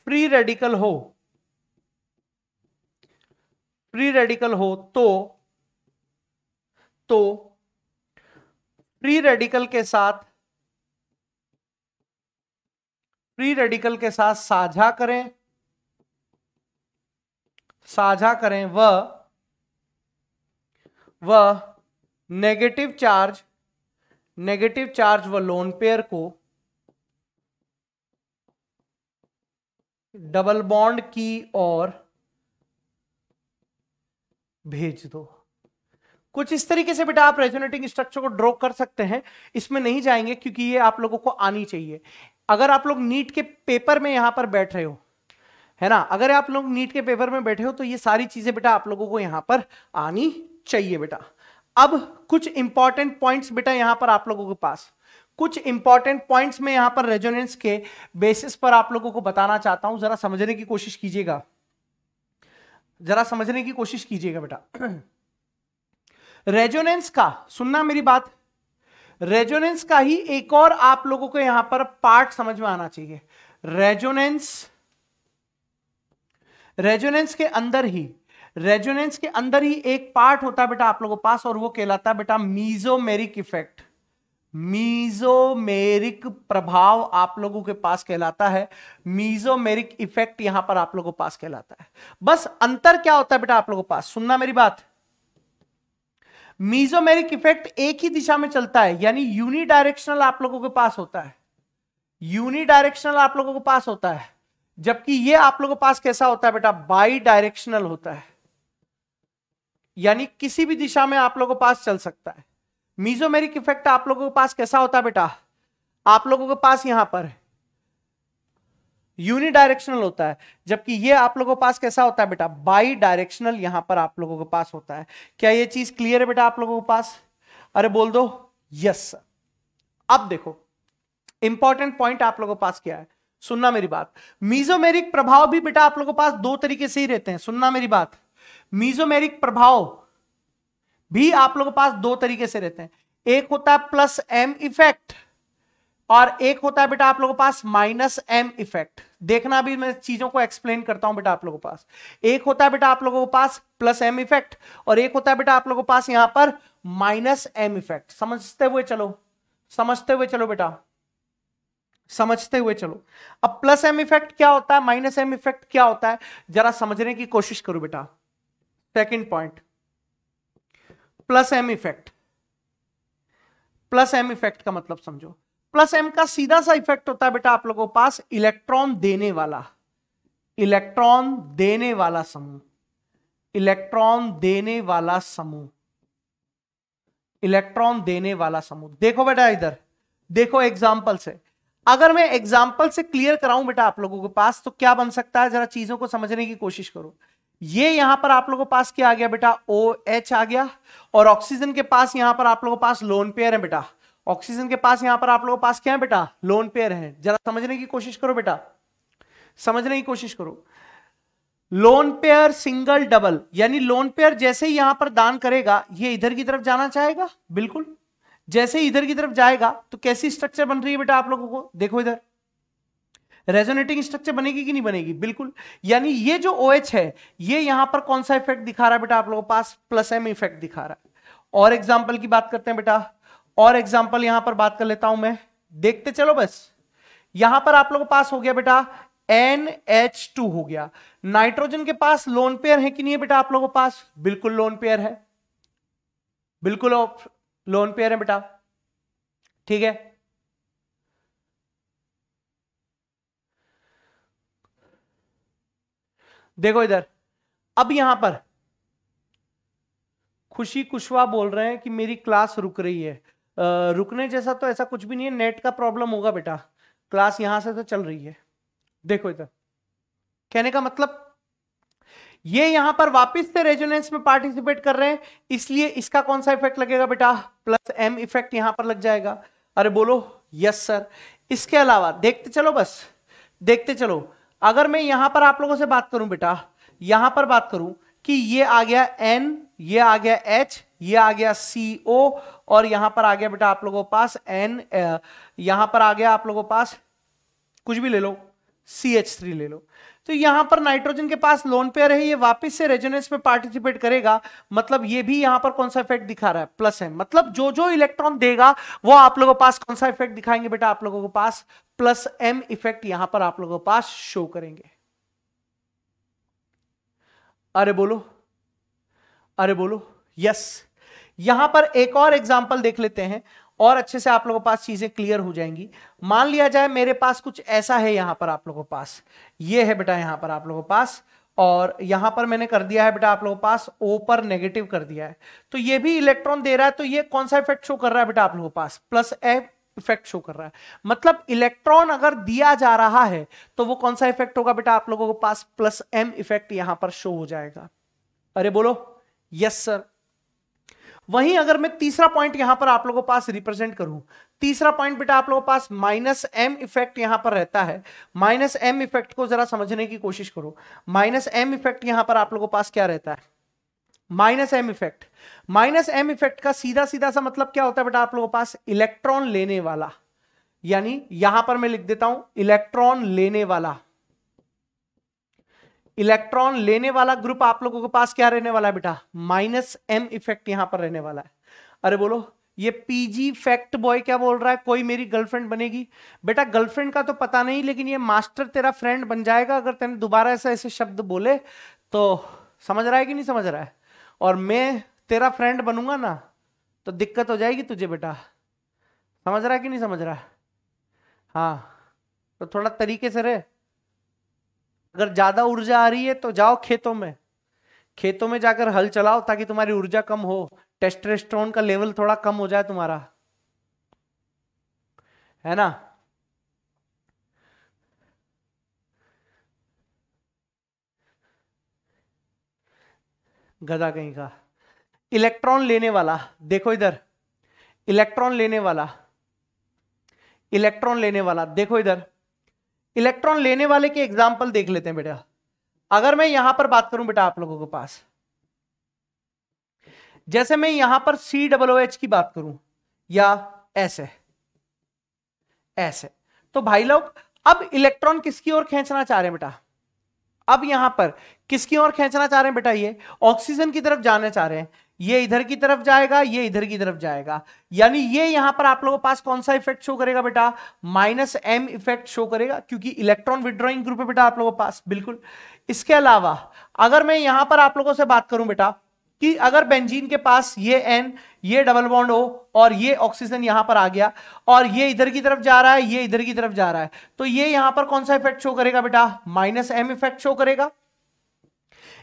फ्री रेडिकल हो फ्री रेडिकल हो तो तो फ्री रेडिकल के साथ फ्री रेडिकल के साथ साझा करें। साझा करें वह व नेगेटिव चार्ज नेगेटिव चार्ज व लोन पेयर को डबल बॉन्ड की ओर भेज दो। कुछ इस तरीके से बेटा आप रेजोनेटिंग स्ट्रक्चर को ड्रॉ कर सकते हैं। इसमें नहीं जाएँगे क्योंकि ये आप लोगों को आनी चाहिए। अगर आप लोग नीट के पेपर में यहाँ पर बैठ रहे हो है ना? अगर आप लोग नीट के पेपर में बैठे हो तो ये सारी चीज़ें बेटा आप लोगों को यहाँ पर आनी चाहिए बेटा। अब कुछ इंपॉर्टेंट पॉइंट्स बेटा यहाँ पर आप लोगों के पास। कुछ इंपॉर्टेंट पॉइंट्स में यहाँ पर रेजोनेंस के बेसिस पर आप लोगों को बताना चाहता हूँ। जरा समझने की कोशिश कीजिएगा। जरा समझने की कोशिश कीजिएगा बेटा। रेजोनेंस का, सुनना मेरी बात। रेजोनेंस का ही एक और आप लोगों को यहाँ पर पार्ट समझ में आना चाहिए। रेजोनेंस रेजोनेंस के अंदर ही रेजोनेंस के अंदर ही एक पार्ट होता है बेटा आप लोगों पास और वो कहलाता है बेटा मीजोमेरिक इफ़ेक्ट मीजोमेरिक प्रभाव आप लोगों के पास कहलाता है। मीजोमेरिक इफ़ेक्ट यहाँ पर आप लोगों पास कहलाता है। बस अंतर क्या होता है बेटा आप लोगों पास? सुनना मेरी बात। मीजोमेरिक इफ़ेक्ट एक ही दिशा में चलता है, यानी यूनिडायरेक्शनल आप लोगों के पास होता है। यूनी डायरेक्शनल आप लोगों के पास होता है। जबकि ये आप लोगों के पास कैसा होता है बेटा? बाई डायरेक्शनल होता है। यानी किसी भी दिशा में आप लोगों के पास चल सकता है। मीजोमेरिक इफ़ेक्ट आप लोगों के पास कैसा होता है बेटा? आप लोगों के पास यहाँ पर यूनि डायरेक्शनल होता है। जबकि ये आप लोगों के पास कैसा होता है बेटा? बाई डायरेक्शनल यहाँ पर आप लोगों के पास होता है। क्या ये चीज़ क्लियर है बेटा आप लोगों के पास? अरे बोल दो। यस अब देखो इंपॉर्टेंट पॉइंट आप लोगों के पास क्या है? सुनना मेरी बात। मीजोमेरिक प्रभाव भी बेटा आप लोगों के पास दो तरीके से ही रहते हैं। सुनना मेरी बात। मीजोमेरिक प्रभाव भी आप लोगों के पास दो तरीके से रहते हैं। एक होता है प्लस एम इफ़ेक्ट और एक होता है बेटा आप लोगों के पास माइनस एम इफ़ेक्ट देखना भी मैं चीज़ों को एक्सप्लेन करता हूँ बेटा आप लोगों के पास। एक होता है बेटा आप लोगों के पास प्लस एम इफ़ेक्ट और एक होता है बेटा आप लोगों के पास यहाँ पर माइनस एम इफ़ेक्ट समझते हुए चलो। समझते हुए चलो बेटा। समझते हुए चलो। अब प्लस एम इफ़ेक्ट क्या होता है? माइनस एम इफ़ेक्ट क्या होता है? जरा समझने की कोशिश करो बेटा। Second point plus M effect plus M effect का मतलब समझो। प्लस एम का सीधा सा इफ़ेक्ट होता है बेटा आप लोगों के पास इलेक्ट्रॉन देने वाला। इलेक्ट्रॉन देने वाला समूह। इलेक्ट्रॉन देने वाला समूह। इलेक्ट्रॉन देने वाला समूह। देखो बेटा इधर। देखो एग्ज़ाम्पल से। अगर मैं एग्ज़ाम्पल से क्लियर कराऊं बेटा आप लोगों के पास तो क्या बन सकता है? जरा चीज़ों को समझने की कोशिश करो। ये यहाँ पर आप लोगों के पास क्या आ गया बेटा? ओ एच आ गया। और ऑक्सीजन के पास यहाँ पर आप लोगों के पास लोन पेयर है बेटा। ऑक्सीजन के पास यहाँ पर आप लोगों के पास क्या है बेटा? लोन पेयर है। जरा समझने की कोशिश करो बेटा। समझने की कोशिश करो। लोन पेयर सिंगल डबल यानी लोन पेयर जैसे ही यहाँ पर दान करेगा, ये इधर की तरफ़ जाना चाहेगा? बिल्कुल। जैसे इधर की तरफ़ जाएगा तो कैसी स्ट्रक्चर बन रही है बेटा आप लोगों को? देखो इधर। रेजोनेटिंग स्ट्रक्चर बनेगी कि नहीं बनेगी? बिल्कुल। यानी ये जो ओ OH है, ये यहाँ पर कौन सा इफ़ेक्ट दिखा रहा है बेटा आप लोगों पास? प्लस एम इफ़ेक्ट दिखा रहा है। और एग्ज़ाम्पल की बात करते हैं बेटा। और एग्ज़ाम्पल यहाँ पर बात कर लेता हूँ मैं। देखते चलो बस। यहाँ पर आप लोगों पास हो गया बेटा। एन एच टू हो गया। नाइट्रोजन के पास लोन पेयर है कि नहीं है बेटा आप लोगों पास? बिल्कुल लोन पेयर है। बिल्कुल लोन पेयर है बेटा। ठीक है? देखो इधर अब यहाँ पर खुशी कुशवा बोल रहे हैं कि मेरी क्लास रुक रही है। आ, रुकने जैसा तो ऐसा कुछ भी नहीं है नेट का प्रॉब्लम होगा बेटा। क्लास यहाँ से तो चल रही है। देखो इधर कहने का मतलब ये यहाँ पर वापस से रेजोनेंस में पार्टिसिपेट कर रहे हैं। इसलिए इसका कौन सा इफ़ेक्ट लगेगा बेटा? प्लस एम इफ़ेक्ट यहाँ पर लग जाएगा। अरे बोलो यस सर इसके अलावा देखते चलो बस। देखते चलो। अगर मैं यहाँ पर आप लोगों से बात करूँ बेटा, यहाँ पर बात करूँ कि ये आ गया एन ये आ गया एच ये आ गया सी ओ और यहाँ पर आ गया बेटा आप लोगों पास एन यहाँ पर आ गया आप लोगों पास कुछ भी ले लो सी एच थ्री ले लो। तो यहाँ पर नाइट्रोजन के पास लोन पेयर है, ये वापस से रेजोनेंस में पार्टिसिपेट करेगा। मतलब ये भी यहाँ पर कौन सा इफ़ेक्ट दिखा रहा है? प्लस है। मतलब जो जो इलेक्ट्रॉन देगा, वो आप लोगों के पास कौन सा इफ़ेक्ट दिखाएँगे बेटा? आप लोगों के पास प्लस एम इफ़ेक्ट यहाँ पर आप लोगों के पास शो करेंगे। अरे बोलो। अरे बोलो। यस यहाँ पर एक और एग्ज़ाम्पल देख लेते हैं। और अच्छे से आप लोगों के पास चीज़ें क्लियर हो जाएँगी। मान लिया जाए मेरे पास कुछ ऐसा है यहाँ पर आप लोगों के पास। ये है बेटा यहाँ पर आप लोगों के पास और यहाँ पर मैंने कर दिया है बेटा आप लोगों पास ओ पर नेगेटिव कर दिया है। तो ये भी इलेक्ट्रॉन दे रहा है तो ये कौन सा इफ़ेक्ट शो कर रहा है बेटा आप लोगों पास? प्लस एफ़ इफ़ेक्ट शो कर रहा है। मतलब इलेक्ट्रॉन अगर दिया जा रहा है तो वो कौन सा इफ़ेक्ट होगा बेटा आप लोगों के पास? प्लस एम इफ़ेक्ट यहाँ पर शो हो जाएगा। अरे बोलो यस सर वहीं अगर मैं तीसरा पॉइंट यहाँ पर आप लोगों पास रिप्रेजेंट करूँ, तीसरा पॉइंट बेटा आप लोगों पास माइनस एम इफ़ेक्ट यहाँ पर रहता है। माइनस एम इफ़ेक्ट को जरा समझने की कोशिश करो। माइनस एम इफ़ेक्ट यहाँ पर आप लोगों पास क्या रहता है? Minus M effect minus M effect का सीधा सीधा सा मतलब क्या होता है बेटा आप लोगों पास? इलेक्ट्रॉन लेने वाला। यानी यहाँ पर मैं लिख देता हूँ इलेक्ट्रॉन लेने वाला। इलेक्ट्रॉन लेने वाला ग्रुप आप लोगों के पास क्या रहने वाला है बेटा? माइनस एम इफ़ेक्ट यहाँ पर रहने वाला है। अरे बोलो, ये पीजी फैक्ट बॉय क्या बोल रहा है? कोई मेरी गर्लफ्रेंड बनेगी? बेटा गर्लफ्रेंड का तो पता नहीं, लेकिन ये मास्टर तेरा फ्रेंड बन जाएगा अगर तेने दोबारा ऐसा ऐसे शब्द बोले तो समझ रहा है कि नहीं समझ रहा है? और मैं तेरा फ्रेंड बनूँगा ना तो दिक्कत हो जाएगी तुझे बेटा। समझ रहा है कि नहीं समझ रहा? है हाँ तो थोड़ा तरीके से रहे। अगर ज़्यादा ऊर्जा आ रही है तो जाओ खेतों में। खेतों में जाकर हल चलाओ ताकि तुम्हारी ऊर्जा कम हो। टेस्टेस्ट्रोन का लेवल थोड़ा कम हो जाए तुम्हारा। है ना? गधा कहीं का। इलेक्ट्रॉन लेने वाला, देखो इधर। इलेक्ट्रॉन लेने वाला। इलेक्ट्रॉन लेने वाला, देखो इधर। इलेक्ट्रॉन लेने वाले के एग्ज़ाम्पल देख लेते हैं बेटा। अगर मैं यहाँ पर बात करूँ बेटा आप लोगों के पास, जैसे मैं यहाँ पर सी डबल एच की बात करूँ, या ऐसे ऐसे तो भाई लोग, अब इलेक्ट्रॉन किसकी ओर खींचना चाह रहे हैं बेटा? अब यहाँ पर किसकी ओर खींचना चाह रहे हैं बेटा ये? ऑक्सीजन की तरफ़ जाना चाह रहे हैं। ये इधर की तरफ़ जाएगा, ये इधर की तरफ़ जाएगा। यानी ये यहाँ पर आप लोगों के पास कौन सा इफ़ेक्ट शो करेगा बेटा? माइनस एम इफ़ेक्ट शो करेगा, क्योंकि इलेक्ट्रॉन विड्रॉइंग ग्रुप है बेटा आप लोगों के पास, बिल्कुल। इसके अलावा, अगर मैं यहाँ पर आप लोगों से बात करूँ बेटा, कि अगर बेंजीन के पास ये एन ये डबल बॉन्ड हो, और ये ऑक्सीजन यहाँ पर आ गया, और ये इधर की तरफ़ जा रहा है, ये इधर की तरफ़ जा रहा है तो ये यहाँ पर कौन सा इफ़ेक्ट शो करेगा बेटा? माइनस एम इफ़ेक्ट शो करेगा।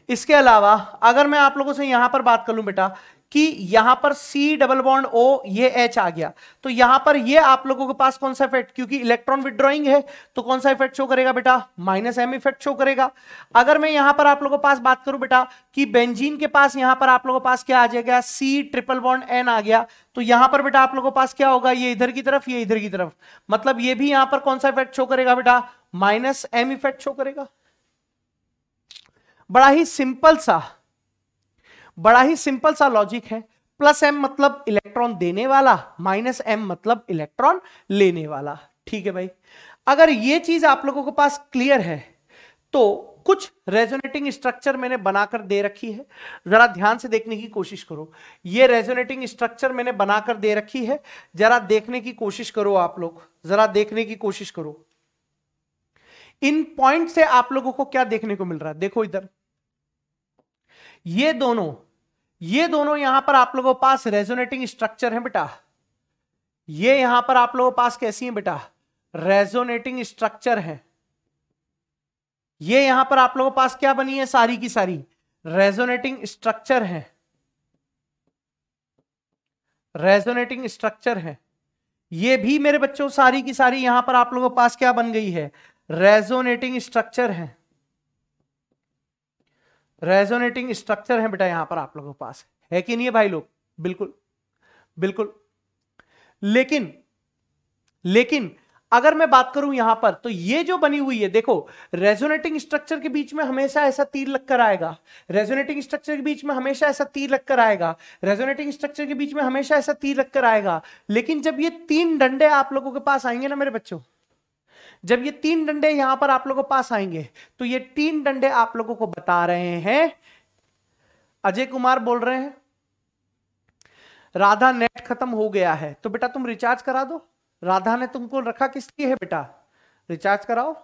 इसके अलावा, अगर मैं आप लोगों से यहाँ पर बात कर लूँ बेटा, कि यहाँ पर C डबल बॉन्ड O, ये H आ गया तो यहाँ पर ये आप लोगों के पास कौन सा इफ़ेक्ट क्योंकि इलेक्ट्रॉन विड्रॉइंग है तो कौन सा इफ़ेक्ट शो करेगा बेटा? माइनस एम इफ़ेक्ट शो करेगा। अगर मैं यहाँ पर आप लोगों के पास बात करूँ बेटा, कि बेंजीन के पास यहाँ पर आप लोगों के पास क्या आ जाएगा? C ट्रिपल बॉन्ड N आ गया तो यहाँ पर बेटा आप लोगों के पास क्या होगा? ये इधर की तरफ़, ये इधर की तरफ़। मतलब ये भी यहाँ पर कौन सा इफ़ेक्ट शो करेगा बेटा? माइनस एम इफ़ेक्ट शो करेगा। बड़ा ही सिंपल सा, बड़ा ही सिंपल सा लॉजिक है। प्लस एम मतलब इलेक्ट्रॉन देने वाला माइनस एम मतलब इलेक्ट्रॉन लेने वाला। ठीक है भाई? अगर ये चीज़ आप लोगों के पास क्लियर है तो कुछ रेजोनेटिंग स्ट्रक्चर मैंने बनाकर दे रखी है। जरा ध्यान से देखने की कोशिश करो। ये रेजोनेटिंग स्ट्रक्चर मैंने बनाकर दे रखी है। जरा देखने की कोशिश करो आप लोग। जरा देखने की कोशिश करो। इन पॉइंट से आप लोगों को क्या देखने को मिल रहा है? देखो इधर। ये दोनों ये दोनों यहाँ पर आप लोगों पास रेजोनेटिंग स्ट्रक्चर है बेटा। ये यहाँ पर आप लोगों पास कैसी है बेटा? रेजोनेटिंग स्ट्रक्चर है। ये यहाँ पर आप लोगों पास क्या बनी है? सारी की सारी रेजोनेटिंग स्ट्रक्चर है। रेजोनेटिंग स्ट्रक्चर है। ये भी मेरे बच्चों सारी की सारी यहाँ पर आप लोगों पास क्या बन गई है? रेजोनेटिंग स्ट्रक्चर है। रेजोनेटिंग स्ट्रक्चर है बेटा यहाँ पर आप लोगों के पास। है कि नहीं है भाई लोग? बिल्कुल बिल्कुल। लेकिन लेकिन अगर मैं बात करूँ यहाँ पर तो ये जो बनी हुई है, देखो रेजोनेटिंग स्ट्रक्चर के बीच में हमेशा ऐसा तीर लगकर आएगा। रेजोनेटिंग स्ट्रक्चर के बीच में हमेशा ऐसा तीर लगकर आएगा। रेजोनेटिंग स्ट्रक्चर के बीच में हमेशा ऐसा तीर लगकर आएगा। लेकिन जब ये तीन डंडे आप लोगों के पास आएँगे ना मेरे बच्चों जब ये तीन डंडे यहाँ पर आप लोगों के पास आएँगे तो ये तीन डंडे आप लोगों को बता रहे हैं। अजय कुमार बोल रहे हैं, राधा नेट खत्म हो गया है। तो बेटा तुम रिचार्ज करा दो। राधा ने तुमको रखा किस लिए है बेटा? रिचार्ज कराओ।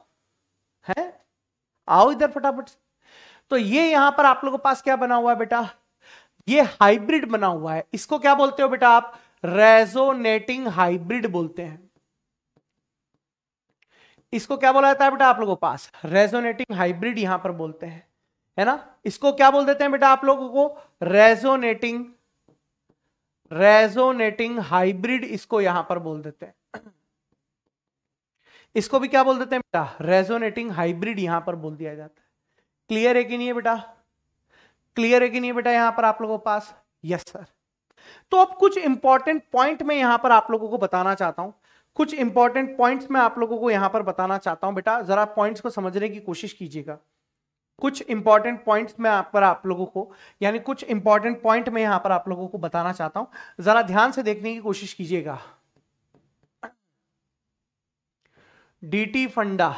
है? आओ इधर फटाफट तो ये यहाँ पर आप लोगों के पास क्या बना हुआ है बेटा? ये हाइब्रिड बना हुआ है। इसको क्या बोलते हो बेटा आप? रेजोनेटिंग हाइब्रिड बोलते हैं। इसको क्या बोला जाता है बेटा आप लोगों के पास? रेजोनेटिंग हाइब्रिड यहाँ पर बोलते हैं। है ना? इसको क्या बोल देते हैं बेटा आप लोगों को? रेजोनेटिंग रेजोनेटिंग हाइब्रिड इसको यहाँ पर बोल देते हैं। इसको भी क्या बोल देते हैं बेटा? रेजोनेटिंग हाइब्रिड यहाँ पर बोल दिया जाता है। क्लियर है कि नहीं है बेटा? क्लियर है कि नहीं बेटा यहाँ पर आप लोगों के पास? यस सर तो अब कुछ इंपॉर्टेंट पॉइंट में यहाँ पर आप लोगों को बताना चाहता हूँ। कुछ इंपॉर्टेंट पॉइंट्स मैं आप लोगों को यहाँ पर बताना चाहता हूँ बेटा। जरा पॉइंट्स को समझने की कोशिश कीजिएगा। कुछ इंपॉर्टेंट पॉइंट्स मैं आप पर आप लोगों को, यानी कुछ इंपॉर्टेंट पॉइंट मैं यहाँ पर आप लोगों को बताना चाहता हूँ। जरा ध्यान से देखने की कोशिश कीजिएगा। डीटी फंडा।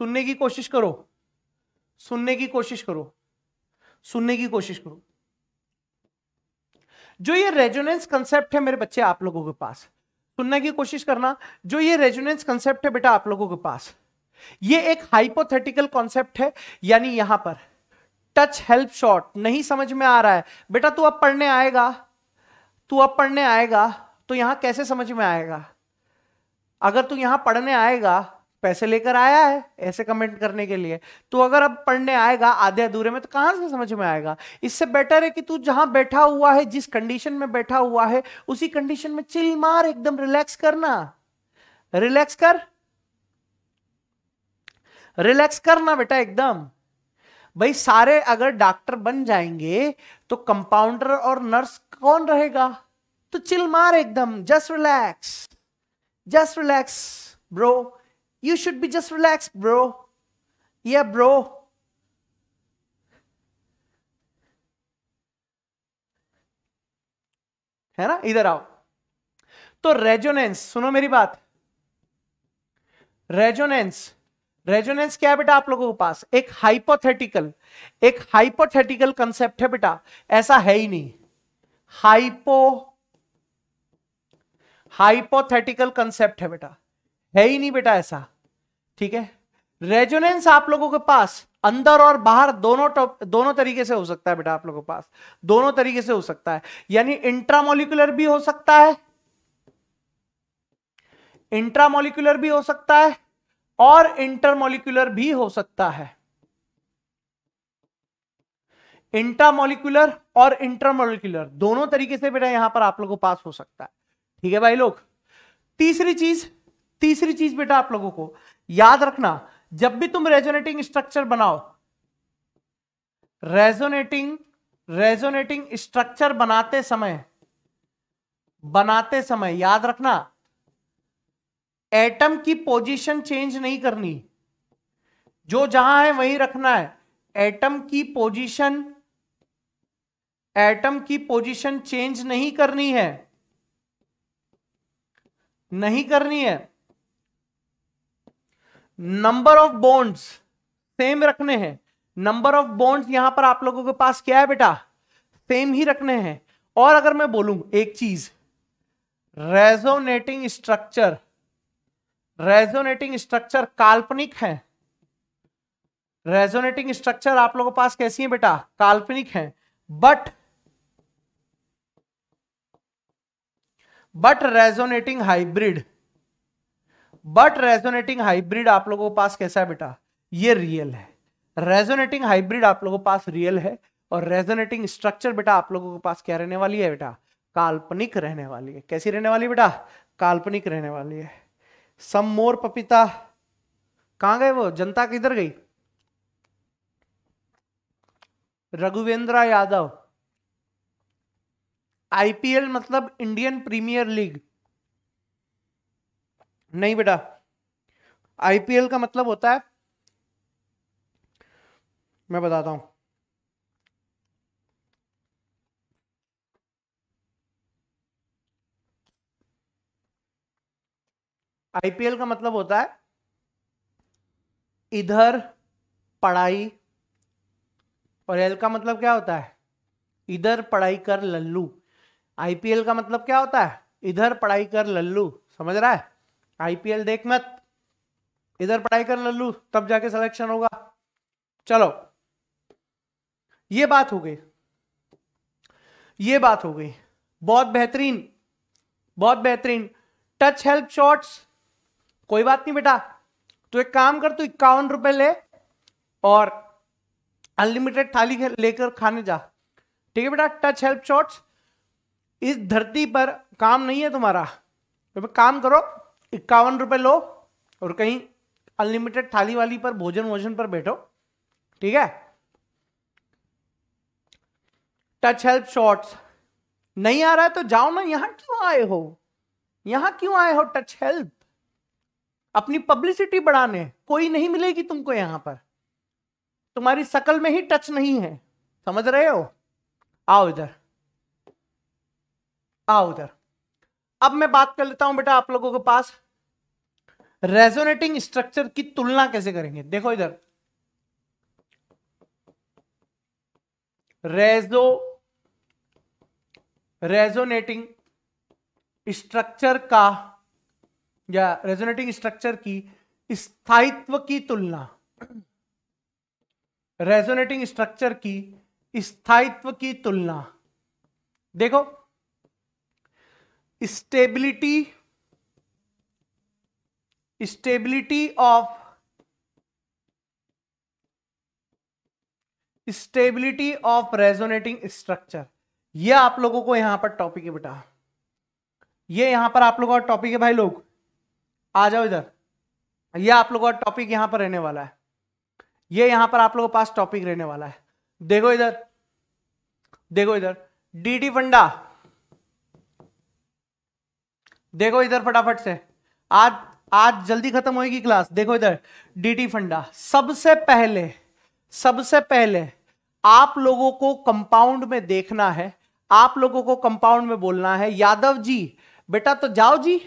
सुनने की कोशिश करो। सुनने की कोशिश करो। सुनने की कोशिश करो। जो ये रेजोनेंस कंसेप्ट है मेरे बच्चे आप लोगों के पास सुनने की कोशिश करना, जो ये रेजुनेंस कंसेप्ट है बेटा आप लोगों के पास, ये एक हाइपोथेटिकल कॉन्सेप्ट है, यानी यहाँ पर टच हेल्प शॉट नहीं समझ में आ रहा है, बेटा तू अब पढ़ने आएगा, तू अब पढ़ने आएगा तो यहाँ कैसे समझ में आएगा? अगर तू यहाँ पढ़ने आएगा पैसे लेकर आया है ऐसे कमेंट करने के लिए। तो अगर अब पढ़ने आएगा आधे अधूरे में तो कहाँ से समझ में आएगा? इससे बेटर है कि तू जहाँ बैठा हुआ है, जिस कंडीशन में बैठा हुआ है, उसी कंडीशन में चिल मार, एकदम रिलैक्स करना। रिलैक्स कर। रिलैक्स करना बेटा एकदम। भाई सारे अगर डॉक्टर बन जाएँगे तो कंपाउंडर और नर्स कौन रहेगा? तो चिल मार एकदम just relax just relax bro you should be just relax bro या ब्रो है ना? इधर आओ। तो रेजोनेंस सुनो मेरी बात। रेजोनेंस रेजोनेंस क्या है बेटा आप लोगों के पास? एक हाइपोथेटिकल एक हाइपोथेटिकल कंसेप्ट है बेटा। ऐसा है ही नहीं। हाइपो हाइपोथेटिकल कंसेप्ट है बेटा। है ही नहीं बेटा ऐसा, ठीक है? रेजोनेंस आप लोगों के पास, अंदर और बाहर दोनों दोनों तरीके से हो सकता है बेटा आप लोगों के पास, दोनों तरीके से हो सकता है। यानी इंट्रामोलिकुलर भी हो सकता है इंट्रामोलिकुलर भी हो सकता है और इंटरमोलिकुलर भी हो सकता है। इंट्रामोलिकुलर और इंटरमोलिकुलर दोनों तरीके से बेटा यहाँ पर आप लोगों के पास हो सकता है, ठीक है भाई लोग? तीसरी चीज़ तीसरी चीज़ बेटा आप लोगों को याद रखना, जब भी तुम रेजोनेटिंग स्ट्रक्चर बनाओ रेजोनेटिंग रेजोनेटिंग स्ट्रक्चर बनाते समय बनाते समय याद रखना एटम की पोजीशन चेंज नहीं करनी। जो जहाँ है वहीं रखना है। एटम की पोजीशन एटम की पोजीशन चेंज नहीं करनी है। नहीं करनी है। नंबर ऑफ़ बॉन्ड्स सेम रखने हैं. नंबर ऑफ़ बॉन्ड्स यहाँ पर आप लोगों के पास क्या है बेटा? सेम ही रखने हैं. और अगर मैं बोलूँ एक चीज़. रेजोनेटिंग स्ट्रक्चर रेजोनेटिंग स्ट्रक्चर काल्पनिक है. रेजोनेटिंग स्ट्रक्चर आप लोगों के पास कैसी है बेटा? काल्पनिक है. But but resonating hybrid but resonating hybrid आप लोगों के पास कैसा है बेटा? ये रियल है। रेजोनेटिंग हाइब्रिड आप लोगों के पास रियल है और रेजोनेटिंग स्ट्रक्चर बेटा आप लोगों के पास क्या रहने वाली है बेटा? काल्पनिक रहने वाली है। कैसी रहने वाली बेटा? काल्पनिक रहने वाली है। सम मोर पपीता। कहाँ गए वो? जनता किधर गई? रघुवेंद्र यादव। आईपीएल मतलब इंडियन प्रीमियर लीग नहीं बेटा। आईपीएल का मतलब होता है, मैं बताता हूँ। आईपीएल का मतलब होता है, इधर पढ़ाई, और एल का मतलब क्या होता है? इधर पढ़ाई कर लल्लू। आईपीएल का मतलब क्या होता है? इधर पढ़ाई कर लल्लू। समझ रहा है? आईपीएल देख मत। इधर पढ़ाई कर लल्लू, तब जाके सिलेक्शन होगा। चलो। ये बात हो गई। ये बात हो गई। बहुत बेहतरीन। बहुत बेहतरीन। टच हेल्प शॉट्स कोई बात नहीं बेटा। तो एक काम कर, तू इक्यावन रुपए ले और अनलिमिटेड थाली लेकर खाने जा। ठीक है बेटा? टच हेल्प शॉट्स इस धरती पर काम नहीं है तुम्हारा। तो काम करो। इक्यावन रुपए लो और कहीं अनलिमिटेड थाली वाली पर, भोजन वोजन पर बैठो, ठीक है? टच हेल्प शॉर्ट्स नहीं आ रहा है तो जाओ ना, यहाँ क्यों आए हो? यहाँ क्यों आए हो टच हेल्प अपनी पब्लिसिटी बढ़ाने, कोई नहीं मिलेगी तुमको यहाँ पर। तुम्हारी शकल में ही टच नहीं है। समझ रहे हो? आओ इधर। आओ इधर अब मैं बात कर लेता हूँ बेटा आप लोगों के पास। रेजोनेटिंग स्ट्रक्चर की तुलना कैसे करेंगे? देखो इधर। रेजो रेजोनेटिंग स्ट्रक्चर का या रेजोनेटिंग स्ट्रक्चर की स्थायित्व की तुलना। रेजोनेटिंग स्ट्रक्चर की स्थायित्व की तुलना। देखो stability stability of stability of resonating structure ये आप लोगों को यहाँ पर टॉपिक है बेटा। ये यहाँ पर आप लोगों का टॉपिक है भाई लोग। आ जाओ इधर। ये आप लोगों का टॉपिक यहाँ पर रहने वाला है। ये यहाँ पर आप लोगों के पास टॉपिक रहने वाला है। देखो इधर। देखो इधर। डी फंडा देखो इधर फटाफट से। आज आज जल्दी खत्म होगी क्लास। देखो इधर डी फंडा। सबसे पहले सबसे पहले आप लोगों को कंपाउंड में देखना है। आप लोगों को कंपाउंड में बोलना है, यादव जी, बेटा तो जाओ जी।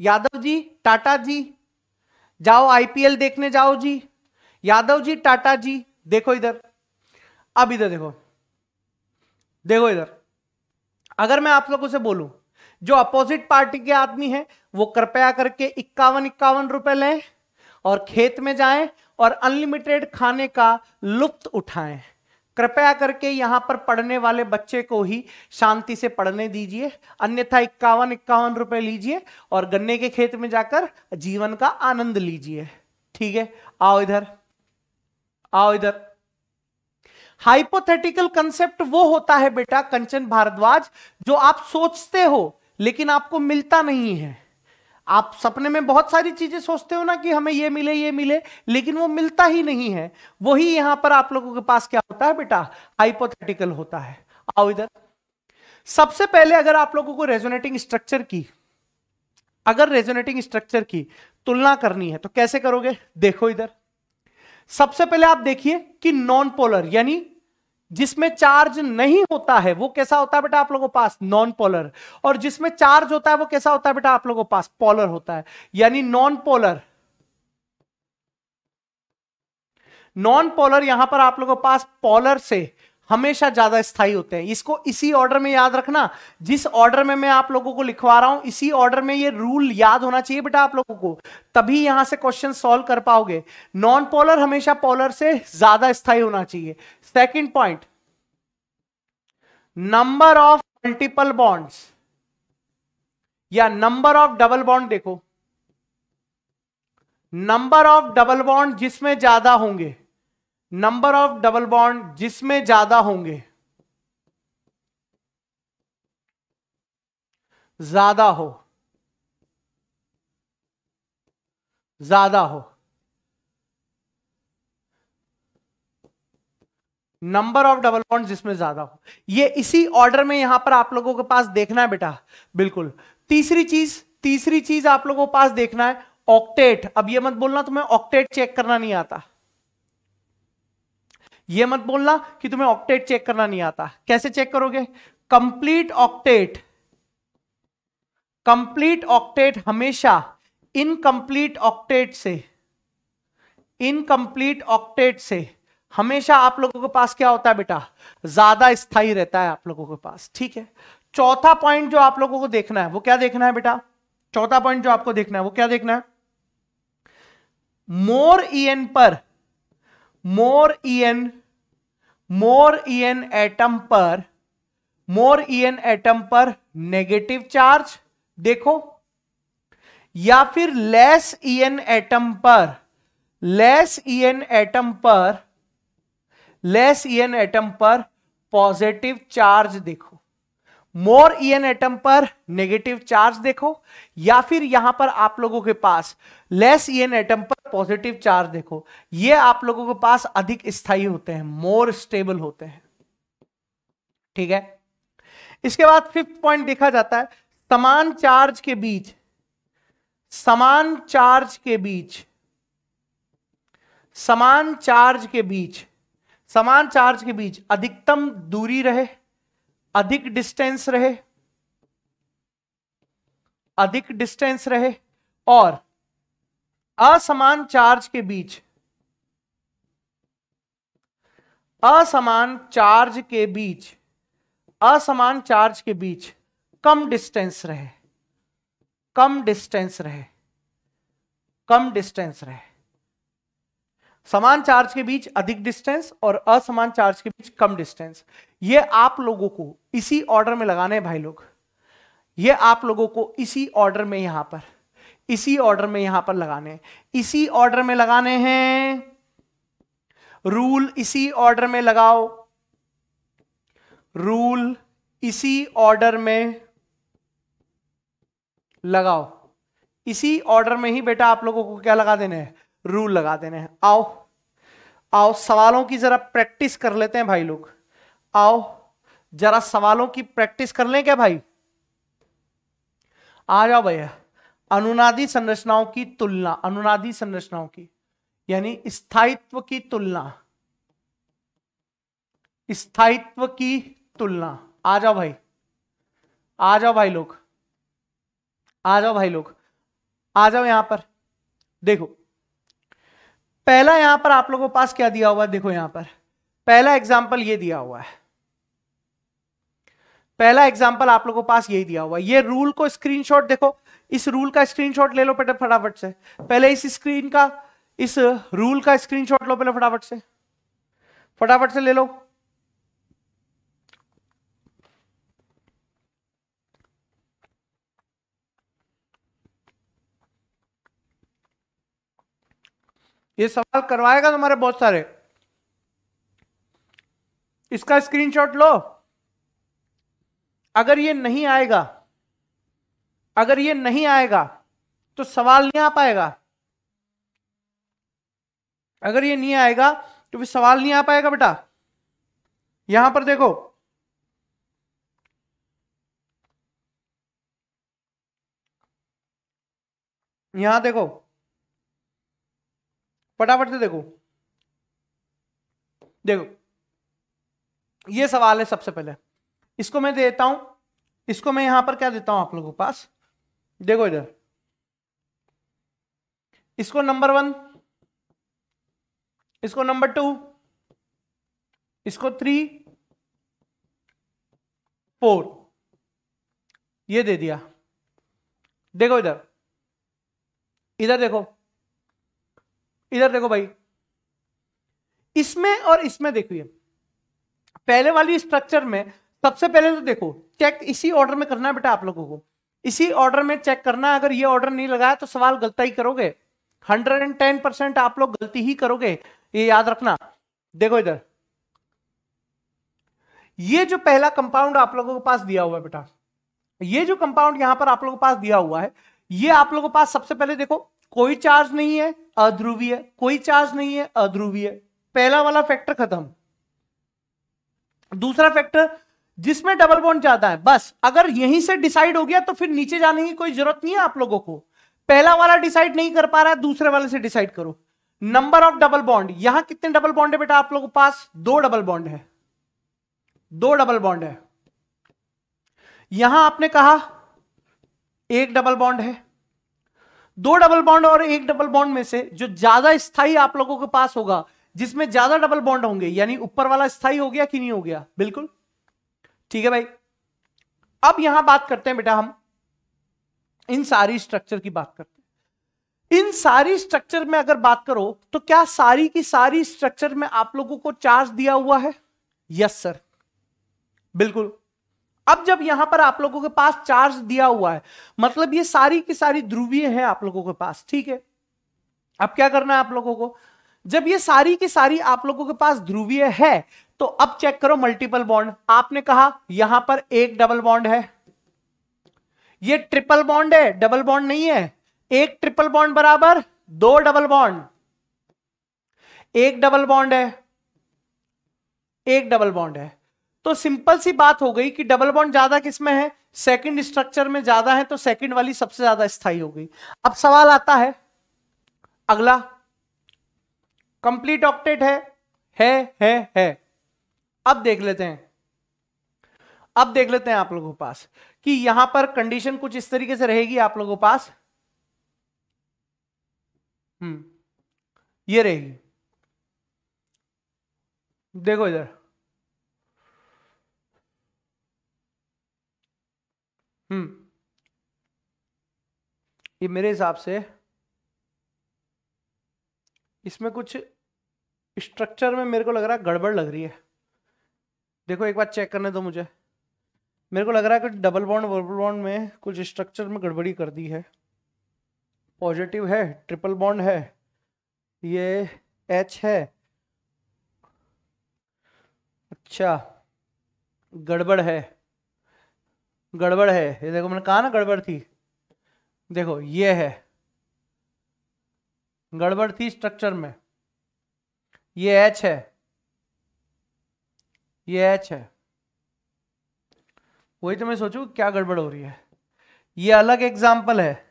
यादव जी, टाटा जी। जाओ आईपीएल देखने जाओ जी। यादव जी, टाटा जी। देखो इधर। अब इधर देखो। देखो इधर। अगर मैं आप लोगों से बोलूँ जो अपोजिट पार्टी के आदमी है, वो कृपया करके इक्यावन इक्यावन रुपए लें और खेत में जाएँ और अनलिमिटेड खाने का लुप्त उठाएँ। कृपया करके यहाँ पर पढ़ने वाले बच्चे को ही शांति से पढ़ने दीजिए, अन्यथा इक्यावन इक्यावन रुपए लीजिए और गन्ने के खेत में जाकर जीवन का आनंद लीजिए। ठीक है? आओ इधर। आओ इधर। हाइपोथेटिकल कंसेप्ट वो होता है बेटा, कंचन भारद्वाज, जो आप सोचते हो लेकिन आपको मिलता नहीं है। आप सपने में बहुत सारी चीज़ें सोचते हो ना कि हमें ये मिले ये मिले, लेकिन वो मिलता ही नहीं है। वही यहाँ पर आप लोगों के पास क्या होता है बेटा? हाइपोथेटिकल होता है। आओ इधर। सबसे पहले अगर आप लोगों को रेजोनेटिंग स्ट्रक्चर की, अगर रेजोनेटिंग स्ट्रक्चर की तुलना करनी है तो कैसे करोगे? देखो इधर। सबसे पहले आप देखिए कि नॉन पोलर यानी जिसमें चार्ज नहीं होता है, वो कैसा होता है बेटा आप लोगों पास? नॉन पोलर और जिसमें चार्ज होता है, वो कैसा होता है बेटा आप लोगों पास? पोलर होता है। यानी नॉन पोलर नॉन पोलर यहाँ पर आप लोगों पास पोलर से हमेशा ज़्यादा स्थायी होते हैं। इसको इसी ऑर्डर में याद रखना। जिस ऑर्डर में मैं आप लोगों को लिखवा रहा हूँ, इसी ऑर्डर में ये रूल याद होना चाहिए बेटा आप लोगों को। तभी यहाँ से क्वेश्चन सॉल्व कर पाओगे। नॉन पोलर हमेशा पोलर से ज़्यादा स्थायी होना चाहिए। Second point number of multiple bonds या नंबर ऑफ़ डबल बॉन्ड देखो। नंबर ऑफ़ डबल बॉन्ड जिसमें ज़्यादा होंगे। नंबर ऑफ़ डबल बॉन्ड जिसमें ज़्यादा होंगे, ज़्यादा हो ज़्यादा हो। नंबर ऑफ़ डबल बॉन्ड जिसमें ज़्यादा हो। ये इसी ऑर्डर में यहाँ पर आप लोगों के पास देखना है बेटा, बिल्कुल। तीसरी चीज़ तीसरी चीज़ आप लोगों के पास देखना है, ऑक्टेट। अब ये मत बोलना तुम्हें ऑक्टेट चेक करना नहीं आता। ये मत बोलना कि तुम्हें ऑक्टेट चेक करना नहीं आता। कैसे चेक करोगे? Complete octet. कंप्लीट ऑक्टेट हमेशा इनकंप्लीट ऑक्टेट से इनकंप्लीट ऑक्टेट से। हमेशा आप लोगों के पास क्या होता है बेटा? ज़्यादा स्थायी रहता है आप लोगों के पास, ठीक है? चौथा पॉइंट जो आप लोगों को देखना है, वो क्या देखना है बेटा? चौथा पॉइंट जो आपको देखना है, वो क्या देखना है? मोर ईएन पर, मोर ईएन मोर ईएन एटम पर, मोर ईएन एटम पर नेगेटिव चार्ज देखो। या फिर लेस ईएन एटम पर लेस ईएन एटम पर लेस ईएन एटम पर पॉजिटिव चार्ज देखो। मोर ईएन एटम पर नेगेटिव चार्ज देखो। या फिर यहाँ पर आप लोगों के पास लेस ईएन एटम पर पॉजिटिव चार्ज देखो। ये आप लोगों के पास अधिक स्थायी होते हैं मोर स्टेबल होते हैं। ठीक है? इसके बाद फिफ्थ पॉइंट देखा जाता है, समान चार्ज के बीच, समान चार्ज के बीच, समान चार्ज के बीच, समान चार्ज के बीच अधिकतम दूरी रहे, अधिक डिस्टेंस रहे, अधिक डिस्टेंस रहे, और असमान चार्ज के बीच, असमान चार्ज के बीच, असमान चार्ज के बीच कम डिस्टेंस रहे, कम डिस्टेंस रहे, कम डिस्टेंस रहे। समान चार्ज के बीच अधिक डिस्टेंस और असमान चार्ज के बीच कम डिस्टेंस। ये आप लोगों को इसी ऑर्डर में लगाने हैं भाई लोग। ये आप लोगों को इसी ऑर्डर में यहाँ पर। इसी ऑर्डर में यहाँ पर लगाने इसी ऑर्डर में लगाने हैं। रूल इसी ऑर्डर में लगाओ। रूल इसी ऑर्डर में लगाओ। इसी ऑर्डर में ही बेटा आप लोगों को क्या लगा देने हैं? रूल लगा देने हैं। आओ। आओ, सवालों की जरा प्रैक्टिस कर लेते हैं भाई लोग। आओ, जरा सवालों की प्रैक्टिस कर लें क्या भाई? आ जाओ भैया। अनुनादी संरचनाओं की तुलना, अनुनादी संरचनाओं की, यानी स्थायित्व की तुलना। स्थायित्व की तुलना। आ जाओ भाई। आ जाओ भाई लोग। आ जाओ भाई लोग। आ जाओ यहाँ पर। देखो, पहला यहाँ पर आप लोगों के पास क्या दिया हुआ है? देखो यहाँ पर। पहला एग्ज़ाम्पल ये दिया हुआ है। पहला एग्ज़ाम्पल आप लोगों के पास यही दिया हुआ ये रूल को स्क्रीनशॉट देखो। इस रूल का स्क्रीनशॉट ले लो बेटा फटाफट से। पहले इस स्क्रीन का, इस रूल का स्क्रीनशॉट लो पहले फटाफट से। फटाफट से ले लो। ये सवाल करवाएगा तुम्हारे बहुत सारे। इसका स्क्रीनशॉट लो। अगर ये नहीं आएगा, अगर ये नहीं आएगा तो सवाल नहीं आ पाएगा। अगर ये नहीं आएगा तो फिर सवाल नहीं आ पाएगा बेटा। यहाँ पर देखो, यहाँ देखो, फटाफट से देखो। देखो, ये सवाल है सबसे पहले। इसको मैं देता हूँ। इसको मैं यहाँ पर क्या देता हूँ आप लोगों के पास? देखो इधर। इसको नंबर वन इसको नंबर टू इसको थ्री फोर ये दे दिया। देखो इधर। इधर देखो। इधर देखो भाई। इसमें और इसमें देखिए। पहले वाली स्ट्रक्चर में सबसे पहले तो देखो चेक इसी ऑर्डर में करना है बेटा आप लोगों को। इसी ऑर्डर में चेक करना है, अगर ये ऑर्डर नहीं लगाया तो सवाल गलता ही करोगे। हंड्रेड एंड टेन परसेंट आप लोग गलती ही करोगे, ये याद रखना। देखो इधर। ये जो पहला कंपाउंड आप लोगों के पास दिया हुआ है बेटा, ये जो कंपाउंड यहाँ पर आप लोगों के पास दिया हुआ है, ये आप लोगों के पास सबसे पहले देखो, कोई चार्ज नहीं है, अध्रुवीय। कोई चार्ज नहीं है, अध्रुवीय। पहला वाला फैक्टर खत्म। दूसरा फैक्टर जिसमें डबल बॉन्ड ज़्यादा है। बस, अगर यहीं से डिसाइड हो गया तो फिर नीचे जाने की कोई ज़रूरत नहीं है आप लोगों को। पहला वाला डिसाइड नहीं कर पा रहा है, दूसरे वाले से डिसाइड करो। नंबर ऑफ़ डबल बॉन्ड यहाँ कितने डबल बॉन्ड है बेटा आप लोगों के पास? दो डबल बॉन्ड है। दो डबल बॉन्ड है। यहाँ आपने कहा, एक डबल बॉन्ड है। दो डबल बॉन्ड और एक डबल बॉन्ड में से जो ज़्यादा स्थायी आप लोगों के पास होगा, जिसमें ज़्यादा डबल बॉन्ड होंगे, यानी ऊपर वाला स्थायी हो गया कि नहीं हो गया? बिल्कुल। ठीक है भाई? अब यहाँ बात करते हैं बेटा हम। इन सारी स्ट्रक्चर की बात करते हैं। इन सारी स्ट्रक्चर में अगर बात करो तो क्या सारी की सारी स्ट्रक्चर में आप लोगों को चार्ज दिया हुआ है? यस सर बिल्कुल। अब जब यहाँ पर आप लोगों के पास चार्ज दिया हुआ है मतलब ये सारी की सारी ध्रुवीय है आप लोगों के पास, ठीक है? अब क्या करना है आप लोगों को? जब ये सारी की सारी आप लोगों के पास ध्रुवीय है तो अब चेक करो मल्टीपल बॉन्ड आपने कहा यहाँ पर एक डबल बॉन्ड है। ये ट्रिपल बॉन्ड है डबल बॉन्ड नहीं है। एक ट्रिपल बॉन्ड बराबर दो डबल बॉन्ड एक डबल बॉन्ड है। एक डबल बॉन्ड है। तो सिंपल सी बात हो गई कि डबल बॉन्ड ज़्यादा किसमें है? सेकंड स्ट्रक्चर में ज़्यादा है तो सेकंड वाली सबसे ज़्यादा स्थायी हो गई। अब सवाल आता है, अगला कंप्लीट ऑक्टेट है है है है। अब देख लेते हैं। अब देख लेते हैं आप लोगों के पास कि यहाँ पर कंडीशन कुछ इस तरीके से रहेगी आप लोगों के पास। हम्म ये रहेगी। देखो इधर। हम्म ये मेरे हिसाब से इसमें कुछ स्ट्रक्चर में मेरे को लग रहा है गड़बड़ लग रही है। देखो, एक बार चेक करने दो मुझे। मेरे को लग रहा है कि डबल बॉन्ड वर्बल बॉन्ड में कुछ स्ट्रक्चर में गड़बड़ी कर दी है। पॉजिटिव है ट्रिपल बॉन्ड है। ये एच है। अच्छा गड़बड़ है। गड़बड़ है। ये देखो, मैंने कहा ना गड़बड़ थी। देखो, ये है। गड़बड़ थी स्ट्रक्चर में। ये एच है। ये एच है। वही तो मैं सोचू, क्या गड़बड़ हो रही है? ये अलग एग्ज़ाम्पल है।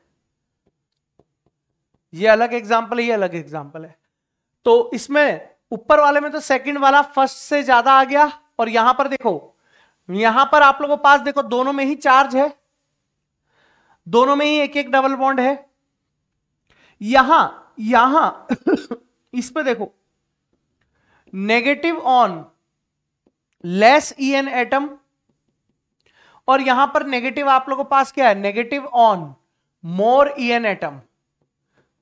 ये अलग एग्ज़ाम्पल ये अलग एग्ज़ाम्पल है। तो इसमें ऊपर वाले में तो सेकंड वाला फ़र्स्ट से ज़्यादा आ गया, और यहाँ पर देखो, यहाँ पर आप लोगों के पास देखो, दोनों में ही चार्ज है। दोनों में ही एक एक डबल बॉन्ड है। यहाँ यहाँ, इस पे देखो negative on less E N atom और यहाँ पर नेगेटिव आप लोगों के पास क्या है? Negative on more E N atom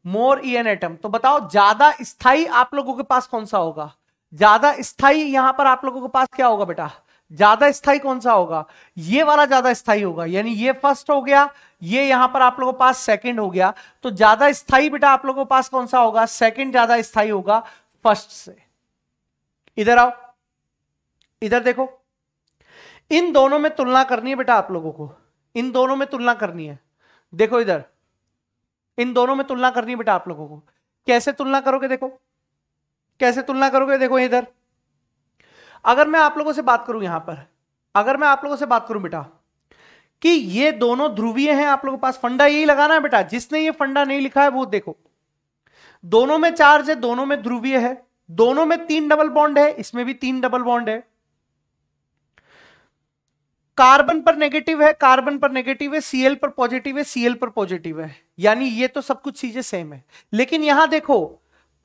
more E N atom तो बताओ, ज़्यादा स्थायी आप लोगों के पास कौन सा होगा? ज़्यादा स्थायी यहाँ पर आप लोगों के पास क्या होगा बेटा? ज़्यादा स्थायी कौन सा होगा? ये वाला ज़्यादा स्थायी होगा, यानी ये फ़र्स्ट हो गया, ये यहाँ पर आप लोगों के पास सेकंड हो गया। तो ज़्यादा स्थायी बेटा आप लोगों के पास कौन सा होगा? सेकंड ज़्यादा स्थायी होगा फ़र्स्ट से। इधर आओ। इधर देखो। इन दोनों में तुलना करनी है बेटा आप लोगों को। इन दोनों में तुलना करनी है। देखो इधर। इन दोनों में तुलना करनी है बेटा आप लोगों को। कैसे तुलना करोगे देखो। कैसे तुलना करोगे देखो इधर। अगर मैं आप लोगों से बात करूँ यहाँ पर। अगर मैं आप लोगों से बात करूँ बेटा। कि ये दोनों ध्रुवीय हैं आप लोगों के पास। फंडा यही लगाना है बेटा। जिसने ये फंडा नहीं लिखा है वो देखो। दोनों में चार्ज है, दोनों में ध्रुवीय है। दोनों में तीन डबल बॉन्ड है, इसमें भी तीन डबल बॉन्ड है। कार्बन पर नेगेटिव है, कार्बन पर नेगेटिव है सीएल पर पॉजिटिव है सीएल पर पॉजिटिव है। यानी ये तो सब कुछ चीज़ें सेम है। लेकिन यहाँ देखो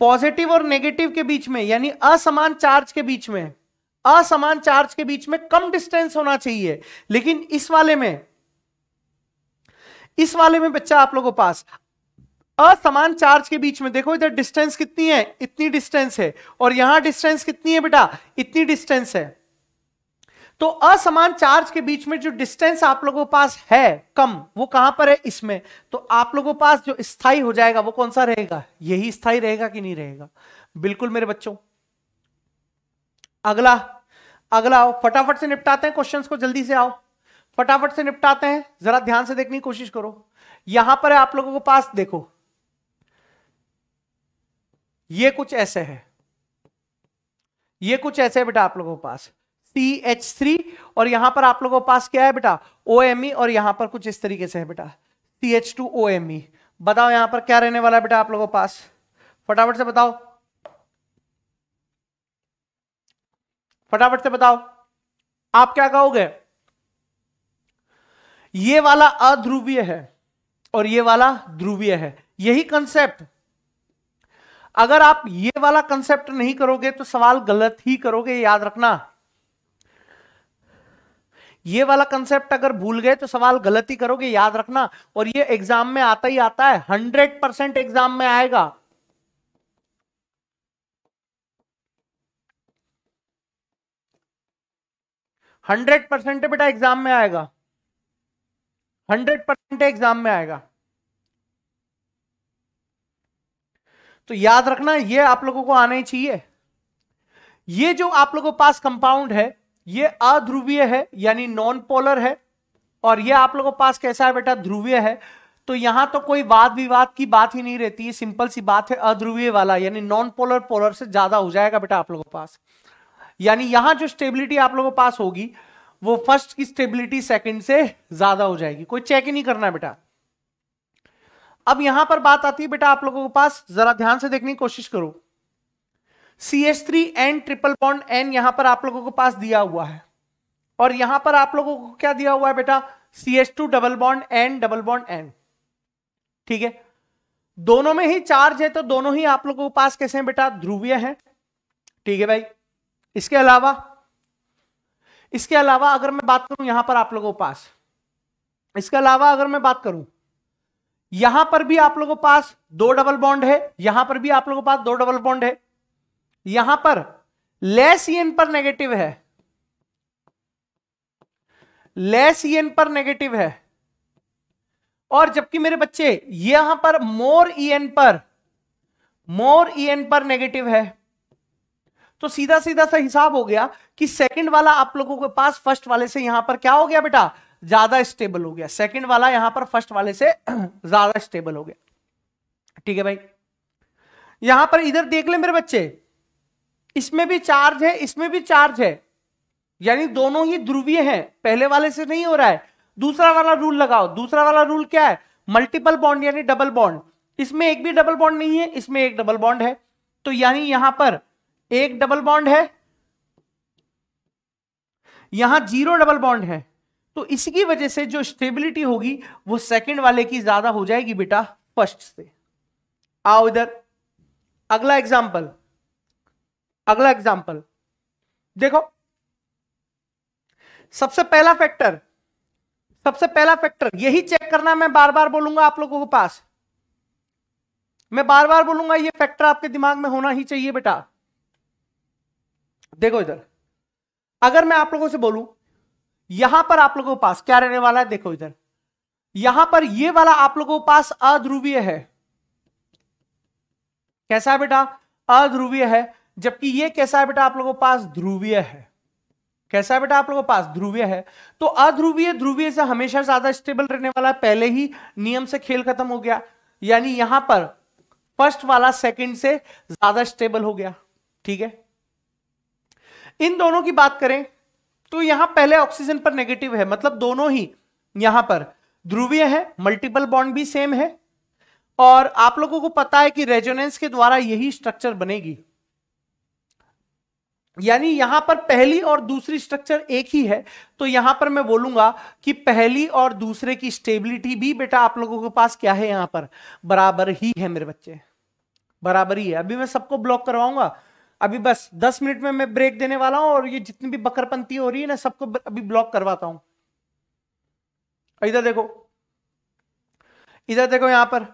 पॉजिटिव और नेगेटिव के बीच में, यानी असमान चार्ज के बीच में, असमान चार्ज के बीच में कम डिस्टेंस होना चाहिए। लेकिन इस वाले में, इस वाले में बच्चा आप लोगों पास, असमान चार्ज के बीच में, देखो इधर डिस्टेंस कितनी है, इतनी डिस्टेंस है। और यहाँ डिस्टेंस कितनी है बेटा? इतनी डिस्टेंस है। तो असमान चार्ज के बीच में जो डिस्टेंस आप लोगों के पास है, कम, वो कहाँ पर है? इसमें। तो आप लोगों के पास जो स्थायी हो जाएगा, वो कौन सा रहेगा? यही स्थायी रहेगा कि नहीं रहेगा? बिल्कुल मेरे बच्चों। अगला अगला फटाफट से निपटाते हैं क्वेश्चंस को, जल्दी से आओ। फटाफट से निपटाते हैं, जरा ध्यान से देखने की कोशिश करो। यहाँ पर है आप लोगों के पास, देखो। ये कुछ ऐसे है। ये कुछ ऐसे है बेटा आप लोगों के पास। एच थ्री और यहाँ पर आप लोगों के पास क्या है बेटा? ओ एम ई और यहाँ पर कुछ इस तरीके से है बेटा। C H two O M E बताओ यहाँ पर क्या रहने वाला है बेटा आप लोगों के पास? फटाफट से बताओ। फटाफट से बताओ। आप क्या कहोगे? ये वाला अध्रुवीय है और ये वाला ध्रुवीय है। यही कंसेप्ट अगर आप ये वाला कंसेप्ट नहीं करोगे तो सवाल गलत ही करोगे, याद रखना। ये वाला कंसेप्ट अगर भूल गए तो सवाल गलत करोगे, याद रखना। और ये एग्ज़ाम में आता ही आता है हंड्रेड परसेंट एग्ज़ाम में आएगा। हंड्रेड परसेंट बेटा एग्ज़ाम में आएगा। हंड्रेड परसेंट एग्ज़ाम में आएगा। तो याद रखना, ये आप लोगों को आना ही चाहिए। ये जो आप लोगों पास कंपाउंड है ये अध्रुवीय है, यानी नॉन पोलर है, और ये आप लोगों के पास कैसा है बेटा? ध्रुवीय है। तो यहाँ तो कोई वाद विवाद की बात ही नहीं रहती है सिंपल सी बात है, अध्रुवीय वाला, यानी नॉन पोलर पोलर से ज़्यादा हो जाएगा बेटा आप लोगों के पास। यानी यहाँ जो स्टेबिलिटी आप लोगों के पास होगी, वो फ़र्स्ट की स्टेबिलिटी सेकंड से ज़्यादा हो जाएगी। कोई चेक ही नहीं करना है बेटा। अब यहाँ पर बात आती है बेटा आप लोगों के पास, जरा ध्यान से देखने की कोशिश करो। C H three N triple bond N यहाँ पर आप लोगों के पास दिया हुआ है। और यहाँ पर आप लोगों को क्या दिया हुआ है बेटा? C H two double bond N double bond N ठीक है? दोनों में ही चार्ज है तो दोनों ही आप लोगों के पास कैसे हैं बेटा? ध्रुवीय है। ठीक है भाई? इसके अलावा इसके अलावा अगर मैं बात करूँ यहाँ पर आप लोगों के पास, इसके अलावा अगर मैं बात करूँ, यहाँ पर भी आप लोगों के पास दो डबल बॉन्ड है, यहाँ पर भी आप लोगों के पास दो डबल बॉन्ड है। यहाँ पर लेस ईएन पर नेगेटिव है। लेस ईएन पर नेगेटिव है। और जबकि मेरे बच्चे, यहाँ पर मोर ईएन पर मोर ईएन पर नेगेटिव है। तो सीधा सीधा सा हिसाब हो गया कि सेकंड वाला आप लोगों के पास फ़र्स्ट वाले से यहाँ पर क्या हो गया बेटा? ज़्यादा स्टेबल हो गया। सेकंड वाला यहाँ पर फ़र्स्ट वाले से ज़्यादा स्टेबल हो गया। ठीक है भाई? यहाँ पर इधर देख ले मेरे बच्चे। इसमें भी चार्ज है, इसमें भी चार्ज है। यानी दोनों ही ध्रुवीय हैं, पहले वाले से नहीं हो रहा है। दूसरा वाला रूल लगाओ, दूसरा वाला रूल क्या है? मल्टीपल बॉन्ड यानी डबल बॉन्ड इसमें एक भी डबल बॉन्ड नहीं है, इसमें एक डबल बॉन्ड है। तो यानी यहाँ पर एक डबल बॉन्ड है, यहाँ ज़ीरो डबल बॉन्ड है। तो इसकी वजह से जो स्टेबिलिटी होगी, वो सेकंड वाले की ज़्यादा हो जाएगी बेटा फ़र्स्ट से। आओ इधर। अगला एग्ज़ाम्पल अगला एग्ज़ाम्पल देखो, सबसे पहला फैक्टर सबसे पहला फैक्टर यही चेक करना मैं बार बार बोलूँगा आप लोगों के पास। मैं बार बार बोलूँगा ये फैक्टर आपके दिमाग में होना ही चाहिए बेटा। देखो इधर, अगर मैं आप लोगों से बोलूँ, यहाँ पर आप लोगों के पास, क्या रहने वाला है? देखो इधर, यहाँ पर ये वाला आप लोगों के पास अध्रुवीय है। कैसा है बेटा? अध्रुवीय है। जबकि ये कैसा है बेटा आप लोगों के पास? ध्रुवीय है। कैसा है बेटा आप लोगों के पास? ध्रुवीय है। तो अध्रुवीय, ध्रुवीय से हमेशा ज़्यादा स्टेबल रहने वाला है। पहले ही नियम से खेल खत्म हो गया। यानी यहाँ पर फ़र्स्ट वाला सेकंड से ज़्यादा स्टेबल हो गया। ठीक है? इन दोनों की बात करें तो यहाँ पहले ऑक्सीजन पर नेगेटिव है। मतलब दोनों ही यहाँ पर ध्रुवीय है मल्टीपल बॉन्ड भी सेम है। और आप लोगों को पता है कि रेजोनेंस के द्वारा यही स्ट्रक्चर बनेगी। यानी यहाँ पर पहली और दूसरी स्ट्रक्चर एक ही है। तो यहाँ पर मैं बोलूँगा कि पहली और दूसरे की स्टेबिलिटी भी बेटा आप लोगों के पास क्या है यहाँ पर? बराबर ही है मेरे बच्चे। बराबर ही है। अभी मैं सबको ब्लॉक करवाऊँगा। अभी बस दस मिनट में मैं ब्रेक देने वाला हूँ और ये जितनी भी बकरपंथी हो रही है ना, सबको अभी ब्लॉक करवाता हूँ। इधर देखो। इधर देखो यहाँ पर।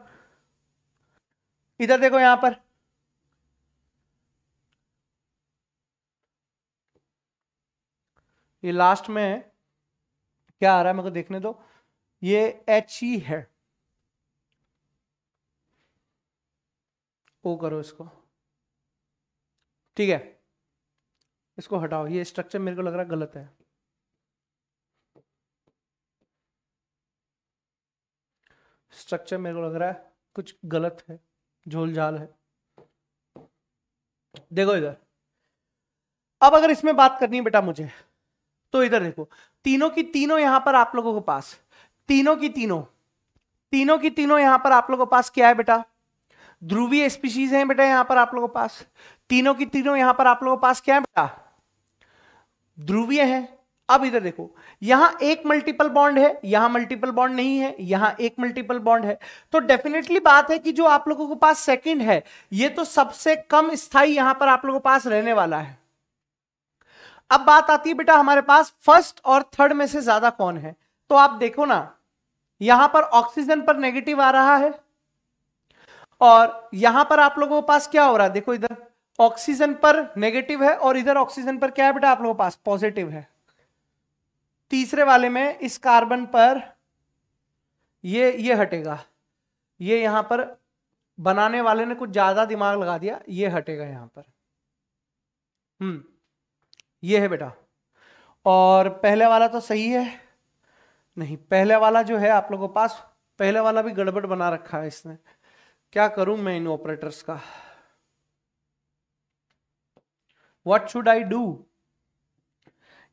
इधर देखो यहाँ पर। ये लास्ट में है क्या आ रहा है? मेरे को देखने दो। ये एच ही है। ओ करो इसको। ठीक है। इसको हटाओ। ये स्ट्रक्चर मेरे को लग रहा है गलत है। स्ट्रक्चर मेरे को लग रहा है कुछ गलत है। झोल झाल है। देखो इधर। अब अगर इसमें बात करनी है बेटा मुझे तो इधर देखो, तीनों की तीनों यहाँ पर आप लोगों के पास, तीनों की तीनों तीनों की तीनों यहाँ पर आप लोगों के पास क्या है बेटा? ध्रुवीय स्पीशीज हैं बेटा यहाँ पर आप लोगों के पास। तीनों की तीनों यहाँ पर आप लोगों के पास क्या है बेटा? ध्रुवीय है। अब इधर देखो, यहाँ एक मल्टीपल बॉन्ड है, यहाँ मल्टीपल बॉन्ड नहीं है, यहाँ एक मल्टीपल बॉन्ड है। तो डेफिनेटली बात है कि जो आप लोगों के पास सेकंड है, ये तो सबसे कम स्थायी यहाँ पर आप लोगों के पास रहने वाला है। अब बात आती है, बेटा, हमारे पास फ़र्स्ट और थर्ड में से ज़्यादा कौन है? तो आप देखो ना, यहाँ पर ऑक्सीजन पर नेगेटिव आ रहा है और यहाँ पर आप लोगों के पास क्या हो रहा है? देखो इधर ऑक्सीजन पर नेगेटिव है और इधर ऑक्सीजन पर क्या है बेटा आप लोगों के पास? पॉजिटिव है। तीसरे वाले में इस कार्बन पर ये ये हटेगा। ये यहाँ पर बनाने वाले ने कुछ ज़्यादा दिमाग लगा दिया, ये हटेगा यहाँ पर। हम्म। ये है बेटा। और पहले वाला तो सही है। नहीं, पहले वाला जो है आप लोगों के पास, पहले वाला भी गड़बड़ बना रखा है इसने। क्या करूँ मैं इन ऑपरेटर्स का? वट शुड आई डू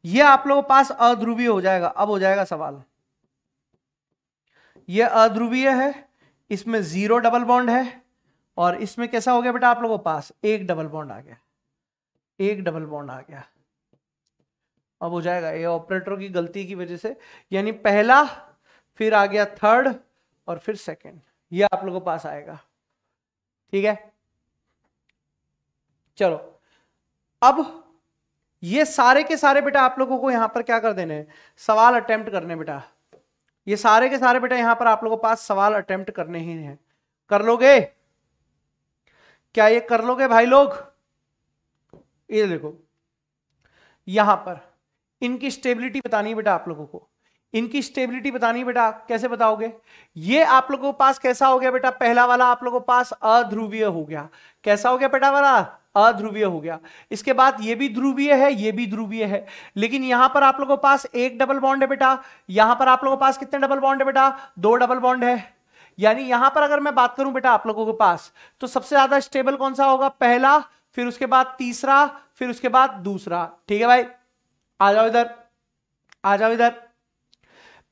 ये आप लोगों पास अध्रुवीय हो जाएगा। अब हो जाएगा सवाल। ये अध्रुवीय है, इसमें ज़ीरो डबल बॉन्ड है, और इसमें कैसा हो गया बेटा आप लोगों पास? एक डबल बॉन्ड आ गया। एक डबल बॉन्ड आ गया। अब हो जाएगा, ये ऑपरेटर की गलती की वजह से। यानी पहला, फिर आ गया थर्ड और फिर सेकंड ये आप लोगों के पास आएगा। ठीक है? चलो। अब ये सारे के सारे बेटा आप लोगों को यहाँ पर क्या कर देने सवाल अटेम्प्ट करने बेटा। ये सारे के सारे बेटा यहाँ पर आप लोगों के पास सवाल अटेम्प्ट करने ही हैं। कर लोगे? क्या ये कर लोगे भाई लोग? ये देखो। यहाँ पर। इनकी स्टेबिलिटी बतानी है बेटा आप लोगों को। इनकी स्टेबिलिटी बतानी है बेटा, कैसे बताओगे? ये आप लोगों के पास कैसा हो गया बेटा? पहला वाला आप लोगों के पास अध्रुवीय हो गया। कैसा हो गया बेटा वाला? अध्रुवीय हो गया। इसके बाद ये भी ध्रुवीय है, ये भी ध्रुवीय है। लेकिन यहाँ पर आप लोगों के पास एक डबल बॉन्ड है बेटा। यहाँ पर आप लोगों के पास कितने डबल बॉन्ड है बेटा? दो डबल बॉन्ड है। यानी यहाँ पर अगर मैं बात करूँ बेटा आप लोगों के पास तो सबसे ज़्यादा स्टेबल कौन सा होगा? पहला, फिर उसके बाद तीसरा, फिर उसके बाद दूसरा। ठीक है भाई? आ जाओ इधर, आ जाओ इधर।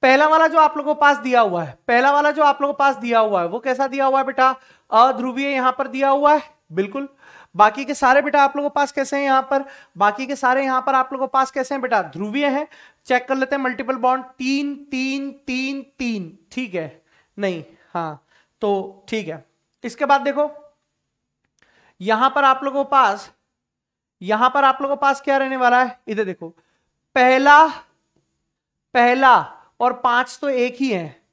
पहला वाला जो आप लोगों को पास दिया हुआ है, पहला वाला जो आप लोगों को पास दिया हुआ है, वो कैसा दिया हुआ है बेटा? अध्रुवीय यहाँ पर दिया हुआ है, बिल्कुल। बाकी के सारे बेटा आप लोगों के पास कैसे हैं यहाँ पर? बाकी के सारे यहाँ पर आप लोगों के पास कैसे हैं बेटा? ध्रुवीय हैं, चेक कर लेते हैं मल्टीपल बॉन्ड तीन तीन तीन तीन। ठीक है? नहीं हाँ तो ठीक है। इसके बाद देखो, यहाँ पर आप लोगों के पास, यहाँ पर आप लोगों के पास क्या रहने वाला है? इधर देखो पहला पहला और पाँच तो एक ही है।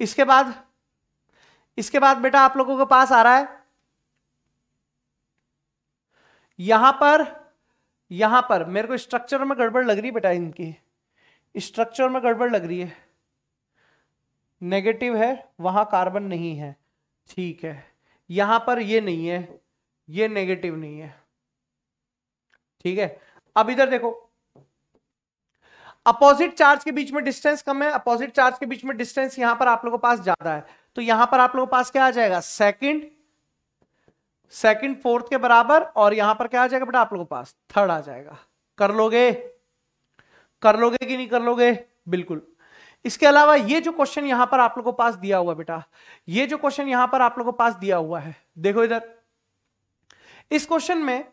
इसके बाद इसके बाद बेटा आप लोगों के पास आ रहा है। यहाँ पर यहाँ पर, मेरे को स्ट्रक्चर में गड़बड़ लग रही है बेटा इनकी। स्ट्रक्चर में गड़बड़ लग रही है। नेगेटिव है, वहाँ कार्बन नहीं है। ठीक है। यहाँ पर ये नहीं है, ये नेगेटिव नहीं है। ठीक है। अब इधर देखो। अपोजिट चार्ज के बीच में डिस्टेंस कम है अपोजिट चार्ज के बीच में डिस्टेंस यहाँ पर आप लोगों के पास ज़्यादा है। तो यहाँ पर आप लोगों के पास क्या आ जाएगा? सेकंड सेकंड फोर्थ के बराबर और यहाँ पर क्या आ जाएगा बेटा आप लोगों के पास? थर्ड आ जाएगा। कर लोगे? कर लोगे कि नहीं कर लोगे? बिल्कुल। इसके अलावा ये जो क्वेश्चन यहाँ पर आप लोगों को पास दिया हुआ बेटा, ये जो क्वेश्चन यहाँ पर आप लोगों को पास दिया हुआ है, देखो इधर। इस क्वेश्चन में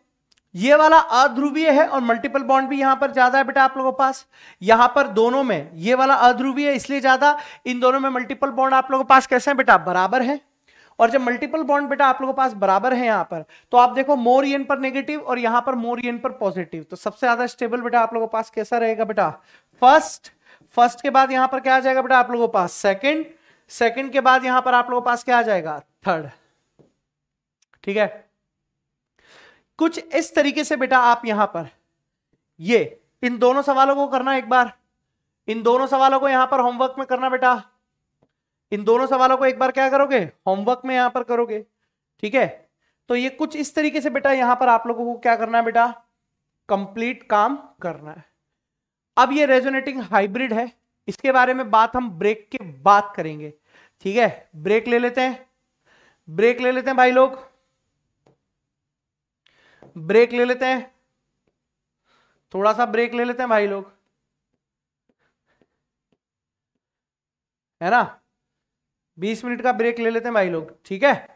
ये वाला अध्रुवीय है और मल्टीपल बॉन्ड भी यहाँ पर ज़्यादा है बेटा आप लोगों के पास। यहाँ पर दोनों में ये वाला अध्रुवीय है, इसलिए ज़्यादा। इन दोनों में मल्टीपल बॉन्ड आप लोगों के पास कैसे हैं बेटा? बराबर है। और जब मल्टीपल बॉन्ड बेटा आप लोगों के पास बराबर है यहाँ पर तो आप देखो मोर एन पर नेगेटिव और यहाँ पर मोर एन पर पॉजिटिव तो सबसे ज़्यादा स्टेबल बेटा आप लोगों के पास कैसा रहेगा बेटा? फ़र्स्ट फ़र्स्ट के बाद यहाँ पर क्या आ जाएगा बेटा आप लोगों के पास? सेकेंड सेकेंड के बाद यहाँ पर आप लोगों के पास क्या आ जाएगा? थर्ड ठीक है? कुछ इस तरीके से बेटा आप यहाँ पर। ये, इन दोनों सवालों को करना एक बार। इन दोनों सवालों को यहाँ पर होमवर्क में करना बेटा। इन दोनों सवालों को एक बार क्या करोगे? होमवर्क में यहाँ पर करोगे। ठीक है? तो ये कुछ इस तरीके से बेटा यहाँ पर आप लोगों को क्या करना है बेटा? कंप्लीट काम करना है। अब ये रेजोनेटिंग हाइब्रिड है। इसके बारे में बात हम ब्रेक के बाद करेंगे। ठीक है? ब्रेक ले लेते हैं। ब्रेक ले लेते हैं भाई लोग। ब्रेक ले लेते हैं। थोड़ा सा ब्रेक ले लेते हैं भाई लोग। है ना? बीस मिनट का ब्रेक ले लेते हैं भाई लोग, ठीक है?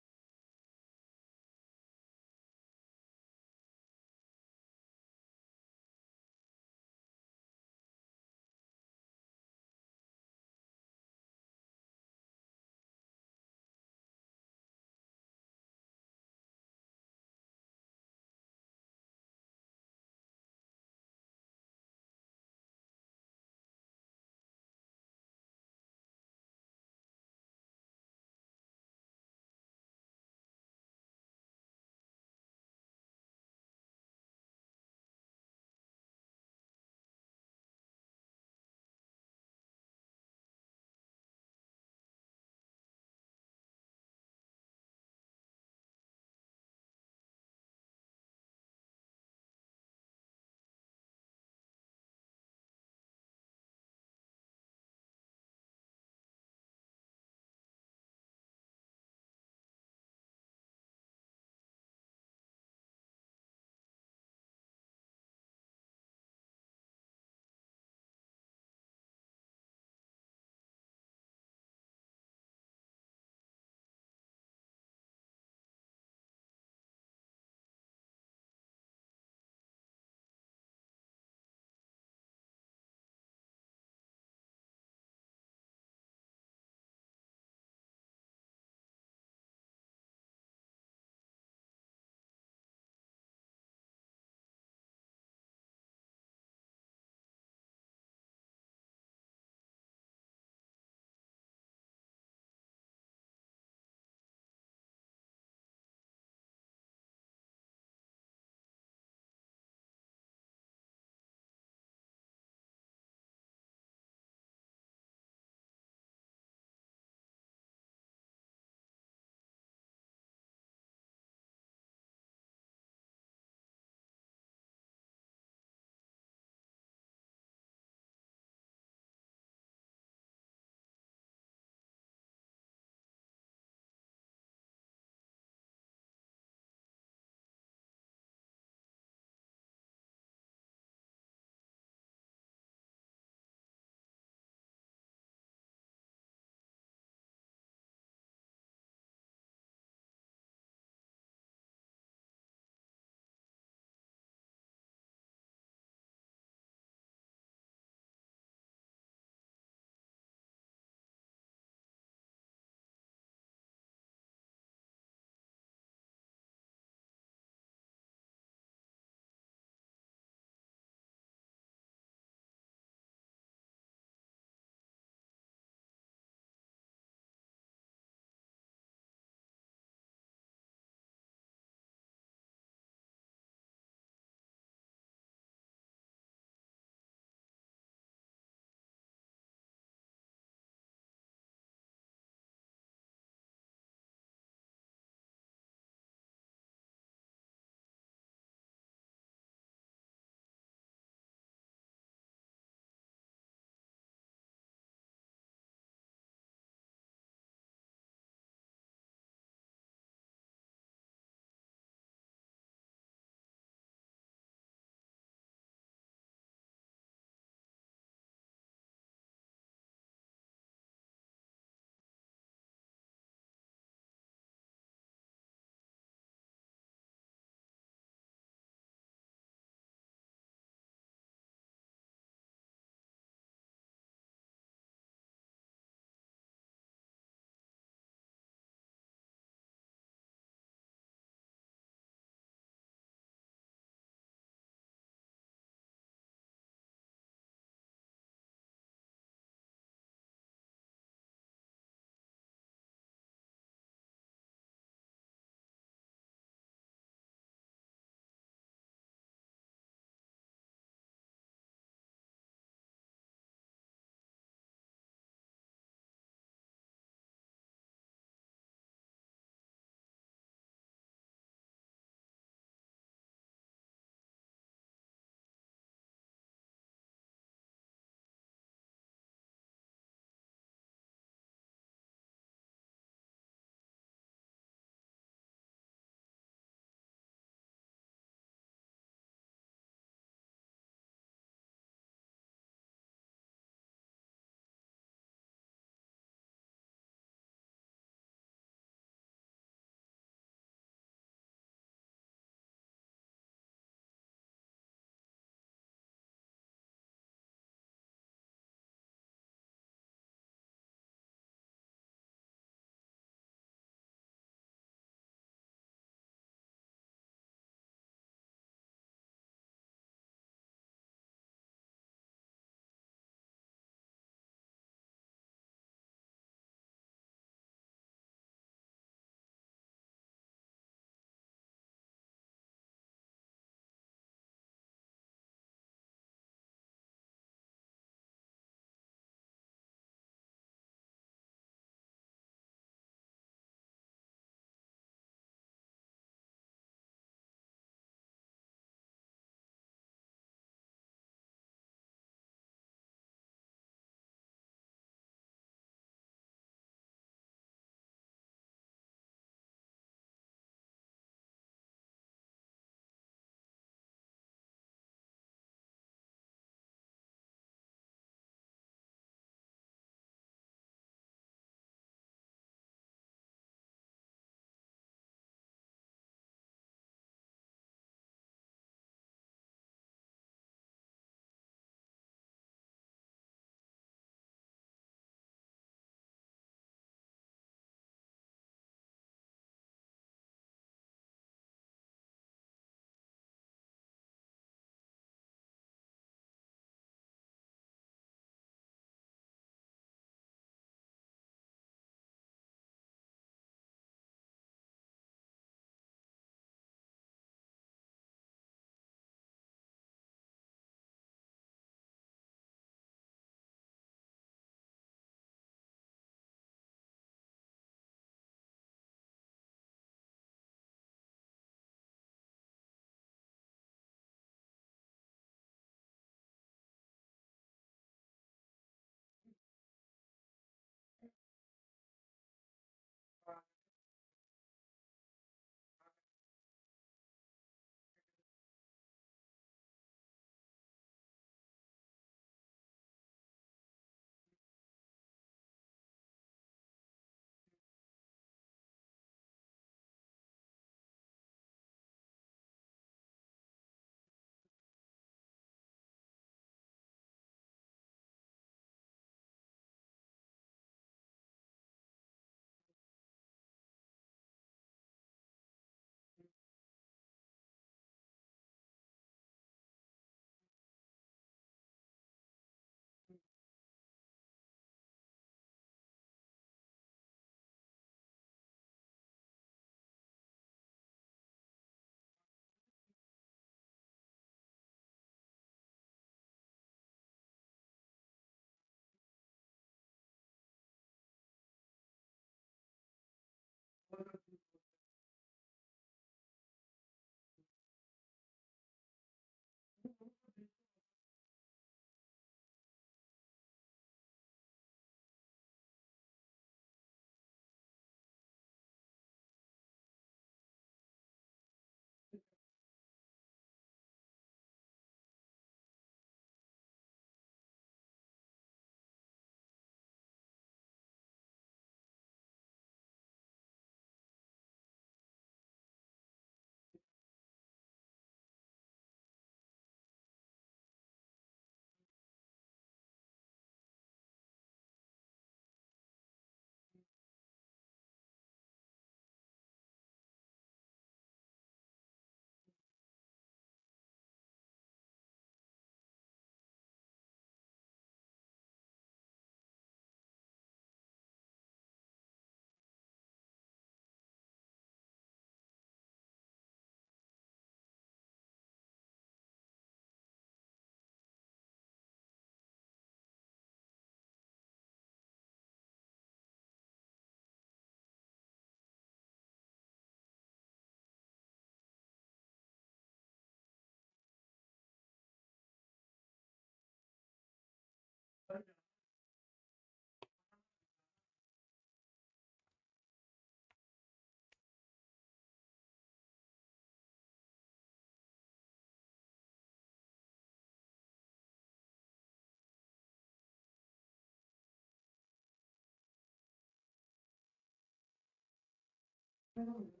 Gracias.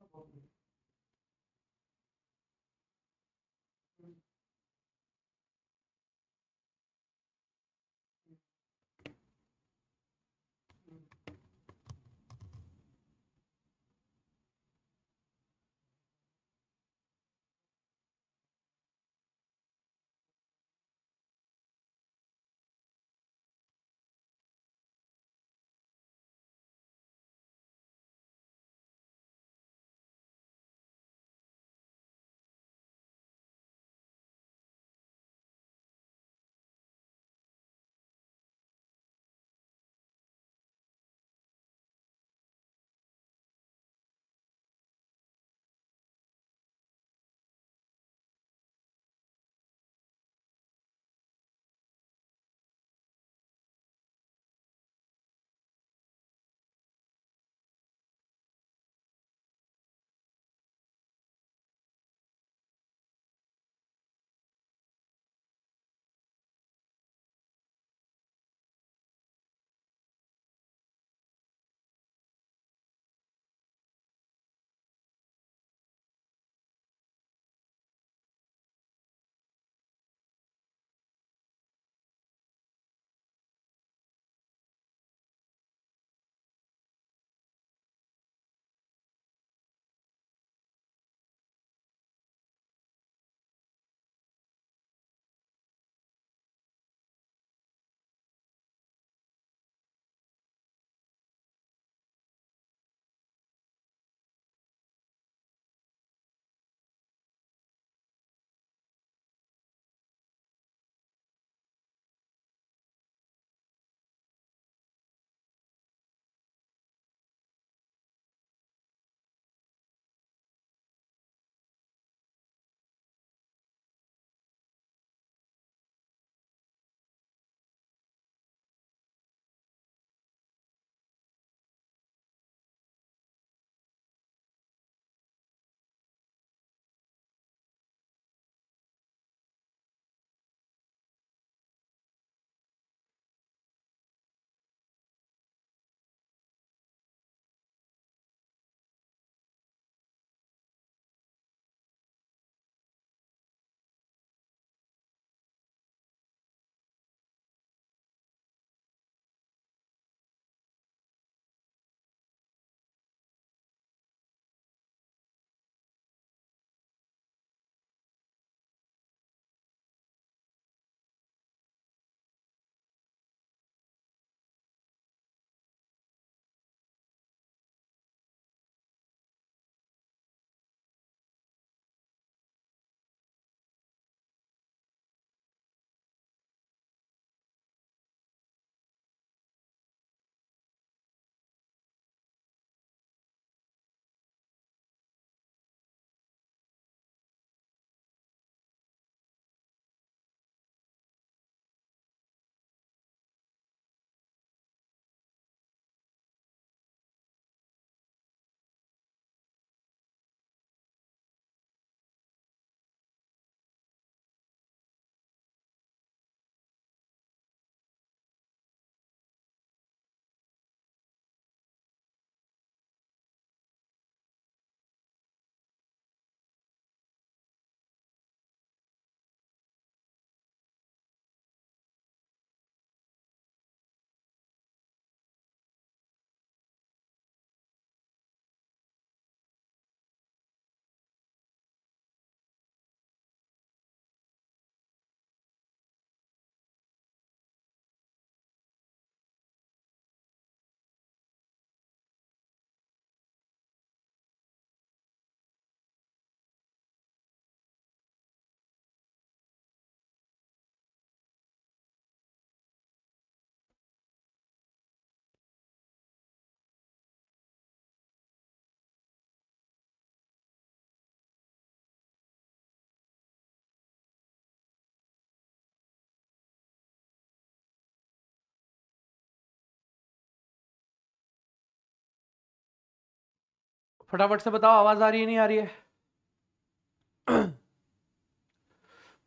फटाफट से बताओ, आवाज़ आ रही है, नहीं आ रही है?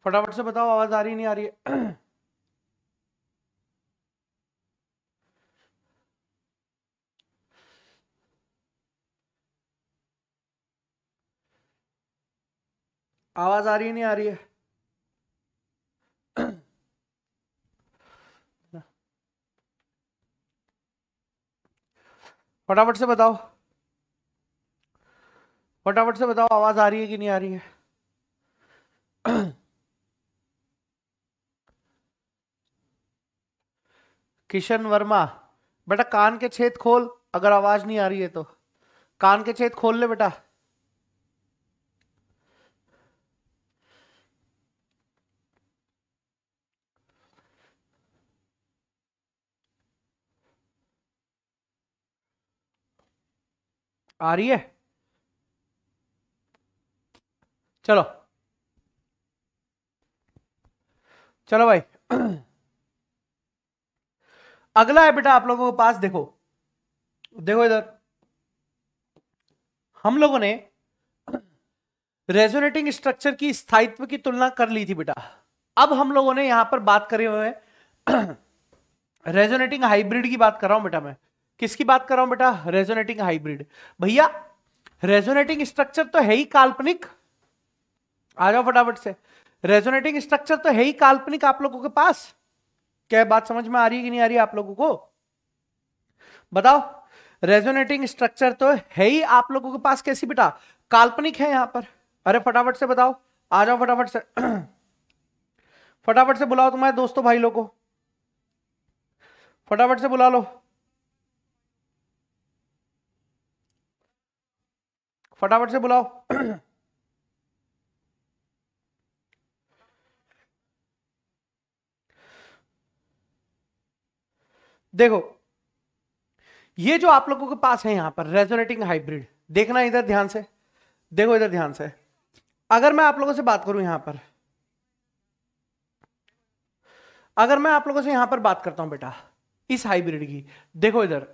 फटाफट से बताओ, आवाज़ आ रही नहीं आ रही है? आवाज़ आ रही नहीं आ रही है? फटाफट से बताओ। फटाफट से बताओ, आवाज़ आ रही है कि नहीं आ रही है? किशन वर्मा, बेटा कान के छेद खोल, अगर आवाज़ नहीं आ रही है तो। कान के छेद खोल ले बेटा। आ रही है? चलो। चलो भाई। अगला है बेटा आप लोगों के पास, देखो। देखो इधर। हम लोगों ने रेजोनेटिंग स्ट्रक्चर की स्थायित्व की तुलना कर ली थी बेटा। अब हम लोगों ने यहाँ पर बात करे हुए रेजोनेटिंग हाइब्रिड की बात कर रहा हूँ बेटा मैं। किसकी बात कर रहा हूँ बेटा? रेजोनेटिंग हाइब्रिड भैया रेजोनेटिंग स्ट्रक्चर तो है ही काल्पनिक। आ जाओ फटाफट से। रेजोनेटिंग स्ट्रक्चर तो है ही काल्पनिक आप लोगों के पास। क्या बात समझ में आ रही है कि नहीं आ रही आप लोगों को? बताओ। रेजोनेटिंग स्ट्रक्चर तो है ही आप लोगों के पास कैसी बेटा? काल्पनिक है यहाँ पर। अरे फटाफट से बताओ। आ जाओ फटाफट से। फटाफट से बुलाओ तुम्हारे दोस्तों भाई लोग को। फटाफट से बुला लो। फटाफट से बुलाओ। देखो, ये जो आप लोगों के पास है यहाँ पर रेजोनेटिंग हाइब्रिड देखना इधर ध्यान से, देखो इधर ध्यान से। अगर मैं आप लोगों से बात करूँ यहाँ पर, अगर मैं आप लोगों से यहाँ पर बात करता हूँ बेटा, इस हाइब्रिड की, देखो इधर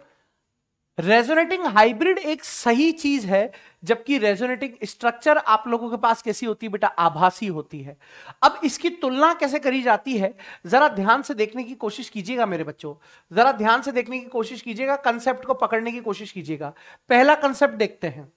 रेजोनेटिंग हाइब्रिड एक सही चीज़ है, जबकि रेजोनेटिंग स्ट्रक्चर आप लोगों के पास कैसी होती है बेटा? आभासी होती है। अब इसकी तुलना कैसे करी जाती है? जरा ध्यान से देखने की कोशिश कीजिएगा मेरे बच्चों। जरा ध्यान से देखने की कोशिश कीजिएगा कंसेप्ट को पकड़ने की कोशिश कीजिएगा। पहला कंसेप्ट देखते हैं।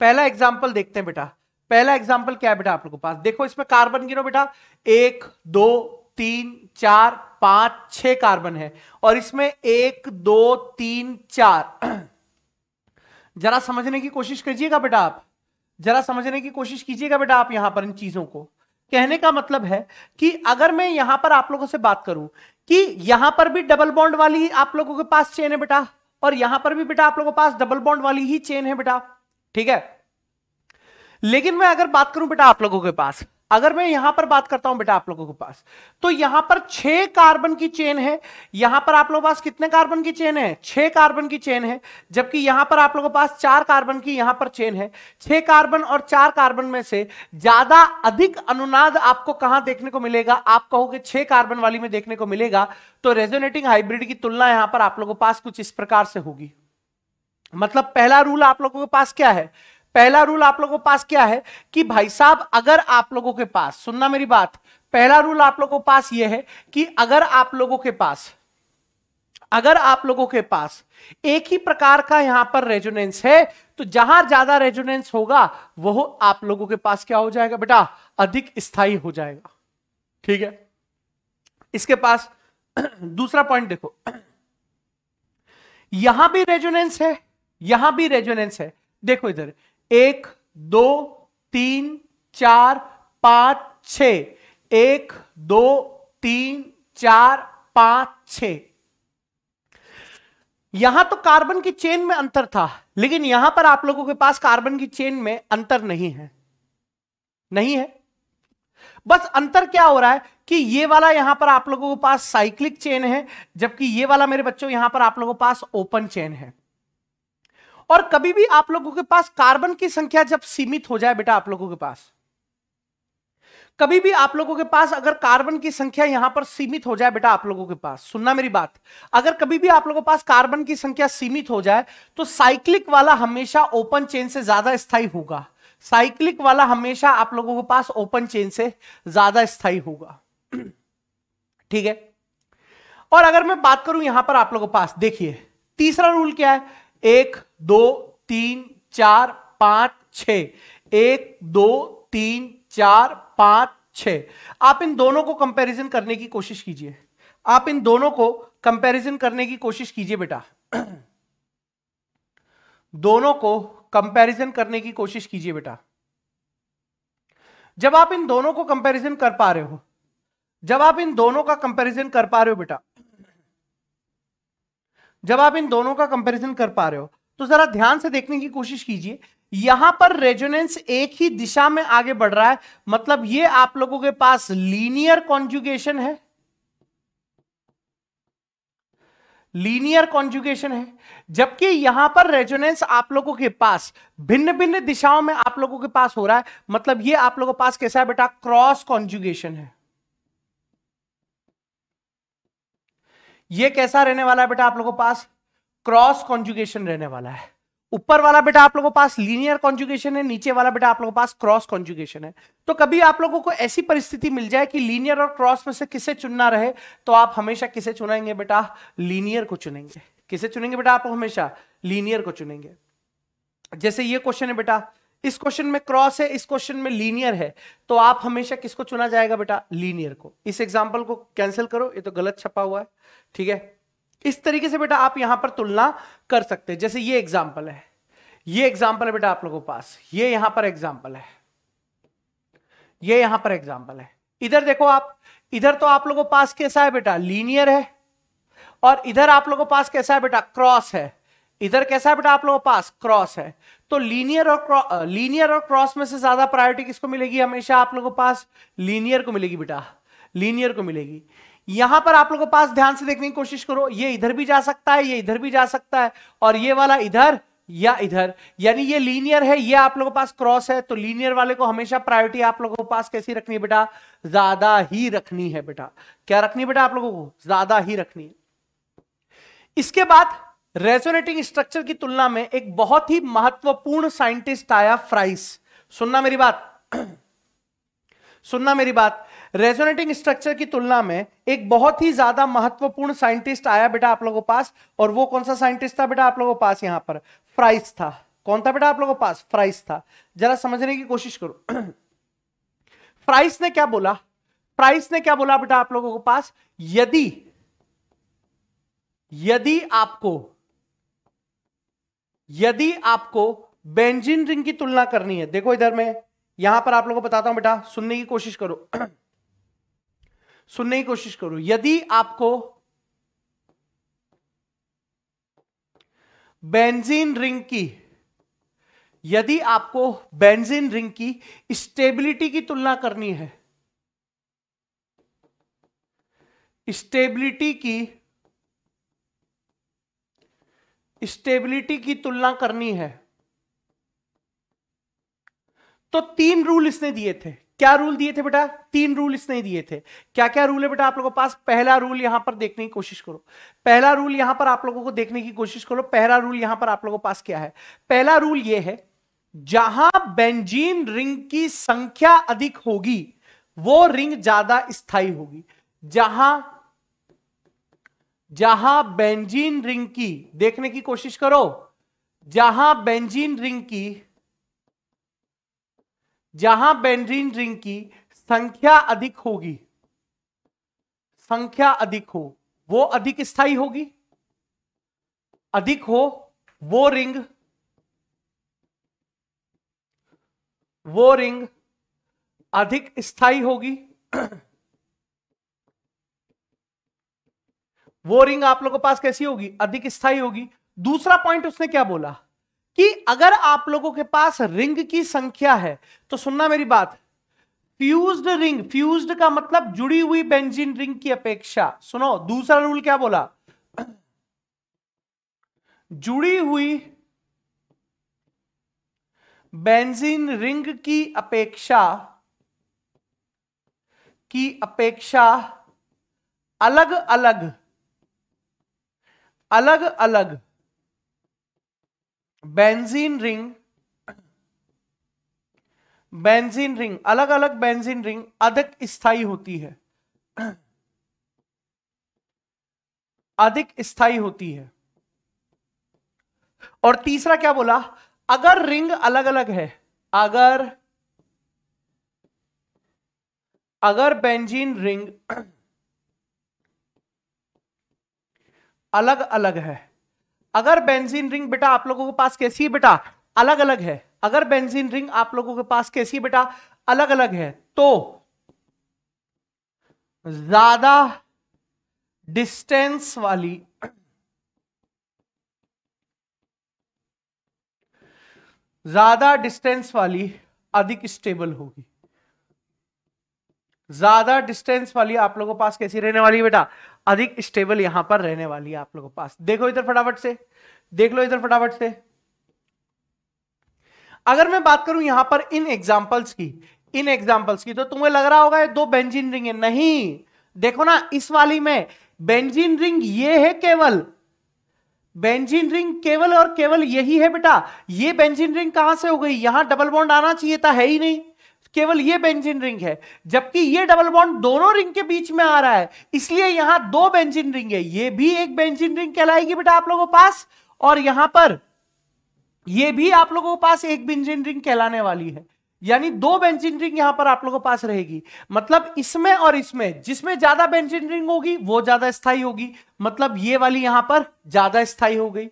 पहला एग्ज़ाम्पल देखते हैं बेटा। पहला एग्ज़ाम्पल क्या है बेटा आप लोगों के पास? देखो इसमें कार्बन गिनो बेटा। एक, दो तीन, चार, पाँच, छह कार्बन है। और इसमें एक, दो, तीन, चार। जरा समझने की कोशिश कीजिएगा बेटा आप। जरा समझने की कोशिश कीजिएगा बेटा आप यहाँ पर इन चीज़ों को। कहने का मतलब है कि अगर मैं यहाँ पर आप लोगों से बात करूँ कि यहाँ पर भी डबल बॉन्ड वाली आप लोगों के पास चेन है बेटा, और यहाँ पर भी बेटा आप लोगों के पास डबल बॉन्ड वाली ही चेन है बेटा, ठीक है? लेकिन मैं अगर बात करूँ बेटा आप लोगों के पास अगर मैं यहाँ पर बात करता हूँ बेटा आप लोगों के पास तो यहाँ पर छह कार्बन की चेन है। यहाँ पर आप लोगों के पास कितने कार्बन की चेन है? छह कार्बन की चेन है, जबकि यहाँ पर आप लोगों के पास चार कार्बन की यहाँ पर चेन है। छह कार्बन और चार कार्बन में से ज़्यादा अधिक अनुनाद आपको कहाँ देखने को मिलेगा? आप कहोगे छह कार्बन वाली में देखने को मिलेगा तो रेजोनेटिंग हाइब्रिड की तुलना यहाँ पर आप लोगों के पास कुछ इस प्रकार से होगी। मतलब पहला रूल आप लोगों के पास क्या है? पहला रूल आप लोगों के पास क्या है कि भाई साहब, अगर आप लोगों के पास, सुनना मेरी बात, पहला रूल आप लोगों के पास यह है कि अगर आप लोगों के पास, अगर आप लोगों के पास एक ही प्रकार का यहाँ पर रेजोनेंस है तो जहाँ ज़्यादा रेजोनेंस होगा, वह आप लोगों के पास क्या हो जाएगा बेटा? अधिक स्थायी हो जाएगा। ठीक है? इसके पास दूसरा पॉइंट देखो। यहाँ भी रेजोनेंस है, यहाँ भी रेजोनेंस है। देखो इधर एक, दो, तीन, चार, पाँच, छ। एक, दो, तीन, चार, पाँच, छ। यहाँ तो कार्बन की चेन में अंतर था, लेकिन यहाँ पर आप लोगों के पास कार्बन की चेन में अंतर नहीं है। नहीं है। बस अंतर क्या हो रहा है कि ये वाला यहाँ पर आप लोगों के पास साइक्लिक चेन है, जबकि ये वाला मेरे बच्चों, यहाँ पर आप लोगों के पास ओपन चेन है। और कभी भी आप लोगों के पास कार्बन की संख्या जब सीमित हो जाए बेटा आप लोगों के पास, कभी भी आप लोगों के पास अगर कार्बन की संख्या यहाँ पर सीमित हो जाए बेटा आप लोगों के पास, सुनना मेरी बात, अगर कभी भी आप लोगों के पास कार्बन की संख्या सीमित हो जाए तो साइक्लिक वाला हमेशा ओपन चेन से ज़्यादा स्थायी होगा। साइक्लिक वाला हमेशा आप लोगों के पास ओपन चेन से ज़्यादा स्थायी होगा। ठीक है? और अगर मैं बात करूँ यहाँ पर आप लोगों के पास, देखिए, तीसरा रूल क्या है? एक, दो, तीन, चार, पाँच छ एक, दो, तीन, चार, पाँच छ आप इन दोनों को कंपैरिजन करने की कोशिश कीजिए। आप इन दोनों को कंपैरिजन करने की कोशिश कीजिए बेटा। दोनों को कंपैरिजन करने की कोशिश कीजिए बेटा। जब आप इन दोनों को कंपैरिजन कर पा रहे हो, जब आप इन दोनों का कंपैरिजन कर पा रहे हो बेटा जब आप इन दोनों का कंपैरिजन कर पा रहे हो तो जरा ध्यान से देखने की कोशिश कीजिए। यहाँ पर रेजोनेंस एक ही दिशा में आगे बढ़ रहा है। मतलब ये आप लोगों के पास लीनियर कॉन्जुगेशन है। लीनियर कॉन्जुगेशन है। जबकि यहाँ पर रेजोनेंस आप लोगों के पास भिन्न भिन्न दिशाओं में आप लोगों के पास हो रहा है। मतलब ये आप लोगों के पास कैसा है बेटा? क्रॉस कॉन्जुगेशन है। ये कैसा रहने वाला है बेटा आप लोगों पास? क्रॉस कॉन्जुगेशन रहने वाला है। ऊपर वाला बेटा आप लोगों पास लीनियर कॉन्जुगेशन है, नीचे वाला बेटा आप लोगों पास क्रॉस कॉन्जुगेशन है। तो कभी आप लोगों को ऐसी परिस्थिति मिल जाए कि लीनियर और क्रॉस में से किसे चुनना रहे तो आप हमेशा किसे चुनेंगे बेटा? लीनियर को चुनेंगे। किसे चुनेंगे बेटा आप हमेशा? लीनियर को चुनेंगे। जैसे ये क्वेश्चन है बेटा, इस क्वेश्चन में क्रॉस है, इस क्वेश्चन में लीनियर है तो आप हमेशा किसको चुना जाएगा बेटा? लीनियर को। इस एग्ज़ाम्पल को कैंसिल करो, ये तो गलत छपा हुआ है। ठीक है? इस तरीके से बेटा आप यहाँ पर तुलना कर सकते हैं। जैसे ये एग्ज़ाम्पल है। ये एग्ज़ाम्पल है बेटा आप लोगों के पास। ये यहाँ पर एग्ज़ाम्पल है। ये यहाँ पर एग्ज़ाम्पल है। इधर देखो आप। इधर तो आप लोगों के पास कैसा है बेटा? लीनियर है। और इधर आप लोगों के पास कैसा है बेटा? क्रॉस है। इधर कैसा है बेटा आप लोगों के पास? क्रॉस है। तो लीनियर और लीनियर और क्रॉस में से ज़्यादा प्रायोरिटी किसको मिलेगी? हमेशा आप लोगों के पास लीनियर को मिलेगी बेटा। लीनियर को मिलेगी। यहाँ पर आप लोगों के पास ध्यान से देखने की कोशिश करो, ये इधर भी जा सकता है, ये इधर भी जा सकता है, और ये वाला इधर या इधर। यानी ये लीनियर है, ये आप लोगों के पास क्रॉस है तो लीनियर वाले को हमेशा प्रायोरिटी आप लोगों के पास कैसी रखनी है बेटा? ज़्यादा ही रखनी है बेटा। क्या रखनी बेटा आप लोगों को? ज़्यादा ही रखनी है। इसके बाद रेजोनेटिंग स्ट्रक्चर की तुलना में एक बहुत ही महत्वपूर्ण साइंटिस्ट आया फ्राइस सुनना मेरी बात। सुनना मेरी बात। रेजोनेटिंग स्ट्रक्चर की तुलना में एक बहुत ही ज़्यादा महत्वपूर्ण साइंटिस्ट आया बेटा आप लोगों पास, और वो कौन सा साइंटिस्ट था बेटा आप लोगों पास यहाँ पर? फ्राइस था। कौन था बेटा आप लोगों पास? फ्राइस था। जरा समझने की कोशिश करो। फ्राइस ने क्या बोला? फ्राइस ने क्या बोला बेटा आप लोगों के पास? यदि यदि आपको यदि आपको बेंजिन रिंग की तुलना करनी है, देखो इधर में। यहाँ पर आप लोगों को बताता हूँ, बेटा, सुनने की कोशिश करो। सुनने की कोशिश करो। यदि आपको बेंजीन रिंग की, यदि आपको बेंजीन रिंग की स्टेबिलिटी की तुलना करनी है, स्टेबिलिटी की स्टेबिलिटी की तुलना करनी है तो तीन रूल इसने दिए थे। क्या रूल दिए थे बेटा? तीन रूल इसने दिए थे। क्या क्या रूल है बेटा आप लोगों के पास? पहला रूल यहाँ पर देखने की कोशिश करो। पहला रूल यहाँ पर आप लोगों को देखने की कोशिश करो। पहला रूल यहाँ पर आप लोगों के पास क्या है? पहला रूल यह है, जहाँ बेंजीन रिंग की संख्या अधिक होगी, वो रिंग ज़्यादा स्थायी होगी। जहाँ जहाँ बेंजीन रिंग की, देखने की कोशिश करो। जहाँ बेंजीन रिंग की जहाँ बेंजीन रिंग की संख्या अधिक होगी, संख्या अधिक हो, वो अधिक स्थायी होगी। अधिक हो, वो रिंग वो रिंग अधिक स्थायी होगी। वो रिंग आप लोगों के पास कैसी होगी? अधिक स्थायी होगी। दूसरा पॉइंट उसने क्या बोला? कि अगर आप लोगों के पास रिंग की संख्या है तो सुनना मेरी बात। फ्यूज्ड रिंग फ्यूज्ड का मतलब जुड़ी हुई बेंजीन रिंग की अपेक्षा। सुनो, दूसरा रूल क्या बोला? जुड़ी हुई बेंजीन रिंग की अपेक्षा की अपेक्षा अलग अलग अलग अलग बेंजीन रिंग बेंजीन रिंग अलग अलग बेंजीन रिंग अधिक स्थायी होती है। अधिक स्थायी होती है। और तीसरा क्या बोला? अगर रिंग अलग अलग है, अगर अगर बेंजीन रिंग अलग अलग है अगर बेंजीन रिंग बेटा आप लोगों के पास कैसी बेटा? अलग अलग है। अगर बेंजीन रिंग आप लोगों के पास कैसी बेटा? अलग अलग है। तो ज़्यादा डिस्टेंस वाली ज़्यादा डिस्टेंस वाली अधिक स्टेबल होगी। ज़्यादा डिस्टेंस वाली आप लोगों के पास कैसी रहने वाली है बेटा? अधिक स्टेबल यहाँ पर रहने वाली है आप लोगों के पास। देखो इधर फटाफट से। देख लो इधर फटाफट से। अगर मैं बात करूँ यहाँ पर इन एग्जांपल्स की, इन एग्जांपल्स की तो तुम्हें लग रहा होगा ये दो बेंजीन रिंग है। नहीं। देखो ना, इस वाली में बेंजीन रिंग ये है केवल। बेंजीन रिंग केवल और केवल यही है बेटा। ये बेंजीन रिंग कहाँ से हो गई? यहाँ डबल बॉन्ड आना चाहिए था, है ही नहीं। केवल ये बेंजीन रिंग है, जबकि ये डबल बॉन्ड दोनों रिंग के बीच में आ रहा है, इसलिए यहाँ दो बेंजीन रिंग है। ये भी एक बेंजीन रिंग कहलाएगी बेटा आप लोगों पास, और यहाँ पर ये भी आप लोगों के पास एक बेंजीन रिंग कहलाने वाली है। यानी दो बेंजीन रिंग यहाँ पर आप लोगों के पास रहेगी। मतलब इसमें और इसमें, जिसमें ज़्यादा बेंजीन रिंग होगी, वो ज़्यादा स्थायी होगी। मतलब ये वाली यहाँ पर ज़्यादा स्थायी हो गई।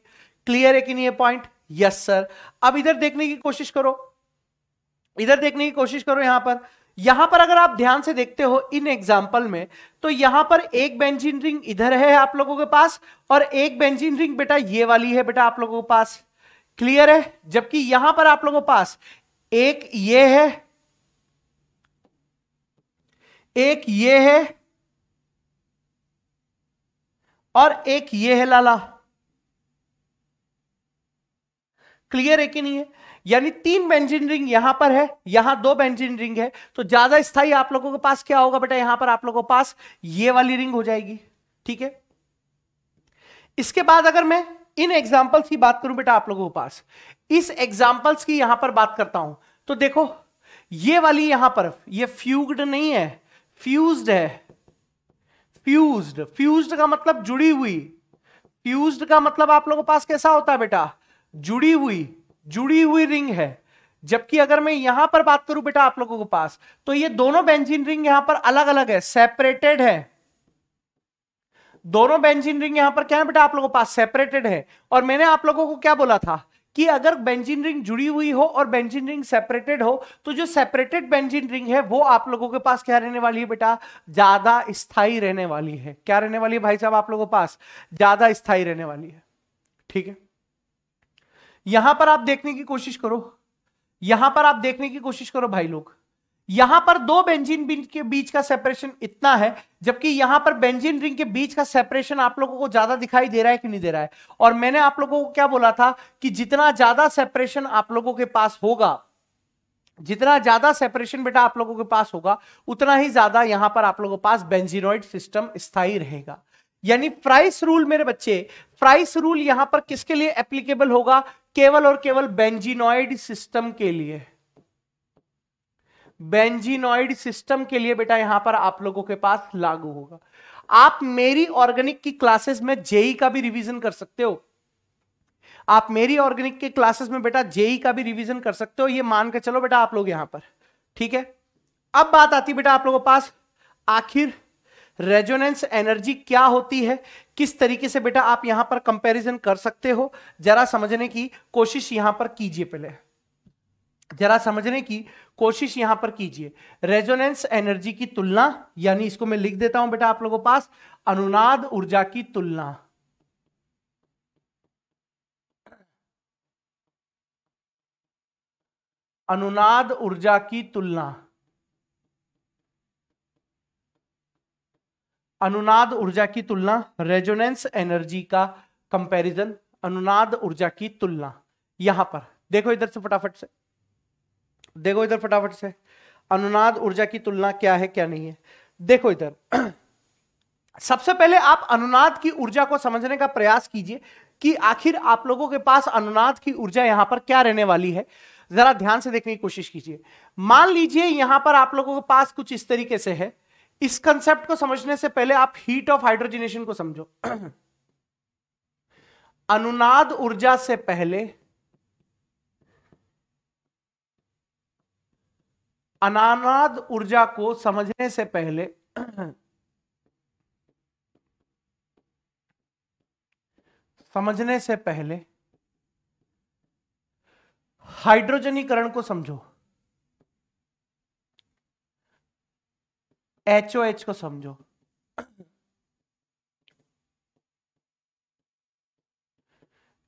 क्लियर है कि नहीं ये पॉइंट यस सर अब इधर देखने की कोशिश करो। इधर देखने की कोशिश करो यहाँ पर। यहाँ पर अगर आप ध्यान से देखते हो इन एग्ज़ाम्पल में तो यहाँ पर एक बेंजीन रिंग इधर है आप लोगों के पास और एक बेंजीन रिंग बेटा ये वाली है बेटा आप लोगों के पास। क्लियर है? जबकि यहाँ पर आप लोगों के पास एक ये है, एक ये है और एक ये है लाला। क्लियर है कि नहीं है? यानी तीन बेंजीन रिंग यहाँ पर है, यहाँ दो बेंजिन रिंग है। तो ज़्यादा स्थायी आप लोगों के पास क्या होगा बेटा? यहाँ पर आप लोगों के पास ये वाली रिंग हो जाएगी, ठीक है? इसके बाद अगर मैं इन एग्जाम्पल्स की बात करूँ बेटा आप लोगों के पास, इस एग्जाम्पल्स की यहाँ पर बात करता हूँ। तो देखो, ये वाली यहाँ पर, ये फ्यूग्ड नहीं है फ्यूज्ड है। फ्यूज्ड फ्यूज्ड का मतलब जुड़ी हुई। फ्यूज्ड का मतलब आप लोगों के पास कैसा होता है बेटा? जुड़ी हुई। जुड़ी हुई रिंग है। जबकि अगर मैं यहाँ पर बात करूँ बेटा आप लोगों के पास तो ये दोनों बेंजीन रिंग यहाँ पर अलग अलग है सेपरेटेड है। दोनों बेंजीन रिंग यहाँ पर क्या है बेटा आप लोगों के पास? सेपरेटेड है। और मैंने आप लोगों को क्या बोला था कि अगर बेंजीन रिंग जुड़ी हुई हो और बेंजीन रिंग सेपरेटेड हो तो जो सेपरेटेड बेंजीन रिंग है, वो आप लोगों के पास क्या रहने वाली है बेटा? ज़्यादा स्थायी रहने वाली है। क्या रहने वाली है भाई साहब आप लोगों के पास? ज़्यादा स्थायी रहने वाली है। ठीक है? यहाँ पर आप देखने की कोशिश करो। यहाँ पर आप देखने की कोशिश करो भाई लोग। यहाँ पर दो बेंजीन रिंग के बीच का सेपरेशन इतना है, जबकि यहाँ पर बेंजीन रिंग के बीच का सेपरेशन आप लोगों को ज़्यादा दिखाई दे रहा है कि नहीं दे रहा है। और मैंने आप लोगों को क्या बोला था कि जितना ज़्यादा सेपरेशन आप लोगों के पास होगा, जितना ज़्यादा सेपरेशन बेटा आप लोगों के पास होगा, उतना ही ज़्यादा यहाँ पर आप लोगों के पास बेंजीनोइड सिस्टम स्थायी रहेगा। यानी प्राइस रूल मेरे बच्चे प्राइस रूल यहाँ पर किसके लिए एप्लीकेबल होगा? केवल और केवल बेंजीनॉइड सिस्टम के लिए। बेंजीनॉइड सिस्टम के लिए बेटा यहाँ पर आप लोगों के पास लागू होगा। आप मेरी ऑर्गेनिक की क्लासेस में जेई का भी रिवीजन कर सकते हो। आप मेरी ऑर्गेनिक के क्लासेस में बेटा जेई का भी रिवीजन कर सकते हो। ये मान के चलो बेटा आप लोग यहाँ पर, ठीक है? अब बात आती बेटा आप लोगों के पास आखिर रेजोनेंस एनर्जी क्या होती है? किस तरीके से बेटा आप यहाँ पर कंपैरिजन कर सकते हो? जरा समझने की कोशिश यहाँ पर कीजिए पहले। जरा समझने की कोशिश यहाँ पर कीजिए। रेजोनेंस एनर्जी की तुलना, यानी इसको मैं लिख देता हूँ बेटा आप लोगों पास, अनुनाद ऊर्जा की तुलना। अनुनाद ऊर्जा की तुलना। अनुनाद ऊर्जा की तुलना रेजोनेंस एनर्जी का कंपैरिजन अनुनाद ऊर्जा की तुलना। यहाँ पर, देखो इधर से फटाफट से। देखो इधर फटाफट से। अनुनाद ऊर्जा की तुलना क्या है, क्या नहीं है? देखो इधर। सबसे पहले आप अनुनाद की ऊर्जा को समझने का प्रयास कीजिए कि आखिर आप लोगों के पास अनुनाद की ऊर्जा यहाँ पर क्या रहने वाली है। जरा ध्यान से देखने की कोशिश कीजिए। मान लीजिए यहाँ पर आप लोगों के पास कुछ इस तरीके से है। इस कंसेप्ट को समझने से पहले आप हीट ऑफ़ हाइड्रोजनेशन को समझो। अनुनाद ऊर्जा से पहले अनानाद ऊर्जा को समझने से पहले समझने से पहले हाइड्रोजनीकरण को समझो। एचओएच को समझो।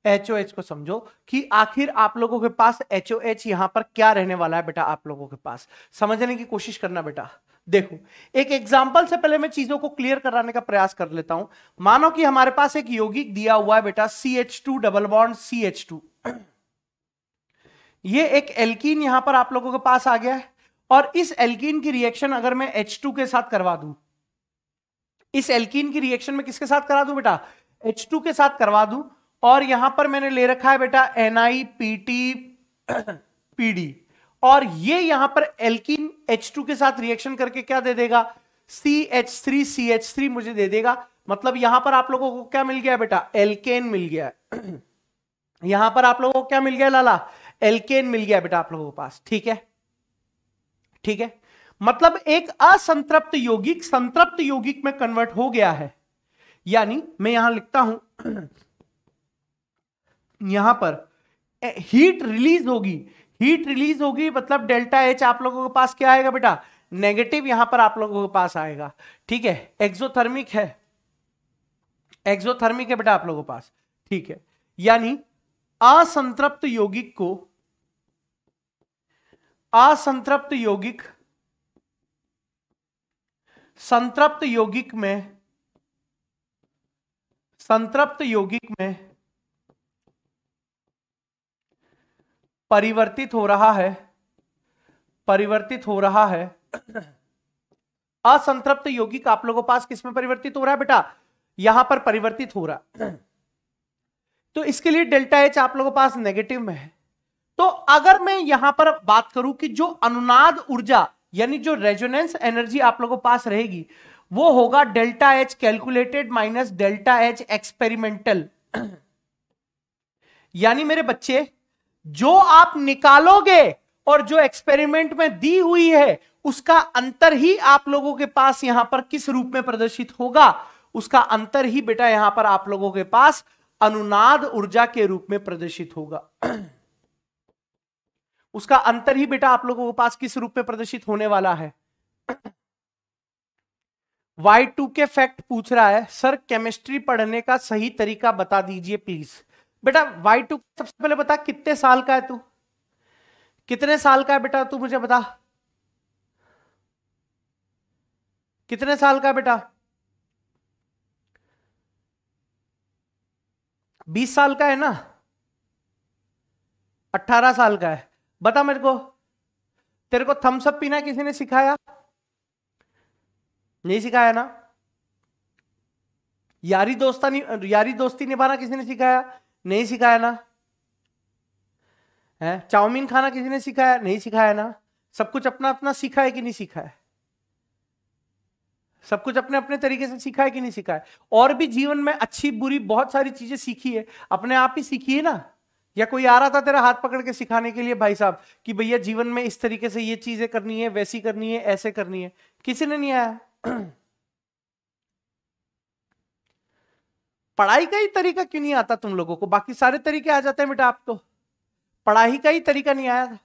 एचओएच को समझो कि आखिर आप लोगों के पास एचओएच यहाँ पर क्या रहने वाला है बेटा आप लोगों के पास? समझने की कोशिश करना बेटा। देखो, एक एग्ज़ाम्पल से पहले मैं चीज़ों को क्लियर कराने का प्रयास कर लेता हूँ। मानो कि हमारे पास एक यौगिक दिया हुआ है बेटा C H two double bond C H two ये एक एल्कीन यहाँ पर आप लोगों के पास आ गया है। और इस एल्कीन की रिएक्शन अगर मैं H2 के साथ करवा दूँ, इस एल्कीन की रिएक्शन में किसके साथ करा दूँ बेटा? H2 के साथ करवा दूँ, और यहाँ पर मैंने ले रखा है बेटा NiPT PD और ये यहाँ पर एल्कीन H2 के साथ रिएक्शन करके क्या दे देगा? CH3 CH3 मुझे दे देगा। मतलब यहाँ पर आप लोगों को क्या मिल गया बेटा? एल्केन मिल गया। यहाँ पर आप लोगों को क्या मिल गया, लाला? एल्केन मिल गया बेटा आप लोगों के पास। ठीक है? ठीक है? मतलब एक असंतृप्त यौगिक संतृप्त यौगिक में कन्वर्ट हो गया है। यानी मैं यहाँ लिखता हूँ, यहाँ पर हीट रिलीज़ होगी। हीट रिलीज़ होगी मतलब डेल्टा एच आप लोगों के पास क्या आएगा बेटा? नेगेटिव यहाँ पर आप लोगों के पास आएगा। ठीक है? एक्सोथर्मिक है। एक्सोथर्मिक है बेटा आप लोगों के पास। ठीक है? यानी असंतृप्त यौगिक को असंतृप्त यौगिक, संतृप्त यौगिक में, संतृप्त यौगिक में परिवर्तित हो रहा है, परिवर्तित हो रहा है। असंतृप्त यौगिक आप लोगों पास किसमें परिवर्तित हो रहा है बेटा? यहाँ पर परिवर्तित हो रहा। तो इसके लिए डेल्टा एच आप लोगों पास नेगेटिव में है। तो अगर मैं यहाँ पर बात करूँ कि जो अनुनाद ऊर्जा, यानी जो रेजोनेंस एनर्जी आप लोगों पास रहेगी, वो होगा delta H calculated minus delta H experimental यानी मेरे बच्चे, जो आप निकालोगे और जो एक्सपेरिमेंट में दी हुई है, उसका अंतर ही आप लोगों के पास यहाँ पर किस रूप में प्रदर्शित होगा? उसका अंतर ही बेटा यहाँ पर आप लोगों के पास अनुनाद ऊर्जा के रूप में प्रदर्शित होगा। उसका अंतर ही बेटा आप लोगों के पास किस रूप में प्रदर्शित होने वाला है? वाई टू के फैक्ट पूछ रहा है, सर केमिस्ट्री पढ़ने का सही तरीका बता दीजिए प्लीज़ बेटा वाई टू सबसे पहले बता, कितने साल का है तू? कितने साल का है बेटा तू मुझे बता? कितने साल का बेटा? बीस साल का है ना? अट्ठारह साल का है। बता मेरे को। तेरे को थम्सअप पीना किसी ने सिखाया? नहीं सिखाया ना? यारी दोस्तानी यारी दोस्ती निभाना किसी ने सिखाया? नहीं सिखाया ना? है? चाउमीन खाना किसी ने सिखाया? नहीं सिखाया ना? सब कुछ अपना अपना सीखा है कि नहीं सीखा है सब कुछ अपने अपने तरीके से सीखा है कि नहीं सीखा है और भी जीवन में अच्छी बुरी बहुत सारी चीज़ें सीखी है। अपने आप ही सीखी है ना? या कोई आ रहा था तेरा हाथ पकड़ के सिखाने के लिए भाई साहब कि भैया जीवन में इस तरीके से ये चीज़ें करनी है, वैसी करनी है, ऐसे करनी है। किसी ने नहीं आया? पढ़ाई का ही तरीका क्यों नहीं आता तुम लोगों को? बाकी सारे तरीके आ जाते हैं बेटा आप तो। पढ़ाई का ही तरीका नहीं आया था।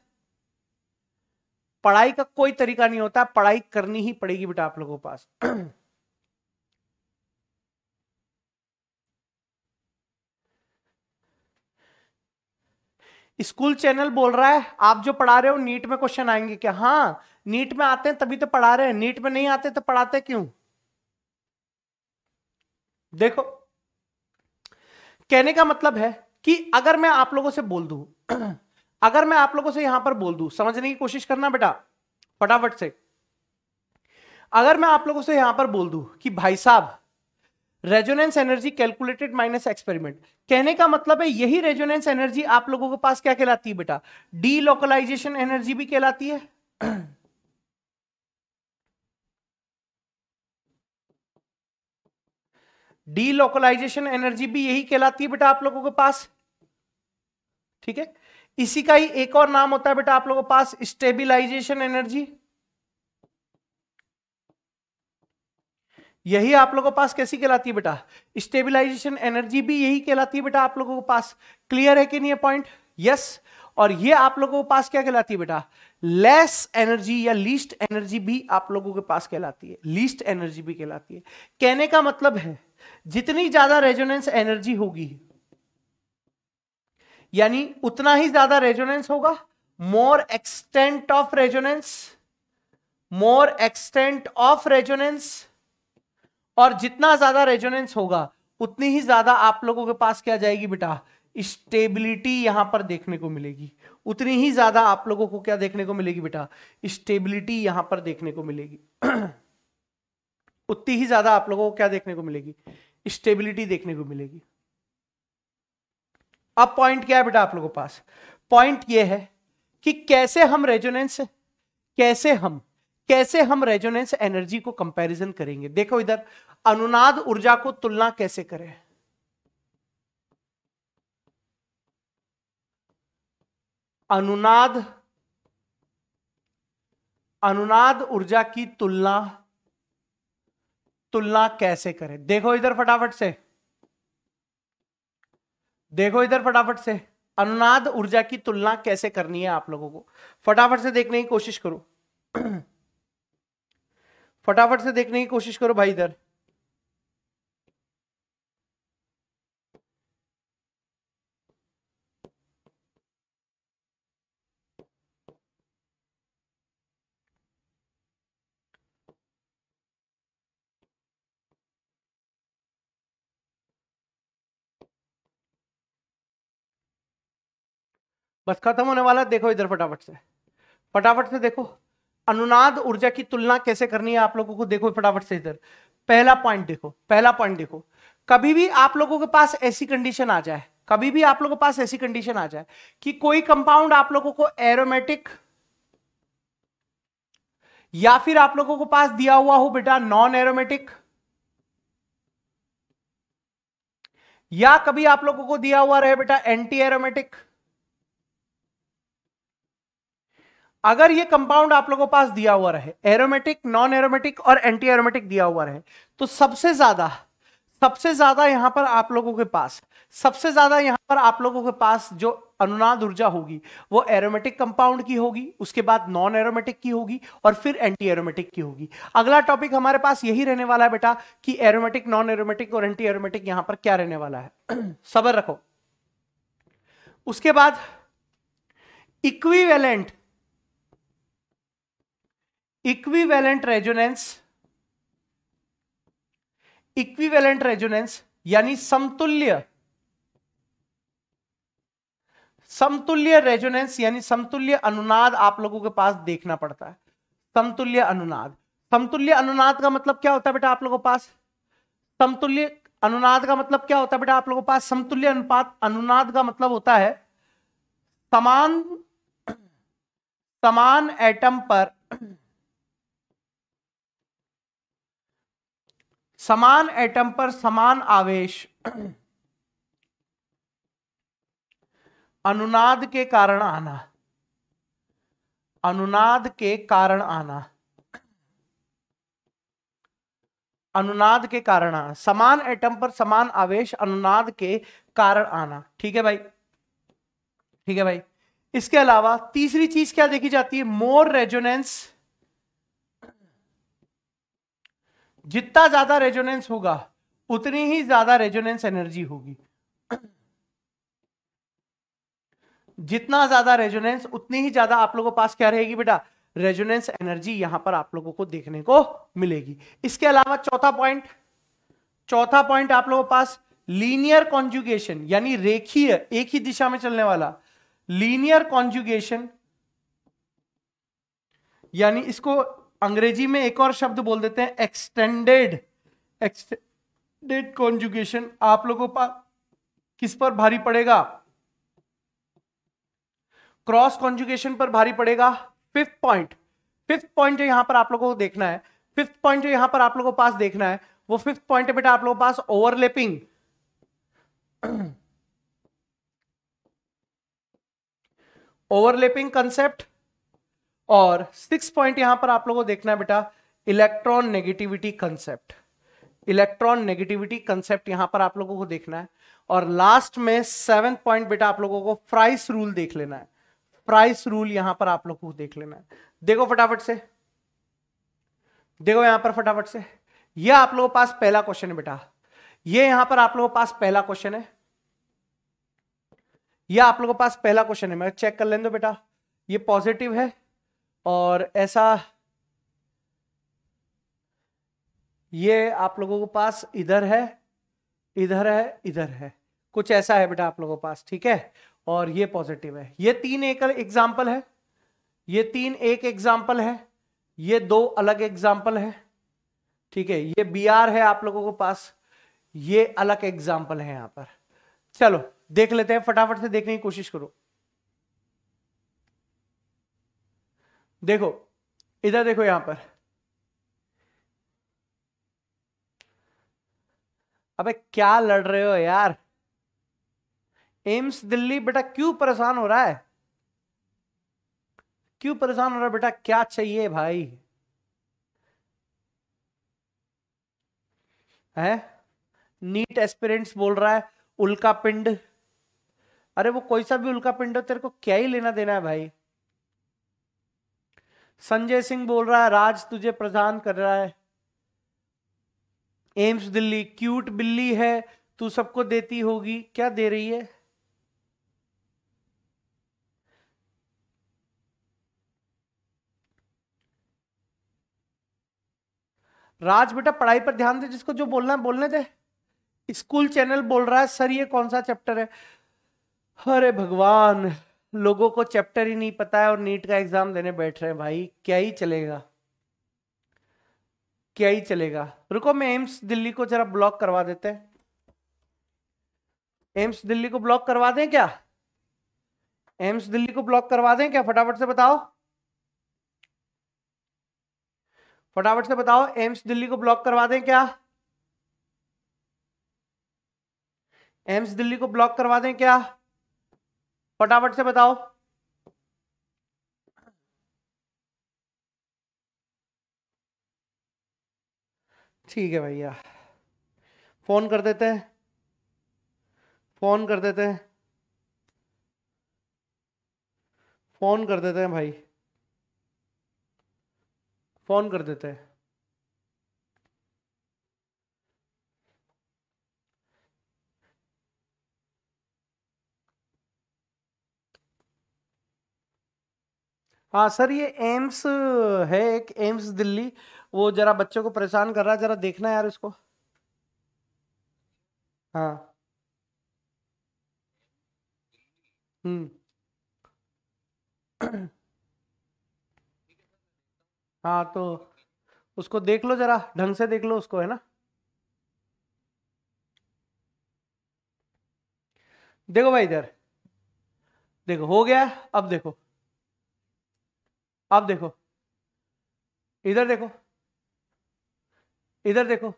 पढ़ाई का कोई तरीका नहीं होता, पढ़ाई करनी ही पड़ेगी बेटा आप लोगों के पास। स्कूल चैनल बोल रहा है, आप जो पढ़ा रहे हो, नीट में क्वेश्चन आएँगे क्या? हाँ नीट में आते हैं तभी तो पढ़ा रहे हैं, नीट में नहीं आते तो पढ़ाते क्यों? देखो, कहने का मतलब है कि अगर मैं आप लोगों से बोल दू, अगर मैं आप लोगों से यहाँ पर बोल दू, समझने की कोशिश करना बेटा, फटाफट से। अगर मैं आप लोगों से यहाँ पर बोल दू कि भाई साहब resonance energy calculated minus experiment. कहने का मतलब है, यही रेजोनेंस एनर्जी आप लोगों के पास क्या कहलाती है बेटा? डी लोकलाइजेशन एनर्जी भी कहलाती है। डी लोकलाइजेशन एनर्जी भी यही कहलाती है बेटा आप लोगों के पास। ठीक है? इसी का ही एक और नाम होता है बेटा आप लोगों के पास स्टेबिलाईजेशन एनर्जी। यही आप लोगों के पास कैसी कहलाती है बेटा? स्टेबिलाईजेशन एनर्जी भी यही कहलाती है बेटा आप लोगों के पास। क्लियर है कि नहीं है पॉइंट यस और ये आप लोगों के पास क्या कहलाती है बेटा? लेस एनर्जी या लीस्ट एनर्जी भी आप लोगों के पास कहलाती है। लीस्ट एनर्जी भी कहलाती है। कहने का मतलब है, जितनी ज़्यादा रेजोनेंस एनर्जी होगी, यानी उतना ही ज़्यादा रेजोनेंस होगा more extent of resonance more extent of resonance और जितना ज़्यादा रेजोनेंस होगा, उतनी ही ज़्यादा आप लोगों के पास क्या जाएगी बेटा? स्टेबिलिटी यहाँ पर देखने को मिलेगी। उतनी ही ज़्यादा आप लोगों को क्या देखने को मिलेगी बेटा? स्टेबिलिटी यहाँ पर देखने को मिलेगी। उतनी ही ज़्यादा आप लोगों को क्या देखने को मिलेगी? स्टेबिलिटी देखने को मिलेगी। अब पॉइंट क्या है बेटा आप लोगों के पास? पॉइंट यह है कि कैसे हम रेजोनेंस कैसे हम कैसे हम रेजोनेंस एनर्जी को कंपैरिजन करेंगे? देखो इधर, अनुनाद ऊर्जा को तुलना कैसे करें? अनुनाद अनुनाद ऊर्जा की तुलना तुलना कैसे करें? देखो इधर फटाफट से। देखो इधर फटाफट से। अनुनाद ऊर्जा की तुलना कैसे करनी है आप लोगों को? फटाफट से देखने की कोशिश करो। फटाफट से देखने की कोशिश करो भाई इधर। बस खत्म होने वाला देखो इधर फटाफट से। फटाफट से देखो। अनुनाद ऊर्जा की तुलना कैसे करनी है आप लोगों को? देखो फटाफट से इधर। पहला पॉइंट देखो, पहला पॉइंट देखो। कभी भी आप लोगों के पास ऐसी कंडीशन आ जाए, कभी भी आप लोगों के पास ऐसी कंडीशन आ जाए कि कोई कंपाउंड आप लोगों को एरोमेटिक या फिर आप लोगों को पास दिया हुआ हो बेटा नॉन एरोमेटिक या कभी आप लोगों को दिया हुआ रहे बेटा एंटी एरोमेटिक अगर ये कंपाउंड आप लोगों पास दिया हुआ रहे एरोमेटिक नॉन एरोमेटिक और एंटी एरोमेटिक दिया हुआ रहे तो सबसे ज़्यादा सबसे ज़्यादा यहाँ पर आप लोगों के पास, सबसे ज़्यादा यहाँ पर आप लोगों के पास जो अनुनाद ऊर्जा होगी, वो एरोमेटिक कंपाउंड की होगी, उसके बाद नॉन एरोमेटिक की होगी और फिर एंटी एरोमेटिक की होगी। अगला टॉपिक हमारे पास यही रहने वाला है बेटा कि एरोमेटिक नॉन एरोमेटिक और एंटी एरोमेटिक यहाँ पर क्या रहने वाला है। सबर रखो। उसके बाद equivalent equivalent resonance equivalent resonance यानी समतुल्य समतुल्य रेजोनेंस यानी समतुल्य अनुनाद आप लोगों के पास देखना पड़ता है। समतुल्य अनुनाद। समतुल्य अनुनाद का मतलब क्या होता है बेटा आप लोगों के पास? समतुल्य अनुनाद का मतलब क्या होता है बेटा आप लोगों के पास? समतुल्य अनुपात, अनुनाद का मतलब होता है समान समान एटम पर समान एटम पर समान आवेश अनुनाद के कारण आना। अनुनाद के कारण आना। अनुनाद के कारण आना। समान एटम पर समान आवेश अनुनाद के कारण आना। ठीक है भाई? ठीक है भाई? इसके अलावा तीसरी चीज़ क्या देखी जाती है? मोर रेजोनेंस जितना ज़्यादा रेजोनेंस होगा, उतनी ही ज़्यादा रेजोनेंस एनर्जी होगी। जितना ज़्यादा रेजोनेंस उतनी ही ज़्यादा आप लोगों के पास क्या रहेगी बेटा? रेजोनेंस एनर्जी यहाँ पर आप लोगों को देखने को मिलेगी। इसके अलावा चौथा पॉइंट चौथा पॉइंट आप लोगों के पास लीनियर कॉन्जुगेशन यानी रेखीय, एक ही दिशा में चलने वाला। लीनियर कॉन्जुगेशन यानी इसको अंग्रेज़ी में एक और शब्द बोल देते हैं एक्सटेंडेड एक्सटेंडेड कॉन्जुगेशन आप लोगों पर किस पर भारी पड़ेगा? क्रॉस कॉन्जुगेशन पर भारी पड़ेगा। फिफ्थ पॉइंट फिफ्थ पॉइंट जो यहाँ पर आप लोगों को देखना है फिफ्थ पॉइंट जो यहाँ पर आप लोगों को पास देखना है, वो फिफ्थ पॉइंट बेटा आप लोगों के पास ओवरलेपिंग ओवरलेपिंग कंसेप्ट और सिक्स पॉइंट यहाँ पर आप लोगों को देखना है बेटा electron negativity concept electron negativity concept यहाँ पर आप लोगों को देखना है। और लास्ट में सेवन पॉइंट बेटा आप लोगों को प्राइस रूल देख लेना है। प्राइस रूल यहाँ पर आप लोगों को देख लेना है। देखो फटाफट से। देखो यहाँ पर फटाफट से। यह आप लोगों के पास पहला क्वेश्चन है बेटा। ये यहाँ पर आप लोगों के पास पहला क्वेश्चन है। यह आप लोगों पास पहला क्वेश्चन है। मैं चेक कर लें दो बेटा। ये पॉजिटिव है। और ऐसा ये आप लोगों के पास इधर है इधर है इधर है। कुछ ऐसा है बेटा आप लोगों के पास, ठीक है? और ये पॉजिटिव है। ये तीन एक एग्ज़ाम्पल है। ये तीन एक एग्ज़ाम्पल है। ये दो अलग एग्ज़ाम्पल है। ठीक है, ये बी आर है आप लोगों के पास। ये अलग एग्ज़ाम्पल है यहाँ पर। चलो, देख लेते हैं, फटाफट से देखने की कोशिश करो। देखो, इधर देखो यहाँ पर। अबे, क्या लड़ रहे हो यार? एम्स दिल्ली, बेटा क्यों परेशान हो रहा है? क्यों परेशान हो रहा है, बेटा? क्या चाहिए भाई? है? नीट एस्पिरेंट्स बोल रहा है, उल्का पिंड। अरे, वो कोई सा भी उल्का पिंड हो, तेरे को क्या ही लेना देना है भाई? संजय सिंह बोल रहा है, राज तुझे प्रदान कर रहा है। एम्स दिल्ली, क्यूट बिल्ली है, तू सबको देती होगी। क्या दे रही है? राज बेटा, पढ़ाई पर ध्यान दे, जिसको जो बोलना है, बोलने दे। स्कूल चैनल बोल रहा है, सर, ये कौन सा चैप्टर है? अरे भगवान लोगों को चैप्टर ही नहीं पता है और नीट का एग्ज़ाम देने बैठ रहे हैं भाई। क्या ही चलेगा? क्या ही चलेगा? रुको, मैं एम्स दिल्ली को जरा ब्लॉक करवा देते हैं। एम्स दिल्ली को ब्लॉक करवा दें क्या? एम्स दिल्ली को ब्लॉक करवा दें क्या? फटाफट से बताओ। फटाफट से बताओ, एम्स दिल्ली को ब्लॉक करवा दें क्या? एम्स दिल्ली को ब्लॉक करवा दें क्या? फटाफट से बताओ। ठीक है भैया। फ़ोन कर देते हैं। फ़ोन कर देते हैं। फ़ोन कर देते हैं भाई। फ़ोन कर देते हैं। हाँ सर, ये एम्स है एक, एम्स दिल्ली। वो जरा बच्चों को परेशान कर रहा है, जरा देखना यार इसको। हाँ। हम्म। हाँ तो उसको देख लो जरा, ढंग से देख लो उसको, है ना? देखो भाई इधर। देखो, हो गया, अब देखो। अब देखो। इधर देखो। इधर देखो।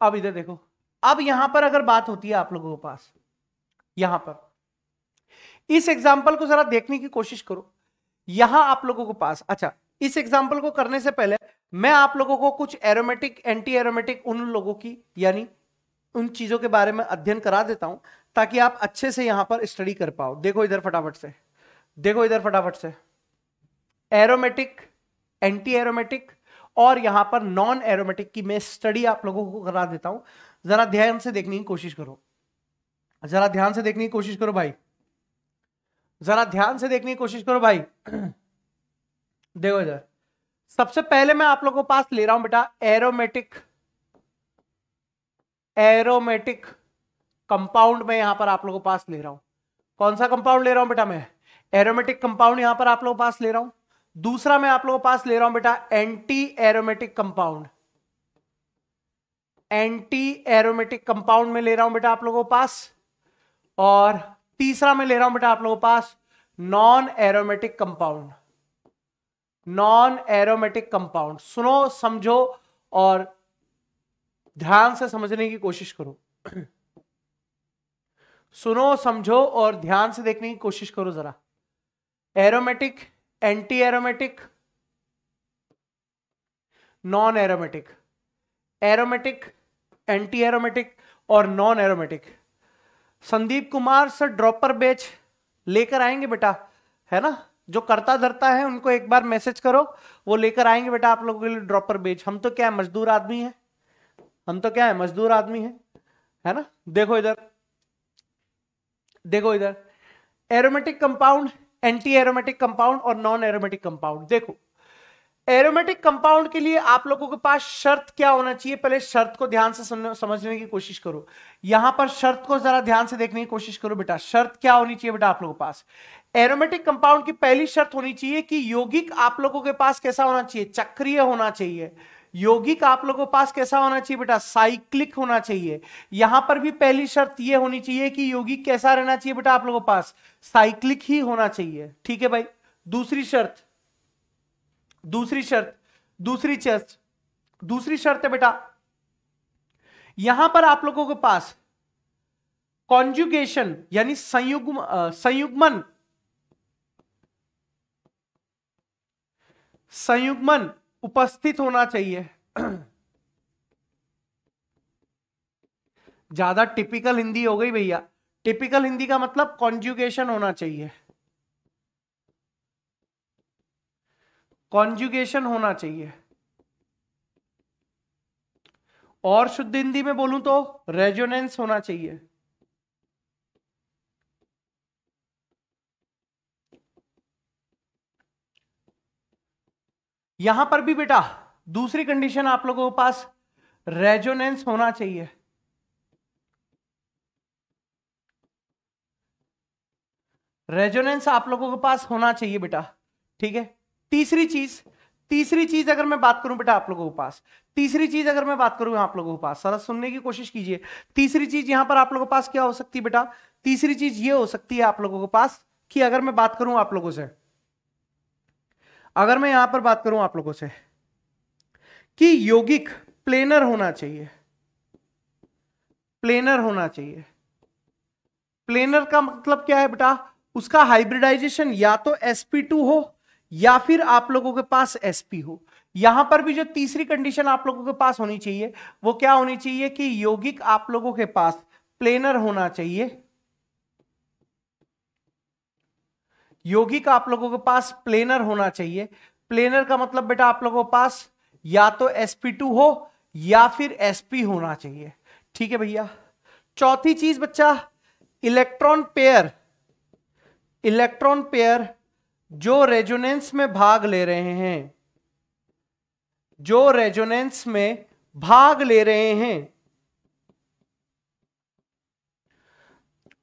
अब इधर देखो। अब यहाँ पर अगर बात होती है आप लोगों के पास, यहाँ पर, इस एग्ज़ाम्पल को जरा देखने की कोशिश करो। यहाँ आप लोगों के पास अच्छा इस एग्ज़ाम्पल को करने से पहले मैं आप लोगों को कुछ एरोमेटिक एंटी एरोमेटिक उन लोगों की, यानी उन चीज़ों के बारे में अध्ययन करा देता हूँ, ताकि आप अच्छे से यहाँ पर स्टडी कर पाओ। देखो इधर फटाफट से। देखो इधर फटाफट से। एरोमेटिक एंटी एरोमेटिक और यहाँ पर नॉन एरोमेटिक की मैं स्टडी आप लोगों को करा देता हूँ। जरा ध्यान से देखने की कोशिश करो। जरा ध्यान से देखने की कोशिश करो भाई। जरा ध्यान से देखने की कोशिश करो भाई। देखो इधर। सबसे पहले मैं आप लोगों के पास ले रहा हूँ बेटा एरोमेटिक एरोमेटिक कंपाउंड में यहाँ पर आप लोगों के पास ले रहा हूँ। कौन सा कंपाउंड ले रहा हूँ बेटा मैं? एरोमेटिक कंपाउंड यहाँ पर आप लोगों पास ले रहा हूँ। दूसरा मैं आप लोगों पास ले रहा हूँ बेटा anti aromatic compound anti aromatic compound में ले रहा हूँ बेटा आप लोगों पास, और तीसरा मैं ले रहा हूँ बेटा आप लोगों पास non aromatic compound non aromatic compound सुनो, समझो, और ध्यान से समझने की कोशिश करो। सुनो, समझो, और ध्यान से देखने की कोशिश करो जरा। Aromatic anti aromatic non aromatic aromatic anti aromatic और non aromatic Sandeep Kumar sir dropper बेच लेकर आएँगे बेटा, है ना? जो करता धरता है, उनको एक बार मैसेज करो, वो लेकर आएँगे बेटा आप लोगों के लिए ड्रॉपर बेच हम तो क्या है? मजदूर आदमी है। हम तो क्या है? मजदूर आदमी है है ना? देखो इधर देखो इधर. Aromatic compound anti aromatic compound और नॉन एरोमेटिक कंपाउंड देखो एरोमेटिक कंपाउंड के लिए आप लोगों के पास शर्त क्या होना चाहिए? पहले शर्त को ध्यान से समझने की कोशिश करो। यहाँ पर शर्त को जरा ध्यान से देखने की कोशिश करो बेटा। शर्त क्या होनी चाहिए बेटा आप लोगों के पास? एरोमेटिक कंपाउंड की पहली शर्त होनी चाहिए कि यौगिक आप लोगों के पास कैसा होना चाहिए? चक्रीय होना चाहिए। यौगिक आप लोगों के पास कैसा होना चाहिए बेटा? साइक्लिक होना चाहिए। यहाँ पर भी पहली शर्त यह होनी चाहिए कि यौगिक कैसा रहना चाहिए बेटा आप लोगों के पास? साइक्लिक ही होना चाहिए। ठीक है भाई? दूसरी शर्त दूसरी शर्त दूसरी शर्त दूसरी शर्त है बेटा। यहाँ पर आप लोगों के पास कॉन्जुगेशन यानी संयुग्म संयुग्मन संयुग्मन उपस्थित होना चाहिए। ज़्यादा टिपिकल हिंदी हो गई भैया। टिपिकल हिंदी का मतलब कॉन्जुगेशन होना चाहिए। कॉन्जुगेशन होना चाहिए। और शुद्ध हिंदी में बोलूँ तो रेजोनेंस होना चाहिए। यहाँ पर भी बेटा, दूसरी कंडीशन आप लोगों के पास रेजोनेंस होना चाहिए। रेजोनेंस आप लोगों के पास होना चाहिए बेटा, ठीक है? तीसरी चीज़ तीसरी चीज़ अगर मैं बात करूँ बेटा आप लोगों के पास, तीसरी चीज़ अगर मैं बात करूँ आप लोगों के पास सारा सुनने की कोशिश कीजिए। तीसरी चीज़ यहाँ पर आप लोगों के पास क्या हो सकती है बेटा? तीसरी चीज़ ये हो सकती है आप लोगों के पास कि अगर मैं बात करूँ आप लोगों से अगर मैं यहाँ पर बात करूँ आप लोगों से, कि यौगिक प्लेनर होना चाहिए। प्लेनर होना चाहिए। प्लेनर का मतलब क्या है बेटा? उसका हाइब्रिडाइजेशन या तो sp2 हो, या फिर आप लोगों के पास sp हो। यहाँ पर भी जो तीसरी कंडीशन आप लोगों के पास होनी चाहिए, वो क्या होनी चाहिए कि यौगिक आप लोगों के पास प्लेनर होना चाहिए। यौगिक आप लोगों के पास प्लेनर होना चाहिए। प्लेनर का मतलब बेटा आप लोगों के पास या तो sp2 हो या फिर sp होना चाहिए। ठीक है भैया? चौथी चीज़ बच्चा इलेक्ट्रॉन पेयर इलेक्ट्रॉन पेयर जो रेजोनेंस में भाग ले रहे हैं। जो रेजोनेंस में भाग ले रहे हैं।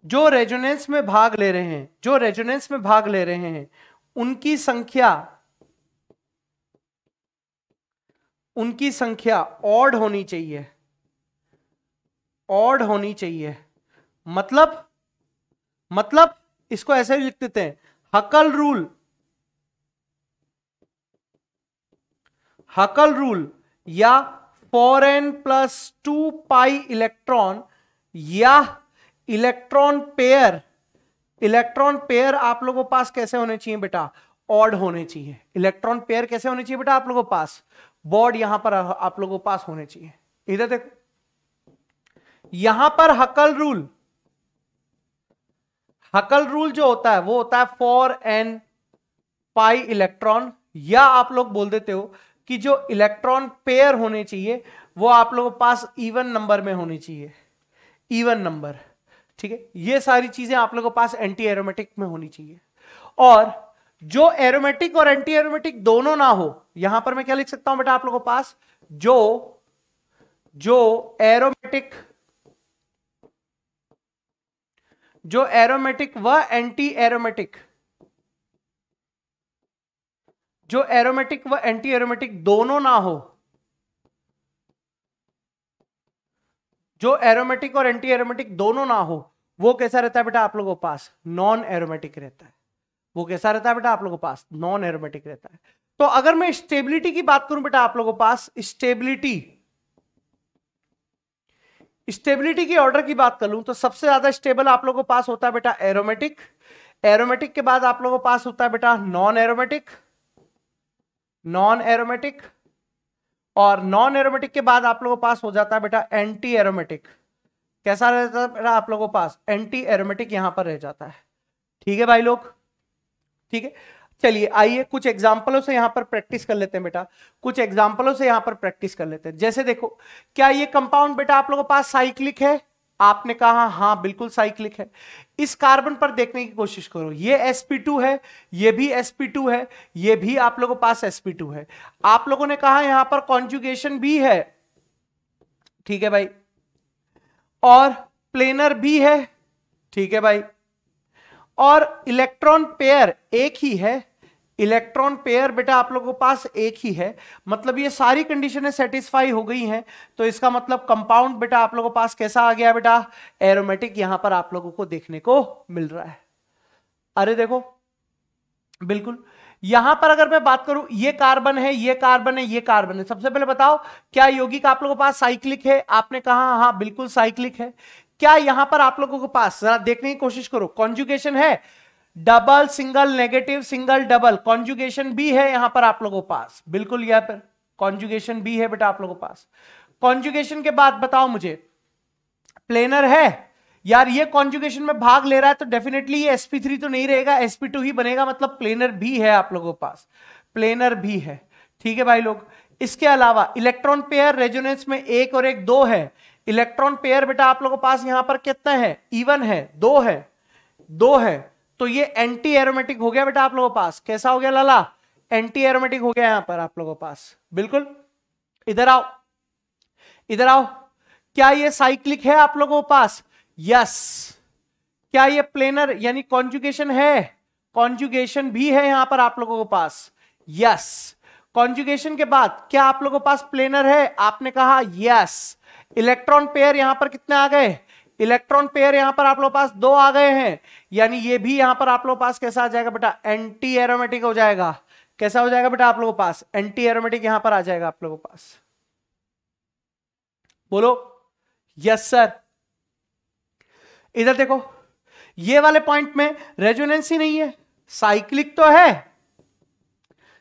जो रेजोनेंस में भाग ले रहे हैं, जो रेजोनेंस में भाग ले रहे हैं, उनकी संख्या उनकी संख्या ऑड होनी चाहिए। ऑड होनी चाहिए। मतलब मतलब इसको ऐसे लिख देते हैं, हकल रूल। हकल रूल या four n plus two pi electron या इलेक्ट्रॉन पेयर इलेक्ट्रॉन पेयर आप लोगों पास कैसे होने चाहिए बेटा? ऑड होने चाहिए। इलेक्ट्रॉन पेयर कैसे होने चाहिए बेटा आप लोगों पास? बॉड यहाँ पर आप लोगों पास होने चाहिए। इधर देखो। यहाँ पर हकल रूल। हकल रूल जो होता है, वो होता है फॉर एन पाई इलेक्ट्रॉन या आप लोग बोल देते हो कि जो इलेक्ट्रॉन पेयर होने चाहिए, वो आप लोगों पास इवन नंबर में होने चाहिए। इवन नंबर ठीक है? ये सारी चीज़ें आप लोगों के पास एंटी एरोमेटिक में होनी चाहिए। और जो एरोमेटिक और एंटी एरोमेटिक दोनों ना हो, यहाँ पर मैं क्या लिख सकता हूँ बेटा आप लोगों के पास? जो जो एरोमेटिक जो एरोमेटिक व एंटी एरोमेटिक जो एरोमेटिक व एंटी एरोमेटिक दोनों ना हो जो एरोमेटिक और एंटी एरोमेटिक दोनों ना हो, वो कैसा रहता है बेटा आप लोगों के पास? नॉन एरोमेटिक रहता है। वो कैसा रहता है बेटा आप लोगों के पास? नॉन एरोमेटिक रहता है। तो अगर मैं स्टेबिलिटी की बात करूँ बेटा आप लोगों के पास स्टेबिलिटी स्टेबिलिटी की ऑर्डर की बात कर तो सबसे ज़्यादा स्टेबल आप लोगों के पास होता है बेटा एरोमेटिक एरोमेटिक के बाद आप लोगों के पास होता है बेटा नॉन एरोमेटिक नॉन एरोमेटिक और नॉन एरोमेटिक के बाद आप लोगों के पास हो जाता है बेटा एंटी एरोमेटिक कैसा रहता है बेटा आप लोगों के पास? एंटी एरोमेटिक यहाँ पर रह जाता है। ठीक है भाई लोग? ठीक है? चलिए, आइए, कुछ एग्जाम्पलों से यहाँ पर प्रैक्टिस कर लेते हैं बेटा। कुछ एग्जाम्पलों से यहाँ पर प्रैक्टिस कर लेते हैं। जैसे देखो, क्या ये कंपाउंड बेटा आप लोगों के पास साइक्लिक है? आपने कहा हाँ बिल्कुल साइक्लिक है। इस कार्बन पर देखने की कोशिश करो। ये sp2 है, ये भी sp2 है, ये भी आप लोगों पास sp2 है। आप लोगों ने कहा, यहाँ पर कॉन्जुगेशन भी है। ठीक है भाई। और प्लेनर भी है। ठीक है भाई। और इलेक्ट्रॉन पेयर एक ही है। इलेक्ट्रॉन पेयर बेटा आप लोगों के पास एक ही है। मतलब ये सारी कंडीशनें सेटिस्फाई हो गई हैं। तो इसका मतलब कंपाउंड बेटा आप लोगों के पास कैसा आ गया बेटा? एरोमेटिक यहाँ पर आप लोगों को देखने को मिल रहा है। अरे देखो, बिल्कुल। यहाँ पर अगर मैं बात करूँ, ये कार्बन है, ये कार्बन है, ये कार्बन है। सबसे पहले बताओ, क्या यौगिक आप लोगों के पास साइक्लिक है? आपने कहा हाँ बिल्कुल साइक्लिक है। क्या यहाँ पर आप लोगों के पास, जरा देखने की कोशिश करो कॉन्जुगेशन है? Double single negative, single double. Conjugation भी है यहाँ पर आप लोगों पास। बिल्कुल यहाँ पर कॉन्जुगेशन भी है बेटा आप लोगों पास। कॉन्जुगेशन के बाद बताओ मुझे। प्लेनर है? यार ये कॉन्जुगेशन में भाग ले रहा है तो डेफिनेटली ये sp3 तो नहीं रहेगा। Sp2 ही बनेगा मतलब प्लेनर भी है आप लोगों पास। प्लेनर भी है। ठीक है भाई लोग। इसके अलावा इलेक्ट्रॉन पेयर रेजोनेंस में एक और एक दो है। इलेक्ट्रॉन पेयर बेटा आप लोगों पास यहाँ पर कितना है? इवन है। दो है। दो है। तो ये एंटी एरोमेटिक हो गया बेटा आप लोगों पास। कैसा हो गया लाला? एंटी एरोमेटिक हो गया यहाँ पर आप लोगों पास। बिल्कुल। इधर आओ। इधर आओ। क्या ये साइक्लिक है आप लोगों पास? यस क्या ये प्लेनर यानी कॉन्जुगेशन है? कॉन्जुगेशन भी है यहाँ पर आप लोगों के पास। यस कॉन्जुगेशन के बाद क्या आप लोगों के पास प्लेनर है? आपने कहा यस इलेक्ट्रॉन पेयर यहाँ पर कितने आ गए? इलेक्ट्रॉन पेयर यहाँ पर आप लोग पास दो आ गए हैं। यानी ये भी यहाँ पर आप लोग पास कैसा आ जाएगा बेटा? एंटी एरोमेटिक हो जाएगा। कैसा हो जाएगा बेटा आप लोगों पास? एंटी एरोमेटिक यहाँ पर आ जाएगा आप लोगों पास। बोलो? यस सर इधर देखो। ये वाले पॉइंट में रेजोनेंस ही नहीं है। साइक्लिक तो है।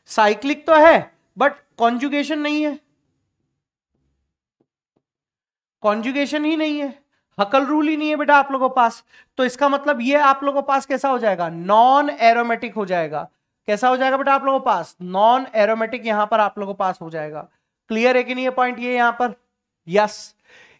साइक्लिक तो है बट कॉन्जुगेशन नहीं है। कॉन्जुगेशन ही नहीं है। हकल रूल ही नहीं है बेटा आप लोगों के पास। तो इसका मतलब ये आप लोगों के पास कैसा हो जाएगा? नॉन एरोमेटिक हो जाएगा। कैसा हो जाएगा बेटा आप लोगों के पास? नॉन एरोमेटिक यहाँ पर आप लोगों के पास हो जाएगा। क्लियर है कि नहीं ये पॉइंट ये यहाँ पर? यस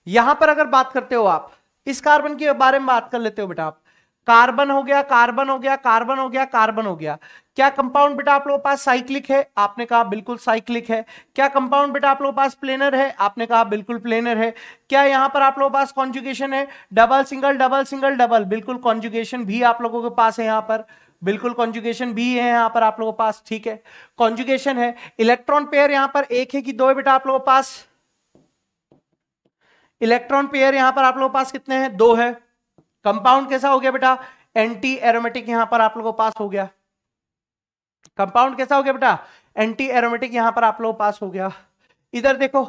यहाँ पर अगर बात करते हो आप, इस कार्बन के बारे में बात कर लेते हो बेटा आप। कार्बन हो गया, कार्बन हो गया, कार्बन हो गया, कार्बन हो गया। क्या कंपाउंड बेटा आप लोगों के पास साइक्लिक है? आपने कहा बिल्कुल साइक्लिक है। क्या कंपाउंड बेटा आप लोगों के पास प्लेनर है? आपने कहा बिल्कुल प्लेनर है। क्या यहाँ पर आप लोगों के पास कॉन्जुगेशन है? Double single double single double बिल्कुल कॉन्जुगेशन भी आप लोगों के पास है यहाँ पर। बिल्कुल कॉन्जुगेशन भी है यहाँ पर आप लोगों के पास, ठीक है? कॉन्जुगेशन है। इलेक्ट्रॉन पेयर यहाँ पर एक है कि दो है बेटा आप लोगों के पास? इलेक्ट्रॉन पेयर यहाँ पर आप लोगों के पास कितने हैं? दो है। कंपाउंड कैसा हो गया बेटा? एंटी एरोमेटिक यहाँ पर आप लोगों पास हो गया। कंपाउंड कैसा हो गया बेटा? एंटी एरोमेटिक यहाँ पर आप लोगों पास हो गया। इधर देखो,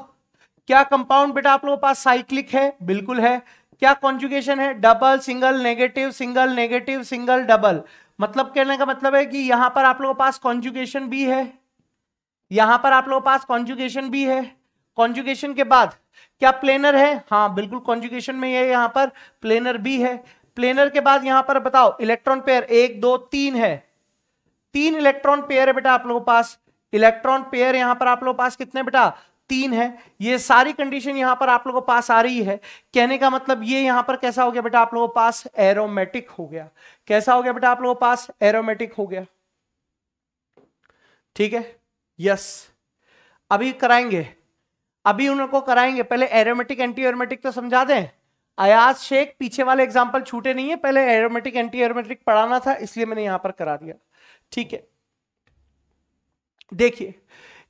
क्या कंपाउंड बेटा आप लोगों पास साइक्लिक है? बिल्कुल है। क्या कॉन्जुगेशन है? Double single negative single negative single double मतलब कहने का मतलब है कि यहाँ पर आप लोगों पास कॉन्जुगेशन भी है। यहाँ पर आप लोगों पास कॉन्जुगेशन भी है। कॉन्जुगेशन के बाद क्या प्लेनर है? हाँ बिल्कुल कॉन्जुगेशन में ये यहाँ पर प्लेनर भी है। प्लेनर के बाद यहाँ पर बताओ इलेक्ट्रॉन पेयर एक, दो, तीन है। तीन इलेक्ट्रॉन पेयर है बेटा आप लोगों पास। इलेक्ट्रॉन पेयर यहाँ पर आप लोगों पास कितने बेटा? तीन है। ये सारी कंडीशन यहाँ पर आप लोगों के पास आ रही है। कहने का मतलब ये यहाँ पर कैसा हो गया बेटा आप लोगों पास? एरोमेटिक हो गया। कैसा हो गया बेटा आप लोगों पास? एरोमेटिक हो गया। ठीक है? यस अभी कराएँगे। अभी उनको कराएँगे। पहले एरोमेटिक एंटी एरोमेटिक तो समझा दें। अयाज शेख पीछे वाले एग्ज़ाम्पल छूटे नहीं है। पहले एरोमेटिक एंटी एरोमेटिक पढ़ाना था, इसलिए मैंने यहाँ पर करा दिया। ठीक है। देखिए,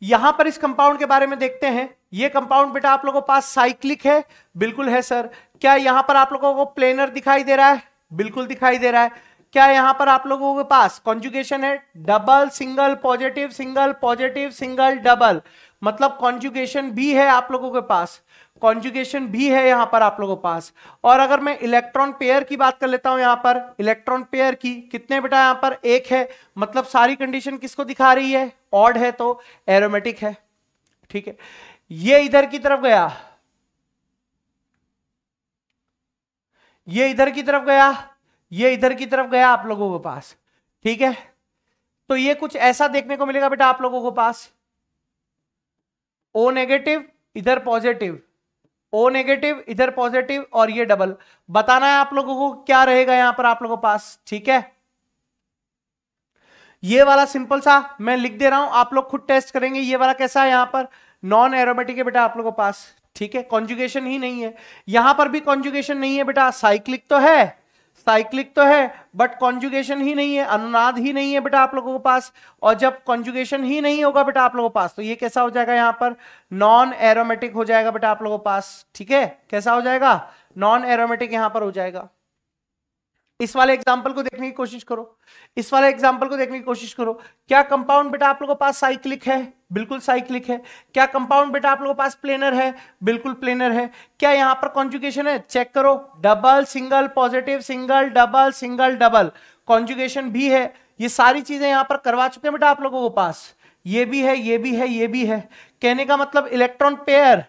यहाँ पर इस कंपाउंड के बारे में देखते हैं। ये कंपाउंड बेटा आप लोगों के पास साइक्लिक है। बिल्कुल है सर क्या यहाँ पर आप लोगों को प्लेनर दिखाई दे रहा है? बिल्कुल दिखाई दे रहा है। क्या यहाँ पर आप लोगों के पास कॉन्जुगेशन है? Double single positive single positive single double मतलब कॉन्जुगेशन भी है आप लोगों के पास कॉन्जुगेशन भी है यहाँ पर आप लोगों के पास। और अगर मैं इलेक्ट्रॉन पेयर की बात कर लेता हूँ यहाँ पर इलेक्ट्रॉन पेयर की कितने बेटा यहाँ पर? एक है मतलब सारी कंडीशन किसको दिखा रही है? ऑड है तो एरोमेटिक है, ठीक है? ये इधर की तरफ़ गया। ये इधर की तरफ़ गया, ये इधर की तरफ़ गया आप लोगों के पास, ठीक है? तो ये कुछ ऐसा देखने को मिलेगा बेटा आप लोगों के पास। ओ नेगेटिव इधर पॉजिटिव ओ नेगेटिव इधर पॉजिटिव और ये डबल बताना है आप लोगों को क्या रहेगा यहाँ पर आप लोगों पास, ठीक है? ये वाला सिंपल सा मैं लिख दे रहा हूँ, आप लोग खुद टेस्ट करेंगे, ये वाला कैसा है यहाँ पर? नॉन एरोमेटिक है बेटा आप लोगों पास, ठीक है? कॉन्जुगेशन ही नहीं है। यहाँ पर भी कॉन्जुगेशन नहीं है बेटा साइक्लिक तो है। साइक्लिक तो है बट कॉन्जुगेशन ही नहीं है, अनुनाद ही नहीं है बेटा आप लोगों के पास, और जब कॉन्जुगेशन ही नहीं होगा बेटा आप लोगों के पास तो ये कैसा हो जाएगा यहाँ पर? नॉन एरोमेटिक हो जाएगा बेटा आप लोगों के पास, ठीक है? कैसा हो जाएगा? नॉन एरोमेटिक यहाँ पर हो जाएगा। इस वाले एग्ज़ाम्पल को देखने की कोशिश करो। इस वाले एग्ज़ाम्पल को देखने की कोशिश करो। क्या कंपाउंड बेटा आप लोगों के पास साइक्लिक है? बिल्कुल साइक्लिक है। क्या कंपाउंड बेटा आप लोगों के पास प्लेनर है? बिल्कुल प्लेनर है। क्या यहाँ पर कॉन्जुगेशन है? चेक करो। Double single positive single double single double conjugation भी है। ये सारी चीज़ें यहाँ पर करवा चुके हैं बेटा आप लोगों के पास। ये भी है, ये भी है, ये भी है। कहने का मतलब इलेक्ट्रॉन पेयर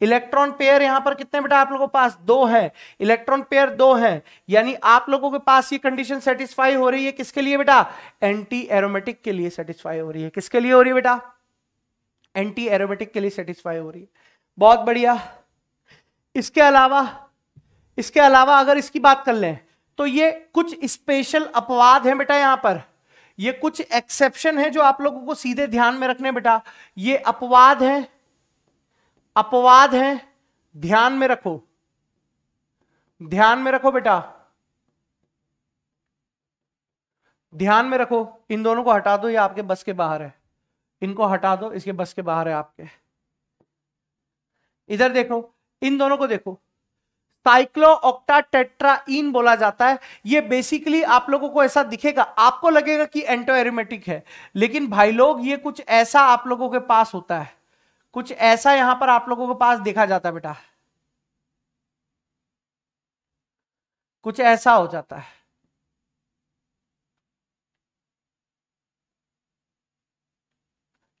इलेक्ट्रॉन पेयर यहाँ पर कितने बेटा आप लोगों के पास? दो है। इलेक्ट्रॉन पेयर दो है। यानी आप लोगों के पास ये कंडीशन सेटिस्फाई हो रही है किसके लिए बेटा? एंटी एरोमेटिक के लिए सेटिस्फाई हो रही है। किसके लिए हो रही है बेटा? एंटी एरोमेटिक के लिए सेटिस्फाई हो रही है। बहुत बढ़िया। इसके अलावा इसके अलावा अगर इसकी बात कर लें तो ये कुछ स्पेशल अपवाद है बेटा यहाँ पर। ये कुछ एक्सेप्शन है जो आप लोगों को सीधे ध्यान में रखने बेटा। ये अपवाद है अपवाद है, ध्यान में रखो। ध्यान में रखो बेटा। ध्यान में रखो, इन दोनों को हटा दो, ये आपके बस के बाहर है। इनको हटा दो, इसके बस के बाहर है आपके। इधर देखो, इन दोनों को देखो। साइक्लो ऑक्टा टेट्राइन बोला जाता है। ये बेसिकली आप लोगों को ऐसा दिखेगा, आपको लगेगा कि एंटो एरोमेटिक है, लेकिन भाई लोग, ये कुछ ऐसा आप लोगों के पास होता है। कुछ ऐसा यहाँ पर आप लोगों के पास देखा जाता है बेटा। कुछ ऐसा हो जाता है।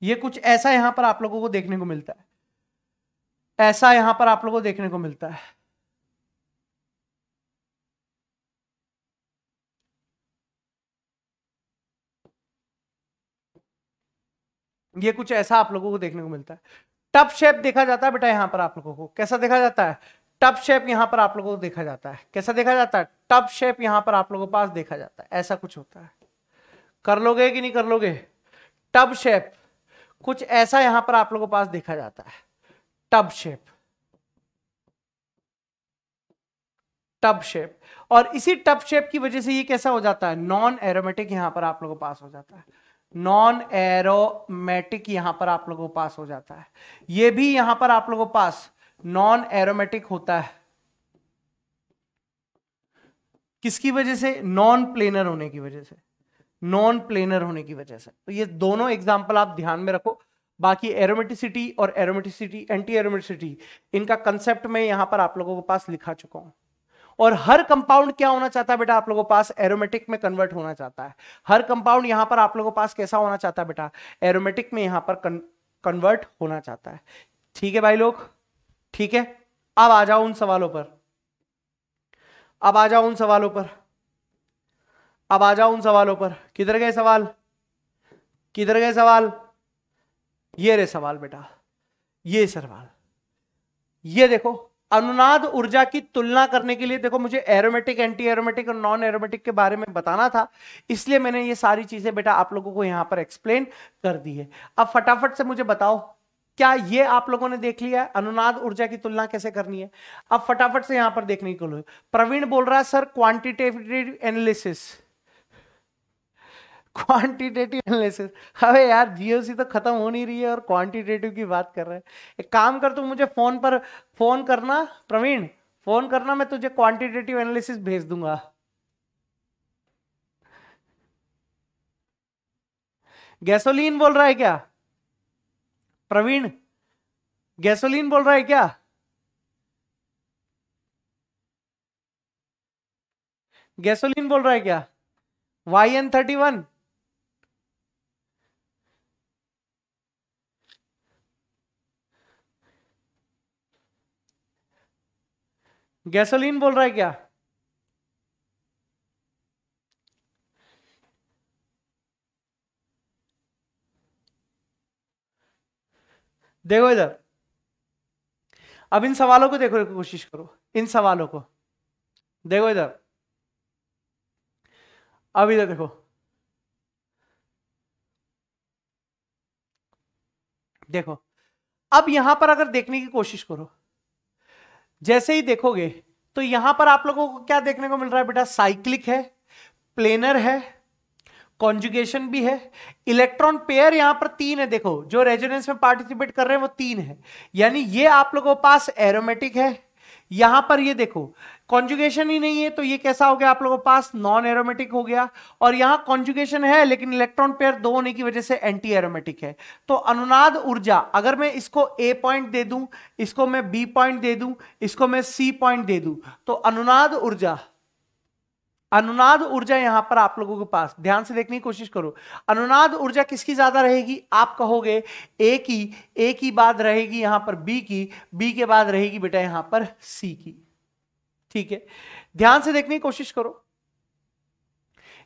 ये कुछ ऐसा यहाँ पर आप लोगों को देखने को मिलता है। ऐसा यहाँ पर आप लोगों को देखने को मिलता है। ये कुछ ऐसा आप लोगों को देखने को मिलता है। टप शेप देखा जाता है बेटा यहाँ पर आप लोगों को। कैसा देखा जाता है? टप शेप यहाँ पर आप लोगों को देखा जाता है। कैसा देखा जाता है? टप शेप यहाँ पर आप लोगों के पास देखा जाता है। ऐसा कुछ होता है। कर लोगे कि नहीं कर लोगे? Tub shape. कुछ ऐसा यहाँ पर आप लोगों के पास देखा जाता है। Tub shape. Tub shape. और इसी टब शेप की वजह से ये कैसा हो जाता है? नॉन एरोमेटिक यहाँ पर आप लोगों के पास हो जाता है। नॉन एरोमेटिक यहाँ पर आप लोगों के पास हो जाता है। ये भी यहाँ पर आप लोगों के पास नॉन एरोमेटिक होता है। किसकी वजह से? नॉन प्लेनर होने की वजह से। नॉन प्लेनर होने की वजह से। तो ये दोनों एग्ज़ाम्पल आप ध्यान में रखो। बाकी एरोमेटिसिटी और एरोमेटिसिटी एंटी एरोमेटिसिटी इनका कंसेप्ट में यहाँ पर आप लोगों के पास लिखा चुका हूँ। और हर कंपाउंड क्या होना चाहता है बेटा? आप लोगों पास एरोमेटिक में कन्वर्ट होना चाहता है। हर कंपाउंड यहाँ पर आप लोगों पास कैसा होना चाहता है बेटा? एरोमेटिक में यहाँ पर कन्वर्ट होना चाहता है। ठीक है भाई लोग? ठीक है? अब आ जाओ उन सवालों पर। अब आ जाओ उन सवालों पर। अब आ जाओ उन सवालों पर। किधर गए सवाल? किधर गए सवाल? ये रे सवाल बेटा। ये सवाल। ये देखो। अनुनाद ऊर्जा की तुलना करने के लिए, देखो मुझे एरोमेटिक एंटी एरोमेटिक और नॉन एरोमेटिक के बारे में बताना था, इसलिए मैंने ये सारी चीज़ें बेटा आप लोगों को यहाँ पर एक्सप्लेन कर दी है। अब फटाफट से मुझे बताओ, क्या ये आप लोगों ने देख लिया है? अनुनाद ऊर्जा की तुलना कैसे करनी है? अब फटाफट से यहाँ पर देखने को प्रवीण बोल रहा है, sir quantitative analysis quantitative analysis अबे यार जीओसी तो खत्म हो नहीं रही है और क्वांटिटेटिव की बात कर रहे हैं। एक काम कर, तू मुझे फ़ोन पर फ़ोन करना, प्रवीण फ़ोन करना, मैं तुझे क्वांटिटेटिव एनालिसिस भेज दूँगा। गैसोलीन बोल रहा है क्या? प्रवीण, गैसोलीन बोल रहा है क्या? गैसोलीन बोल रहा है क्या? Y N thirty one gasoline बोल रहा है क्या? देखो इधर। अब इन सवालों को देखो कोशिश करो। इन सवालों को। देखो इधर। अब इधर देखो। देखो। अब यहाँ पर अगर देखने की कोशिश करो जैसे ही देखोगे तो यहाँ पर आप लोगों को क्या देखने को मिल रहा है बेटा? साइक्लिक है प्लेनर है कॉन्जुगेशन भी है इलेक्ट्रॉन पेयर यहाँ पर तीन है, देखो, जो रेजोनेंस में पार्टिसिपेट कर रहे हैं वो तीन है। यानी ये आप लोगों के पास एरोमेटिक है यहाँ पर ये देखो कॉन्जुगेशन ही नहीं है तो ये कैसा हो गया? आप लोगों के पास नॉन एरोमेटिक हो गया। और यहाँ कॉन्जुगेशन है, लेकिन इलेक्ट्रॉन पेयर दो होने की वजह से एंटी एरोमेटिक है। तो अनुनाद ऊर्जा, अगर मैं इसको ए पॉइंट दे दूँ, इसको मैं बी पॉइंट दे दूँ, इसको मैं सी पॉइंट दे दूँ तो अनुनाद ऊर्जा अनुनाद ऊर्जा यहाँ पर आप लोगों के पास। ध्यान से देखने की कोशिश करो। अनुनाद ऊर्जा किसकी ज़्यादा रहेगी? आप कहोगे ए की। ए की बाद रहेगी यहाँ पर बी की। बी के बाद रहेगी बेटा यहाँ पर सी की। ठीक है? ध्यान से देखने की कोशिश करो।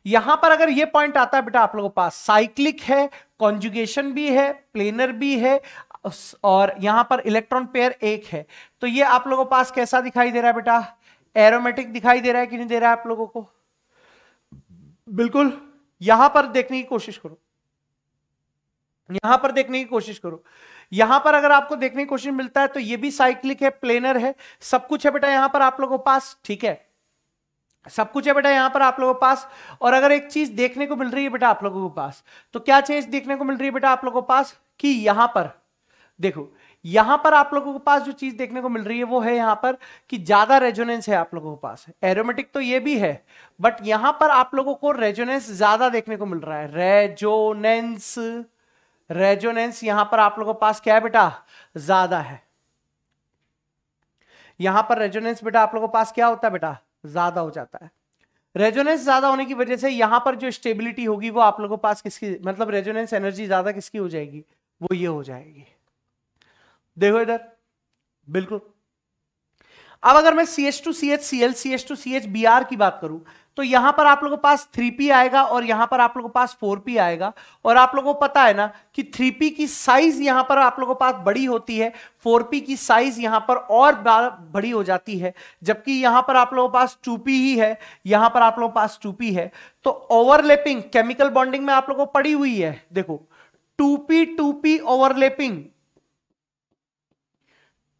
यहाँ पर अगर ये पॉइंट आता है बेटा आप लोगों के पास साइक्लिक है कॉन्जुगेशन भी है प्लेनर भी है, और यहाँ पर इलेक्ट्रॉन पेयर एक है। तो ये आप लोगों के पास कैसा दिखाई दे रहा है बेटा? एरोमेटिक दिखाई दे रहा है कि नहीं दे रहा है आप लोगों को? बिल्कुल, यहाँ पर देखने की कोशिश करो। यहाँ पर देखने की कोशिश करो। यहाँ पर अगर आपको देखने की कोशिश मिलता है तो ये भी साइक्लिक है प्लेनर है। सब कुछ है बेटा यहाँ पर आप लोगों पास, ठीक है? सब कुछ है बेटा यहाँ पर आप लोगों के पास। और अगर एक चीज़ देखने को मिल रही है बेटा आप लोगों के पास तो क्या चीज़ देखने को मिल रही है बेटा आप लोगों पास? कि यहाँ पर, देखो यहाँ पर आप लोगों के पास जो चीज़ देखने को मिल रही है, वो है यहाँ पर कि ज़्यादा रेजोनेंस है आप लोगों के पास। एरोमेटिक तो ये भी है बट यहाँ पर आप लोगों को रेजोनेंस ज़्यादा देखने को मिल रहा है। रेजोनेंस रेजोनेंस यहाँ पर आप लोगों के पास क्या है बेटा? ज़्यादा है। यहाँ पर रेजोनेंस बेटा आप लोगों के पास क्या होता है बेटा? ज़्यादा हो जाता है। रेजोनेंस ज़्यादा होने की वजह से यहाँ पर जो स्टेबिलिटी होगी, वो आप लोगों के पास किसकी मतलब रेजोनेंस एनर्जी ज़्यादा किसकी हो जाएगी? वो ये हो जाएगी। देखो इधर। बिल्कुल। अब अगर मैं C H two C H C L C H two C H B R की बात करूँ तो यहाँ पर आप लोगों के पास थ्री पी आएगा और यहाँ पर आप लोगों के पास फोर पी आएगा। और आप लोगों को पता है ना कि थ्री पी की साइज़ यहाँ पर आप लोगों के पास बड़ी होती है। फोर पी की साइज़ यहाँ पर और बड़ी हो जाती है। जबकि यहाँ पर आप लोगों के पास टू पी ही है। यहाँ पर आप लोगों के पास टू पी है। तो ओवरलेपिंग केमिकल बॉन्डिंग में आप लोगों को पड़ी हुई है। देखो two P two P overlapping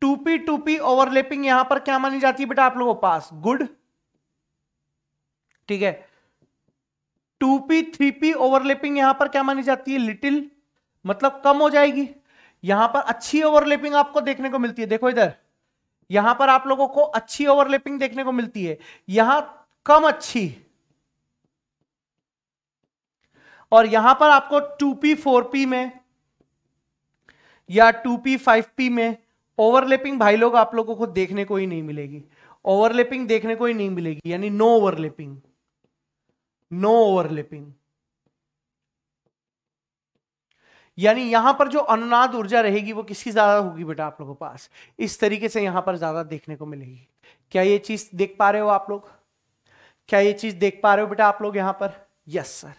two P two P overlapping यहाँ पर क्या मानी जाती है बेटा आप लोगों पास? गुड ठीक है। Two P three P overlapping यहाँ पर क्या मानी जाती है? लिटिल मतलब कम हो जाएगी। यहाँ पर अच्छी ओवरलेपिंग आपको देखने को मिलती है। देखो इधर। यहाँ पर आप लोगों को अच्छी ओवरलेपिंग देखने को मिलती है। यहाँ कम अच्छी। और यहाँ पर आपको टू पी फोर पी में या टू पी फाइव पी में ओवरलेपिंग भाई लोग आप लोगों को देखने को ही नहीं मिलेगी। ओवरलेपिंग देखने को ही नहीं मिलेगी, यानी नो ओवरलेपिंग नो ओवरलेपिंग यानी यहाँ पर जो अनुनाद ऊर्जा रहेगी, वो किसकी ज़्यादा होगी बेटा आप लोगों के पास? इस तरीके से यहाँ पर ज़्यादा देखने को मिलेगी। क्या ये चीज़ देख पा रहे हो आप लोग? क्या ये चीज़ देख पा रहे हो बेटा आप लोग यहाँ पर? यस सर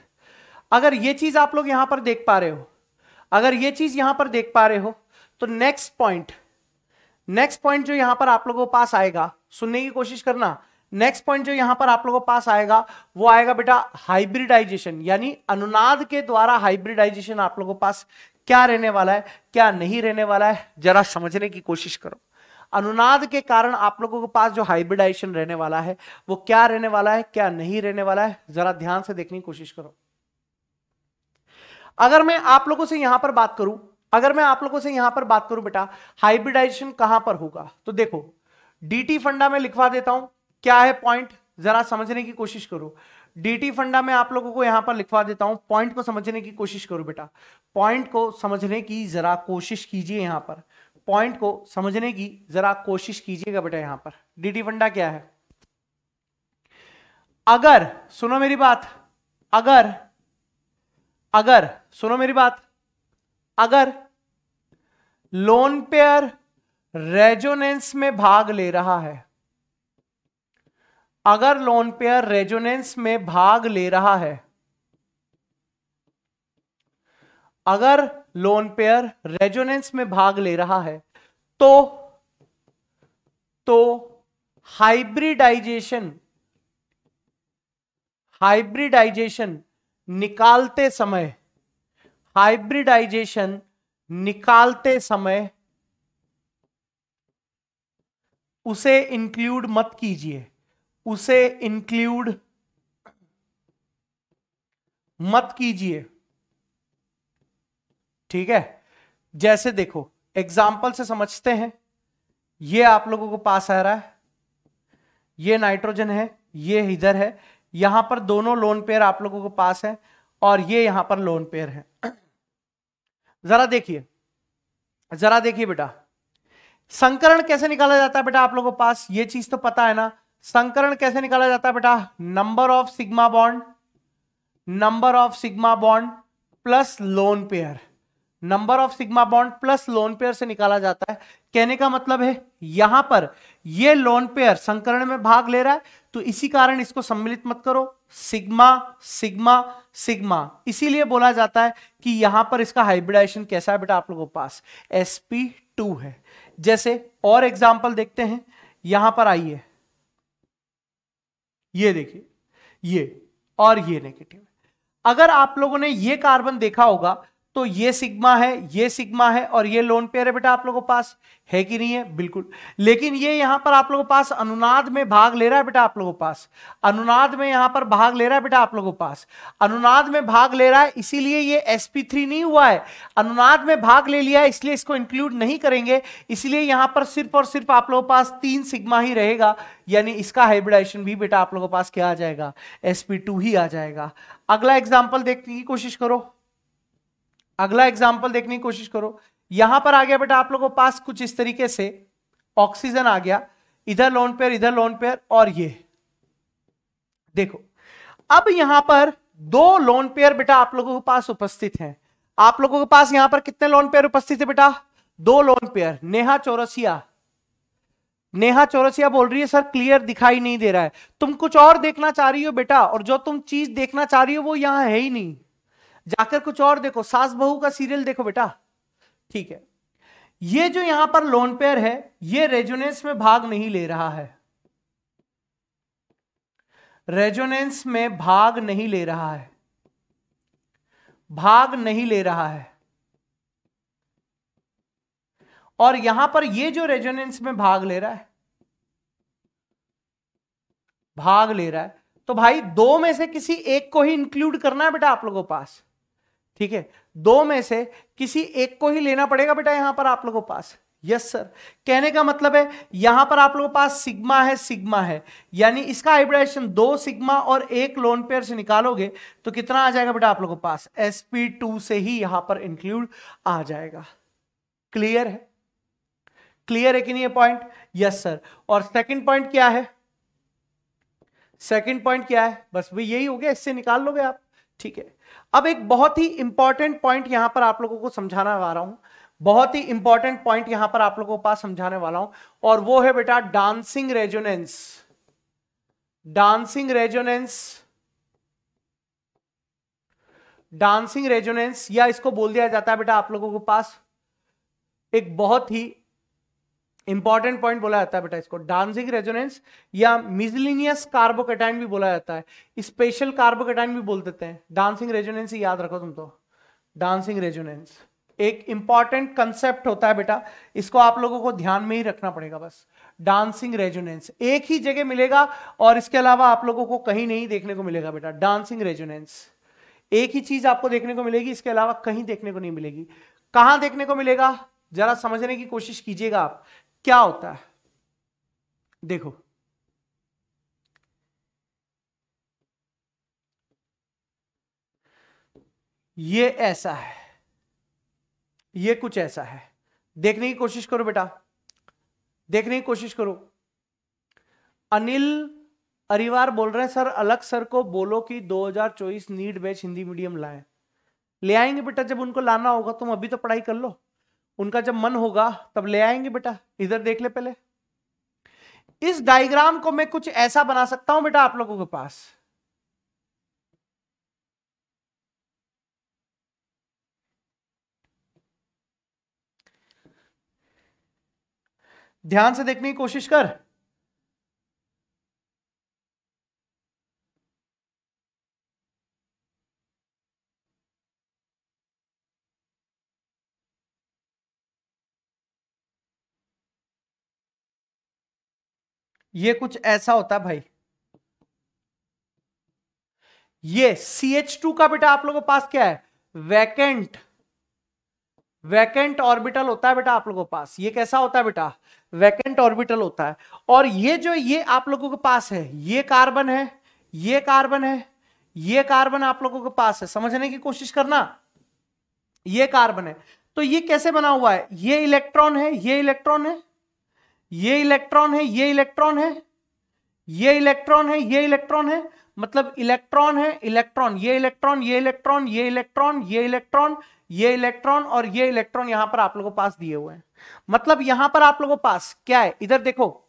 अगर ये चीज़ आप लोग यहाँ पर देख पा रहे हो, अगर ये चीज़ यहाँ पर देख पा रहे हो तो नेक्स्ट पॉइंट नेक्स्ट पॉइंट जो यहाँ पर आप लोगों के पास आएगा, सुनने की कोशिश करना। नेक्स्ट पॉइंट जो यहाँ पर आप लोगों के पास आएगा, वो आएगा बेटा हाइब्रिडाइजेशन यानी अनुनाद के द्वारा हाइब्रिडाइजेशन आप लोगों के पास क्या रहने वाला है, क्या नहीं रहने वाला है, जरा समझने की कोशिश करो। अनुनाद के कारण आप लोगों के पास जो हाइब्रिडाइजेशन रहने वाला है, वो क्या रहने वाला है, क्या नहीं रहने वाला है, जरा ध्यान से देखने की कोशिश करो। अगर मैं आप लोगों से यहाँ पर बात करूँ अगर मैं आप लोगों से यहाँ पर बात करूँ बेटा हाइब्रिडाइजेशन कहाँ पर होगा? तो देखो डीटी फंडा में लिखवा देता हूँ, क्या है पॉइंट जरा समझने की कोशिश करो। डीटी फंडा में आप लोगों को यहाँ पर लिखवा देता हूँ पॉइंट को समझने की कोशिश करो बेटा। पॉइंट को समझने की जरा कोशिश कीजिए यहाँ पर। पॉइंट को समझने की जरा कोशिश कीजिएगा बेटा यहाँ पर। डीटी फंडा क्या है? अगर, सुनो मेरी बात, अगर अगर, सुनो मेरी बात अगर लोन पेयर रेजोनेंस में भाग ले रहा है, अगर लोन पेयर रेजोनेंस में भाग ले रहा है, अगर लोन पेयर रेजोनेंस में भाग ले रहा है तो तो हाइब्रिडाइजेशन हाइब्रिडाइजेशन निकालते समय हाइब्रिडाइजेशन निकालते समय उसे इंक्लूड मत कीजिए। उसे इंक्लूड मत कीजिए। ठीक है? जैसे देखो एग्ज़ाम्पल से समझते हैं। ये आप लोगों को पास आ रहा है। ये नाइट्रोजन है, ये इधर है। यहाँ पर दोनों लोन पेयर आप लोगों को पास है और ये यहाँ पर लोन पेयर है। जरा देखिए जरा देखिए बेटा। संकरण कैसे निकाला जाता है बेटा आप लोगों के पास? ये चीज़ तो पता है ना। संकरण कैसे निकाला जाता है बेटा? Number of sigma bond number of sigma bond plus lone pair number of sigma bond plus lone pair से निकाला जाता है। कहने का मतलब है, यहाँ पर ये लोन पेयर संकरण में भाग ले रहा है तो इसी कारण इसको सम्मिलित मत करो। Sigma sigma sigma. इसीलिए बोला जाता है कि यहाँ पर इसका हाइब्रिडाइजेशन कैसा है बेटा आप लोगों के पास? Sp2 है। जैसे और एग्ज़ाम्पल देखते हैं। यहाँ पर आइए। ये देखिए। ये और ये नेगेटिव अगर आप लोगों ने ये कार्बन देखा होगा तो ये सिग्मा है, ये सिग्मा है और ये लोन पेयर है बेटा आप लोगों के पास। है कि नहीं है? बिल्कुल। लेकिन ये यहाँ पर आप लोगों के पास अनुनाद में भाग ले रहा है बेटा आप लोगों के पास। अनुनाद में यहाँ पर भाग ले रहा है बेटा आप लोगों के पास। अनुनाद में भाग ले रहा है, इसीलिए ये sp3 नहीं हुआ है। अनुनाद में भाग ले लिया है, इसलिए इसको इंक्लूड नहीं करेंगे। इसलिए यहाँ पर सिर्फ़ और सिर्फ़ आप लोगों पास तीन सिग्मा ही रहेगा। यानी इसका हाइब्रिडाइजेशन भी बेटा आप लोगों के पास क्या आ जाएगा? Sp2 ही आ जाएगा। अगला एग्ज़ाम्पल देखने की कोशिश करो। अगला एग्ज़ाम्पल देखने की कोशिश करो। यहाँ पर आ गया बेटा, आप लोगों के पास कुछ इस तरीके से ऑक्सीजन आ गया। इधर लोन पेयर इधर लोन पेयर और ये। देखो, अब यहाँ पर दो लोन पेयर बेटा आप लोगों के पास उपस्थित हैं। आप लोगों के पास यहाँ पर कितने लोन पेयर उपस्थित है बेटा? दो लोन पेयर नेहा चौरसिया। नेहा चौरसिया बोल रही है, सर क्लियर दिखाई नहीं दे रहा है। तुम कुछ और देखना चाह रही हो बेटा, और जो तुम चीज़ देखना चाह रही हो, वो यहाँ है ही नहीं। जाकर कुछ और देखो, सास बहू का सीरियल देखो बेटा। ठीक है। ये जो यहाँ पर लोन पेयर है, ये रेजोनेंस में भाग नहीं ले रहा है। रेजोनेंस में भाग नहीं ले रहा है। भाग नहीं ले रहा है। और यहाँ पर ये जो रेजोनेंस में भाग ले रहा है, भाग ले रहा है। तो भाई, दो में से किसी एक को ही इंक्लूड करना है बेटा आप लोगों पास। ठीक है? दो में से किसी एक को ही लेना पड़ेगा बेटा यहाँ पर आप लोगों पास। यस सर कहने का मतलब है, यहाँ पर आप लोगों पास सिग्मा है सिग्मा है। यानी इसका हाइब्रिडाइजेशन दो सिग्मा और एक लोन पेयर से निकालोगे तो कितना आ जाएगा बेटा आप लोगों पास? Sp2 से ही यहाँ पर इंक्लूड आ जाएगा। क्लियर है? क्लियर है कि नहीं ये पॉइंट यस सर और सेकंड पॉइंट क्या है? सेकंड पॉइंट क्या है? बस भाई यही हो गया, इससे निकाल लोगे आप। ठीक है? अब एक बहुत ही इंपॉर्टेंट पॉइंट यहाँ पर आप लोगों को समझाना आ रहा हूँ। बहुत ही इंपॉर्टेंट पॉइंट यहाँ पर आप लोगों को पास समझाने वाला हूँ। और वो है बेटा dancing resonance dancing resonance dancing resonance या इसको बोल दिया जाता है बेटा आप लोगों के पास। एक बहुत ही इंपॉर्टेंट पॉइंट बोला जाता है बेटा इसको। डांसिंग रेजोनेंस या मिजलिनियस कार्बोकेटाइन भी बोला जाता है। स्पेशल कार्बोकेटाइन भी बोल देते हैं। डांसिंग रेजोनेंस याद रखो तुम तो। डांसिंग रेजोनेंस एक इंपॉर्टेंट कंसेप्ट होता है बेटा। इसको आप लोगों को ध्यान में ही रखना पड़ेगा बस। डांसिंग रेजोनेंस एक ही जगह मिलेगा और इसके अलावा आप लोगों को कहीं नहीं देखने को मिलेगा बेटा। डांसिंग रेजोनेंस एक ही चीज़ आपको देखने को मिलेगी, इसके अलावा कहीं देखने को नहीं मिलेगी। कहाँ देखने को मिलेगा? जरा समझने की कोशिश कीजिएगा आप। क्या होता है? देखो। ये ऐसा है। ये कुछ ऐसा है। देखने की कोशिश करो बेटा। देखने की कोशिश करो। अनिल अरिवार बोल रहे हैं, सर, अलग सर को बोलो कि 2024 नीट बैच हिंदी मीडियम लाए। ले आएँगे बेटा, जब उनको लाना होगा, तुम अभी तो पढ़ाई कर लो। उनका जब मन होगा, तब ले आएँगे बेटा। इधर देख ले पहले। इस डायग्राम को मैं कुछ ऐसा बना सकता हूँ बेटा आप लोगों के पास। ध्यान से देखने की कोशिश कर। ये कुछ ऐसा होता है भाई। ये सी एच टू का बेटा आप लोगों के पास क्या है? वैकेंट वैकेंट ऑर्बिटल होता है बेटा आप लोगों के पास। ये कैसा होता है बेटा? वैकेंट ऑर्बिटल होता है। और ये जो ये आप लोगों के पास है, ये कार्बन है, ये कार्बन है, ये कार्बन आप लोगों के पास है। समझने की कोशिश करना। ये कार्बन है। तो ये कैसे बना हुआ है? ये इलेक्ट्रॉन है, ये इलेक्ट्रॉन है। ये इलेक्ट्रॉन है, ये इलेक्ट्रॉन है, ये इलेक्ट्रॉन है, ये इलेक्ट्रॉन है। मतलब इलेक्ट्रॉन है, इलेक्ट्रॉन, ये इलेक्ट्रॉन ये इलेक्ट्रॉन ये इलेक्ट्रॉन ये इलेक्ट्रॉन ये इलेक्ट्रॉन और ये इलेक्ट्रॉन यहाँ पर आप लोगों पास दिए हुए हैं। मतलब यहाँ पर आप लोगों पास क्या है? इधर देखो।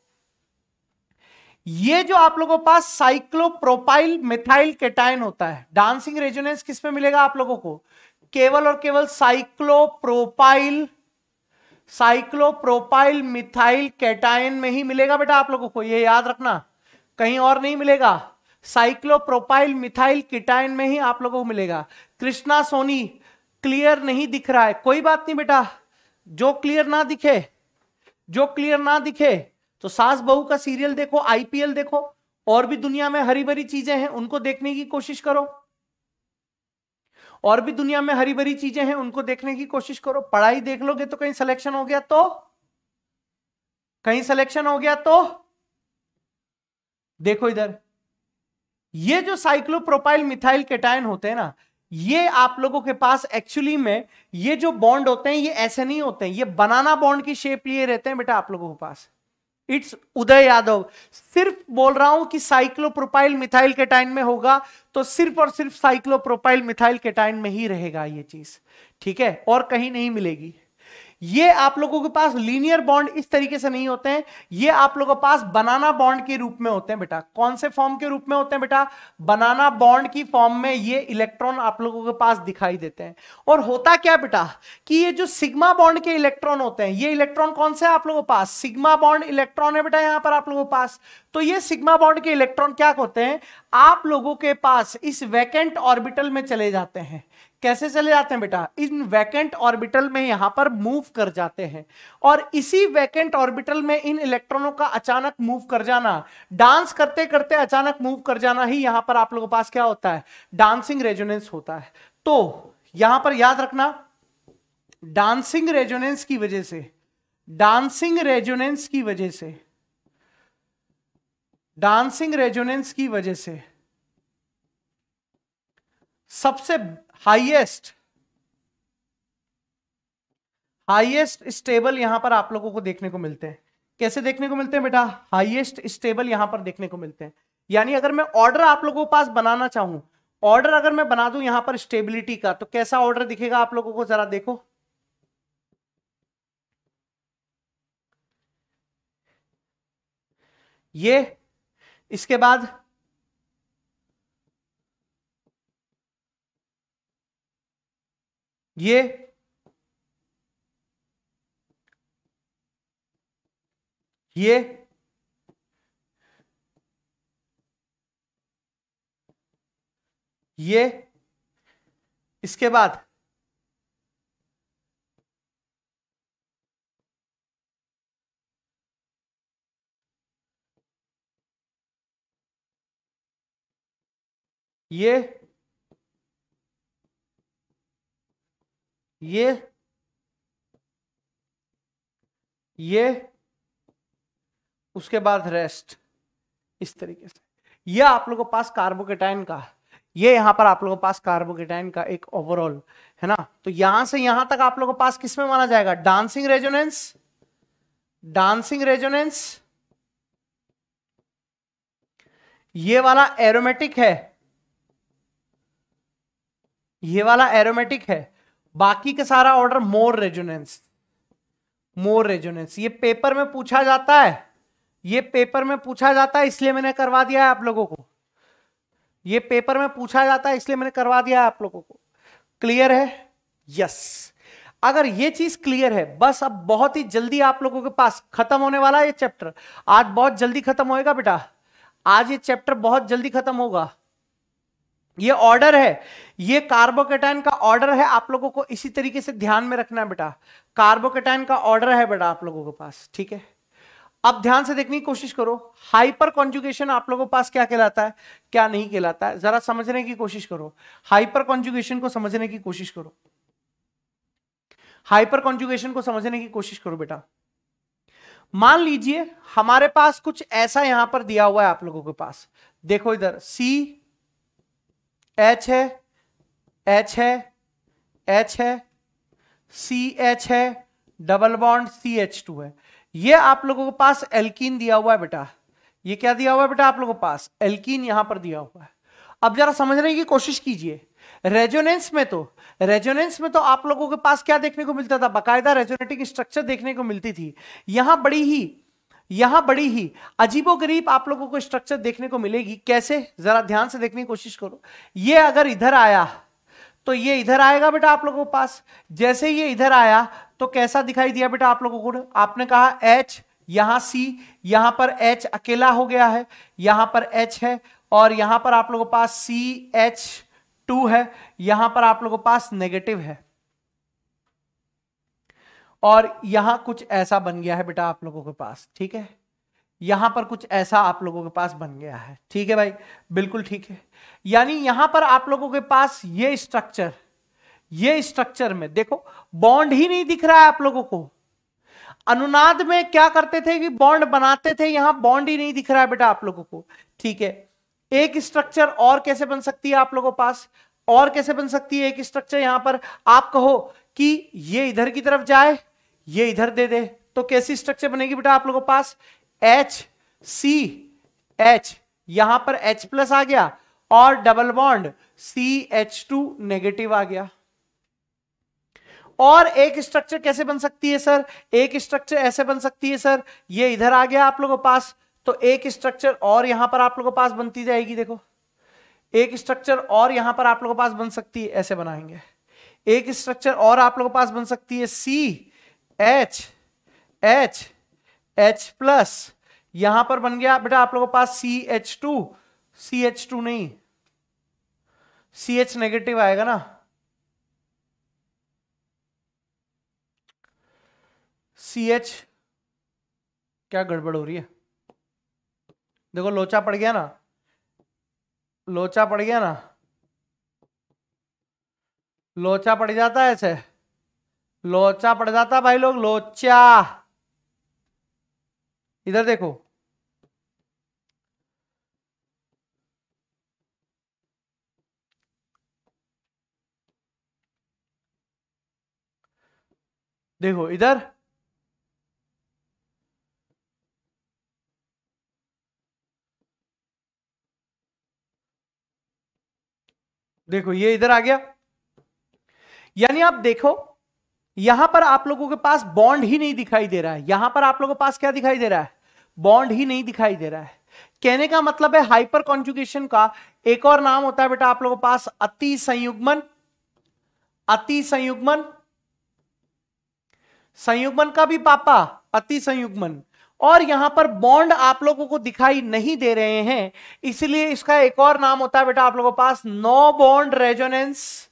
ये जो आप लोगों पास साइक्लोप्रोपाइल मिथाइल केटाइन होता है डांसिंग रेजोनेंस किस मिलेगा आप लोगों को? केवल और केवल साइक्लोप्रोपाइल साइक्लोप्रोपाइल मिथाइल कैटाइन में ही मिलेगा बेटा आप लोगों को, ये याद रखना। कहीं और नहीं मिलेगा। साइक्लोप्रोपाइल मिथाइल किटाइन में ही आप लोगों को मिलेगा। कृष्णा सोनी, क्लियर नहीं दिख रहा है। कोई बात नहीं बेटा, जो क्लियर ना दिखे, जो क्लियर ना दिखे तो सास बहू का सीरियल देखो, आईपीएल देखो, और भी दुनिया में हरी भरी चीज़ें हैं, उनको देखने की कोशिश करो। और भी दुनिया में हरी भरी चीज़ें हैं, उनको देखने की कोशिश करो। पढ़ाई देख लोगे तो कहीं सिलेक्शन हो गया तो? कहीं सिलेक्शन हो गया तो? देखो इधर। ये जो साइक्लोप्रोपाइल मिथाइल केटाइन होते हैं ना, ये आप लोगों के पास एक्चुअली में ये जो बॉन्ड होते हैं, ये ऐसे नहीं होते हैं। ये बनाना बॉन्ड की शेप लिए रहते हैं बेटा आप लोगों के पास। इट्स उदय यादव। सिर्फ़ बोल रहा हूँ कि साइक्लोप्रोपाइल मिथाइल केटाइन में होगा तो सिर्फ़ और सिर्फ़ साइक्लोप्रोपाइल मिथाइल केटाइन में ही रहेगा ये चीज़। ठीक है? और कहीं नहीं मिलेगी। ये आप लोगों के पास लीनियर बॉन्ड इस तरीके से नहीं होते हैं। ये आप लोगों के पास बनाना बॉन्ड के रूप में होते हैं बेटा। कौन से फॉर्म के रूप में होते हैं बेटा? बनाना बॉन्ड की फॉर्म में ये इलेक्ट्रॉन आप लोगों के पास दिखाई देते हैं। और होता क्या बेटा? कि ये जो सिग्मा बॉन्ड के इलेक्ट्रॉन होते हैं, ये इलेक्ट्रॉन कौन से आप लोगों के पास? सिग्मा बॉन्ड इलेक्ट्रॉन है बेटा यहाँ पर आप लोगों के पास। तो ये सिग्मा बॉन्ड के इलेक्ट्रॉन क्या होते हैं? आप लोगों के पास इस वैकेंट ऑर्बिटल में चले जाते हैं। कैसे चले जाते हैं बेटा? इन वैकेंट ऑर्बिटल में यहाँ पर मूव कर जाते हैं। और इसी वैकेंट ऑर्बिटल में इन इलेक्ट्रॉनों का अचानक मूव कर जाना डांस करते करते अचानक मूव कर जाना ही यहाँ पर आप लोगों के पास क्या होता है? डांसिंग रेजोनेंस होता है। तो यहाँ पर याद रखना डांसिंग रेजोनेंस की वजह से डांसिंग रेजोनेंस की वजह से डांसिंग रेजोनेंस की वजह से सबसे हाईएस्ट हाईएस्ट स्टेबल यहाँ पर आप लोगों को देखने को मिलते हैं। कैसे देखने को मिलते हैं बेटा? हाईएस्ट स्टेबल यहाँ पर देखने को मिलते हैं। यानी अगर मैं ऑर्डर आप लोगों के पास बनाना चाहूँ, ऑर्डर अगर मैं बना दूँ यहाँ पर स्टेबिलिटी का तो कैसा ऑर्डर दिखेगा आप लोगों को? जरा देखो। ये, इसके बाद ये ये ये इसके बाद ये ये ये, उसके बाद रेस्ट इस तरीके से। ये आप लोगों के पास कार्बोकेटाइन का, ये यहाँ पर आप लोगों के पास कार्बोकेटाइन का एक ओवरऑल है ना? तो यहाँ से यहाँ तक आप लोगों के पास किसमें माना जाएगा? डांसिंग रेजोनेंस डांसिंग रेजोनेंस ये वाला एरोमेटिक है, ये वाला एरोमेटिक है। बाकी का सारा order more resonance more resonance ये पेपर में पूछा जाता है। ये पेपर में पूछा जाता है, इसलिए मैंने करवा दिया है आप लोगों को। ये पेपर में पूछा जाता है, इसलिए मैंने करवा दिया है आप लोगों को। क्लियर है? यस अगर ये चीज़ क्लियर है, बस अब बहुत ही जल्दी आप लोगों के पास खत्म होने वाला है ये चैप्टर आज बहुत जल्दी खत्म होएगा बेटा। आज ये चैप्टर बहुत जल्दी खत्म होगा। ये ऑर्डर है। ये कार्बोकेटाइन का ऑर्डर है, आप लोगों को इसी तरीके से ध्यान में रखना है बेटा। कार्बोकेटाइन का ऑर्डर है बेटा आप लोगों के पास, ठीक है? अब ध्यान से देखने की कोशिश करो हाइपर कॉन्जुगेशन आप लोगों के पास क्या कहलाता है, क्या नहीं कहलाता है, जरा समझने की कोशिश करो। हाइपर कॉन्जुगेशन को समझने की कोशिश करो। हाइपर कॉन्जुगेशन को समझने की कोशिश करो बेटा। मान लीजिए हमारे पास कुछ ऐसा यहाँ पर दिया हुआ है आप लोगों के पास। देखो इधर सी एच है एच है एच है सी एच है double bond C H two है। ये आप लोगों के पास एल्कीन दिया हुआ है बेटा। ये क्या दिया हुआ है बेटा आप लोगों के पास? एल्कीन यहाँ पर दिया हुआ है। अब जरा समझने की कोशिश कीजिए। रेजोनेंस में तो रेजोनेंस में तो आप लोगों के पास क्या देखने को मिलता था? बाकायदा रेजोनेटिंग स्ट्रक्चर देखने को मिलती थी। यहाँ बड़ी ही यहाँ बड़ी ही अजीबो गरीब आप लोगों को स्ट्रक्चर देखने को मिलेगी। कैसे? जरा ध्यान से देखने की कोशिश करो। ये अगर इधर आया तो ये इधर आएगा बेटा आप लोगों के पास। जैसे ये इधर आया तो कैसा दिखाई दिया बेटा आप लोगों को? आपने कहा एच यहाँ सी यहाँ पर एच अकेला हो गया है, यहाँ पर एच है, और यहाँ पर आप लोगों के पास सी एच टू है, यहाँ पर आप लोगों के पास नेगेटिव है। और यहाँ कुछ ऐसा बन गया है बेटा आप लोगों के पास, ठीक है? यहाँ पर कुछ ऐसा आप लोगों के पास बन गया है, ठीक है भाई? बिल्कुल ठीक है। यानी यहाँ पर आप लोगों के पास ये स्ट्रक्चर ये स्ट्रक्चर में, देखो बॉन्ड ही नहीं दिख रहा है आप लोगों को। अनुनाद में क्या करते थे कि बॉन्ड बनाते थे, यहाँ बॉन्ड ही नहीं दिख रहा है बेटा आप लोगों को, ठीक है? एक स्ट्रक्चर और कैसे बन सकती है आप लोगों पास? और कैसे बन सकती है एक स्ट्रक्चर यहाँ पर आप कहो कि ये इधर की तरफ़ जाए ये इधर दे दे तो कैसी स्ट्रक्चर बनेगी बेटा आप लोगों पास? एच सी एच यहाँ पर H प्लस आ गया और double bond C H two negative आ गया। और एक स्ट्रक्चर कैसे बन सकती है सर एक स्ट्रक्चर ऐसे बन सकती है सर ये इधर आ गया आप लोगों पास तो एक स्ट्रक्चर और यहाँ पर आप लोगों के पास बनती जाएगी, देखो। एक स्ट्रक्चर और यहाँ पर आप लोगों के पास बन सकती है, ऐसे बनाएँगे। एक स्ट्रक्चर और आप लोगों के पास बन सकती है C H H H plus यहाँ पर बन गया बेटा आप लोगों के पास C H two C H two नहीं. सी एच नेगेटिव आएगा ना. सी एच क्या गड़बड़ हो रही है? देखो लोचा पड़ गया ना. लोचा पड़ गया ना. लोचा पड़ जाता है ऐसे. लोचा पड़ जाता भाई लोग, लोचा। इधर देखो। देखो, इधर। देखो, ये इधर आ गया। यानी आप देखो यहाँ पर आप लोगों के पास बॉन्ड ही नहीं दिखाई दे रहा है। यहाँ पर आप लोगों के पास क्या दिखाई दे रहा है? बॉन्ड ही नहीं दिखाई दे रहा है। कहने का मतलब है हाइपर कॉन्जुगेशन का एक और नाम होता है, बेटा, आप लोगों के पास अति संयुग्मन अति संयुग्मन संयुग्मन का भी पापा, अति संयुग्मन। और यहाँ पर बॉन्ड आप लोगों को दिखाई नहीं दे रहे हैं, इसलिए इसका एक और नाम होता है, बेटा, आप लोगों के पास no bond resonance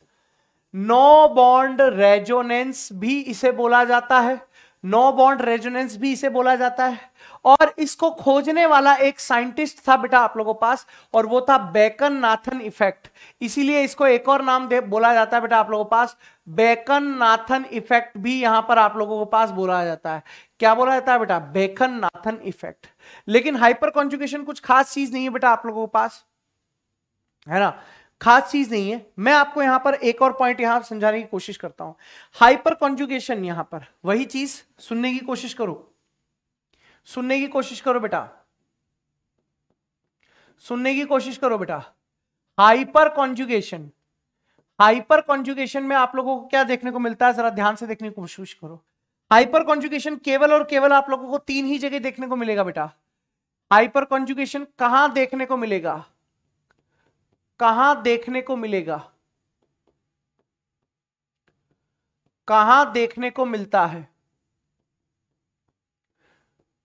no bond resonance भी इसे बोला जाता है। नो बॉन्ड रेजोनेंस भी इसे बोला जाता है। और इसको खोजने वाला एक साइंटिस्ट था बेटा आप लोगों पास, और वो था बेकन नाथन इफ़ेक्ट इसीलिए इसको एक और नाम दे, बोला जाता है बेटा आप लोगों पास। बेकन नाथन इफ़ेक्ट भी यहाँ पर आप लोगों के पास बोला जाता है। क्या बोला जाता है बेटा? बेकन नाथन इफ़ेक्ट लेकिन हाइपर कॉन्जुगेशन कुछ खास चीज़ नहीं है बेटा आप लोगों के पास। है ना? खास चीज़ नहीं है। मैं आपको यहाँ पर एक और पॉइंट यहाँ समझाने की कोशिश करता हूँ। हाइपर कॉन्जुगेशन यहाँ पर। वही चीज़ सुनने की कोशिश करो। सुनने की कोशिश करो बेटा। सुनने की कोशिश करो बेटा। हाइपर कॉन्जुगेशन हाइपर कॉन्जुगेशन में आप लोगों को क्या देखने को मिलता है? जरा ध्यान से देखने की कोशिश करो। हाइपर कॉन्जुगेशन केवल और केवल आप लोगों को तीन ही जगह देखने को मिलेगा बेटा। हाइपर कॉन्जुगेशन कहाँ देखने को मिलेगा? कहाँ देखने को मिलेगा? कहाँ देखने को मिलता है?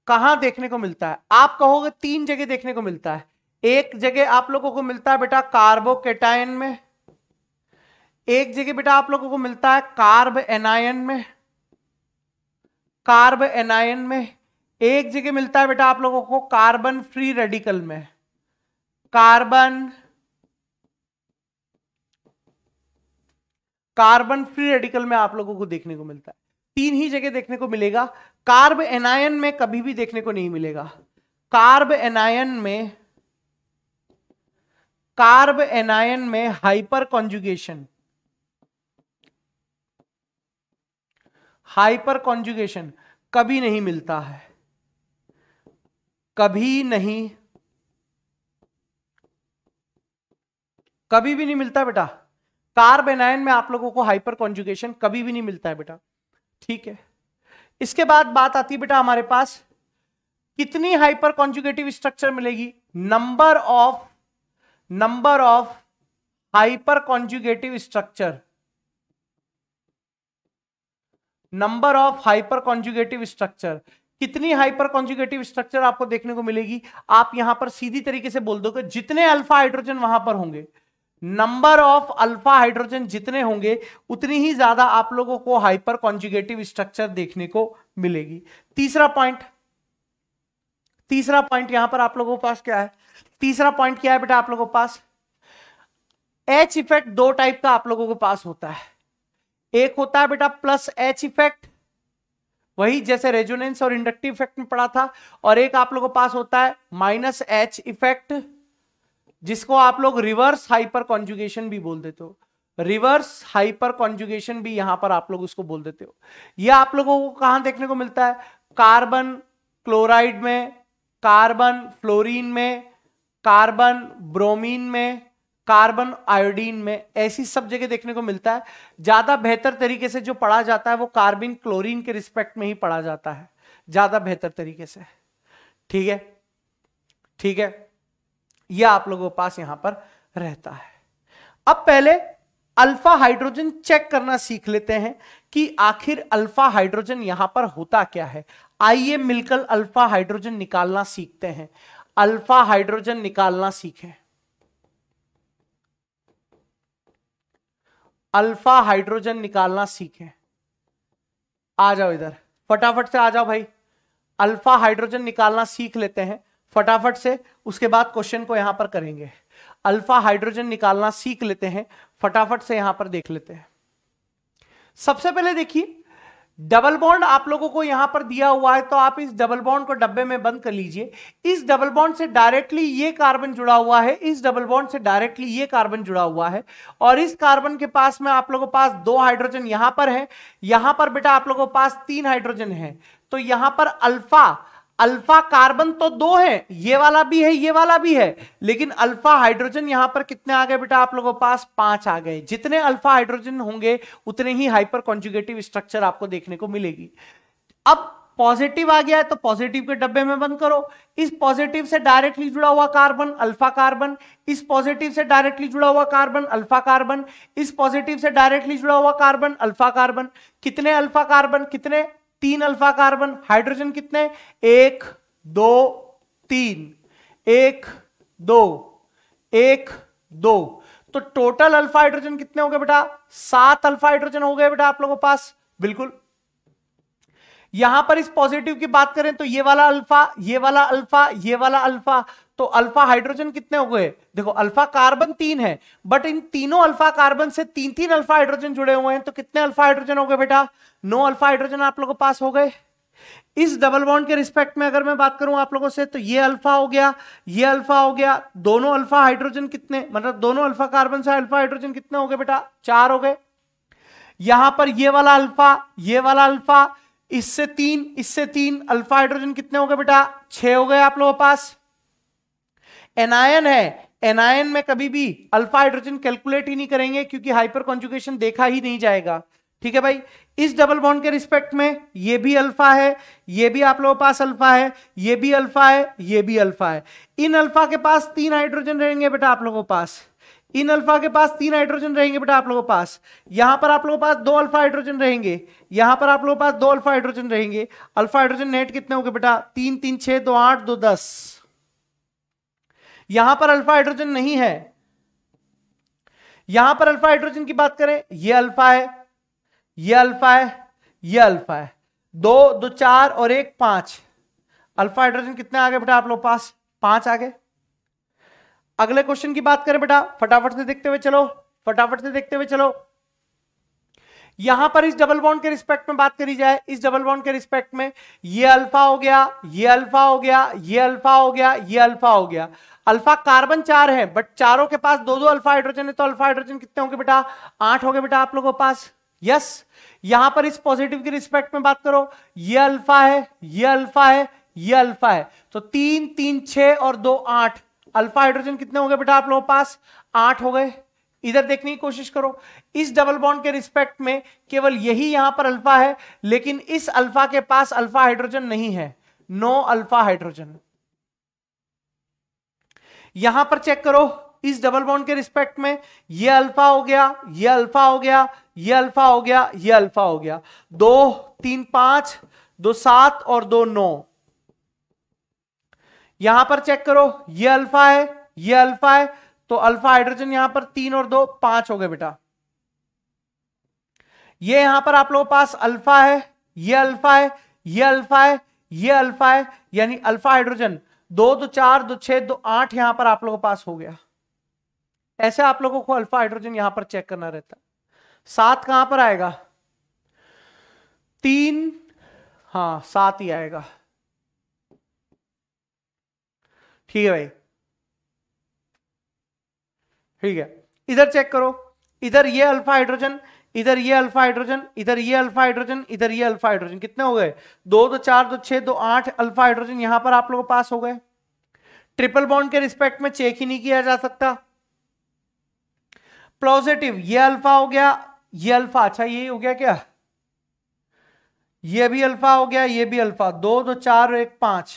कहाँ देखने को मिलता है? आप कहोगे तीन जगह देखने को मिलता है। एक जगह आप लोगों को मिलता है बेटा कार्बोकेटाइन में। एक जगह बेटा आप लोगों को मिलता है कार्ब एनायन में। कार्ब एनायन में एक जगह मिलता है बेटा आप लोगों को कार्बन फ्री रेडिकल में। कार्बन कार्बन फ्री रेडिकल में आप लोगों को देखने को मिलता है। तीन ही जगह देखने को मिलेगा। कार्ब एनायन में कभी भी देखने को नहीं मिलेगा। कार्ब एनायन में, कार्ब एनायन में हाइपर कॉन्जुगेशन हाइपर कॉन्जुगेशन कभी नहीं मिलता है। कभी नहीं, कभी भी नहीं मिलता बेटा। कार्ब एनायन में आप लोगों को हाइपर कॉन्जुगेशन कभी भी नहीं मिलता है बेटा। ठीक है? इसके बाद बात आती है बेटा हमारे पास, कितनी हाइपर कॉन्जुगेटिव स्ट्रक्चर मिलेगी? Number of number of hyperconjugative structure. Number of hyperconjugative structure. कितनी हाइपर कॉन्जुगेटिव स्ट्रक्चर आपको देखने को मिलेगी? आप यहाँ पर सीधी तरीके से बोल दो जितने अल्फ़ा हाइड्रोजन वहाँ पर होंगे नंबर ऑफ़ अल्फ़ा हाइड्रोजन जितने होंगे, उतनी ही ज़्यादा आप लोगों को हाइपर कॉन्जुगेटिव स्ट्रक्चर देखने को मिलेगी। तीसरा पॉइंट तीसरा पॉइंट यहाँ पर आप लोगों के पास क्या है? तीसरा पॉइंट क्या है बेटा आप लोगों के पास? एच इफ़ेक्ट दो टाइप का आप लोगों के पास होता है। एक होता है बेटा प्लस एच इफ़ेक्ट वही जैसे रेजोनेंस और इंडक्टिव इफ़ेक्ट में पड़ा था, और एक आप लोगों के पास होता है माइनस एच इफ़ेक्ट जिसको आप लोग रिवर्स हाइपर कॉन्जुगेशन भी बोल देते हो। रिवर्स हाइपर कॉन्जुगेशन भी यहाँ पर आप लोग उसको बोल देते हो। यह आप लोगों को कहाँ देखने को मिलता है? कार्बन क्लोराइड में कार्बन फ्लोरीन में कार्बन ब्रोमीन में कार्बन आयोडीन में, ऐसी सब जगह देखने को मिलता है। ज़्यादा बेहतर तरीके से जो पढ़ा जाता है वो कार्बिन क्लोरीन के रिस्पेक्ट में ही पढ़ा जाता है। ज़्यादा बेहतर तरीके से। ठीक है? ठीक है? यह आप लोगों के पास यहाँ पर रहता है। अब पहले अल्फ़ा हाइड्रोजन चेक करना सीख लेते हैं कि आखिर अल्फ़ा हाइड्रोजन यहाँ पर होता क्या है। आइए मिलकर अल्फ़ा हाइड्रोजन निकालना सीखते हैं। अल्फ़ा हाइड्रोजन निकालना सीखें। अल्फ़ा हाइड्रोजन निकालना सीखें। आ जाओ इधर। फटाफट से आ जाओ भाई। अल्फ़ा हाइड्रोजन निकालना सीख लेते हैं। फटाफट से, उसके बाद क्वेश्चन को यहाँ पर करेंगे। अल्फ़ा हाइड्रोजन निकालना सीख लेते हैं, फटाफट से यहाँ पर देख लेते हैं। सबसे पहले देखिए डबल बॉन्ड आप लोगों को यहाँ पर दिया हुआ है तो आप इस डबल बॉन्ड को डब्बे में बंद कर लीजिए। इस डबल बॉन्ड से डायरेक्टली ये कार्बन जुड़ा हुआ है, इस डबल बॉन्ड से डायरेक्टली ये कार्बन जुड़ा हुआ है, और इस कार्बन के पास में आप लोगों के पास दो हाइड्रोजन यहाँ पर है। यहाँ पर बेटा आप लोगों के पास तीन हाइड्रोजन है तो यहाँ पर अल्फ़ा अल्फ़ा कार्बन तो दो है, ये वाला भी है, ये वाला भी है, लेकिन अल्फ़ा हाइड्रोजन यहाँ पर कितने आ गए बेटा आप लोगों पास? पाँच आ गए। जितने अल्फ़ा हाइड्रोजन होंगे, उतने ही हाइपर कॉन्जुगेटिव स्ट्रक्चर आपको देखने को मिलेगी। अब पॉजिटिव आ गया है तो पॉजिटिव के डब्बे में बंद करो। इस पॉजिटिव से डायरेक्टली जुड़ा हुआ कार्बन, अल्फ़ा कार्बन। इस पॉजिटिव से डायरेक्टली जुड़ा हुआ कार्बन, अल्फ़ा कार्बन। इस पॉजिटिव से डायरेक्टली जुड़ा हुआ कार्बन, अल्फ़ा कार्बन। कितने अल्फ़ा कार्बन, कितने? तीन अल्फ़ा कार्बन, हाइड्रोजन कितने एक, दो, तीन। एक, दो। एक, दो। तो टोटल अल्फ़ा हाइड्रोजन कितने हो गए बेटा? सात अल्फ़ा हाइड्रोजन हो गए बेटा आप लोगों के पास। बिल्कुल। यहाँ पर इस पॉजिटिव की बात करें तो ये वाला अल्फ़ा ये वाला अल्फ़ा ये वाला अल्फ़ा तो अल्फ़ा हाइड्रोजन कितने हो गए? देखो, अल्फ़ा कार्बन तीन है बट इन तीनों अल्फ़ा कार्बन से तीन तीन अल्फ़ा हाइड्रोजन जुड़े हुए हैं तो कितने अल्फ़ा हाइड्रोजन हो गए बेटा? नो अल्फ़ा हाइड्रोजन आप लोगों के पास हो गए। इस डबल बॉन्ड के रिस्पेक्ट में अगर मैं बात करूँ आप लोगों से तो ये अल्फ़ा हो गया, ये अल्फ़ा हो गया, दोनों अल्फ़ा हाइड्रोजन कितने मतलब दोनों अल्फ़ा कार्बन से अल्फ़ा हाइड्रोजन कितने हो गए बेटा? चार हो गए। यहाँ पर ये वाला अल्फ़ा, ये वाला अल्फ़ा, इससे तीन इससे तीन अल्फ़ा हाइड्रोजन कितने हो गए बेटा? छह हो गए आप लोगों के पास। एनायन है। एनायन में कभी भी अल्फ़ा हाइड्रोजन कैलकुलेट ही नहीं करेंगे क्योंकि हाइपर कॉन्जुगेशन देखा ही नहीं जाएगा। ठीक है भाई? इस डबल बॉन्ड के रिस्पेक्ट में ये भी अल्फ़ा है, ये भी आप लोगों के पास अल्फ़ा है, ये भी अल्फ़ा है, ये भी अल्फ़ा है। इन अल्फ़ा के पास तीन हाइड्रोजन रहेंगे बेटा आप लोगों के पास। इन अल्फ़ा के पास तीन हाइड्रोजन रहेंगे बेटा आप लोगों के पास। यहाँ पर आप लोगों के पास दो अल्फ़ा हाइड्रोजन रहेंगे। यहाँ पर आप लोगों के पास दो अल्फ़ा हाइड्रोजन रहेंगे। अल्फ़ा हाइड्रोजन नेट कितने होंगे बेटा? तीन तीन, छह, दो, आठ, दो, दस। यहाँ पर अल्फ़ा हाइड्रोजन नहीं है। यहाँ पर अल्फ़ा हाइड्रोजन की बात करें, ये अल्फ़ा है, ये अल्फ़ा है, ये अल्फ़ा है। दो दो चार और एक पाँच। अल्फ़ा हाइड्रोजन कितने आ गए बेटा आप लोग पास? पाँच आगे। अगले क्वेश्चन की बात करें बेटा, फटाफट से देखते हुए चलो, फटाफट से देखते हुए चलो। यहाँ पर इस डबल बॉन्ड के रिस्पेक्ट में बात करी जाए, इस डबल बॉन्ड के रिस्पेक्ट में ये अल्फ़ा हो गया, ये अल्फ़ा हो गया, ये अल्फ़ा हो गया, ये अल्फ़ा हो गया। अल्फ़ा कार्बन चार है बट चारों के पास दो दो अल्फ़ा हाइड्रोजन है तो अल्फ़ा हाइड्रोजन कितने होंगे बेटा? आठ हो गए बेटा आप लोगों के पास। यस यहाँ पर इस पॉजिटिव के रिस्पेक्ट में बात करो, ये अल्फ़ा है, ये अल्फ़ा है, ये अल्फ़ा है। तो तीन तीन छ और दो, आठ। अल्फ़ा हाइड्रोजन कितने हो गए बेटा आप लोगों के पास? आठ हो गए। इधर देखने की कोशिश करो। इस डबल बॉन्ड के रिस्पेक्ट में केवल यही यहाँ पर अल्फ़ा है, लेकिन इस अल्फ़ा के पास अल्फ़ा हाइड्रोजन नहीं है। नो अल्फ़ा हाइड्रोजन यहाँ पर चेक करो, इस डबल बॉन्ड के रिस्पेक्ट में ये अल्फ़ा हो गया, ये अल्फ़ा हो गया, ये अल्फ़ा हो गया, ये अल्फ़ा हो गया। दो, तीन, पाँच, दो, सात और दो, नौ। यहाँ पर चेक करो, ये अल्फ़ा है, ये अल्फ़ा है तो अल्फ़ा हाइड्रोजन यहाँ पर तीन और दो पाँच हो गए बेटा। ये यहाँ पर आप लोगों पास अल्फ़ा है, ये अल्फ़ा है, ये अल्फ़ा है, ये अल्फ़ा है, यानी अल्फ़ा हाइड्रोजन। दो दो, चार, दो, छह, दो, आठ यहाँ पर आप लोगों पास हो गया। ऐसे आप लोगों को अल्फ़ा हाइड्रोजन यहाँ पर चेक करना रहता सात कहाँ पर आएगा? तीन हाँ सात ही आएगा। ठीक है भाई। ठीक है? इधर चेक करो। इधर ये अल्फ़ा हाइड्रोजन इधर ये अल्फ़ा हाइड्रोजन इधर ये अल्फ़ा हाइड्रोजन इधर ये अल्फ़ा हाइड्रोजन कितने हो गए? दो दो, चार, दो, छह, दो, आठ अल्फ़ा हाइड्रोजन यहाँ पर आप लोगों पास हो गए। ट्रिपल बॉन्ड के रिस्पेक्ट में चेक ही नहीं किया जा सकता। पॉजिटिव ये अल्फ़ा हो गया, ये अल्फ़ा अच्छा ये हो गया क्या? ये भी अल्फ़ा हो गया, ये भी अल्फ़ा दो दो, चार, एक, पाँच।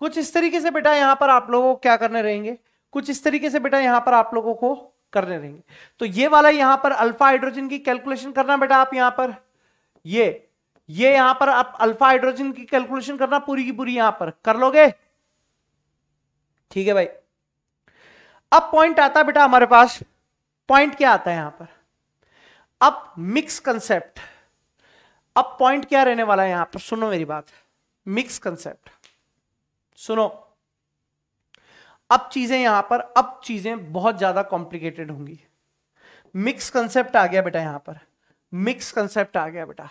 कुछ इस तरीके से बेटा यहाँ पर आप लोगों को क्या करने रहेंगे? कुछ इस तरीके से बेटा यहाँ पर आप लोगों को करने रहेंगे तो ये वाला यहाँ पर अल्फ़ा हाइड्रोजन की कैलकुलेशन करना बेटा आप यहाँ पर। ये ये यहाँ पर आप अल्फ़ा हाइड्रोजन की कैलकुलेशन करना पूरी की पूरी यहाँ पर। कर लोगे? ठीक है भाई। अब पॉइंट आता है बेटा हमारे पास। पॉइंट क्या आता है यहाँ पर? अब मिक्स कंसेप्ट अब पॉइंट क्या रहने वाला है यहाँ पर? सुनो मेरी बात। मिक्स कंसेप्ट सुनो। अब चीज़ें यहाँ पर, अब चीज़ें बहुत ज़्यादा कॉम्प्लिकेटेड होंगी। मिक्स कंसेप्ट आ गया बेटा यहाँ पर। मिक्स कंसेप्ट आ गया बेटा।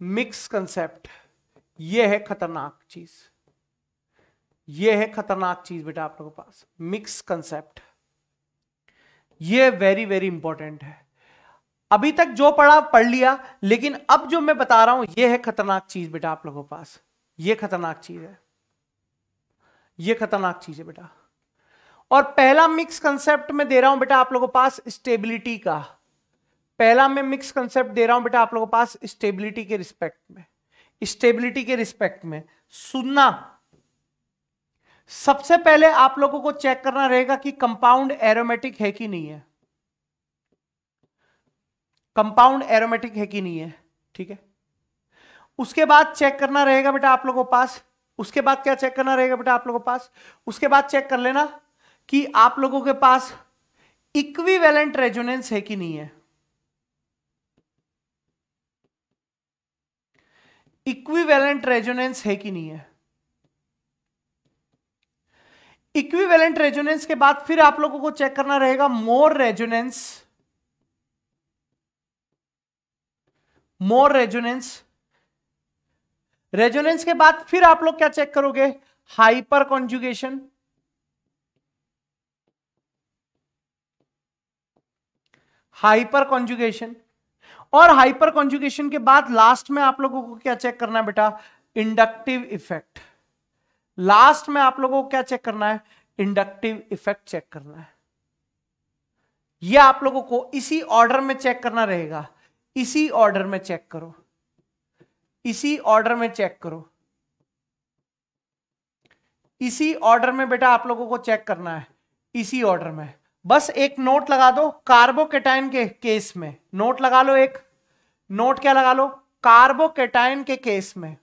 मिक्स कंसेप्ट ये है खतरनाक चीज़। ये है खतरनाक चीज़ बेटा आप लोगों के पास। मिक्स कंसेप्ट ये वेरी वेरी इंपॉर्टेंट है। अभी तक जो पढ़ा, पढ़ लिया, लेकिन अब जो मैं बता रहा हूँ, ये है खतरनाक चीज़ बेटा आप लोगों के पास। ये खतरनाक चीज़ है। ये खतरनाक चीज़ है बेटा। और पहला मिक्स कंसेप्ट में दे रहा हूँ बेटा आप लोगों पास स्टेबिलिटी का। पहला मैं मिक्स कंसेप्ट दे रहा हूँ बेटा आप लोगों पास स्टेबिलिटी के रिस्पेक्ट में। स्टेबिलिटी के रिस्पेक्ट में सुनना। सबसे पहले आप लोगों को चेक करना रहेगा कि कंपाउंड एरोमेटिक है कि नहीं है। कंपाउंड एरोमेटिक है कि नहीं है, ठीक है? उसके बाद चेक करना रहेगा बेटा आप लोगों पास उसके बाद क्या चेक करना रहेगा बेटा आप लोगों के पास? उसके बाद चेक कर लेना कि आप लोगों के पास इक्विवेलेंट रेजोनेंस है कि नहीं है। इक्विवेलेंट रेजोनेंस है कि नहीं है। इक्विवेलेंट रेजोनेंस के बाद फिर आप लोगों को चेक करना रहेगा more resonance more resonance resonance के बाद फिर आप लोग क्या चेक करोगे? हाइपर कॉन्जुगेशन हाइपर कॉन्जुगेशन और हाइपर कॉन्जुगेशन के बाद लास्ट में आप लोगों को क्या चेक करना है बेटा? इंडक्टिव इफ़ेक्ट लास्ट में आप लोगों को क्या चेक करना है? इंडक्टिव इफ़ेक्ट चेक करना है. यह आप लोगों को इसी ऑर्डर में चेक करना रहेगा. इसी ऑर्डर में चेक करो. इसी ऑर्डर में चेक करो। इसी ऑर्डर में बेटा आप लोगों को चेक करना है। इसी ऑर्डर में। बस एक नोट लगा दो कार्बोकेटाइन के केस में। नोट लगा लो एक। नोट क्या लगा लो? कार्बोकेटाइन के केस में।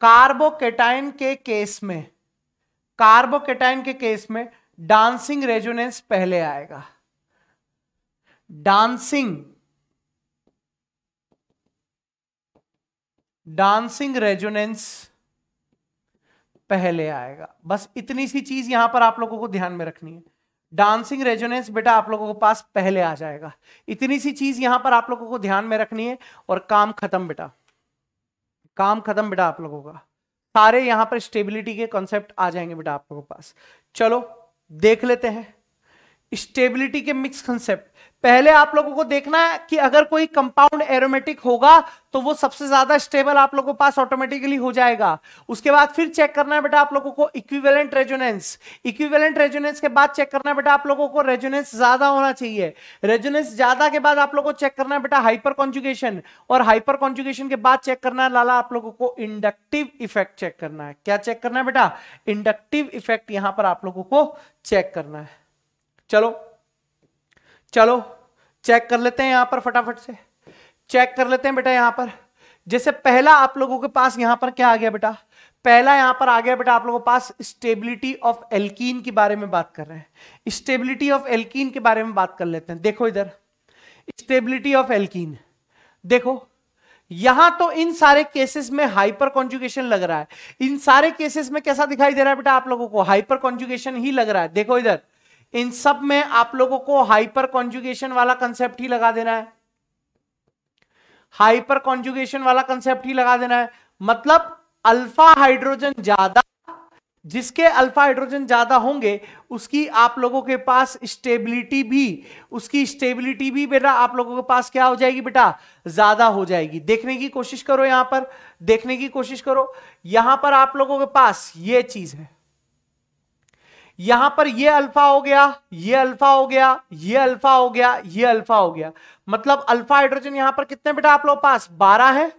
कार्बोकेटाइन के केस में। कार्बोकेटाइन के केस में डांसिंग रेजोनेंस पहले आएगा। डांसिंग डांसिंग रेजोनेंस पहले आएगा। बस इतनी सी चीज़ यहाँ पर आप लोगों को ध्यान में रखनी है। डांसिंग रेजोनेंस बेटा आप लोगों के पास पहले आ जाएगा। इतनी सी चीज़ यहाँ पर आप लोगों को ध्यान में रखनी है और काम खत्म बेटा। काम खत्म बेटा आप लोगों का। सारे यहाँ पर स्टेबिलिटी के कॉन्सेप्ट आ जाएँगे बेटा आप लोगों के पास। चलो, देख लेते हैं। स्टेबिलिटी के मिक्स कंसेप्ट पहले आप लोगों को देखना है कि अगर कोई कंपाउंड एरोमेटिक होगा तो वो सबसे ज़्यादा स्टेबल आप लोगों के पास ऑटोमेटिकली हो जाएगा। उसके बाद फिर चेक करना है बेटा आप लोगों को इक्विवेलेंट रेजोनेंस इक्विवेलेंट रेजोनेंस के बाद चेक करना है बेटा आप लोगों को रेजोनेंस ज़्यादा होना चाहिए। रेजोनेंस ज़्यादा के बाद आप लोगों को चेक करना है बेटा हाइपर कॉन्जुगेशन और हाइपर कॉन्जुगेशन के बाद चेक करना है लाला आप लोगों को इंडक्टिव इफ़ेक्ट चेक करना है। क्या चेक करना है बेटा? इंडक्टिव इफ़ेक्ट यहाँ पर आप लोगों को चेक करना है। चलो चलो चेक कर लेते हैं यहाँ पर फटाफट से। चेक कर लेते हैं बेटा यहाँ पर। जैसे पहला आप लोगों के पास यहाँ पर क्या आ गया बेटा? पहला यहाँ पर आ गया बेटा आप लोगों के पास स्टेबिलिटी ऑफ़ एल्कीन के बारे में बात कर रहे हैं। स्टेबिलिटी ऑफ़ एल्कीन के बारे में बात कर लेते हैं। देखो इधर। स्टेबिलिटी ऑफ़ एल्कीन देखो, यहाँ तो इन सारे केसेस में हाइपर कॉन्जुगेशन लग रहा है। इन सारे केसेस में कैसा दिखाई दे रहा है बेटा आप लोगों को? हाइपर कॉन्जुगेशन ही लग रहा है। देखो इधर। इन सब में आप लोगों को हाइपर कॉन्जुगेशन वाला कंसेप्ट ही लगा देना है। हाइपर कॉन्जुगेशन वाला कंसेप्ट ही लगा देना है। मतलब अल्फ़ा हाइड्रोजन ज़्यादा, जिसके अल्फ़ा हाइड्रोजन ज़्यादा होंगे, उसकी आप लोगों के पास स्टेबिलिटी भी, उसकी स्टेबिलिटी भी बेटा आप लोगों के पास क्या हो जाएगी बेटा? ज़्यादा हो जाएगी। देखने की कोशिश करो यहाँ पर, देखने की कोशिश करो। यहाँ पर आप लोगों के पास ये चीज़ है। यहाँ पर ये अल्फ़ा हो गया, ये अल्फ़ा हो गया, ये अल्फ़ा हो गया, ये अल्फ़ा हो गया। मतलब अल्फ़ा हाइड्रोजन यहाँ पर कितने बेटा आप लोग पास? बारह है।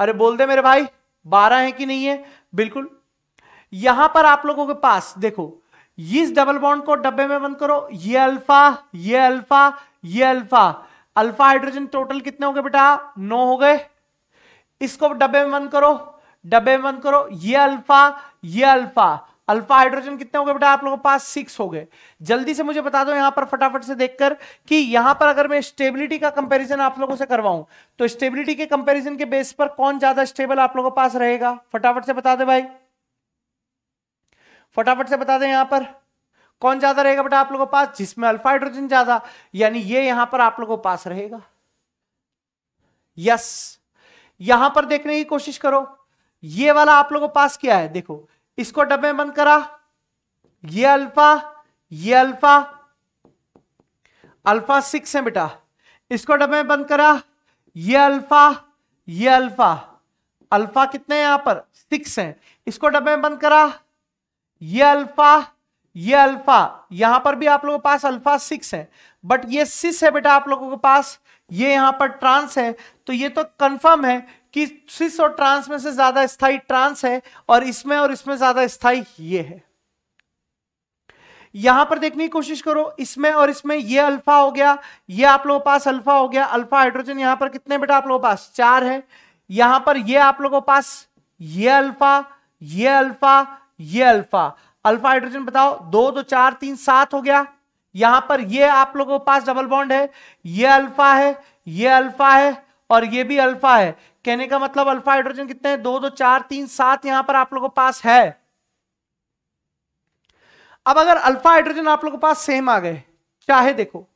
अरे बोल दे मेरे भाई, बारह है कि नहीं है? बिल्कुल। यहाँ पर आप लोगों के पास, देखो, इस डबल बॉन्ड को डब्बे में बंद करो, ये अल्फ़ा ये अल्फ़ा ये अल्फ़ा। अल्फ़ा हाइड्रोजन टोटल कितने हो गए बेटा? नौ हो गए। इसको डब्बे में बंद करो, डब्बे में बंद करो, ये अल्फ़ा ये अल्फ़ा। अल्फ़ा हाइड्रोजन कितने हो गए बेटा? आप लोगों के पास सिक्स हो गए। जल्दी से मुझे बता दो यहाँ पर फटाफट से देखकर कि यहाँ पर अगर मैं स्टेबिलिटी का कंपैरिजन आप लोगों से करवाऊं तो स्टेबिलिटी के कंपैरिजन के बेस पर कौन ज़्यादा स्टेबल आप लोगों के पास रहेगा? फटाफट से बता दे भाई। फटाफट से बता दें यहाँ पर। कौन ज़्यादा रहेगा बेटा आप लोगों के पास? जिसमें अल्फ़ा हाइड्रोजन ज़्यादा, यानी ये यहाँ पर आप लोगों के पास रहेगा। यस यहाँ पर देखने की कोशिश करो। ये वाला आप लोगों के पास क्या है? देखो इसको डब्बे में बंद करा। ये अल्फ़ा ये अल्फ़ा। अल्फ़ा सिक्स है बेटा। इसको डब्बे में बंद करा। ये अल्फ़ा ये अल्फ़ा। अल्फ़ा कितने हैं यहाँ पर? सिक्स है। इसको डब्बे में बंद करा। ये अल्फ़ा ये अल्फ़ा। यहाँ पर भी आप लोगों के पास अल्फ़ा सिक्स है। बट ये सिस है बेटा आप लोगों के पास। ये यहाँ पर ट्रांस है। तो ये तो कंफर्म है कि सिस और ट्रांस में से ज़्यादा स्थायी ट्रांस है और इसमें और इसमें ज़्यादा स्थायी ये है। यहाँ पर देखने की कोशिश करो, इसमें और इसमें ये अल्फ़ा हो गया, ये आप लोगों पास अल्फ़ा हो गया, अल्फ़ा हाइड्रोजन यहाँ पर कितने बेटा आप लोगों पास? चार है। यहाँ पर ये आप लोगों पास, ये अल्फ़ा ये अल्फ़ा ये अल्फ़ा। अल्फ़ा हाइड्रोजन बताओ, दो दो, चार, तीन, सात हो गया। यहाँ पर ये आप लोगों के पास डबल बॉन्ड है, ये अल्फ़ा है, ये अल्फ़ा है और ये भी अल्फ़ा है। कहने का मतलब अल्फ़ा हाइड्रोजन कितने हैं? दो दो, चार, तीन, सात यहाँ पर आप लोगों के पास है। अब अगर अल्फ़ा हाइड्रोजन आप लोगों के पास सेम आ गए, चाहे देखो।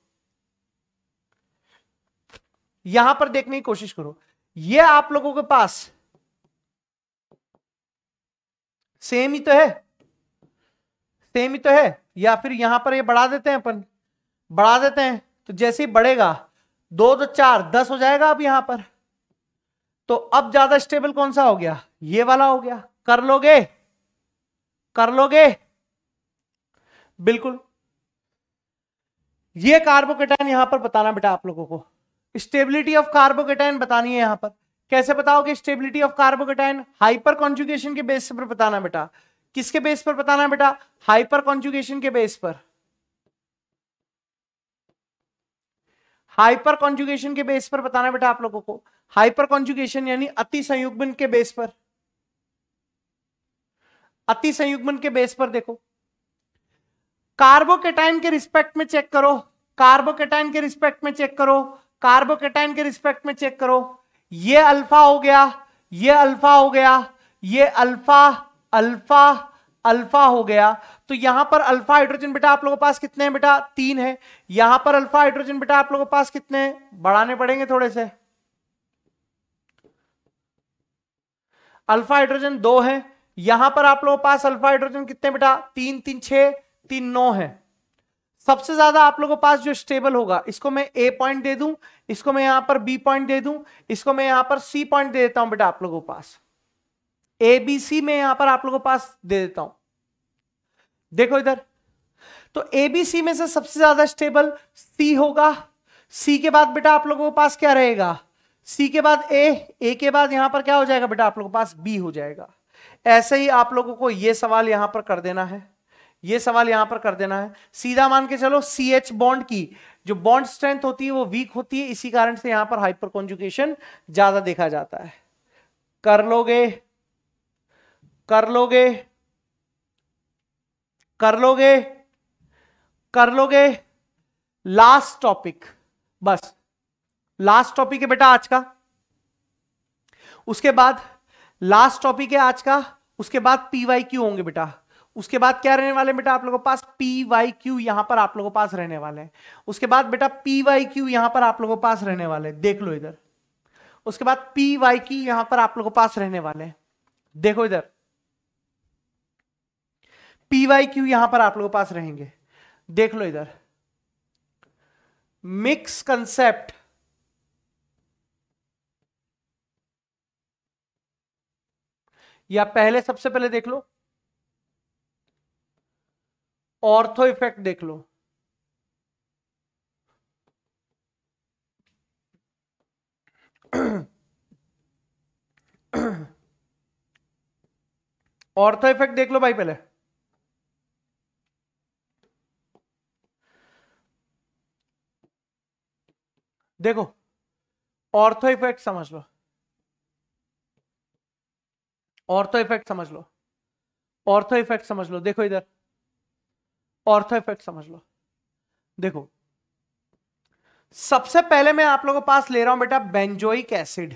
यहाँ पर देखने की कोशिश करो, ये आप लोगों के पास सेम ही तो है। सेम ही तो है, या फिर यहाँ पर ये बढ़ा देते हैं अपन, बढ़ा देते हैं तो जैसे ही बढ़ेगा, दो दो, चार, दस हो जाएगा अब यहाँ पर। तो अब ज़्यादा स्टेबल कौन सा हो गया? ये वाला हो गया। कर लोगे? कर लोगे? बिल्कुल। ये कार्बोकेटाइन यहाँ पर बताना बेटा आप लोगों को। स्टेबिलिटी ऑफ़ कार्बोकेटाइन बतानी है यहाँ पर। कैसे बताओगे stability of carbocation hyperconjugation के बेस पर बताना बेटा। किसके बेस पर बताना बेटा? हाइपर कॉन्जुगेशन के बेस पर। हाइपर कॉन्जुगेशन के बेस पर बताना बेटा आप लोगों को। हाइपर कॉन्जुगेशन यानी अति संयुग्मन के बेस पर। अति संयुग्मन के बेस पर देखो। कार्बोकेटाइन के रिस्पेक्ट में चेक करो। कार्बोकेटाइन के रिस्पेक्ट में चेक करो। कार्बोकेटाइन के रिस्पेक्ट में चेक करो। ये अल्फ़ा हो गया, ये अल्फ़ा हो गया, ये अल्फ़ा अल्फ़ा अल्फ़ा हो गया। तो यहाँ पर अल्फ़ा हाइड्रोजन बेटा आप लोगों के पास कितने हैं बेटा? तीन है। यहाँ पर अल्फ़ा हाइड्रोजन बेटा आप लोगों के पास कितने हैं? बढ़ाने पड़ेंगे थोड़े से। अल्फ़ा हाइड्रोजन दो है। यहाँ पर आप लोगों के पास अल्फ़ा हाइड्रोजन कितने बेटा? तीन तीन, छह, तीन, नौ है। सबसे ज़्यादा आप लोगों के पास जो स्टेबल होगा, इसको मैं ए पॉइंट दे दूँ, इसको मैं यहाँ पर बी पॉइंट दे दूँ, इसको मैं यहाँ पर सी पॉइंट दे देता हूँ बेटा आप लोगों के पास। ए, बी, सी में यहाँ पर आप लोगों के पास दे देता हूँ। देखो इधर। तो ए बी सी में से सबसे ज़्यादा स्टेबल सी होगा। सी के बाद बेटा आप लोगों के पास क्या रहेगा? सी के बाद ए ए के बाद यहाँ पर क्या हो जाएगा बेटा? आप लोगों के पास बी हो जाएगा। ऐसे ही आप लोगों को यह सवाल यहाँ पर कर देना है। ये सवाल यहाँ पर कर देना है। सीधा मान के चलो सी एच बॉन्ड की। जो बॉन्ड स्ट्रेंथ होती है, वो वीक होती है। इसी कारण से यहाँ पर हाइपर कॉन्जुकेशन ज़्यादा देखा जाता है। कर लोगे? कर लोगे? कर लोगे? कर लोगे? लास्ट टॉपिक बस. लास्ट टॉपिक है बेटा आज का। उसके बाद लास्ट टॉपिक है आज का। उसके बाद पीवाई क्यू होंगे बेटा। उसके बाद क्या रहने वाले बेटा आप लोगों के पास? पी वाई क्यू यहाँ पर आप लोगों के पास रहने वाले हैं। उसके बाद बेटा पी वाई क्यू यहाँ पर आप लोगों के पास रहने वाले देख लो इधर। उसके बाद पी वाई क्यू यहाँ पर आप लोगों के पास रहने वाले हैं। देखो इधर। पी वाई क्यू यहाँ पर आप लोगों के पास रहेंगे। देख लो इधर। Mix concept. या पहले सबसे पहले देख लो। ऑर्थो इफ़ेक्ट देख लो। ऑर्थो इफ़ेक्ट देख लो भाई पहले। देखो ऑर्थो इफ़ेक्ट समझ लो। ऑर्थो इफ़ेक्ट समझ लो। ऑर्थो इफ़ेक्ट समझ लो। देखो इधर। ऑर्थो इफ़ेक्ट समझ लो। देखो, सबसे पहले मैं आप लोगों के पास ले रहा हूँ बेटा बेंजोइक एसिड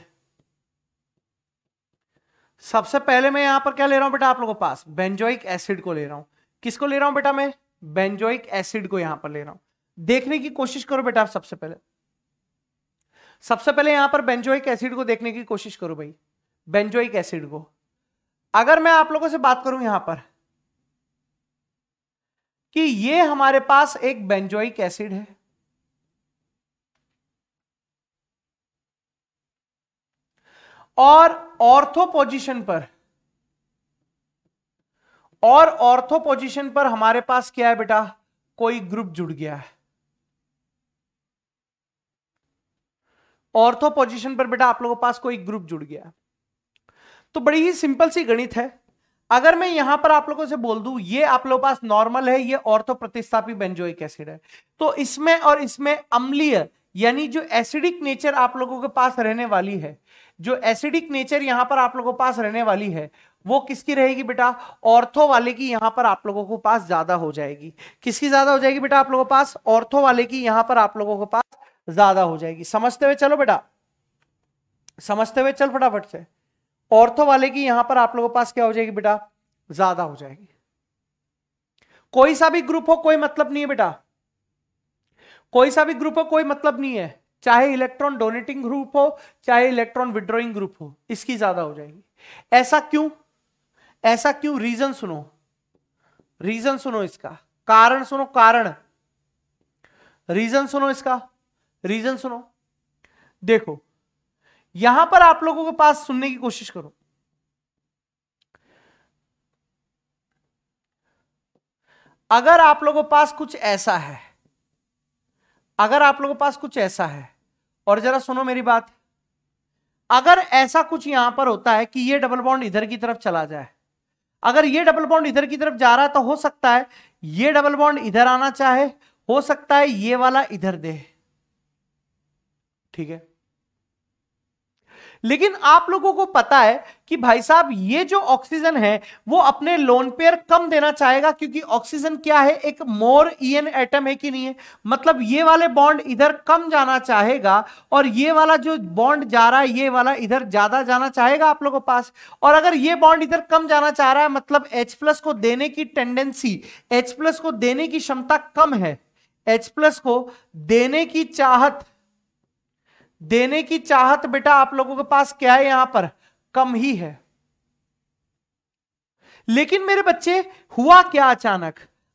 सबसे पहले मैं यहाँ पर क्या ले रहा हूँ बेटा आप लोगों के पास? बेंजोइक एसिड को ले रहा हूँ। किसको ले रहा हूँ बेटा मैं? बेंजोइक एसिड को यहाँ पर ले रहा हूँ। देखने की कोशिश करो बेटा आप सबसे पहले। सबसे पहले यहाँ पर बेंजोइक एसिड को देखने की कोशिश करो भाई। बेंजोइक एसिड को। अगर मैं आप लोगों से बात करूँ यहाँ पर, कि ये हमारे पास एक बेंजोइक एसिड है। और ऑर्थो पोजीशन पर, और ऑर्थो पोजीशन पर हमारे पास क्या है बेटा? कोई ग्रुप जुड़ गया है। ऑर्थो पोजीशन पर बेटा आप लोगों के पास कोई ग्रुप जुड़ गया। तो बड़ी ही सिंपल सी गणित है। अगर मैं यहाँ पर आप लोगों से बोल दूँ, ये आप लोगों पास नॉर्मल है, ये ऑर्थो प्रतिस्थापी बेंजोइक एसिड है। तो इसमें और इसमें अम्लीय, यानी जो एसिडिक नेचर आप लोगों के पास रहने वाली है, जो एसिडिक नेचर यहाँ पर आप लोगों के पास रहने वाली है, वो किसकी रहेगी बेटा? ऑर्थो वाले की यहाँ पर आप लोगों के पास ज़्यादा हो जाएगी। किसकी ज़्यादा हो जाएगी बेटा आप लोगों के पास? ऑर्थो वाले की यहाँ पर आप लोगों के पास ज़्यादा हो जाएगी। समझते हुए चलो बेटा। समझते हुए चल फटाफट से। ऑर्थो वाले की यहाँ पर आप लोगों के पास क्या हो जाएगी बेटा? ज़्यादा हो जाएगी। कोई सा भी ग्रुप हो, कोई मतलब नहीं है बेटा। कोई सा भी ग्रुप हो, कोई मतलब नहीं है। चाहे इलेक्ट्रॉन डोनेटिंग ग्रुप हो, चाहे इलेक्ट्रॉन विड्रॉइंग ग्रुप हो, इसकी ज़्यादा हो जाएगी। ऐसा क्यों? ऐसा क्यों? रीजन सुनो। रीजन सुनो इसका। कारण सुनो, कारण। रीजन सुनो इसका। रीजन सुनो। देखो, यहाँ पर आप लोगों के पास सुनने की कोशिश करो। अगर आप लोगों के पास कुछ ऐसा है, अगर आप लोगों के पास कुछ ऐसा है, और जरा सुनो मेरी बात, अगर ऐसा कुछ यहाँ पर होता है कि ये डबल बॉन्ड इधर की तरफ़ चला जाए, अगर ये डबल बॉन्ड इधर की तरफ़ जा रहा है तो हो सकता है ये डबल बॉन्ड इधर आना चाहे, हो सकता है ये वाला इधर दे। ठीक है? लेकिन आप लोगों को पता है कि भाई साहब, ये जो ऑक्सीजन है, वो अपने लोन पेयर कम देना चाहेगा क्योंकि ऑक्सीजन क्या है? एक मोर ईएन एटम है कि नहीं है? मतलब ये वाले बॉन्ड इधर कम जाना चाहेगा और ये वाला जो बॉन्ड जा रहा है, ये वाला इधर ज़्यादा जाना चाहेगा आप लोगों के पास? और अगर ये बॉन्ड इधर कम जाना चाह रहा है मतलब एच प्लस को देने की टेंडेंसी एच प्लस को देने की क्षमता कम है। एच प्लस को देने की चाहत देने की चाहत बेटा आप लोगों के पास क्या है यहाँ पर? कम ही है। लेकिन मेरे बच्चे, हुआ क्या अचानक?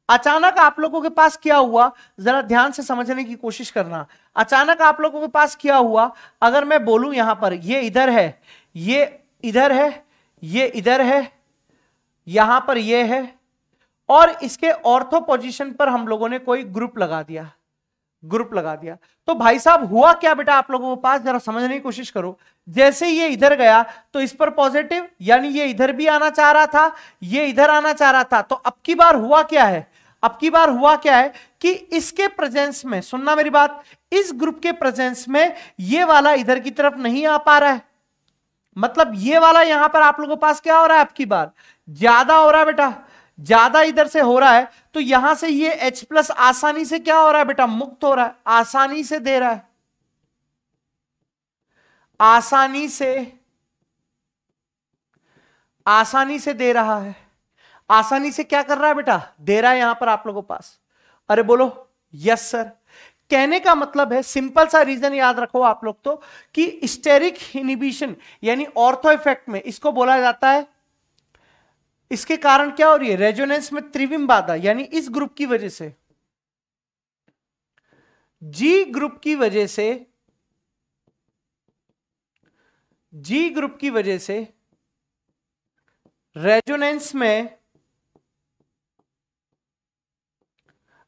अचानक आप लोगों के पास क्या हुआ? जरा ध्यान से समझने की कोशिश करना। अचानक आप लोगों के पास क्या हुआ? अगर मैं बोलूँ यहाँ पर, ये इधर है, ये इधर है, ये इधर है, यहाँ पर ये है, और इसके ऑर्थो पोजीशन पर हम लोगों ने कोई ग्रुप लगा दिया। ग्रुप लगा दिया। तो भाई साहब, हुआ क्या बेटा आप लोगों के पास? जरा समझने की कोशिश करो। जैसे ये इधर गया तो इस पर पॉजिटिव यानी ये इधर भी आना चाह रहा था, ये इधर आना चाह रहा था। तो अब की बार हुआ क्या है? अब की बार हुआ क्या है कि इसके प्रेजेंस में, सुनना मेरी बात, इस ग्रुप के प्रेजेंस में ये वाला इधर की तरफ़ नहीं आ पा रहा है। मतलब ये वाला यहाँ पर आप लोगों के पास क्या हो रहा है आपकी बार? ज़्यादा हो रहा है बेटा। ज़्यादा इधर से हो रहा है तो यहाँ से ये H प्लस आसानी से क्या हो रहा है बेटा? मुक्त हो रहा है। आसानी से दे रहा है। आसानी से आसानी से दे रहा है। आसानी से क्या कर रहा है बेटा? दे रहा है यहाँ पर आप लोगों पास। अरे बोलो यस सर कहने का मतलब है सिंपल सा रीजन याद रखो आप लोग तो कि स्टेरिक इनिबिशन यानी ऑर्थो इफ़ेक्ट में इसको बोला जाता है इसके कारण क्या हो रही है? रेजोनेंस में त्रिविम बाधा, यानी इस ग्रुप की वजह से। जी ग्रुप की वजह से जी ग्रुप की वजह से रेजोनेंस में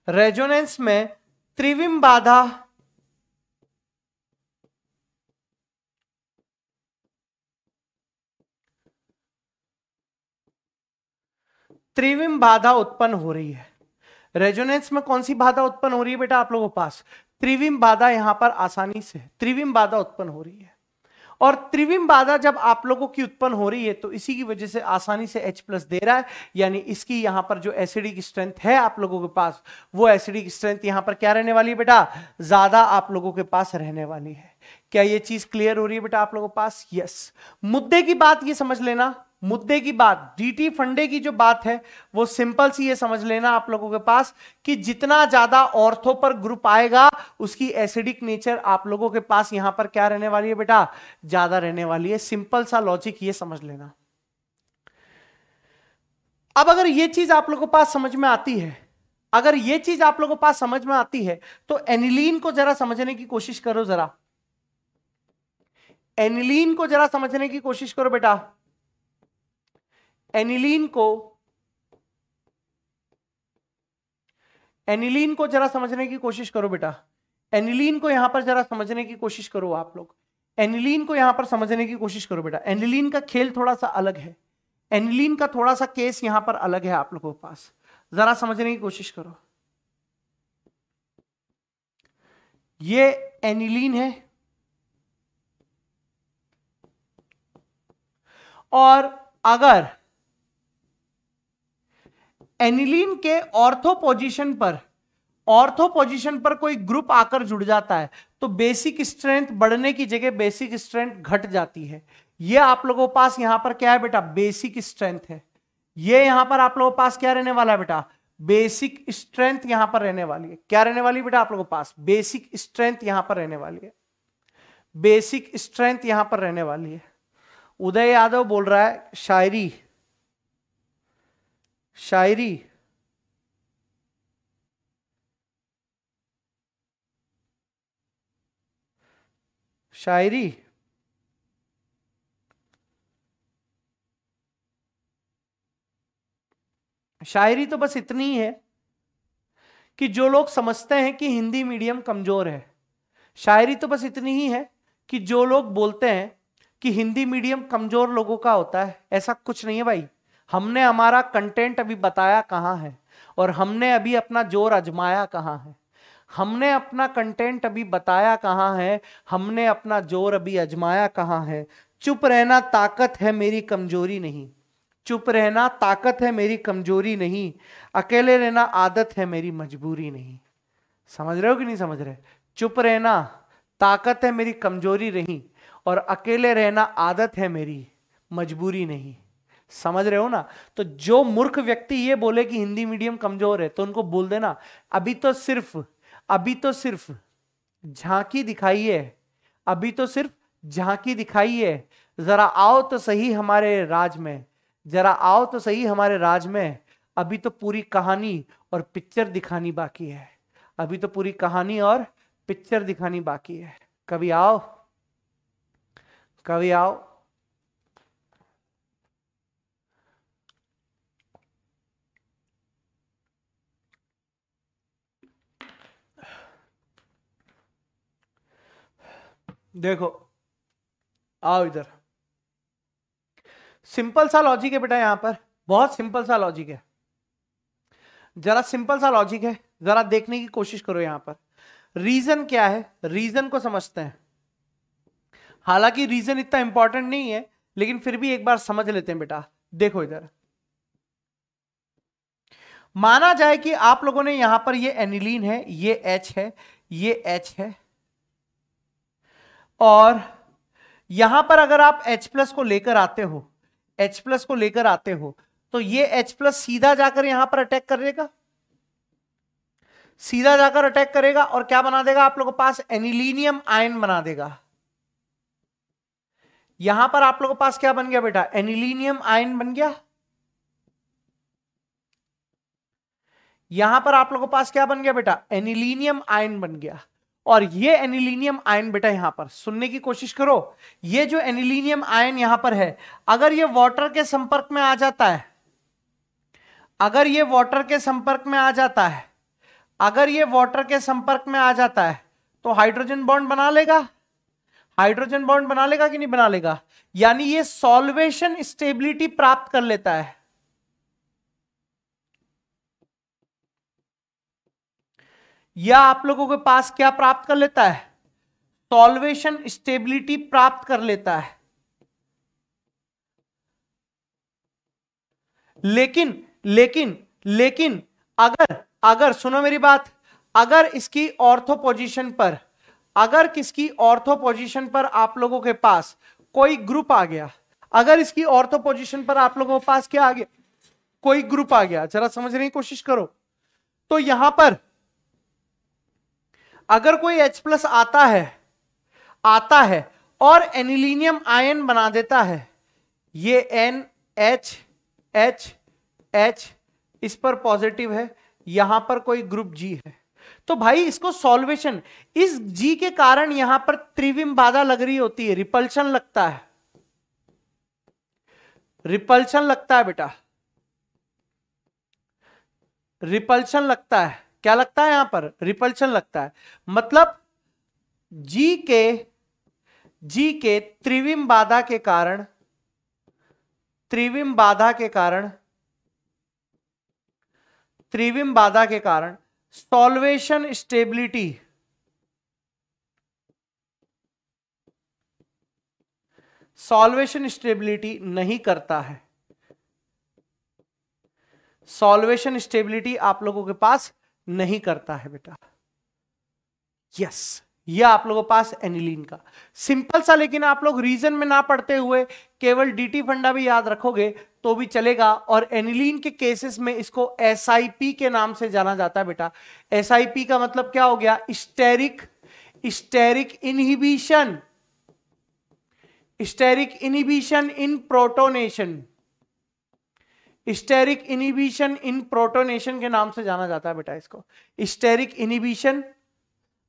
रेजोनेंस में त्रिविम बाधा त्रिविम बाधा उत्पन्न हो रही है। रेजोनेंस में कौन सी बाधा उत्पन्न हो रही है बेटा आप लोगों पास? त्रिविम बाधा यहाँ पर आसानी से त्रिविम बाधा उत्पन्न हो रही है। और त्रिविम बाधा जब आप लोगों की उत्पन्न हो रही है तो इसी की वजह से आसानी से H प्लस दे रहा है। यानी इसकी यहाँ पर जो एसिडिक स्ट्रेंथ है आप लोगों के पास, वो एसिडिक स्ट्रेंथ यहाँ पर क्या रहने वाली है बेटा? ज़्यादा आप लोगों के पास रहने वाली है। क्या ये चीज़ क्लियर हो रही है बेटा आप लोगों के पास? यस मुद्दे की बात ये समझ लेना। मुद्दे की बात डीटी फंडे की जो बात है, वो सिंपल सी ये समझ लेना आप लोगों के पास कि जितना ज़्यादा ऑर्थो पर ग्रुप आएगा, उसकी एसिडिक नेचर आप लोगों के पास यहाँ पर क्या रहने वाली है बेटा? ज़्यादा रहने वाली है। सिंपल सा लॉजिक ये समझ लेना। अब अगर ये चीज़ आप लोगों के पास समझ में आती है, अगर ये चीज़ आप लोगों के पास समझ में आती है तो एनिलीन को जरा समझने की कोशिश करो जरा। एनिलीन को जरा समझने की कोशिश करो बेटा। एनिलीन को एनिलीन को जरा समझने की कोशिश करो बेटा। एनिलीन को यहाँ पर जरा समझने की कोशिश करो आप लोग। एनिलीन को यहाँ पर समझने की कोशिश करो बेटा। एनिलीन का खेल थोड़ा सा अलग है। एनिलीन का थोड़ा सा केस यहाँ पर अलग है आप लोगों के पास। जरा समझने की कोशिश करो। ये एनिलीन है। और अगर एनिलीन के ऑर्थो पोजीशन पर, ऑर्थो पोजीशन पर कोई ग्रुप आकर जुड़ जाता है तो बेसिक स्ट्रेंथ बढ़ने की जगह बेसिक स्ट्रेंथ घट जाती है। ये आप लोगों के पास यहाँ पर क्या है बेटा? बेसिक स्ट्रेंथ है। ये यहाँ पर आप लोगों के पास क्या रहने वाला है बेटा? बेसिक स्ट्रेंथ यहाँ पर रहने वाली है। क्या रहने वाली बेटा आप लोगों के पास? बेसिक स्ट्रेंथ यहाँ पर रहने वाली है। बेसिक स्ट्रेंथ यहाँ पर रहने वाली है। उदय यादव बोल रहा है, शायरी शायरी। शायरी। शायरी तो बस इतनी ही है कि जो लोग समझते हैं कि हिंदी मीडियम कमज़ोर है, शायरी तो बस इतनी ही है कि जो लोग बोलते हैं कि हिंदी मीडियम कमज़ोर लोगों का होता है, ऐसा कुछ नहीं है भाई। हमने हमारा कंटेंट अभी बताया कहाँ है? और हमने अभी अपना ज़ोर अजमाया कहाँ है? हमने अपना कंटेंट अभी बताया कहाँ है? हमने अपना ज़ोर अभी अजमाया कहाँ है? चुप रहना ताकत है मेरी कमज़ोरी नहीं। चुप रहना ताकत है मेरी कमज़ोरी नहीं। अकेले रहना आदत है मेरी मजबूरी नहीं। समझ रहे हो कि नहीं समझ रहे? चुप रहना ताकत है मेरी कमज़ोरी नहीं। और अकेले रहना आदत है मेरी मजबूरी नहीं। समझ रहे हो ना? तो जो मूर्ख व्यक्ति ये बोले कि हिंदी मीडियम कमज़ोर है तो उनको बोल देना, अभी तो सिर्फ़, अभी तो सिर्फ़ झांकी दिखाई है, अभी तो सिर्फ़ झांकी दिखाई है। जरा आओ तो सही हमारे राज में, जरा आओ तो सही हमारे राज में। अभी तो पूरी कहानी और पिक्चर दिखानी बाकी है, अभी तो पूरी कहानी और पिक्चर दिखानी बाकी है। कभी आओ कभी आओ। देखो, आओ इधर। सिंपल सा लॉजिक है बेटा यहाँ पर। बहुत सिंपल सा लॉजिक है। जरा सिंपल सा लॉजिक है। जरा देखने की कोशिश करो यहाँ पर। रीजन क्या है? रीजन को समझते हैं। हालाँकि रीजन इतना इंपॉर्टेंट नहीं है, लेकिन फिर भी एक बार समझ लेते हैं बेटा। देखो इधर। माना जाए कि आप लोगों ने यहाँ पर ये एनिलीन है, ये एच है, ये एच है। और यहाँ पर अगर आप H प्लस को लेकर आते हो, H प्लस को लेकर आते हो तो ये H प्लस सीधा जाकर यहाँ पर अटैक करेगा। सीधा जाकर अटैक करेगा और क्या बना देगा? आप लोगों के पास एनिलीनियम आयन बना देगा। यहाँ पर आप लोगों के पास क्या बन गया बेटा? एनिलीनियम आयन बन गया। यहाँ पर आप लोगों के पास क्या बन गया बेटा? एनिलीनियम आयन बन गया। और ये एनिलीनियम आयन बेटा यहाँ पर, सुनने की कोशिश करो, ये जो एनिलीनियम आयन यहाँ पर है, अगर ये वाटर के संपर्क में आ जाता है, अगर ये वाटर के संपर्क में आ जाता है, अगर ये वाटर के संपर्क में आ जाता है तो हाइड्रोजन बॉन्ड बना लेगा। हाइड्रोजन बॉन्ड बना लेगा कि नहीं बना लेगा? यानी ये सॉल्वेशन स्टेबिलिटी प्राप्त कर लेता है। या आप लोगों के पास क्या प्राप्त कर लेता है? सॉल्वेशन स्टेबिलिटी प्राप्त कर लेता है। लेकिन लेकिन लेकिन, अगर अगर, सुनो मेरी बात। अगर इसकी ऑर्थो पोजीशन पर, अगर किसकी ऑर्थो पोजीशन पर आप लोगों के पास कोई ग्रुप आ गया, अगर इसकी ऑर्थो पोजीशन पर आप लोगों के पास क्या आ गया? कोई ग्रुप आ गया। जरा समझने की कोशिश करो। तो यहाँ पर अगर कोई H प्लस आता है आता है और एनिलीनियम आयन बना देता है, ये एन एच एच एच इस पर पॉजिटिव है, यहाँ पर कोई ग्रुप जी है। तो भाई इसको सॉल्वेशन इस जी के कारण यहाँ पर त्रिविम बाधा लग रही होती है रिपल्शन लगता है। रिपल्शन लगता है बेटा। रिपल्शन लगता है। क्या लगता है यहाँ पर? रिपल्शन लगता है। मतलब जी के जी के त्रिविम बाधा के कारण, त्रिविम बाधा के कारण, त्रिविम बाधा के कारण सॉल्वेशन स्टेबिलिटी सॉल्वेशन स्टेबिलिटी नहीं करता है। सॉल्वेशन स्टेबिलिटी आप लोगों के पास नहीं करता है बेटा। यस ये आप लोगों पास एनिलीन का। सिंपल सा, लेकिन आप लोग रीजन में ना पढ़ते हुए केवल डीटी फंडा भी याद रखोगे तो भी चलेगा, और एनिलीन के केसेस में इसको एसआईपी के नाम से जाना जाता है बेटा। एस का मतलब क्या हो गया? Steric steric inhibition steric inhibition in protonation steric inhibition in protonation के नाम से जाना जाता है बेटा इसको। स्टेरिक इनिबिशन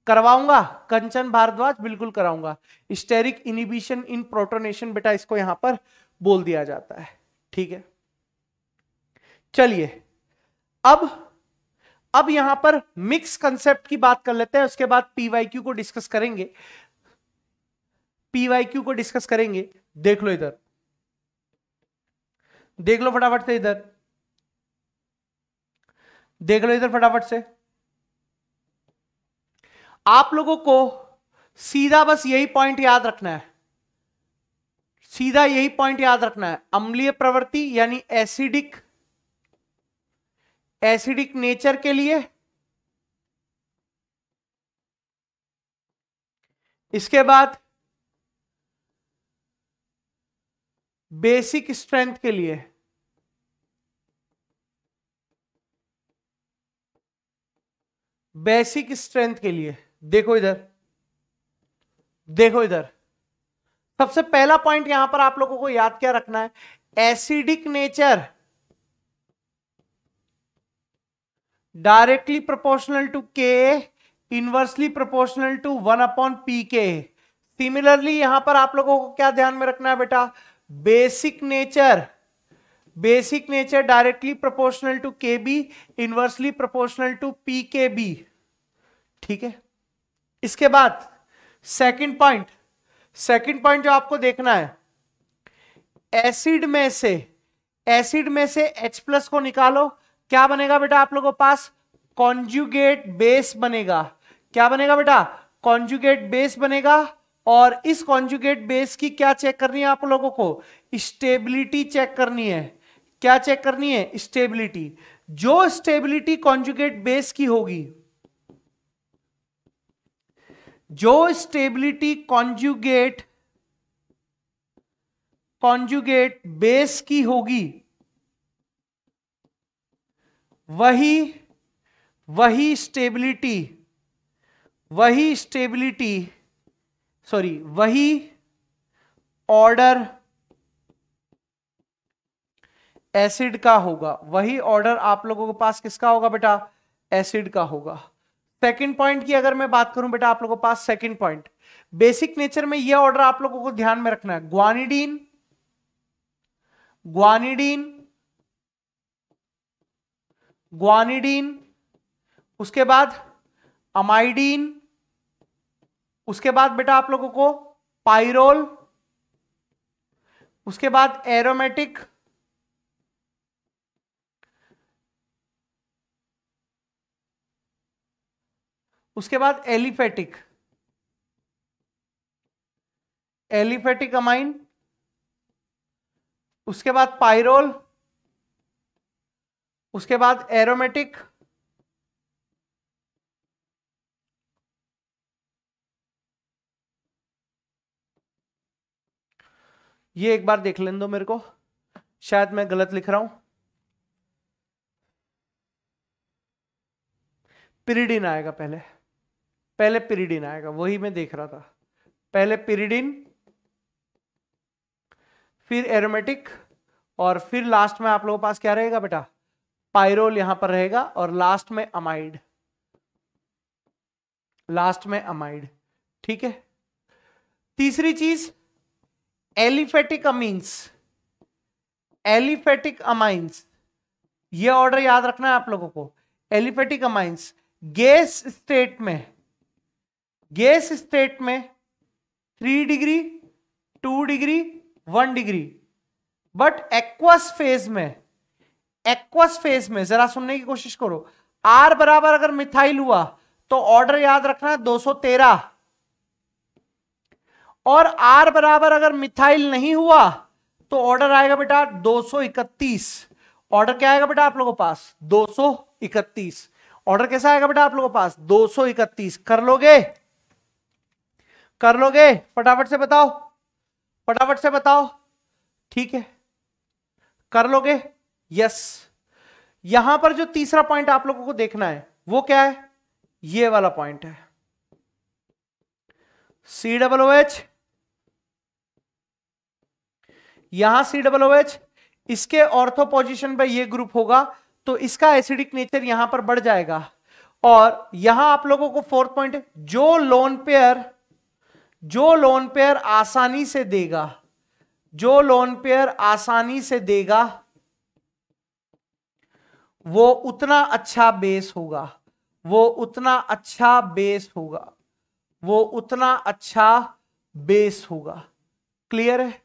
करवाऊँगा, कंचन भारद्वाज बिल्कुल कराऊँगा। स्टेरिक इनिबिशन इन प्रोटोनेशन बेटा इसको यहाँ पर बोल दिया जाता है। ठीक है? चलिए, अब अब यहाँ पर मिक्स कंसेप्ट की बात कर लेते हैं, उसके बाद पीवाईक्यू को डिस्कस करेंगे। पीवाईक्यू को डिस्कस करेंगे। देख लो इधर। देख लो फटाफट से इधर। देख लो इधर फटाफट से। आप लोगों को सीधा बस यही पॉइंट याद रखना है। सीधा यही पॉइंट याद रखना है। अम्लीय प्रवृत्ति यानी एसिडिक एसिडिक नेचर के लिए। इसके बाद बेसिक स्ट्रेंथ के लिए। बेसिक स्ट्रेंथ के लिए। देखो इधर। देखो इधर। सबसे पहला पॉइंट यहाँ पर आप लोगों को याद क्या रखना है? Acidic nature directly proportional to K inversely proportional to one upon P K similarly यहाँ पर आप लोगों को क्या ध्यान में रखना है बेटा? Basic nature basic nature directly proportional to K B inversely proportional to P K B ठीक है? इसके बाद सेकंड पॉइंट सेकंड पॉइंट जो आपको देखना है एसिड में से एसिड में से H प्लस को निकालो। क्या बनेगा बेटा आप लोगों पास? कॉन्जुगेट बेस बनेगा। क्या बनेगा बेटा? कॉन्जुगेट बेस बनेगा। और इस कॉन्जुगेट बेस की क्या चेक करनी है आप लोगों को? स्टेबिलिटी चेक करनी है। क्या चेक करनी है? स्टेबिलिटी जो स्टेबिलिटी कॉन्जुगेट बेस की होगी, जो स्टेबिलिटी कॉन्जुगेट कॉन्जुगेट बेस की होगी, वही वही स्टेबिलिटी वही स्टेबिलिटी सॉरी वही ऑर्डर एसिड का होगा। वही ऑर्डर आप लोगों के पास किसका होगा बेटा? एसिड का होगा। सेकंड पॉइंट की अगर मैं बात करूँ बेटा आप लोगों के पास सेकंड पॉइंट बेसिक नेचर में यह ऑर्डर आप लोगों को ध्यान में रखना है। ग्वानिडीन ग्वानिडीन ग्वानिडीन उसके बाद अमाइडीन उसके बाद बेटा आप लोगों को पाइरोल उसके बाद एरोमेटिक उसके बाद एलिफेटिक। एलिफेटिक अमाइन, उसके बाद पायरोल, उसके बाद एरोमेटिक, ये एक बार देख लें दो मेरे को। शायद मैं गलत लिख रहा हूँ। पिरिडिन आएगा पहले। पहले पिरीडिन आएगा, वही मैं देख रहा था। पहले पिरीडिन, फिर एरोमेटिक, और फिर लास्ट में आप लोगों के पास क्या रहेगा बेटा? पायरोल यहाँ पर रहेगा, और लास्ट में अमाइड लास्ट में अमाइड ठीक है? तीसरी चीज़, एलिफेटिक अमीन्स एलिफेटिक अमाइंस ये ऑर्डर याद रखना है आप लोगों को। एलिफेटिक अमाइंस गैस स्टेट में गैस स्टेट में three degree, two degree, one degree. But aqueous phase में एक्वस फ़ेज़ में, जरा सुनने की कोशिश करो। आर बराबर अगर मिथाइल हुआ तो ऑर्डर याद रखना 213 और आर बराबर अगर मिथाइल नहीं हुआ तो ऑर्डर आएगा बेटा 231 ऑर्डर क्या आएगा बेटा आप लोगों के पास? 231 ऑर्डर कैसा आएगा बेटा आप लोगों के पास? 231 कर लोगे? कर लोगे? फटाफट से बताओ। फटाफट से बताओ। ठीक है। कर लोगे? यस यहाँ पर जो तीसरा पॉइंट आप लोगों को देखना है, वो क्या है? ये वाला पॉइंट है। सी डबल ओ एच यहाँ सी डबल ओ एच इसके ऑर्थो पोजिशन पर ये ग्रुप होगा तो इसका एसिडिक नेचर यहाँ पर बढ़ जाएगा। और यहाँ आप लोगों को फोर्थ पॉइंट जो लोन पेयर जो लोन पेयर आसानी से देगा, जो लोन पेयर आसानी से देगा, वो उतना अच्छा बेस होगा, वो उतना अच्छा बेस होगा, वो उतना अच्छा बेस होगा। क्लियर है?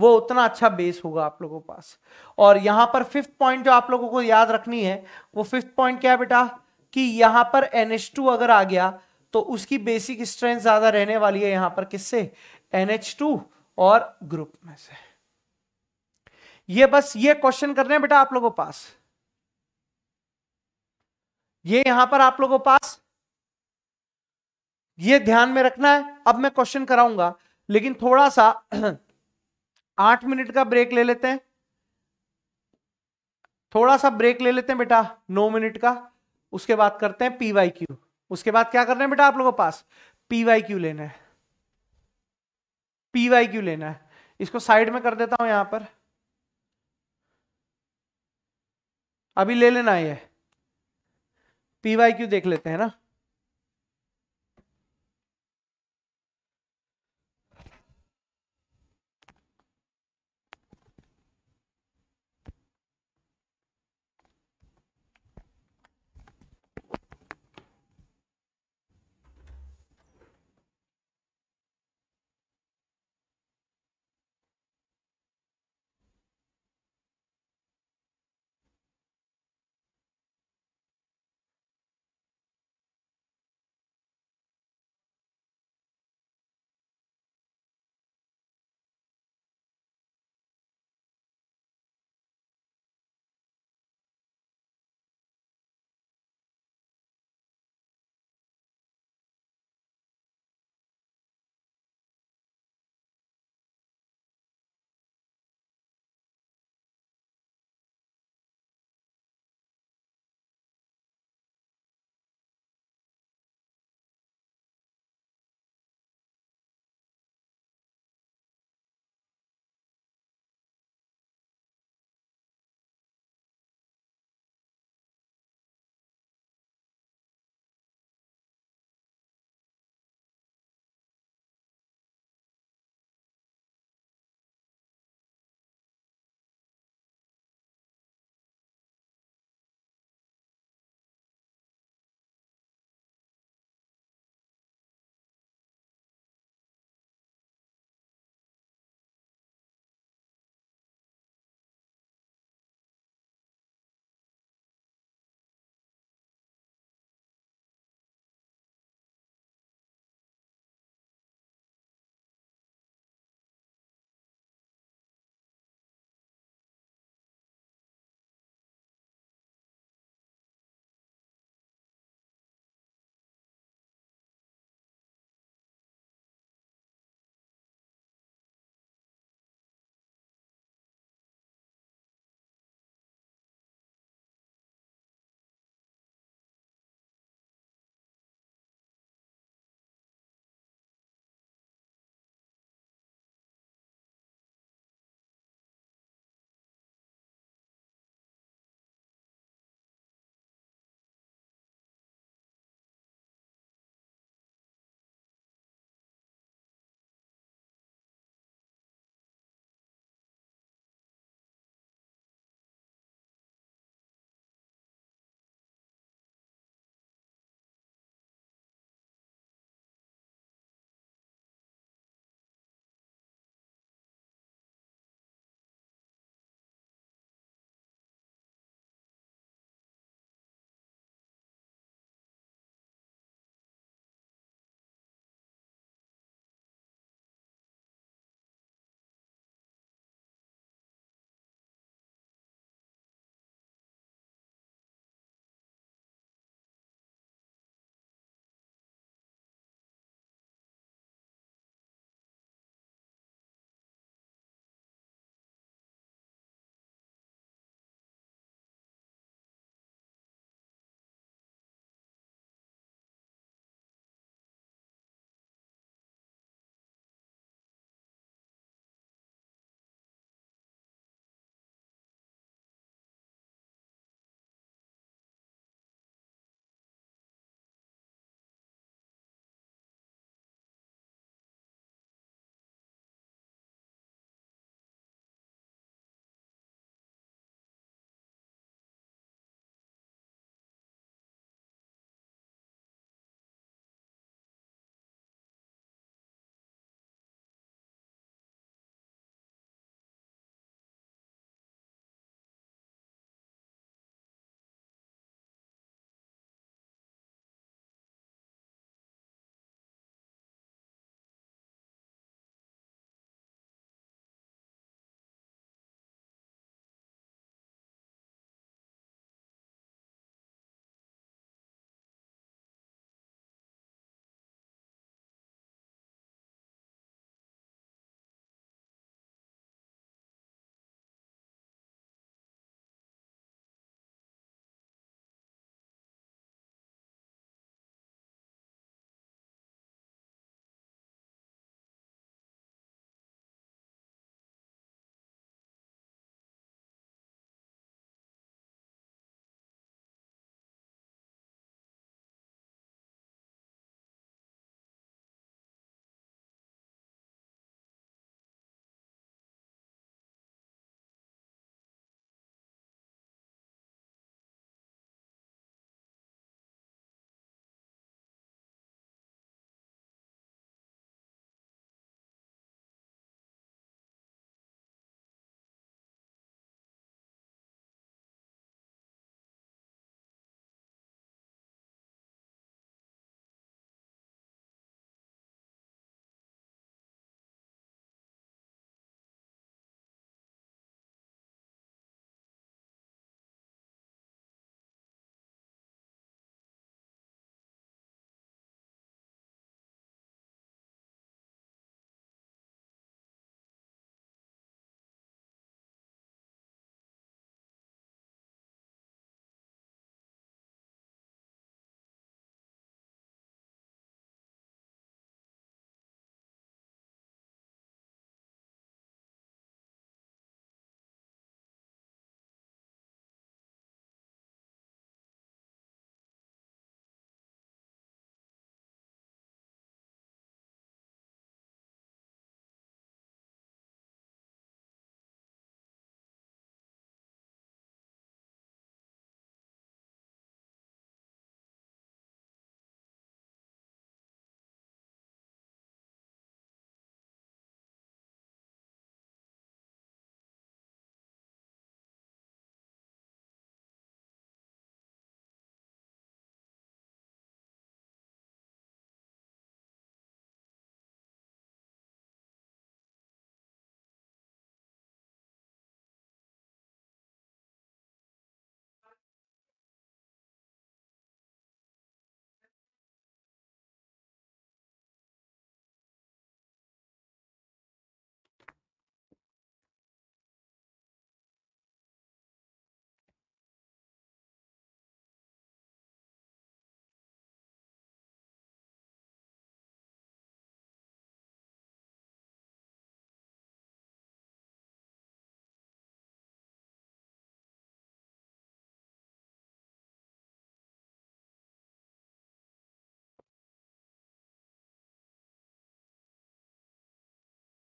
वो उतना अच्छा बेस होगा आप लोगों के पास। और यहाँ पर फिफ्थ पॉइंट जो आप लोगों को याद रखनी है, वो फिफ्थ पॉइंट क्या है बेटा? कि यहाँ पर NH2 अगर आ गया तो उसकी बेसिक स्ट्रेंथ ज़्यादा रहने वाली है यहाँ पर किससे? NH2 और ग्रुप में से। ये बस ये क्वेश्चन करने हैं बेटा आप लोगों पास। ये यहाँ पर आप लोगों पास। ये ध्यान में रखना है, अब मैं क्वेश्चन कराऊँगा, लेकिन थोड़ा सा आठ मिनट का ब्रेक ले लेते हैं। थोड़ा सा ब्रेक ले लेते हैं बेटा, नौ मिनट का, उसके बाद करते हैं पीवाई क्यू उसके बाद क्या करना है बेटा आप लोगों के पास? पीवाई क्यू लेना है। पीवाई क्यू लेना है। इसको साइड में कर देता हूँ यहाँ पर। अभी ले लेना ये। पीवाई क्यू देख लेते हैं ना।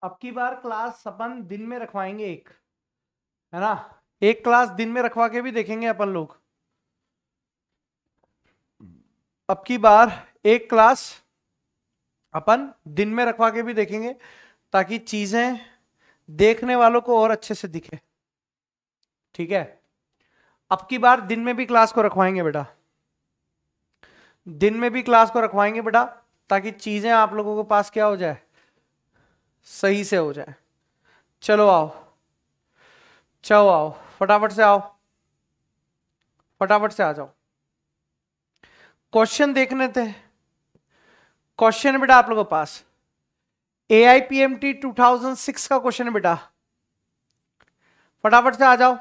अब की बार क्लास अपन दिन में रखवाएँगे एक, है ना? एक क्लास दिन में रखवा के भी देखेंगे अपन लोग। अब की बार एक क्लास अपन दिन में रखवा के भी देखेंगे, ताकि चीज़ें देखने वालों को और अच्छे से दिखे। ठीक है? अब की बार दिन में भी क्लास को रखवाएँगे बेटा। दिन में भी क्लास को रखवाएँगे बेटा, ताकि चीज़ें आप लोगों के पास क्या हो जाए। सही से हो जाए। चलो आओ। चलो आओ। फटाफट से आओ। फटाफट से आ जाओ। क्वेश्चन देखने थे। क्वेश्चन बेटा आप लोगों के पास। A I P M T two thousand six का क्वेश्चन बेटा। फटाफट से आ जाओ।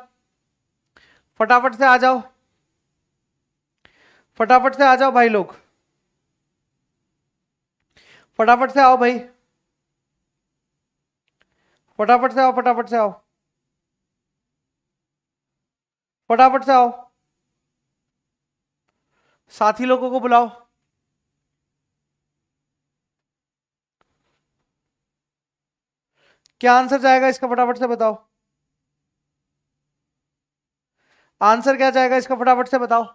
फटाफट से आ जाओ। फटाफट से आ जाओ भाई लोग। फटाफट से आओ भाई। फटाफट से आओ, फटाफट से आओ। फटाफट से आओ। साथी लोगों को बुलाओ। क्या आंसर जाएगा इसका? फटाफट से बताओ। आंसर क्या जाएगा इसका? फटाफट से बताओ।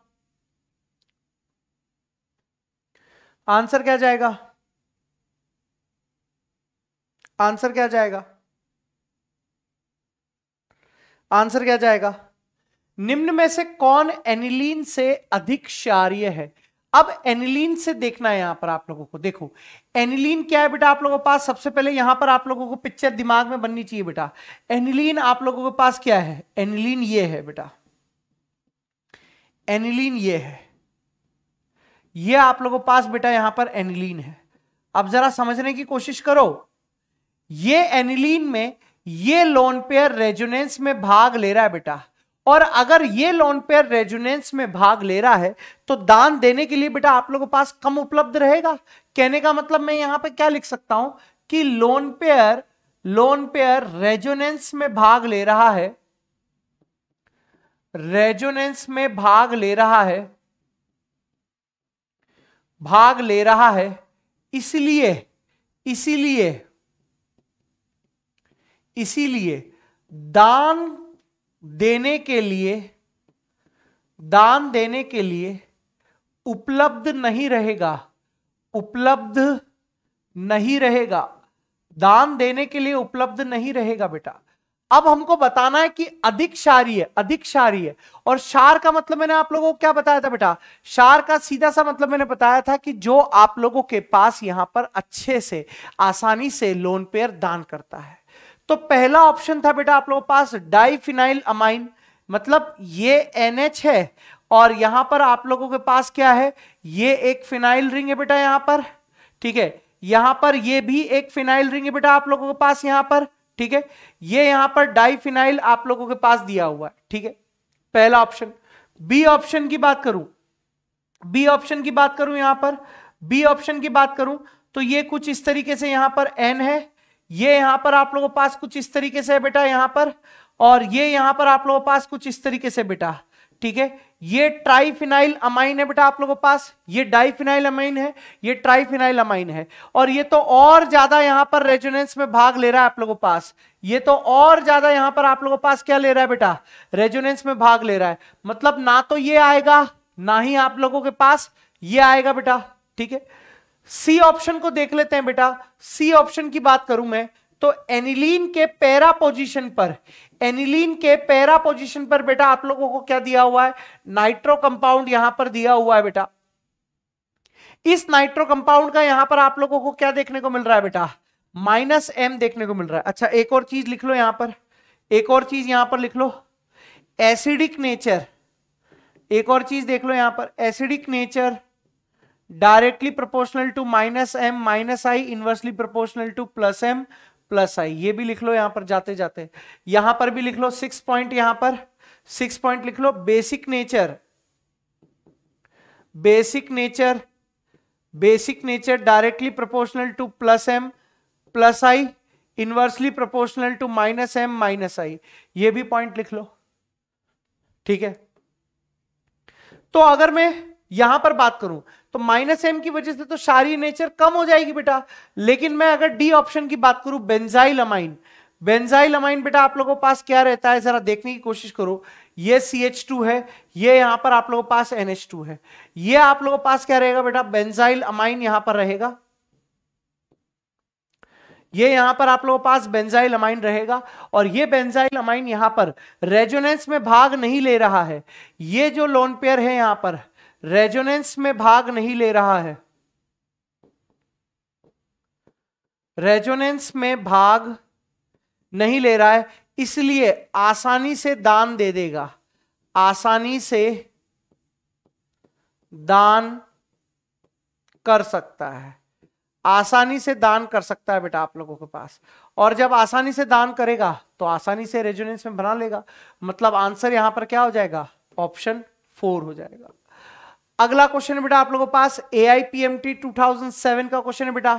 आंसर क्या जाएगा? आंसर क्या जाएगा? आंसर क्या जाएगा? निम्न में से कौन एनिलीन से अधिक क्षारीय है? अब एनिलीन से देखना है यहाँ पर आप लोगों को। देखो, एनिलीन क्या है बेटा आप लोगों के पास? सबसे पहले यहाँ पर आप लोगों को पिक्चर दिमाग में बननी चाहिए बेटा। एनिलीन आप लोगों के पास क्या है? एनिलीन ये है बेटा। एनिलीन ये है। ये आप लोगों के पास बेटा यहाँ पर एनिलीन है। अब जरा समझने की कोशिश करो। ये एनिलीन में ये लोन पेयर रेजोनेंस में भाग ले रहा है बेटा। और अगर ये लोन पेयर रेजुनेंस में भाग ले रहा है तो दान देने के लिए बेटा आप लोगों के पास कम उपलब्ध रहेगा। कहने का मतलब मैं यहाँ पे क्या लिख सकता हूँ कि lone pair lone pair resonance में भाग ले रहा है। रेजोनेंस में भाग ले रहा है। भाग ले रहा है। इसलिए, इसीलिए इसीलिए दान देने के लिए, दान देने के लिए उपलब्ध नहीं रहेगा, उपलब्ध नहीं रहेगा। दान देने के लिए उपलब्ध नहीं रहेगा बेटा। अब हमको बताना है कि अधिक शारी है अधिक शारी है और शार का मतलब मैंने आप लोगों को क्या बताया था बेटा? शार का सीधा सा मतलब मैंने बताया था कि जो आप लोगों के पास यहाँ पर अच्छे से, आसानी से लोन पेयर दान करता है। तो पहला ऑप्शन था बेटा आप लोगों के पास डाइफिनाइल अमाइन मतलब ये NH है, और यहाँ पर आप लोगों के पास क्या है? ये एक फिनाइल रिंग है बेटा यहाँ पर, ठीक है? यहाँ पर ये भी एक फिनाइल रिंग है बेटा आप लोगों के पास यहाँ पर, ठीक है? ये यहाँ पर डाइफिनाइल आप लोगों के पास दिया हुआ है, ठीक है? पहला ऑप्शन बी ऑप्शन की बात करूँ बी ऑप्शन की बात करूँ यहाँ पर बी ऑप्शन की बात करूँ तो ये कुछ इस तरीके से यहाँ पर एन है ये यहाँ पर आप लोगों पास कुछ इस तरीके से है बेटा यहाँ पर, और ये यहाँ पर आप लोगों पास कुछ इस तरीके से बेटा, ठीक है? ये ट्राइफिनाइल अमाइन है बेटा आप लोगों के पास, ये डाइफिनाइल अमाइन है, ये ट्राइफिनाइल अमाइन है, और ये तो और ज़्यादा यहाँ पर रेजोनेंस में भाग ले रहा है आप लोगों के पास, ये तो और ज़्यादा यहाँ पर आप लोगों के पास क्या ले रहा है बेटा? रेजोनेंस में भाग ले रहा है मतलब ना तो ये आएगा, ना ही आप लोगों के पास ये आएगा बेटा, ठीक है? सी ऑप्शन को देख लेते हैं बेटा। सी ऑप्शन की बात करूँ मैं तो एनिलीन के पैरा पोजीशन पर एनिलीन के पैरा पोजीशन पर बेटा आप लोगों को क्या दिया हुआ है? नाइट्रो कंपाउंड यहाँ पर दिया हुआ है बेटा। इस नाइट्रो कंपाउंड का यहाँ पर आप लोगों को क्या देखने को मिल रहा है बेटा? माइनस एम देखने को मिल रहा है। अच्छा एक और चीज़ लिख लो यहाँ पर। एक और चीज़ यहाँ पर लिख लो। एसिडिक नेचर एक और चीज़ देख लो यहाँ पर। Acidic nature directly proportional to minus M minus I, inversely proportional to plus M plus I. ये भी लिख लो यहाँ पर जाते जाते। यहाँ पर भी लिख लो सिक्स पॉइंट यहाँ पर। सिक्स पॉइंट लिख लो। Basic nature. Basic nature. Basic nature directly proportional to plus M plus I, inversely proportional to minus M minus I. ये भी पॉइंट लिख लो। ठीक है? तो अगर मैं यहाँ पर बात करूँ तो माइनस एम की वजह से तो सारी नेचर कम हो जाएगी बेटा। लेकिन मैं अगर डी ऑप्शन की बात करूँ बेंजाइल अमाइन बेंजाइल अमाइन बेटा आप लोगों के पास क्या रहता है, जरा देखने की कोशिश करो। ये सी एच टू है, ये यहाँ पर आप लोगों के पास एन एच टू है। ये आप लोगों के पास क्या रहेगा बेटा? बेंजाइल अमाइन यहाँ पर रहेगा। ये यहाँ पर आप लोगों के पास बेंजाइल अमाइन रहेगा और ये बेंजाइल अमाइन यहाँ पर रेजोनेंस में भाग नहीं ले रहा है। ये जो लोन पेयर है यहाँ पर रेजोनेंस में भाग नहीं ले रहा है। रेजोनेंस में भाग नहीं ले रहा है, इसलिए आसानी से दान दे देगा। आसानी से दान कर सकता है। आसानी से दान कर सकता है बेटा आप लोगों के पास। और जब आसानी से दान करेगा तो आसानी से रेजोनेंस में बना लेगा। मतलब आंसर यहाँ पर क्या हो जाएगा? ऑप्शन फोर हो जाएगा। अगला क्वेश्चन है बेटा आप लोगों पास A I P M T two thousand seven का क्वेश्चन है बेटा।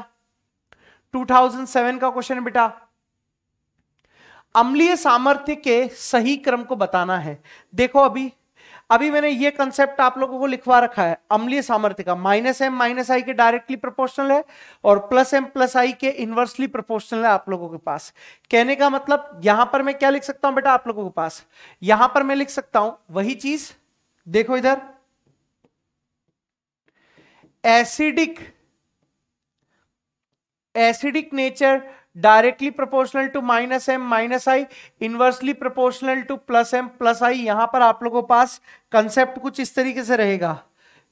2007 का क्वेश्चन है बेटा। अम्लीय सामर्थ्य के सही क्रम को बताना है। देखो अभी अभी मैंने ये कंसेप्ट आप लोगों को लिखवा रखा है, अम्लीय सामर्थ्य का। माइनस एम माइनस आई के डायरेक्टली प्रोपोर्शनल है और प्लस एम प्लस आई के इनवर्सली प्रोपोर्शनल है आप लोगों के पास। कहने का मतलब यहाँ पर मैं क्या लिख सकता हूँ बेटा आप लोगों के पास? यहाँ पर मैं लिख सकता हूँ, वही चीज़, देखो इधर। Acidic acidic nature directly proportional to minus M minus I inversely proportional to plus M plus I यहाँ पर आप लोगों पास कंसेप्ट कुछ इस तरीके से रहेगा।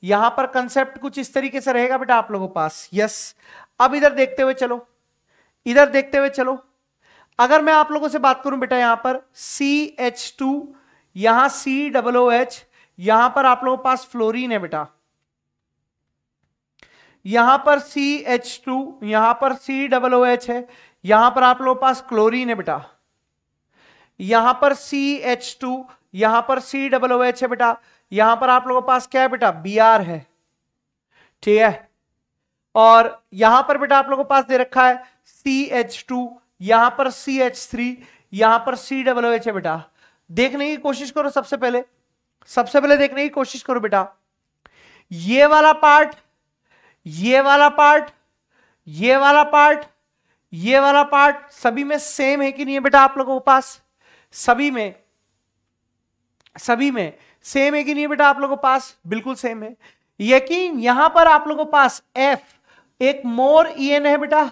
यहाँ पर कंसेप्ट कुछ इस तरीके से रहेगा बेटा आप लोगों पास। यस अब इधर देखते हुए चलो। इधर देखते हुए चलो। अगर मैं आप लोगों से बात करूँ बेटा यहाँ पर सी एच टू यहाँ सी डबल एच यहाँ पर आप लोगों पास फ्लोरीन है बेटा। यहाँ पर सी एच टू यहाँ पर सी डबल ओ एच है, यहाँ पर आप लोगों पास क्लोरीन है बेटा। यहाँ पर सी एच टू यहाँ पर सी डबल ओ एच है बेटा। यहाँ पर आप लोगों पास क्या है बेटा? बी आर है। ठीक है? और यहाँ पर बेटा आप लोगों पास दे रखा है सी एच टू यहाँ पर सी एच थ्री यहाँ पर सी डबल ओ एच है बेटा। देखने की कोशिश करो सबसे पहले। सबसे पहले देखने की कोशिश करो बेटा। ये वाला पार्ट ये वाला पार्ट ये वाला पार्ट ये वाला पार्ट सभी में सेम है कि नहीं है बेटा आप लोगों के पास? सभी में सभी में सेम है कि नहीं बेटा आप लोगों के पास? बिल्कुल सेम है। यकीन यहाँ पर आप लोगों के पास एफ़ एक मोर ई एन है बेटा।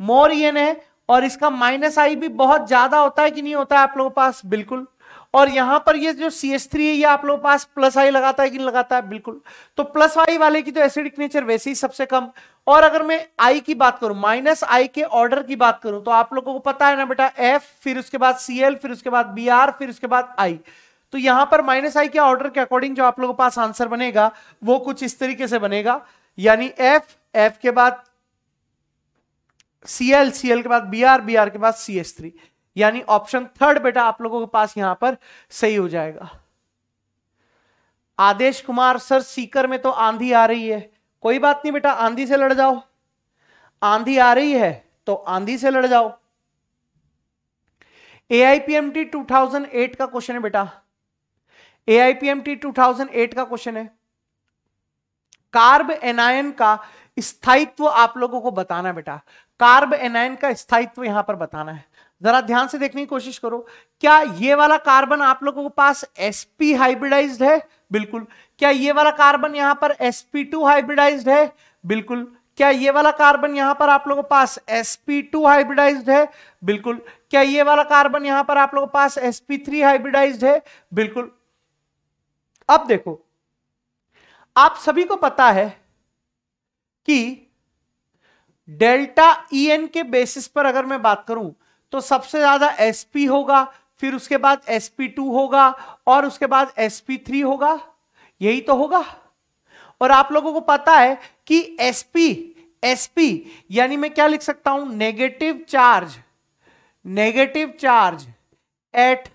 मोर ई एन है और इसका माइनस आई भी बहुत ज़्यादा होता है कि नहीं होता है आप लोगों के पास? बिल्कुल। और यहाँ पर ये जो सी एस थ्री है, ये आप लोगों पास प्लस आई लगाता है कि लगाता है? बिल्कुल। तो प्लस आई वाले की तो एसिडिक नेचर वैसे ही सबसे कम। और अगर मैं आई की बात करूँ माइनस आई के ऑर्डर की बात करूँ तो आप लोगों को पता है ना बेटा एफ़ फिर उसके बाद सी एल फिर उसके बाद बी आर फिर उसके बाद आई तो यहाँ पर माइनस आई के ऑर्डर के अकॉर्डिंग जो आप लोगों के पास आंसर बनेगा, वो कुछ इस तरीके से बनेगा। यानी एफ़ एफ़ के बाद सी एल सी एल के बाद बी आर बी आर के बाद सी एस थ्री यानी ऑप्शन थर्ड बेटा आप लोगों के पास यहाँ पर सही हो जाएगा। आदेश कुमार, सर, सीकर में तो आंधी आ रही है। कोई बात नहीं बेटा, आंधी से लड़ जाओ। आंधी आ रही है तो आंधी से लड़ जाओ। एआईपीएमटी 2008 का क्वेश्चन है बेटा। एआईपीएमटी 2008 का क्वेश्चन है। कार्ब एनायन का स्थायित्व आप लोगों को बताना बेटा। कार्ब एनायन का स्थायित्व यहाँ पर बताना है। जरा ध्यान से देखने की कोशिश करो। क्या ये वाला कार्बन आप लोगों के पास sp हाइब्रिडाइज्ड है? बिल्कुल। क्या ये वाला कार्बन यहाँ पर sp2 हाइब्रिडाइज्ड है? बिल्कुल। क्या ये वाला कार्बन यहाँ पर आप लोगों के पास sp2 हाइब्रिडाइज्ड है? बिल्कुल। क्या ये वाला कार्बन यहाँ पर आप लोगों के पास sp3 हाइब्रिडाइज्ड है? बिल्कुल। अब देखो। आप सभी को पता है कि डेल्टा ई एन के बेसिस पर अगर मैं बात करूँ तो सबसे ज़्यादा sp होगा, फिर उसके बाद sp2 होगा, और उसके बाद sp3 होगा। यही तो होगा। और आप लोगों को पता है कि sp sp यानी मैं क्या लिख सकता हूँ? Negative charge negative charge at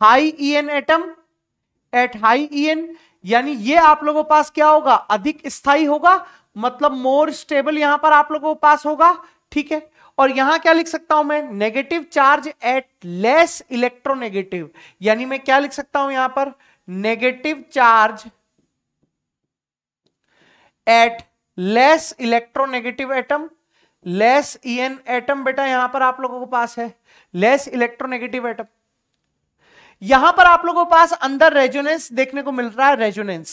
high EN atom at high EN यानी ये आप लोगों पास क्या होगा? अधिक स्थायी होगा मतलब मोर स्टेबल यहाँ पर आप लोगों के पास होगा, ठीक है? और यहाँ क्या लिख सकता हूँ मैं? Negative charge at less electronegative यानी मैं क्या लिख सकता हूँ यहाँ पर? Negative charge at less electronegative atom less EN atom बेटा यहाँ पर आप लोगों के पास है। लेस इलेक्ट्रोनेगेटिव एटम यहाँ पर आप लोगों के पास अंदर रेजोनेंस देखने को मिल रहा है रेजोनेंस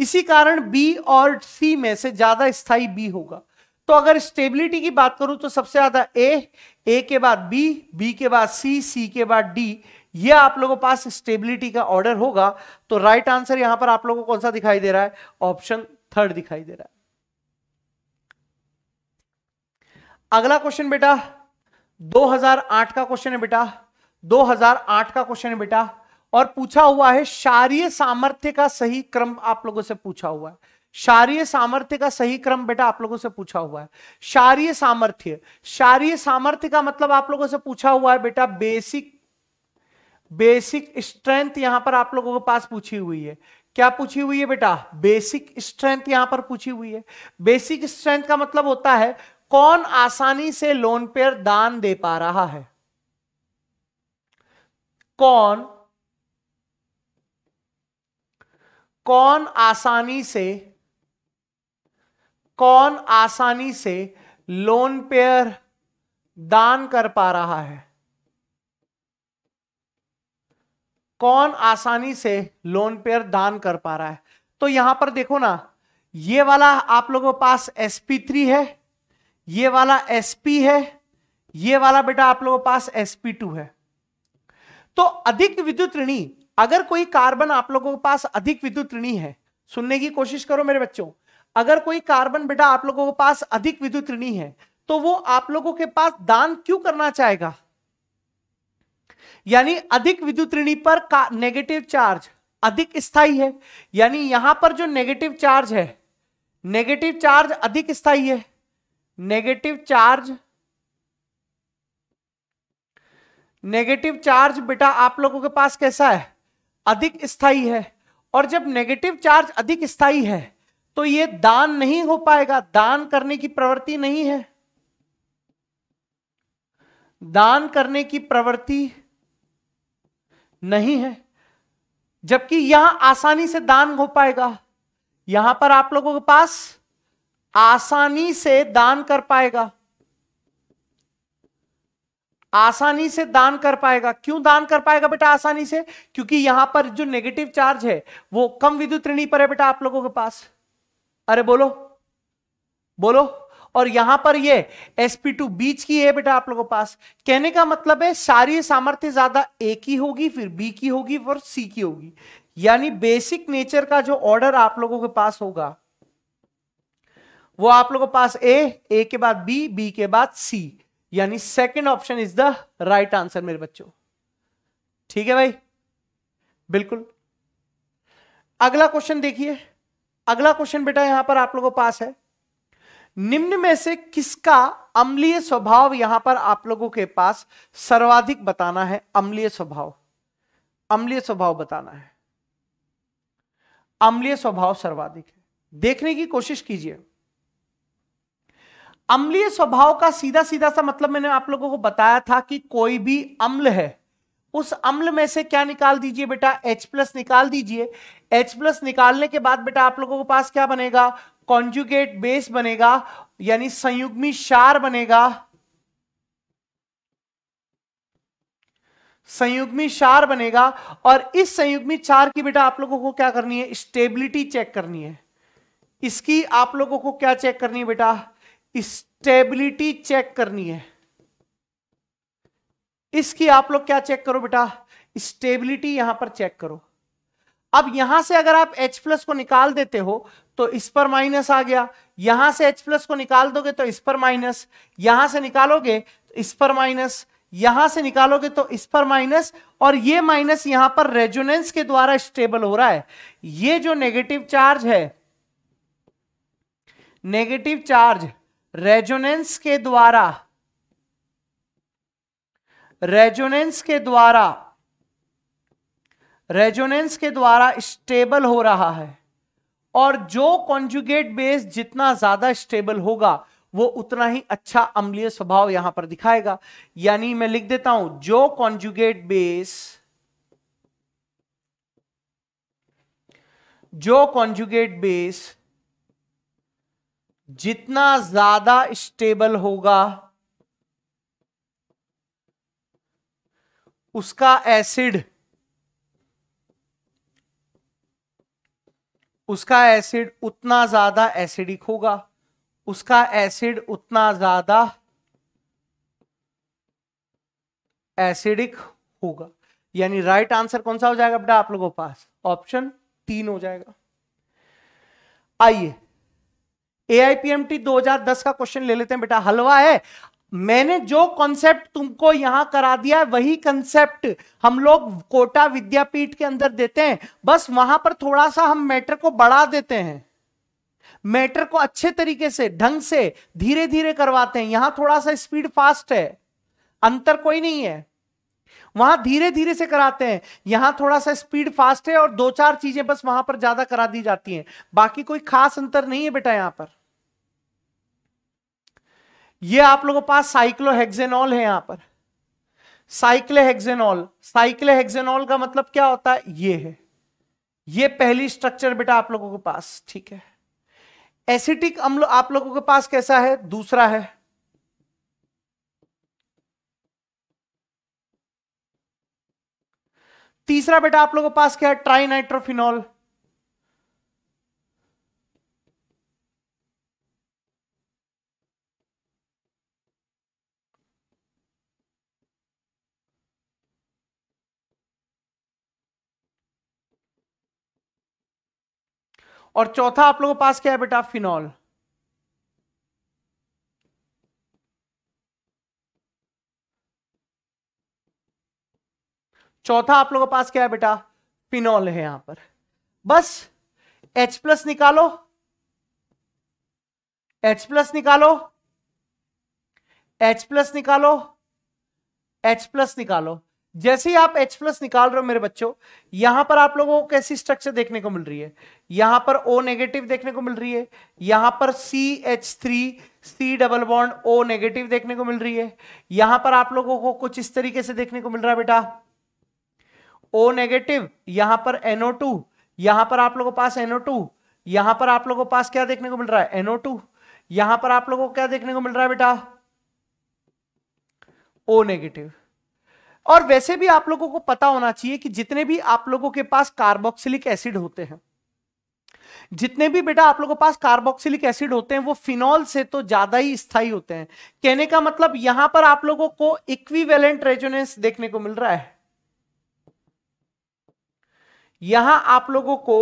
इसी कारण बी और सी में से ज़्यादा स्थायी बी होगा। तो अगर स्टेबिलिटी की बात करूँ तो सबसे ज़्यादा ए ए के बाद बी बी के बाद सी सी के बाद डी ये आप लोगों पास स्टेबिलिटी का ऑर्डर होगा। तो राइट आंसर यहाँ पर आप लोगों को कौन सा दिखाई दे रहा है? ऑप्शन थर्ड दिखाई दे रहा है। अगला क्वेश्चन बेटा 2008 का क्वेश्चन है बेटा। 2008 का क्वेश्चन है बेटा। और पूछा हुआ है शारीय सामर्थ्य का सही क्रम आप लोगों से पूछा हुआ है। शारीय सामर्थ्य का सही क्रम बेटा आप लोगों से पूछा हुआ है। शारीय सामर्थ्य शारीय सामर्थ्य का मतलब आप लोगों से पूछा हुआ है बेटा, बेसिक बेसिक स्ट्रेंथ यहाँ पर आप लोगों के पास पूछी हुई है। क्या पूछी हुई है बेटा? बेसिक स्ट्रेंथ यहाँ पर पूछी हुई है। बेसिक स्ट्रेंथ का मतलब होता है कौन आसानी से लोन पेयर दान दे पा रहा है। कौन कौन आसानी से कौन आसानी से लोन पेयर दान कर पा रहा है? कौन आसानी से लोन पेयर दान कर पा रहा है? तो यहाँ पर देखो ना, ये वाला आप लोगों के पास sp3 है, ये वाला sp है, ये वाला बेटा आप लोगों के पास sp2 है। तो अधिक विद्युत ऋणी, अगर कोई कार्बन आप लोगों के पास अधिक विद्युत ऋणी है, सुनने की कोशिश करो मेरे बच्चों अगर कोई कार्बन बेटा आप लोगों के पास अधिक विद्युत ऋणी है तो वो आप लोगों के पास दान क्यों करना चाहेगा? यानी अधिक विद्युत ऋणी पर नेगेटिव चार्ज अधिक स्थायी है। यानी यहाँ पर जो नेगेटिव चार्ज है नेगेटिव चार्ज अधिक स्थायी है। नेगेटिव चार्ज नेगेटिव चार्ज बेटा आप लोगों के पास कैसा है? अधिक स्थायी है। और जब नेगेटिव चार्ज अधिक स्थायी है तो ये दान नहीं हो पाएगा। दान करने की प्रवृत्ति नहीं है। दान करने की प्रवृत्ति नहीं है, जबकि यहाँ आसानी से दान हो पाएगा। यहाँ पर आप लोगों के पास आसानी से दान कर पाएगा। आसानी से दान कर पाएगा। क्यों दान कर पाएगा बेटा आसानी से? क्योंकि यहाँ पर जो नेगेटिव चार्ज है, वो कम विद्युत ऋणी पर है बेटा आप लोगों के पास। अरे बोलो। बोलो। और यहाँ पर ये sp2 बीच की है बेटा आप लोगों पास। कहने का मतलब है, सारी सामर्थ्य ज़्यादा ए की होगी, फिर बी की होगी, फिर सी की होगी। यानी बेसिक नेचर का जो ऑर्डर आप लोगों के पास होगा, वो आप लोगों के पास ए ए के बाद बी बी के बाद सी यानी second option is the right answer मेरे बच्चों। ठीक है भाई? बिल्कुल। अगला क्वेश्चन देखिए। अगला क्वेश्चन बेटा यहाँ पर आप लोगों पास है। निम्न में से किसका अम्लीय स्वभाव यहाँ पर आप लोगों के पास सर्वाधिक बताना है? अम्लीय स्वभाव। अम्लीय स्वभाव बताना है। अम्लीय स्वभाव सर्वाधिक है। देखने की कोशिश कीजिए। अम्लीय स्वभाव का सीधा सीधा सा मतलब मैंने आप लोगों को बताया था कि कोई भी अम्ल है उस अम्ल में से क्या निकाल दीजिए बेटा? H प्लस निकाल दीजिए। H प्लस निकालने के बाद बेटा आप लोगों के पास क्या बनेगा? कॉन्जुगेट बेस बनेगा, यानी संयुग्मी क्षार बनेगा। संयुग्मी क्षार बनेगा और इस संयुग्मी क्षार की बेटा आप लोगों को क्या करनी है? स्टेबिलिटी चेक करनी है। इसकी आप लोगों को क्या चेक करनी है बेटा? स्टेबिलिटी चेक करनी है। इसकी आप लोग क्या चेक करो बेटा? स्टेबिलिटी यहाँ पर चेक करो। अब यहाँ से अगर आप H प्लस को निकाल देते हो तो इस पर माइनस आ गया। यहाँ से H प्लस को निकाल दोगे तो इस पर माइनस यहाँ से निकालोगे तो इस पर माइनस यहाँ से निकालोगे तो इस पर माइनस और ये माइनस यहाँ पर रेजोनेंस के द्वारा स्टेबल हो रहा है। ये जो नेगेटिव चार्ज है नेगेटिव चार्ज रेजोनेंस के द्वारा रेजोनेंस के द्वारा, रेजोनेंस के द्वारा स्टेबल हो रहा है। और जो कॉन्जुगेट बेस जितना ज़्यादा स्टेबल होगा, वो उतना ही अच्छा अम्लीय स्वभाव यहाँ पर दिखाएगा। यानी मैं लिख देता हूँ, जो कॉन्जुगेट बेस जो कॉन्जुगेट बेस जितना ज़्यादा स्टेबल होगा उसका एसिड उसका एसिड उतना ज़्यादा एसिडिक होगा, उसका एसिड उतना ज़्यादा एसिडिक होगा। यानी राइट आंसर कौन सा हो जाएगा बेटा आप लोगों पास? ऑप्शन तीन हो जाएगा। आइए एआईपीएमटी 2010 का क्वेश्चन ले लेते हैं बेटा। हलवा है मैंने जो कॉन्सेप्ट तुमको यहाँ करा दिया है, वही कंसेप्ट हम लोग कोटा विद्यापीठ के अंदर देते हैं। बस वहाँ पर थोड़ा सा हम मैटर को बढ़ा देते हैं। मैटर को अच्छे तरीके से, ढंग से धीरे धीरे करवाते हैं। यहाँ थोड़ा सा स्पीड फास्ट है। अंतर कोई नहीं है। वहाँ धीरे धीरे से कराते हैं। यहाँ थोड़ा सा स्पीड फास्ट है और दो चार चीज़ें बस वहाँ पर ज़्यादा करा दी जाती हैं। बाकी कोई खास अंतर नहीं है बेटा यहाँ पर। ये आप लोगों के पास साइक्लोहेक्सेनॉल है यहाँ पर। साइक्लोहेक्सेनॉल साइक्लोहेक्सेनॉल का मतलब क्या होता है? ये है। ये पहली स्ट्रक्चर बेटा आप लोगों के पास, ठीक है? एसिटिक अम्ल आप लोगों के पास कैसा है? दूसरा है। तीसरा बेटा आप लोगों के पास क्या है? ट्राई नाइट्रोफिनॉल और चौथा आप लोगों के पास क्या है बेटा? फिनॉल। चौथा आप लोगों के पास क्या है बेटा? फिनॉल है यहाँ पर। बस, H प्लस निकालो। H प्लस निकालो। H प्लस निकालो। H प्लस निकालो। जैसे ही आप H प्लस निकाल रहे हो मेरे बच्चों, यहाँ पर आप लोगों को कैसी स्ट्रक्चर देखने को मिल रही है? यहाँ पर O नेगेटिव देखने को मिल रही है। यहाँ पर C H three C double bond O negative देखने को मिल रही है। यहाँ पर आप लोगों को कुछ इस तरीके से देखने को मिल रहा है बेटा। ओ नेगेटिव यहाँ पर NO2 यहाँ पर आप लोगों पास NO2 यहाँ पर आप लोगों पास क्या देखने को मिल रहा है? NO2 यहाँ पर आप लोगों को क्या देखने को मिल रहा है बेटा? ओ नेगेटिव और वैसे भी आप लोगों को पता होना चाहिए कि जितने भी आप लोगों के पास कार्बोक्सिलिक एसिड होते हैं, जितने भी बेटा आप लोगों के पास कार्बोक्सिलिक एसिड होते हैं, वो फिनॉल से तो ज़्यादा ही स्थायी होते हैं। कहने का मतलब यहाँ पर आप लोगों को इक्विवेलेंट रेजोनेंस देखने को मिल रहा है। यहाँ आप लोगों को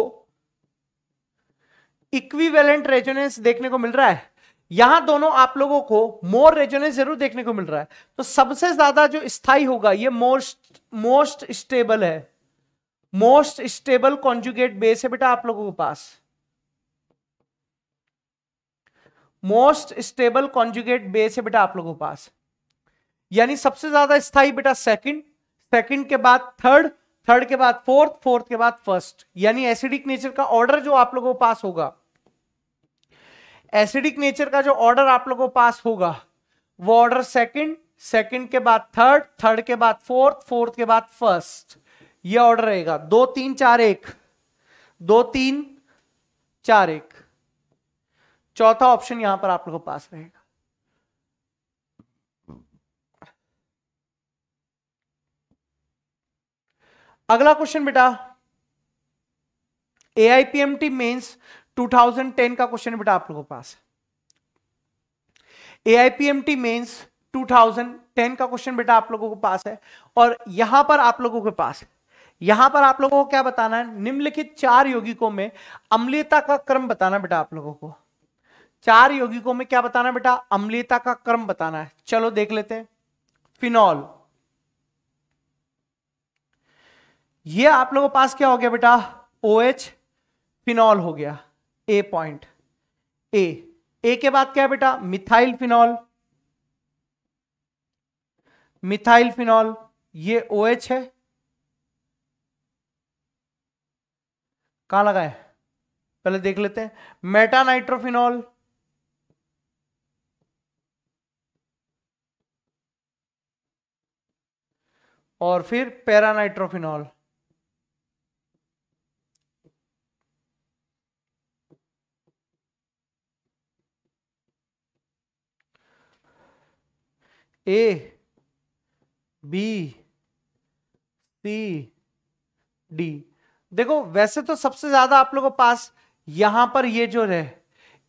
इक्विवेलेंट रेजोनेंस देखने को मिल रहा है। यहाँ दोनों आप लोगों को मोर रेजोनेंस ज़रूर देखने को मिल रहा है। तो सबसे ज़्यादा जो स्थायी होगा, ये मोस्ट मोस्ट स्टेबल है। मोस्ट स्टेबल कॉन्जुगेट बेस है बेटा आप लोगों के पास। मोस्ट स्टेबल कॉन्जुगेट बेस है बेटा आप लोगों के पास। यानी सबसे ज़्यादा स्थायी बेटा सेकंड सेकंड के बाद थर्ड थर्ड के बाद फोर्थ फोर्थ के बाद फ़र्स्ट यानी एसिडिक नेचर का ऑर्डर जो आप लोगों के पास होगा। एसिडिक नेचर का जो ऑर्डर आप लोगों को पास होगा, वो ऑर्डर सेकंड सेकंड के बाद थर्ड थर्ड के बाद फोर्थ फोर्थ के बाद फ़र्स्ट ये ऑर्डर रहेगा। दो, तीन, चार, एक। दो, तीन, चार, एक। चौथा ऑप्शन यहाँ पर आप लोगों के पास रहेगा। अगला क्वेश्चन बेटा एआईपीएमटी मेंस 2010 का क्वेश्चन बेटा आप लोगों के पास। एआईपीएमटी मेंस 2010 का क्वेश्चन बेटा आप लोगों के पास है। और यहाँ पर आप लोगों के पास यहाँ पर आप लोगों को क्या बताना है? निम्नलिखित चार यौगिकों में अम्लीयता का क्रम बताना बेटा आप लोगों को। चार यौगिकों में क्या बताना बेटा? अम्लीयता का क्रम बताना है। चलो देख लेते हैं। फिनॉल। ये आप लोगों के पास क्या हो गया बेटा? ओ OH फिनॉल हो गया। ए पॉइंट ए ए के बाद क्या है बेटा? मिथाइल फिनॉल मिथाइल फिनॉल ये ओ OH है। कहाँ लगा है पहले देख लेते हैं। मेटा नाइट्रोफिनॉल और फिर para nitrophenol. A B C D देखो, वैसे तो सबसे ज़्यादा आप लोगों पास यहाँ पर ये जो रहे,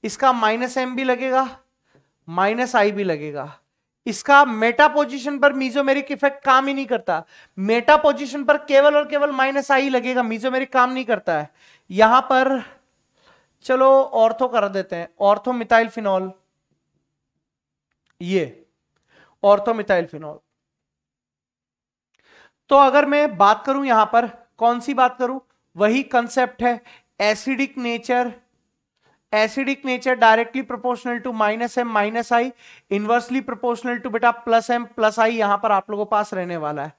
इसका माइनस एम भी लगेगा माइनस आई भी लगेगा। इसका मेटा पोजीशन पर मीजोमेरिक इफ़ेक्ट काम ही नहीं करता। मेटा पोजीशन पर केवल और केवल माइनस आई लगेगा मीजोमेरिक काम नहीं करता है। यहाँ पर, चलो ऑर्थो कर देते हैं। ऑर्थो मिथाइल फिनॉल ये। ऑर्थो मिथाइल फिनॉल तो अगर मैं बात करूँ यहाँ पर, कौन सी बात करूँ? वही कंसेप्ट है acidic nature acidic nature directly proportional to minus M minus I inversely proportional to बेटा प्लस एम प्लस आई यहाँ पर आप लोगों पास रहने वाला है।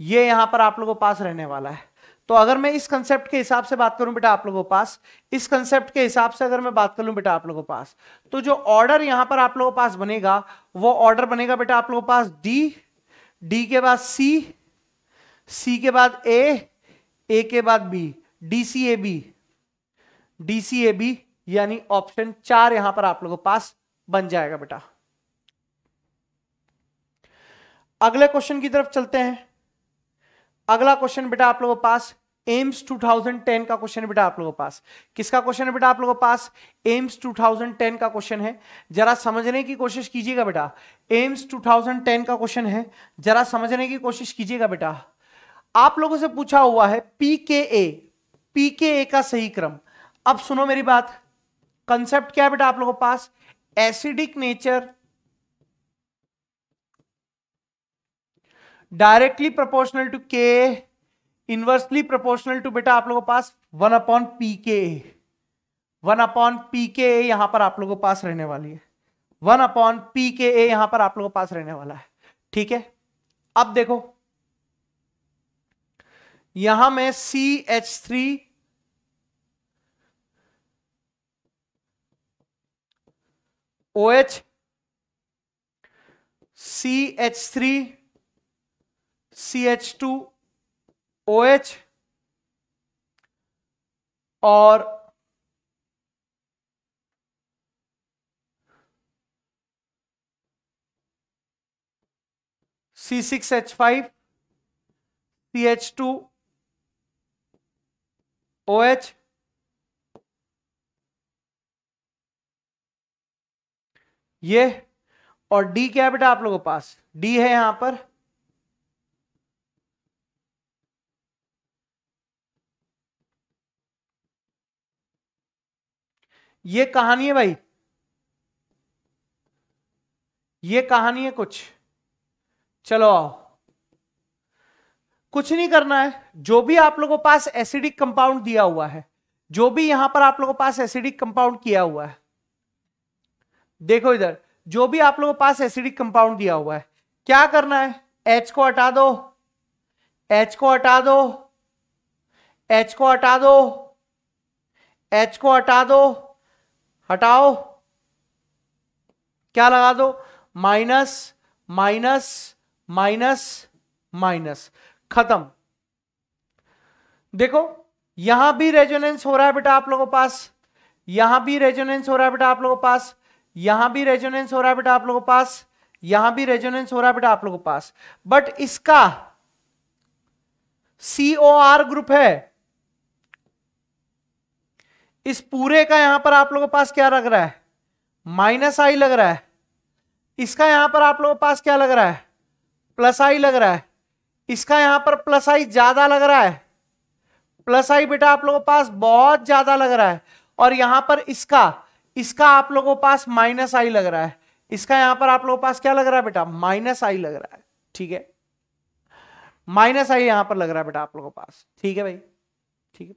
ये यहाँ पर आप लोगों पास रहने वाला है। तो अगर मैं इस कंसेप्ट के हिसाब से बात करूँ बेटा आप लोगों पास, इस कंसेप्ट के हिसाब से अगर मैं बात कर करूँ बेटा आप लोगों पास तो जो ऑर्डर यहाँ पर आप लोगों पास बनेगा, वो ऑर्डर बनेगा बेटा आप लोगों पास डी डी के बाद सी सी के बाद ए ए के बाद B D C A B D C A B यानी ऑप्शन चार यहाँ पर आप लोगों पास बन जाएगा बेटा। अगले क्वेश्चन की तरफ़ चलते हैं। अगला क्वेश्चन बेटा आप लोगों पास, एम्स 2010 का क्वेश्चन बेटा आप लोगों पास। किसका क्वेश्चन है बेटा आप लोगों पास? एम्स 2010 का क्वेश्चन है। जरा समझने की कोशिश कीजिएगा बेटा। एम्स 2010 का क्वेश्चन है। जरा समझने की कोशिश कीजिएगा बेटा। आप लोगों से पूछा हुआ है P K A P K ए का सही क्रम। अब सुनो मेरी बात। कंसेप्ट क्या है बेटा आप लोगों पास? Acidic nature directly proportional to K inversely proportional to बेटा आप लोगों के पास one upon P K one upon P K A यहाँ पर आप लोगों के पास रहने वाली है। One upon P K A यहाँ पर आप लोगों के पास रहने वाला है। ठीक है? अब देखो। यहाँ में C H three O H C H three C H two O H और C six H five C H two O H ये, और डी क्या बेटा आप लोगों के पास? डी है यहाँ पर ये कहानी है भाई। ये कहानी है कुछ। चलो आओ। कुछ नहीं करना है। जो भी आप लोगों पास एसिडिक कंपाउंड दिया हुआ है, जो भी यहाँ पर आप लोगों पास एसिडिक कंपाउंड किया हुआ है, देखो इधर, जो भी आप लोगों पास एसिडिक कंपाउंड दिया हुआ है, क्या करना है? एच को हटा दो। एच को हटा दो। एच को हटा दो। एच को हटा दो। हटाओ। क्या लगा दो? Minus minus minus minus. खत्म। देखो, यहाँ भी रेजोनेंस हो रहा है बेटा आप लोगों पास। यहाँ भी रेजोनेंस हो रहा है बेटा आप लोगों पास। यहाँ भी रेजोनेंस हो रहा है बेटा आप लोगों पास। यहाँ भी रेजोनेंस हो रहा है बेटा आप लोगों पास। बट इसका सीओ आर ग्रुप है। इस पूरे का यहाँ पर आप लोगों के पास क्या लग रहा है माइनस आई लग रहा है इसका यहाँ पर आप लोगों के पास क्या लग रहा है प्लस आई लग रहा है इसका यहाँ पर प्लस आई ज़्यादा लग रहा है प्लस आई बेटा आप लोगों के पास बहुत ज़्यादा लग रहा है और यहाँ पर इसका इसका आप लोगों के पास माइनस आई लग रहा है इसका यहाँ पर आप लोगों के पास क्या लग रहा है बेटा माइनस आई लग रहा है ठीक है माइनस आई यहाँ पर लग रहा है बेटा आप लोगों के पास ठीक है भाई ठीक है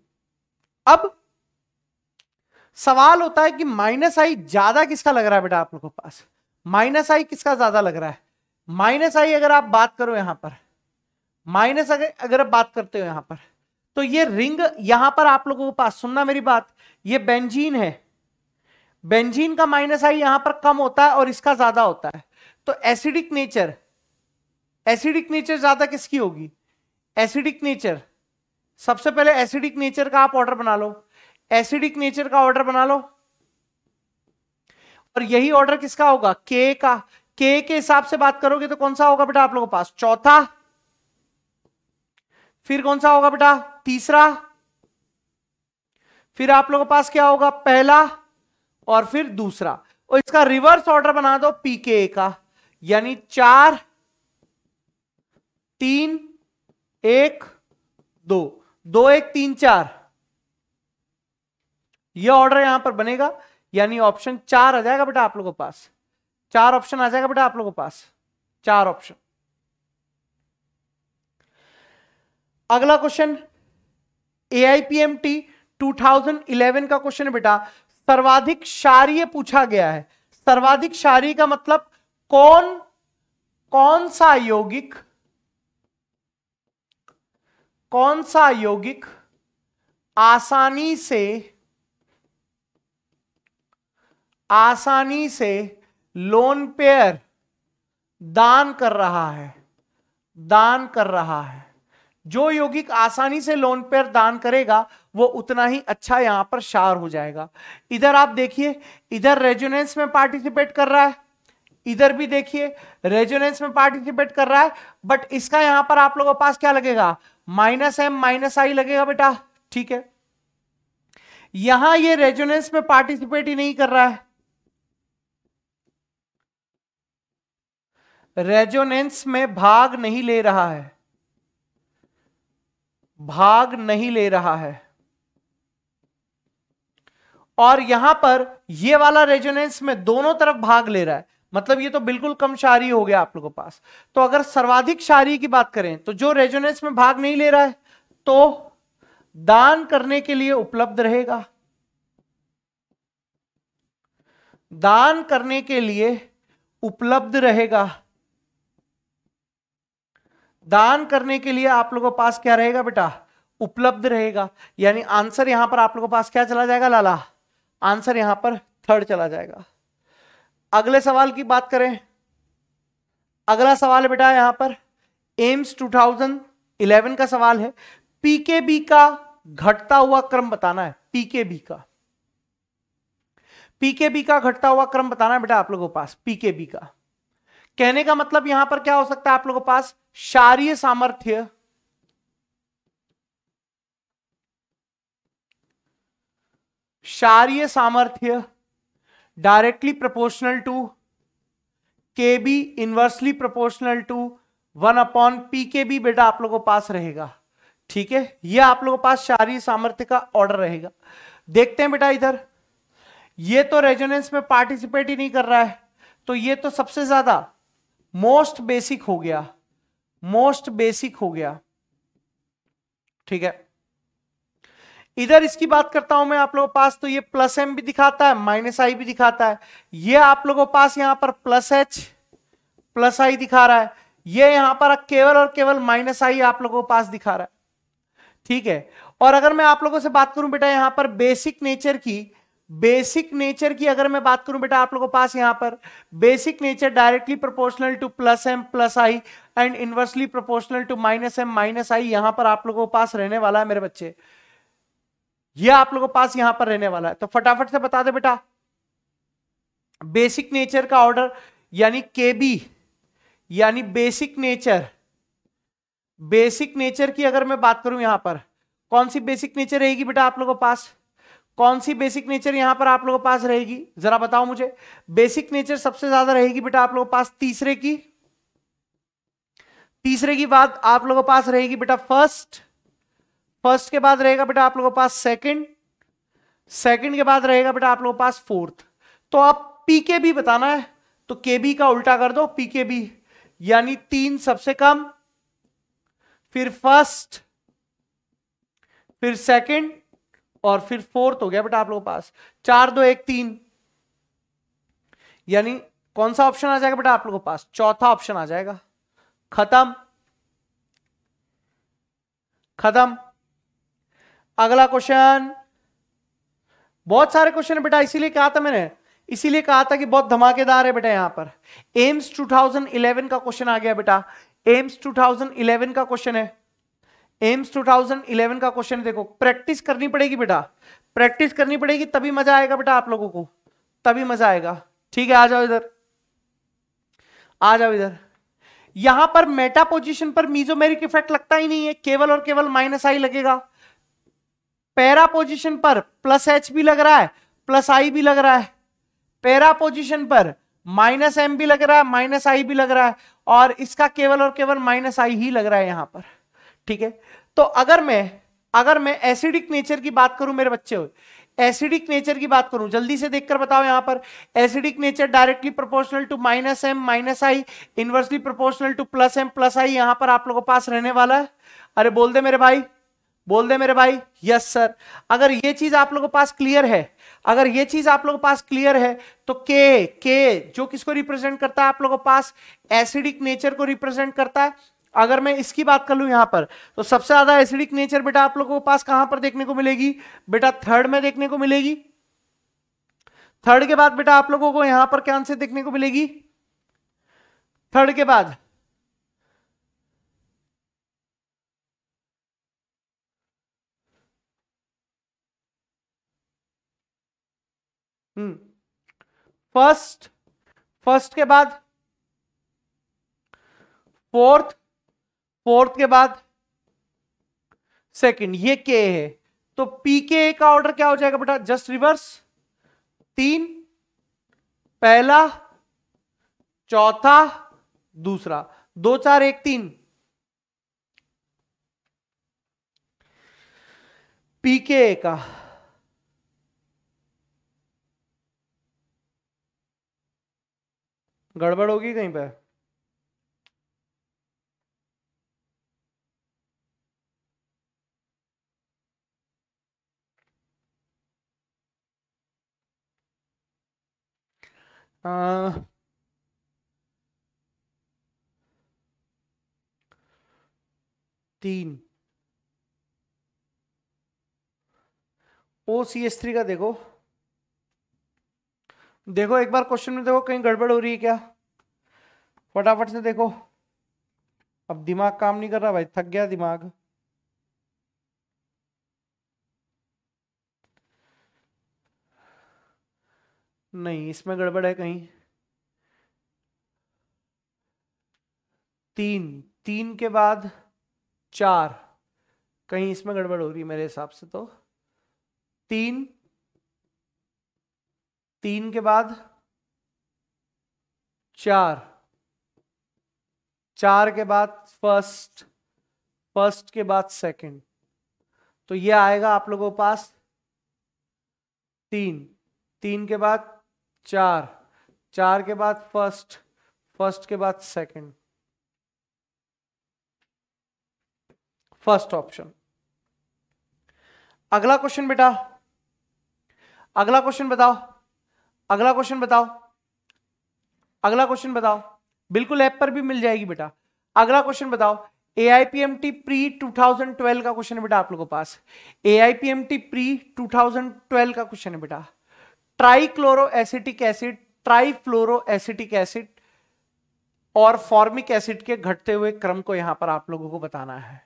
अब सवाल होता है कि माइनस आई ज़्यादा किसका लग रहा है बेटा आप लोगों के पास? माइनस आई किसका ज़्यादा लग रहा है? माइनस आई अगर आप बात करो यहाँ पर, माइनस अगर अगर आप बात करते हो यहाँ पर तो ये रिंग यहाँ पर आप लोगों के पास, सुनना मेरी बात, ये बेंजीन है। बेंजीन का माइनस आई यहाँ पर कम होता है और इसका ज़्यादा होता है। तो एसिडिक नेचर एसिडिक नेचर ज़्यादा किसकी होगी? Acidic nature. सबसे पहले एसिडिक नेचर का आप ऑर्डर बना लो। एसिडिक नेचर का ऑर्डर बना लो। और यही ऑर्डर किसका होगा? के का। के के हिसाब से बात करोगे तो कौन सा होगा बेटा आप लोगों के पास? चौथा। फिर कौन सा होगा बेटा? तीसरा। फिर आप लोगों के पास क्या होगा? पहला और फिर दूसरा। और इसका रिवर्स ऑर्डर बना दो पीके का। यानी चार, तीन, एक, दो। दो, एक, तीन, चार। यह ऑर्डर यहाँ पर बनेगा, यानी ऑप्शन चार आ जाएगा बेटा आप लोगों के पास। चार ऑप्शन आ जाएगा बेटा आप लोगों के पास। चार ऑप्शन अगला क्वेश्चन एआईपीएमटी 2011 का क्वेश्चन है बेटा। सर्वाधिक शारीय पूछा गया है। सर्वाधिक शारीय का मतलब कौन कौन सा यौगिक, कौन सा यौगिक आसानी से आसानी से लोन पेयर दान कर रहा है, दान कर रहा है। जो योगिक आसानी से लोन पेयर दान करेगा, वो उतना ही अच्छा यहाँ पर शार हो जाएगा। इधर आप देखिए, इधर रेजोनेंस में पार्टिसिपेट कर रहा है, इधर भी देखिए रेजोनेंस में पार्टिसिपेट कर रहा है बट इसका यहाँ पर आप लोगों के पास क्या लगेगा? माइनस एम माइनस आई लगेगा बेटा, ठीक है? यहाँ ये रेजोनेंस में पार्टिसिपेट ही नहीं कर रहा है। रेजोनेंस में भाग नहीं ले रहा है। भाग नहीं ले रहा है। और यहाँ पर ये वाला रेजोनेंस में दोनों तरफ़ भाग ले रहा है। मतलब ये तो बिल्कुल कम शारी हो गया आप लोगों के पास। तो अगर सर्वाधिक शारी की बात करें तो जो रेजोनेंस में भाग नहीं ले रहा है तो दान करने के लिए उपलब्ध रहेगा। दान करने के लिए उपलब्ध रहेगा। दान करने के लिए आप लोगों के पास क्या रहेगा बेटा? उपलब्ध रहेगा। यानी आंसर यहाँ पर आप लोगों के पास क्या चला जाएगा लाला? आंसर यहाँ पर थर्ड चला जाएगा। अगले सवाल की बात करें। अगला सवाल है बेटा यहाँ पर। एम्स 2011 का सवाल है। पीकेबी का घटता हुआ क्रम बताना है। पीकेबी का। पीकेबी का घटता हुआ क्रम बताना है बेटा आप लोगों के पास। पीकेबी का। कहने का मतलब यहाँ पर क्या हो सकता है आप लोगों के पास? शारीय सामर्थ्य। शारीय सामर्थ्य directly proportional to K B inversely proportional to one upon P K B बेटा आप लोगों पास रहेगा। ठीक है? यह आप लोगों पास शारीय सामर्थ्य का ऑर्डर रहेगा। देखते हैं बेटा इधर। ये तो रेजोनेंस में पार्टिसिपेट ही नहीं कर रहा है। तो ये तो सबसे ज़्यादा मोस्ट बेसिक हो गया। मोस्ट बेसिक हो गया। ठीक है? इधर इसकी बात करता हूँ मैं आप लोगों पास तो ये प्लस एम भी दिखाता है माइनस आई भी दिखाता है। ये आप लोगों पास यहाँ पर प्लस एच प्लस आई दिखा रहा है। ये यहाँ पर केवल और केवल माइनस आई आप लोगों पास दिखा रहा है। ठीक है? और अगर मैं आप लोगों से बात करूँ बेटा, यहाँ पर बेसिक नेचर की बेसिक नेचर की अगर मैं बात करूँ बेटा आप लोगों के पास यहाँ पर, basic nature directly proportional to plus M plus I and inversely proportional to minus M minus I यहाँ पर आप लोगों के पास रहने वाला है मेरे बच्चे। यह आप लोगों के पास यहाँ पर रहने वाला है। तो फटाफट से बता दे बेटा। बेसिक नेचर का ऑर्डर यानी के बी यानी बेसिक नेचर बेसिक नेचर की अगर मैं बात करूँ यहाँ पर, कौन सी बेसिक नेचर रहेगी बेटा आप लोगों के पास? कौन सी बेसिक नेचर यहाँ पर आप लोगों के पास रहेगी? जरा बताओ मुझे। बेसिक नेचर सबसे ज़्यादा रहेगी बेटा आप लोगों के पास तीसरे की? तीसरे की बात आप लोगों के पास रहेगी बेटा फ़र्स्ट फ़र्स्ट के बाद रहेगा बेटा आप लोगों के पास सेकंड सेकंड के बाद रहेगा बेटा आप लोगों के पास फोर्थ तो आप पी के भी बताना है। तो के बी का उल्टा कर दो पी के बी यानी तीन सबसे कम, फिर फ़र्स्ट फिर सेकंड और फिर फोर्थ हो गया बेटा आप लोगों पास। चार दो एक तीन। यानी कौन सा ऑप्शन आ जाएगा बेटा आप लोगों पास? चौथा ऑप्शन आ जाएगा। खत्म। खत्म। अगला क्वेश्चन बहुत सारे क्वेश्चन है बेटा, इसीलिए कहा था मैंने। इसीलिए कहा था कि बहुत धमाकेदार है बेटा यहाँ पर। एम्स 2011 का क्वेश्चन आ गया बेटा। एम्स 2011 का क्वेश्चन है। एम्स 2011 का क्वेश्चन देखो। प्रैक्टिस करनी पड़ेगी बेटा। प्रैक्टिस करनी पड़ेगी, तभी मज़ा आएगा बेटा आप लोगों को। तभी मज़ा आएगा। ठीक है, आ जाओ इधर। आ जाओ इधर। यहाँ पर मेटा पोजीशन पर मीजोमेरिक इफ़ेक्ट लगता ही नहीं है। केवल और केवल माइनस आई लगेगा। पैरा पोजीशन पर प्लस एच भी लग रहा है प्लस आई भी लग रहा है। पैरा पोजीशन पर माइनस एम भी लग रहा है माइनस आई भी लग रहा है। और इसका केवल और केवल माइनस आई ही लग रहा है यहाँ पर। ठीक है? तो अगर मैं अगर मैं एसिडिक नेचर की बात करूँ मेरे बच्चे एसिडिक नेचर की बात करूँ, जल्दी से देखकर बताओ यहाँ पर acidic nature directly proportional to minus M minus I inversely proportional to plus M plus I यहाँ पर आप लोगों पास रहने वाला है? अरे बोल दे मेरे भाई, बोल दे मेरे भाई यस सर अगर ये चीज़ आप लोगों के पास क्लियर है, अगर ये चीज़ आप लोगों के पास क्लियर है तो के के जो किसको रिप्रेजेंट करता है आप लोगों के पास एसिडिक नेचर को रिप्रेजेंट करता है अगर मैं इसकी बात कर लू यहाँ पर तो सबसे ज़्यादा एसिडिक नेचर बेटा आप लोगों के पास कहाँ पर देखने को मिलेगी? बेटा थर्ड में देखने को मिलेगी। थर्ड के बाद बेटा आप लोगों को यहाँ पर क्या आंसर देखने को मिलेगी? थर्ड के बाद। हम्म। फ़र्स्ट फ़र्स्ट के बाद। फोर्थ फोर्थ के बाद, सेकंड, ये के है। तो पी के ए का ऑर्डर क्या हो जाएगा बेटा? जस्ट रिवर्स तीन, पहला, चौथा, दूसरा। दो, चार, एक, तीन। पीके का। गड़बड़ होगी कहीं पे? आ, तीन। ओ सी एस थ्री का देखो। देखो एक बार क्वेश्चन में देखो कहीं गड़बड़ हो रही है क्या? फटाफट से देखो। अब दिमाग काम नहीं कर रहा भाई थक गया दिमाग। नहीं, इसमें गड़बड़ है कहीं। तीन तीन के बाद चार। कहीं इसमें गड़बड़ हो रही है मेरे हिसाब से तो। तीन तीन के बाद चार। चार के बाद फ़र्स्ट फ़र्स्ट के बाद सेकंड तो ये आएगा आप लोगों पास तीन। तीन के बाद चार। चार के बाद फ़र्स्ट फ़र्स्ट के बाद सेकंड फ़र्स्ट ऑप्शन अगला क्वेश्चन बेटा। अगला क्वेश्चन बताओ। अगला क्वेश्चन बताओ। अगला क्वेश्चन बताओ। बिल्कुल ऐप पर भी मिल जाएगी बेटा। अगला क्वेश्चन बताओ। एआईपीएमटी प्री 2012 का क्वेश्चन है बेटा आप लोगों के पास। एआईपीएमटी प्री 2012 का क्वेश्चन है बेटा। Trichloro acetic acid trifluoro acetic acid और फॉर्मिक एसिड के घटते हुए क्रम को यहाँ पर आप लोगों को बताना है।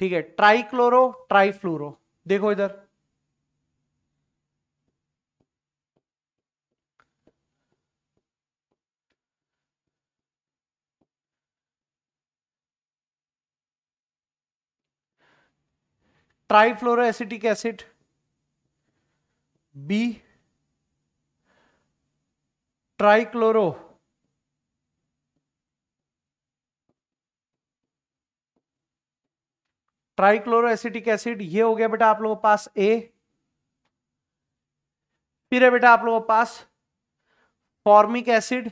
ठीक है, ट्राइक्लोरो ट्राईफ्लोरो देखो इधर। Trifluoroacetic acid B trichloro trichloro acetic acid ये हो गया बेटा आप लोगों के पास ए फिर है बेटा आप लोगों के पास फॉर्मिक एसिड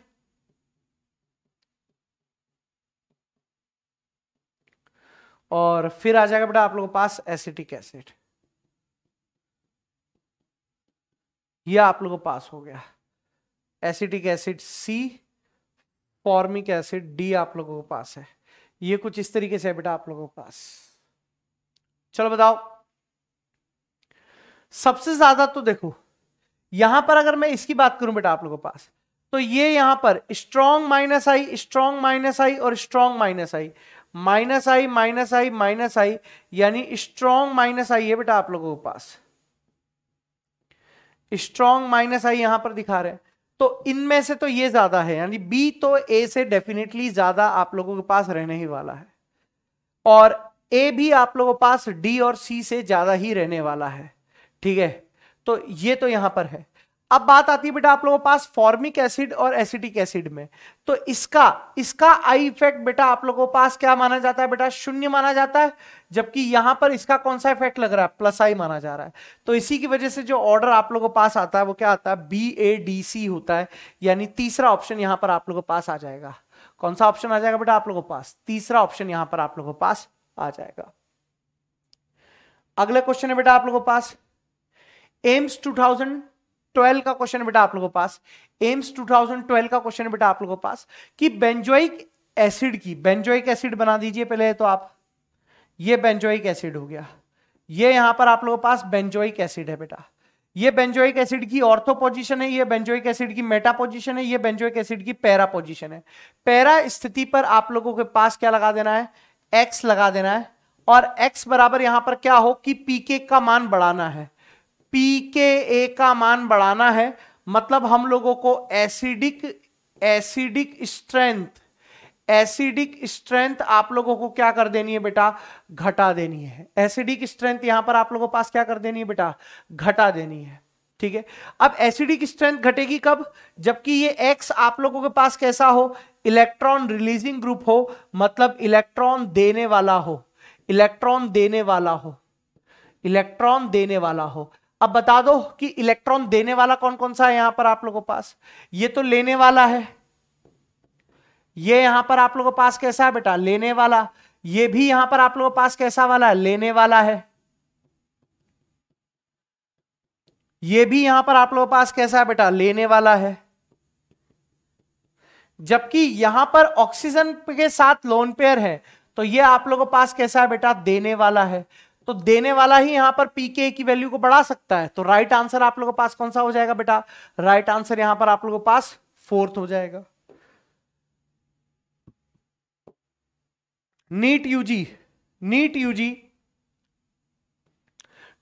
और फिर आ जाएगा बेटा आप लोगों के पास एसिटिक एसिड ये आप लोगों को पास हो गया। Acetic acid C, formic acid D आप लोगों के पास है। ये कुछ इस तरीके से है बेटा आप लोगों के पास। चलो बताओ। सबसे ज़्यादा तो देखो, यहाँ पर अगर मैं इसकी बात करूँ बेटा आप लोगों के पास तो ये यहाँ पर strong minus I strong minus I और strong minus I minus I minus I minus I यानी स्ट्रॉन्ग माइनस आई है बेटा आप लोगों के पास। स्ट्रॉन्ग माइनस आई यहाँ पर दिखा रहे हैं। तो इनमें से तो ये ज़्यादा है, यानी बी तो ए से डेफिनेटली ज़्यादा आप लोगों के पास रहने ही वाला है। और ए भी आप लोगों के पास डी और सी से ज़्यादा ही रहने वाला है, ठीक है? तो ये तो यहाँ पर है। अब बात आती है बेटा आप लोगों के पास फॉर्मिक एसिड और एसिटिक एसिड में। तो इसका इसका आई इफ़ेक्ट बेटा आप लोगों के पास क्या माना जाता है बेटा? शून्य माना जाता है, जबकि यहाँ पर इसका कौन सा इफ़ेक्ट लग रहा है? प्लस आई माना जा रहा है। तो इसी की वजह से जो ऑर्डर आप लोगों के पास आता है, वो क्या आता है? बी ए डी सी होता है। यानी तीसरा ऑप्शन यहाँ पर आप लोगों के पास आ जाएगा। कौन सा ऑप्शन आ जाएगा बेटा आप लोगों के पास? तीसरा ऑप्शन यहाँ पर आप लोगों के पास आ जाएगा। अगले क्वेश्चन है बेटा आप लोगों के पास। एम्स 2012 का क्वेश्चन बेटा आप लोगों के पास, एम्स 2012 का क्वेश्चन बेटा आप लोगों के पास, कि बेंजोइक एसिड की, बेंजोइक एसिड बना दीजिए पहले तो आप। ये बेंजोइक एसिड हो गया। ये यहाँ पर आप लोगों के पास बेंजोइक एसिड है बेटा। ये बेंजोइक एसिड की ऑर्थो पोजीशन है, ये बेंजोइक एसिड की मेटा पोजीशन है, ये बेंजोइक एसिड की पैरा पोजीशन है। पैरा स्थिति पर आप लोगों के पास क्या लगा देना है? एक्स लगा देना है। और एक्स बराबर यहाँ पर क्या हो कि पीके का मान बढ़ाना है। पी के ए का मान बढ़ाना है मतलब हम लोगों को acidic acidic strength acidic strength आप लोगों को क्या कर देनी है बेटा? घटा देनी है। एसिडिक स्ट्रेंथ यहाँ पर आप लोगों को पास क्या कर देनी है बेटा? घटा देनी है। ठीक है? अब एसिडिक स्ट्रेंथ घटेगी कब? जबकि ये एक्स आप लोगों के पास कैसा हो? इलेक्ट्रॉन रिलीजिंग ग्रुप हो मतलब इलेक्ट्रॉन देने वाला हो। इलेक्ट्रॉन देने वाला हो। इलेक्ट्रॉन देने वाला हो। अब बता दो कि इलेक्ट्रॉन देने वाला कौन कौन सा है यहाँ पर आप लोगों पास? ये तो लेने वाला है। ये यहाँ पर आप लोगों पास कैसा है बेटा? लेने वाला। ये भी यहाँ पर आप लोगों पास कैसा वाला है? लेने वाला है। ये भी यहाँ पर आप लोगों पास कैसा है बेटा? लेने वाला है। जबकि यहाँ पर ऑक्सीजन के साथ लोन पेयर है तो ये आप लोगों पास कैसा है बेटा? देने वाला है। तो देने वाला ही यहाँ पर पीके की वैल्यू को बढ़ा सकता है। तो राइट आंसर आप लोगों के पास कौन सा हो जाएगा बेटा? राइट आंसर यहाँ पर आप लोगों के पास फोर्थ हो जाएगा। नीट यूजी नीट यूजी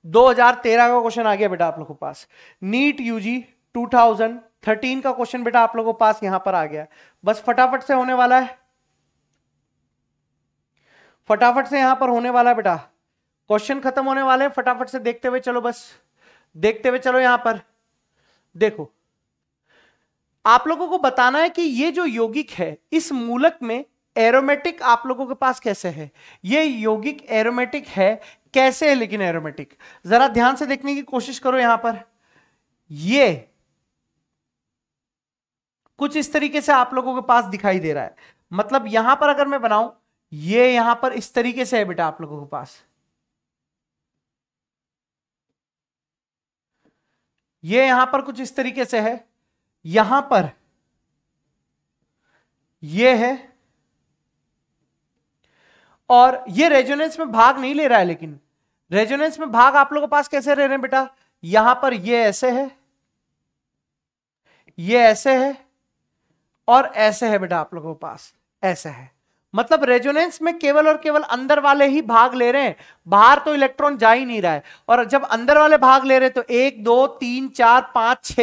2013 का क्वेश्चन आ गया बेटा आप लोगों के पास। नीट यूजी 2013 का क्वेश्चन बेटा आप लोगों के पास यहाँ पर आ गया। बस फटाफट से होने वाला है। फटाफट से यहाँ पर होने वाला है बेटा। क्वेश्चन खत्म होने वाले हैं, फटाफट से देखते हुए चलो बस। देखते हुए चलो यहाँ पर। देखो, आप लोगों को बताना है कि ये जो यौगिक है, इस मूलक में एरोमेटिक आप लोगों के पास कैसे है? ये यौगिक एरोमेटिक है, कैसे है लेकिन एरोमेटिक जरा ध्यान से देखने की कोशिश करो यहाँ पर। ये कुछ इस तरीके से आप लोगों के पास दिखाई दे रहा है। मतलब यहाँ पर अगर मैं बनाऊँ, ये यहाँ पर इस तरीके से है बेटा आप लोगों के पास। ये यहाँ पर कुछ इस तरीके से है। यहाँ पर ये है और ये रेजोनेंस में भाग नहीं ले रहा है लेकिन रेजोनेंस में भाग आप लोगों के पास कैसे रह रहे हैं बेटा? यहाँ पर ये ऐसे है, ये ऐसे है और ऐसे है बेटा आप लोगों के पास, ऐसे है। मतलब रेजोनेंस में केवल और केवल अंदर वाले ही भाग ले रहे हैं। बाहर तो इलेक्ट्रॉन जा ही नहीं रहा है। और जब अंदर वाले भाग ले रहे हैं तो एक, दो, तीन, चार, पाँच छ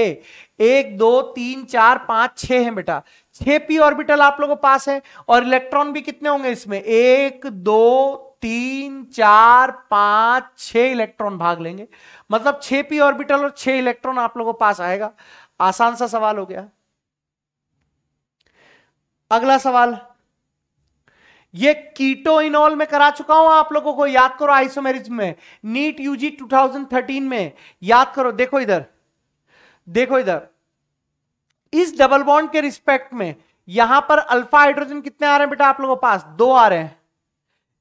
एक, दो, तीन, चार, पाँच, छह है बेटा। छह पी ऑर्बिटल आप लोगों पास है और इलेक्ट्रॉन भी कितने होंगे इसमें? एक, दो, तीन, चार, पाँच, छह इलेक्ट्रॉन भाग लेंगे। मतलब छह पी ऑर्बिटल और छह इलेक्ट्रॉन आप लोगों पास आएगा। आसान सा सवाल हो गया। अगला सवाल ये कीटोइनॉल में करा चुका हूँ आप लोगों को, याद करो आइसोमेरिज्म में, नीट यूजी 2013 में, याद करो, देखो इधर देखो इधर, इस डबल बॉन्ड के रिस्पेक्ट में, यहाँ पर अल्फ़ा हाइड्रोजन कितने आ रहे हैं बेटा आप लोगों पास? दो आ रहे हैं,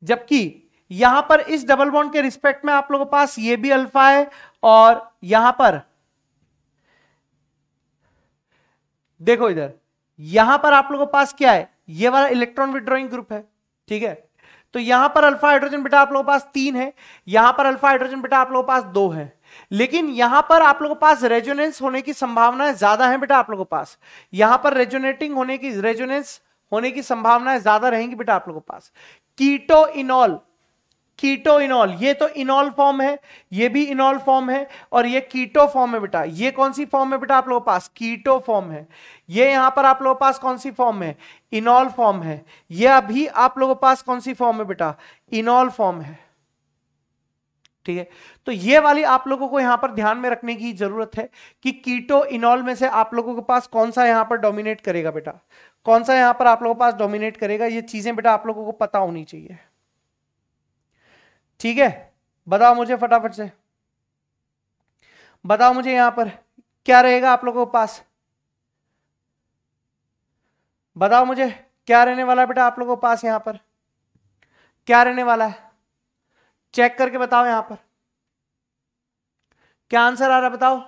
जबकि यहाँ पर इस डबल बॉन्ड के रिस्पेक्ट में आप लोगों पास ये भी अल्फ़ा है, और यहाँ पर, देखो इधर, यहाँ पर आप लोगों पास क्या है? ये वाला इलेक्ट्रॉन विड्रॉइंग ग्रुप है। ठीक है? तो यहाँ पर अल्फ़ा हाइड्रोजन बेटा आप लोगों के पास तीन है, यहाँ पर अल्फ़ा हाइड्रोजन बेटा आप लोगों के पास दो है। लेकिन यहाँ पर आप लोगों के पास रेजोनेंस होने की संभावना ज़्यादा है बेटा आप लोगों के पास। यहाँ पर रेजोनेटिंग होने की, रेजोनेंस होने की संभावनाएँ ज़्यादा रहेंगी बेटा आप लोगों के पास। कीटो इनॉल कीटो इनॉल, ये तो इनॉल फॉर्म है, ये भी इनॉल फॉर्म है, और ये कीटो फॉर्म है बेटा। ये कौन सी फॉर्म है बेटा आप लोगों पास? कीटो फॉर्म है। ये यहाँ पर आप लोगों पास कौन सी फॉर्म है? इनॉल फॉर्म है। ये अभी आप लोगों पास कौन सी फॉर्म है बेटा? इनॉल फॉर्म है। ठीक है? तो ये वाली आप लोगों को यहाँ पर ध्यान में रखने की ज़रूरत है कि कीटो इनॉल में से आप लोगों के पास कौन सा यहाँ पर डोमिनेट करेगा बेटा? कौन सा यहाँ पर आप लोगों के पास डोमिनेट करेगा? ये चीज़ें बेटा आप लोगों को पता होनी चाहिए। ठीक है? बताओ मुझे फटाफट से। बताओ मुझे यहाँ पर, क्या रहेगा आप लोगों के पास? बताओ मुझे, क्या रहने वाला है बेटा आप लोगों के पास यहाँ पर? क्या रहने वाला है? चेक करके बताओ यहाँ पर। क्या आंसर आ रहा है बताओ?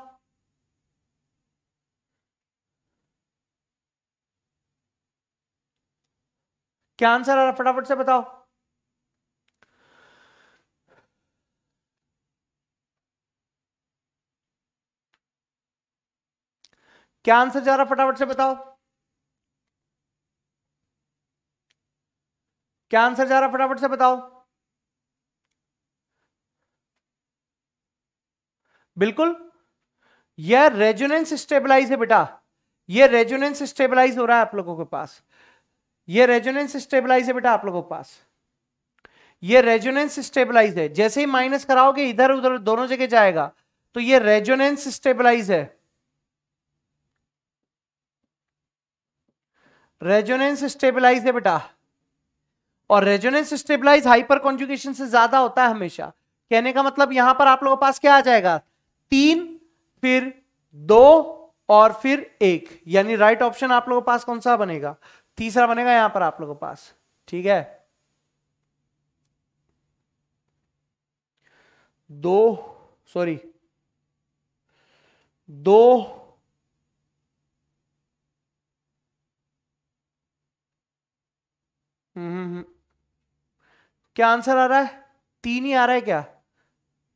क्या आंसर आ रहा है फटाफट से बताओ। क्या आंसर जा रहा फटाफट से बताओ? क्या आंसर जा रहा फटाफट से बताओ? बिल्कुल। यह रेजोनेंस स्टेबलाइज है बेटा। यह रेजोनेंस स्टेबलाइज हो रहा है आप लोगों के पास। यह रेजोनेंस स्टेबलाइज है बेटा आप लोगों के पास। यह रेजोनेंस स्टेबलाइज है। जैसे ही माइनस कराओगे इधर उधर दोनों जगह जाएगा तो यह रेजोनेंस स्टेबलाइज है। रेजोनेंस स्टेबलाइज है बेटा। और रेजोनेंस स्टेबलाइज हाइपर कॉन्जुगेशन से ज़्यादा होता है हमेशा। कहने का मतलब यहाँ पर आप लोगों के पास क्या आ जाएगा? तीन, फिर दो और फिर एक। यानी राइट ऑप्शन आप लोगों के पास कौन सा बनेगा? तीसरा बनेगा यहाँ पर आप लोगों के पास। ठीक है? दो सॉरी दो हम्म, हम्म, हम्म। क्या आंसर आ रहा है? तीन ही आ रहा है क्या?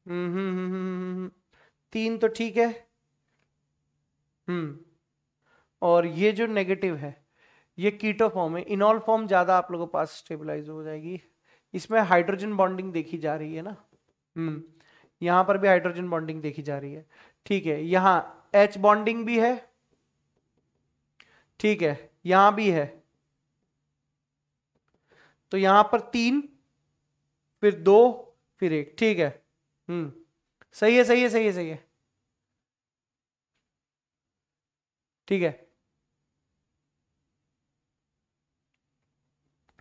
हम्म तीन तो ठीक है। हम्म। और ये जो नेगेटिव है ये कीटो फॉर्म है। इनॉल फॉर्म ज़्यादा आप लोगों के पास स्टेबलाइज हो जाएगी। इसमें हाइड्रोजन बॉन्डिंग देखी जा रही है ना? हम्म। यहाँ पर भी हाइड्रोजन बॉन्डिंग देखी जा रही है। ठीक है यहाँ एच बॉन्डिंग भी है। ठीक है यहाँ भी है। तो यहाँ पर तीन, फिर दो, फिर एक। ठीक है। हम्म। सही है सही है सही है सही है। ठीक है।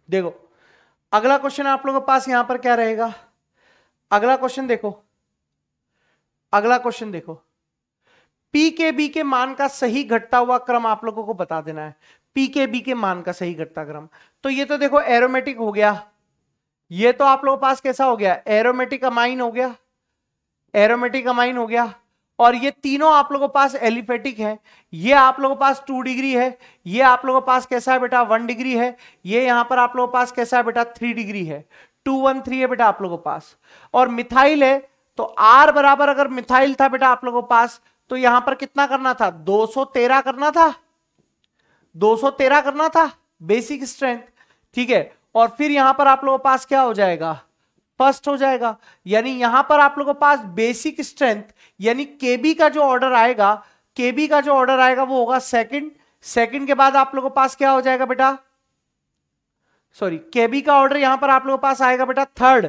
देखो, अगला क्वेश्चन आप लोगों के पास यहाँ पर क्या रहेगा? अगला क्वेश्चन देखो। अगला क्वेश्चन देखो। पी के बी के मान का सही घटता हुआ क्रम आप लोगों को बता देना है। पी के बी के मान का सही घटता क्रम। तो ये तो देखो एरोमेटिक हो गया। ये तो आप लोगों पास कैसा हो गया? एरोमेटिक अमाइन हो गया। एरोमेटिक अमाइन हो गया। और ये तीनों आप लोगों पास एलिफेटिक है। ये आप लोगों पास टू डिग्री है। ये आप लोगों पास कैसा है बेटा? वन डिग्री है। ये यहाँ पर आप लोगों पास कैसा है बेटा? थ्री डिग्री है। टू वन थ्री है बेटा आप लोगों पास। और मिथाइल है तो आर बराबर अगर मिथाइल था बेटा आप लोगों पास तो यहाँ पर कितना करना था? 213 करना था। 213 करना था। बेसिक स्ट्रेंथ ठीक है? और फिर यहाँ पर आप लोगों के पास क्या हो जाएगा? फ़र्स्ट हो जाएगा, यानी यहाँ पर आप लोगों के पास बेसिक स्ट्रेंथ यानी केबी का जो ऑर्डर आएगा केबी का जो ऑर्डर आएगा वो होगा सेकंड सेकंड के बाद आप लोगों के पास क्या हो जाएगा बेटा? सॉरी केबी का ऑर्डर यहाँ पर आप लोगों के पास आएगा बेटा थर्ड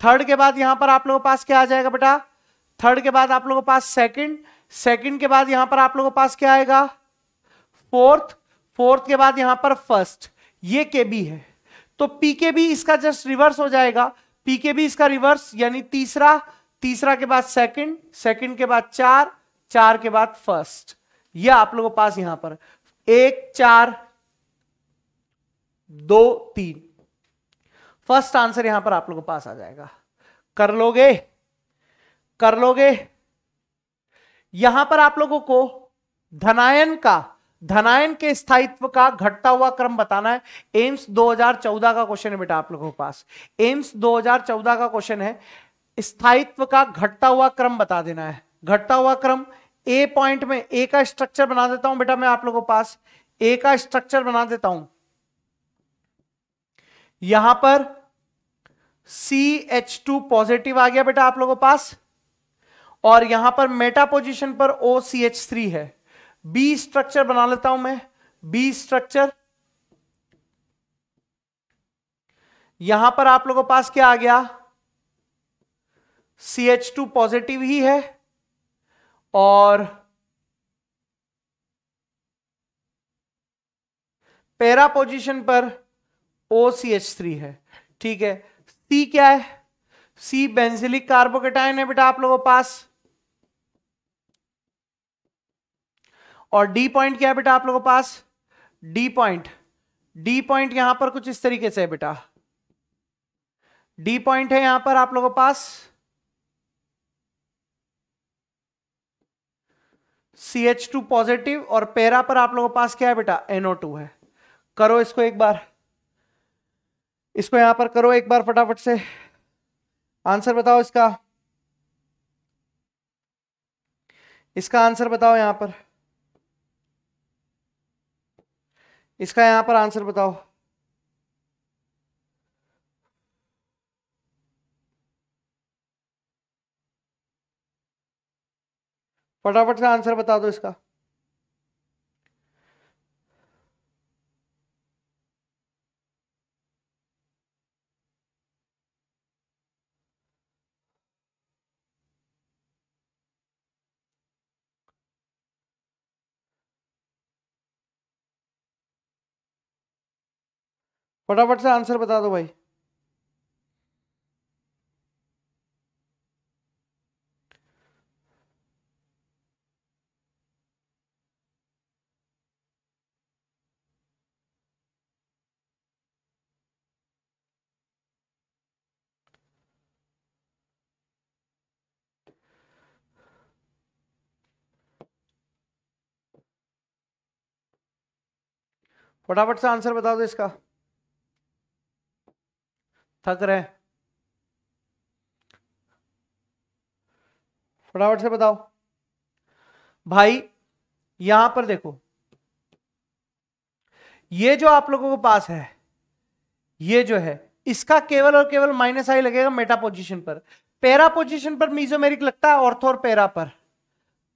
थर्ड के बाद यहाँ पर आप लोगों के पास क्या आ जाएगा बेटा? थर्ड के बाद आप लोगों के पास सेकंड सेकंड के बाद यहाँ पर आप लोगों के पास क्या आएगा? फोर्थ फोर्थ के बाद यहाँ पर फ़र्स्ट, ये के बी है। तो पी के बी इसका जस्ट रिवर्स हो जाएगा। पी के बी इसका रिवर्स यानी तीसरा तीसरा के बाद सेकंड सेकंड के बाद चार चार के बाद फ़र्स्ट ये आप लोगों के पास यहाँ पर। एक, चार, दो, तीन। फ़र्स्ट आंसर यहाँ पर आप लोगों के पास आ जाएगा। कर लोगे? कर लोगे? यहाँ पर आप लोगों को धनायन का धनायन के स्थायित्व का घटता हुआ क्रम बताना है। एम्स 2014 का क्वेश्चन है बेटा आप लोगों के पास। एम्स 2014 का क्वेश्चन है। स्थायित्व का घटता हुआ क्रम बता देना है। घटता हुआ क्रम ए पॉइंट में ए का स्ट्रक्चर बना देता हूँ बेटा मैं आप लोगों के पास। ए का स्ट्रक्चर बना देता हूँ। यहाँ पर सी एच टू पॉजिटिव आ गया बेटा आप लोगों के पास। और यहाँ पर मेटा पोजीशन पर ओ सी एच थ्री है। बी स्ट्रक्चर बना लेता हूँ मैं, बी स्ट्रक्चर। यहाँ पर आप लोगों पास क्या आ गया? सी एच टू पॉजिटिव ही है, और पैरा पोजीशन पर ओ सी एच थ्री है, ठीक है। सी क्या है? सी बेंजिलिक कार्बोकेटाइन है बेटा आप लोगों पास। और डी पॉइंट क्या है बेटा आप लोगों के पास? डी पॉइंट डी पॉइंट यहाँ पर कुछ इस तरीके से है बेटा। डी पॉइंट है यहाँ पर आप लोगों के पास। सी एच टू पॉजिटिव और पेरा पर आप लोगों के पास क्या है बेटा? एनओ टू है। करो इसको एक बार। इसको यहाँ पर करो एक बार फटाफट से। आंसर बताओ इसका। इसका आंसर बताओ यहाँ पर। इसका यहाँ पर आंसर बताओ। फटाफट से आंसर बता दो इसका। फटाफट से आंसर बता दो भाई। फटाफट से आंसर बता दो इसका। थक रहे हैं। फटाफट से बताओ। भाई, यहाँ पर देखो। ये जो आप लोगों के पास है, ये जो है, इसका केवल और केवल माइनस आई लगेगा मेटा पोजीशन पर। पेरा पोजीशन पर मीजोमेरिक लगता है ऑर्थो और पेरा पर।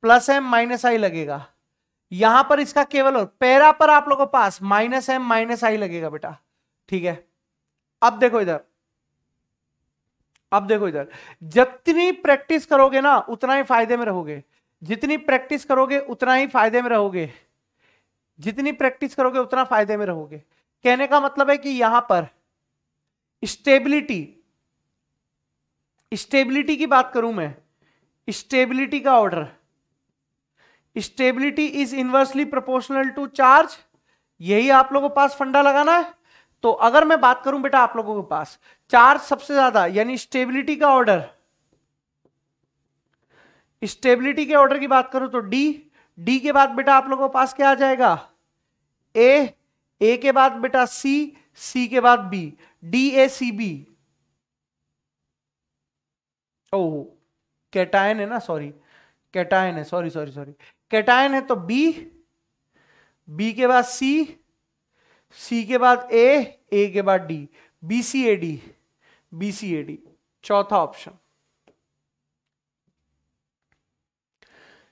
प्लस एम माइनस आई लगेगा। यहाँ पर इसका केवल और, पैरा पर आप लोगों के पास माइनस एम माइनस आई लगेगा बेटा। ठीक है? अब देखो इधर। अब देखो इधर, जितनी प्रैक्टिस करोगे ना, उतना ही फ़ायदे में रहोगे। जितनी प्रैक्टिस करोगे, उतना ही फ़ायदे में रहोगे। जितनी प्रैक्टिस करोगे, उतना फ़ायदे में रहोगे। कहने का मतलब है कि यहाँ पर स्टेबिलिटी स्टेबिलिटी की बात करूँ मैं स्टेबिलिटी का order stability is inversely proportional to charge यही आप लोगों के पास फंडा लगाना है। तो अगर मैं बात करूँ बेटा आप लोगों के पास, चार सबसे ज़्यादा, यानी स्टेबिलिटी का ऑर्डर। स्टेबिलिटी के ऑर्डर की बात करूँ तो डी डी के बाद बेटा आप लोगों के पास क्या आ जाएगा? ए ए के बाद बेटा सी सी के बाद B, D, A, C, B. O, cation है ना, सॉरी, कैटायन है, सॉरी सॉरी सॉरी। कैटायन है तो बी बी के बाद सी सी के बाद ए ए के बाद D B C A D B C A D चौथा ऑप्शन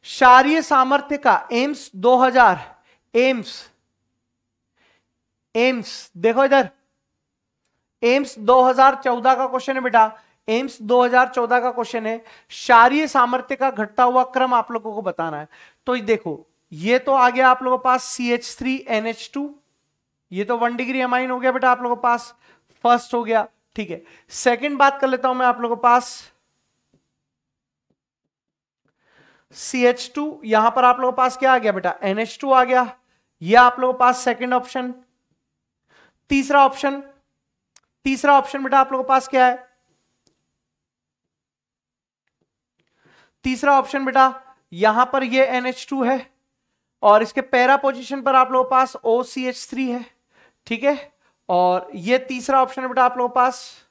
शारीय सामर्थ्य का एम्स 2000 एम्स एम्स, देखो इधर. एम्स 2014 का क्वेश्चन है बेटा. एम्स 2014 का क्वेश्चन है. शारीय सामर्थ्य का घटता हुआ क्रम आप लोगों को बताना है. तो देखो, ये तो आ गया आप लोगों के पास C H three N H two ये तो वन डिग्री अमाइन हो गया बेटा आप लोगों के पास। फ़र्स्ट हो गया, ठीक है। सेकंड बात कर लेता हूँ मैं आप लोगों के पास। सी एच टू यहाँ पर आप लोगों के पास क्या आ गया बेटा? एन एच टू आ गया। यह आप लोगों के पास सेकंड ऑप्शन तीसरा ऑप्शन तीसरा ऑप्शन बेटा आप लोगों के पास क्या है? तीसरा ऑप्शन बेटा, यहाँ पर ये NH2 है और इसके पैरा पोजीशन पर आप लोगों के पास ओ सी एच थ्री है। ठीक है? और ये तीसरा ऑप्शन है बेटा आप लोगों के पास।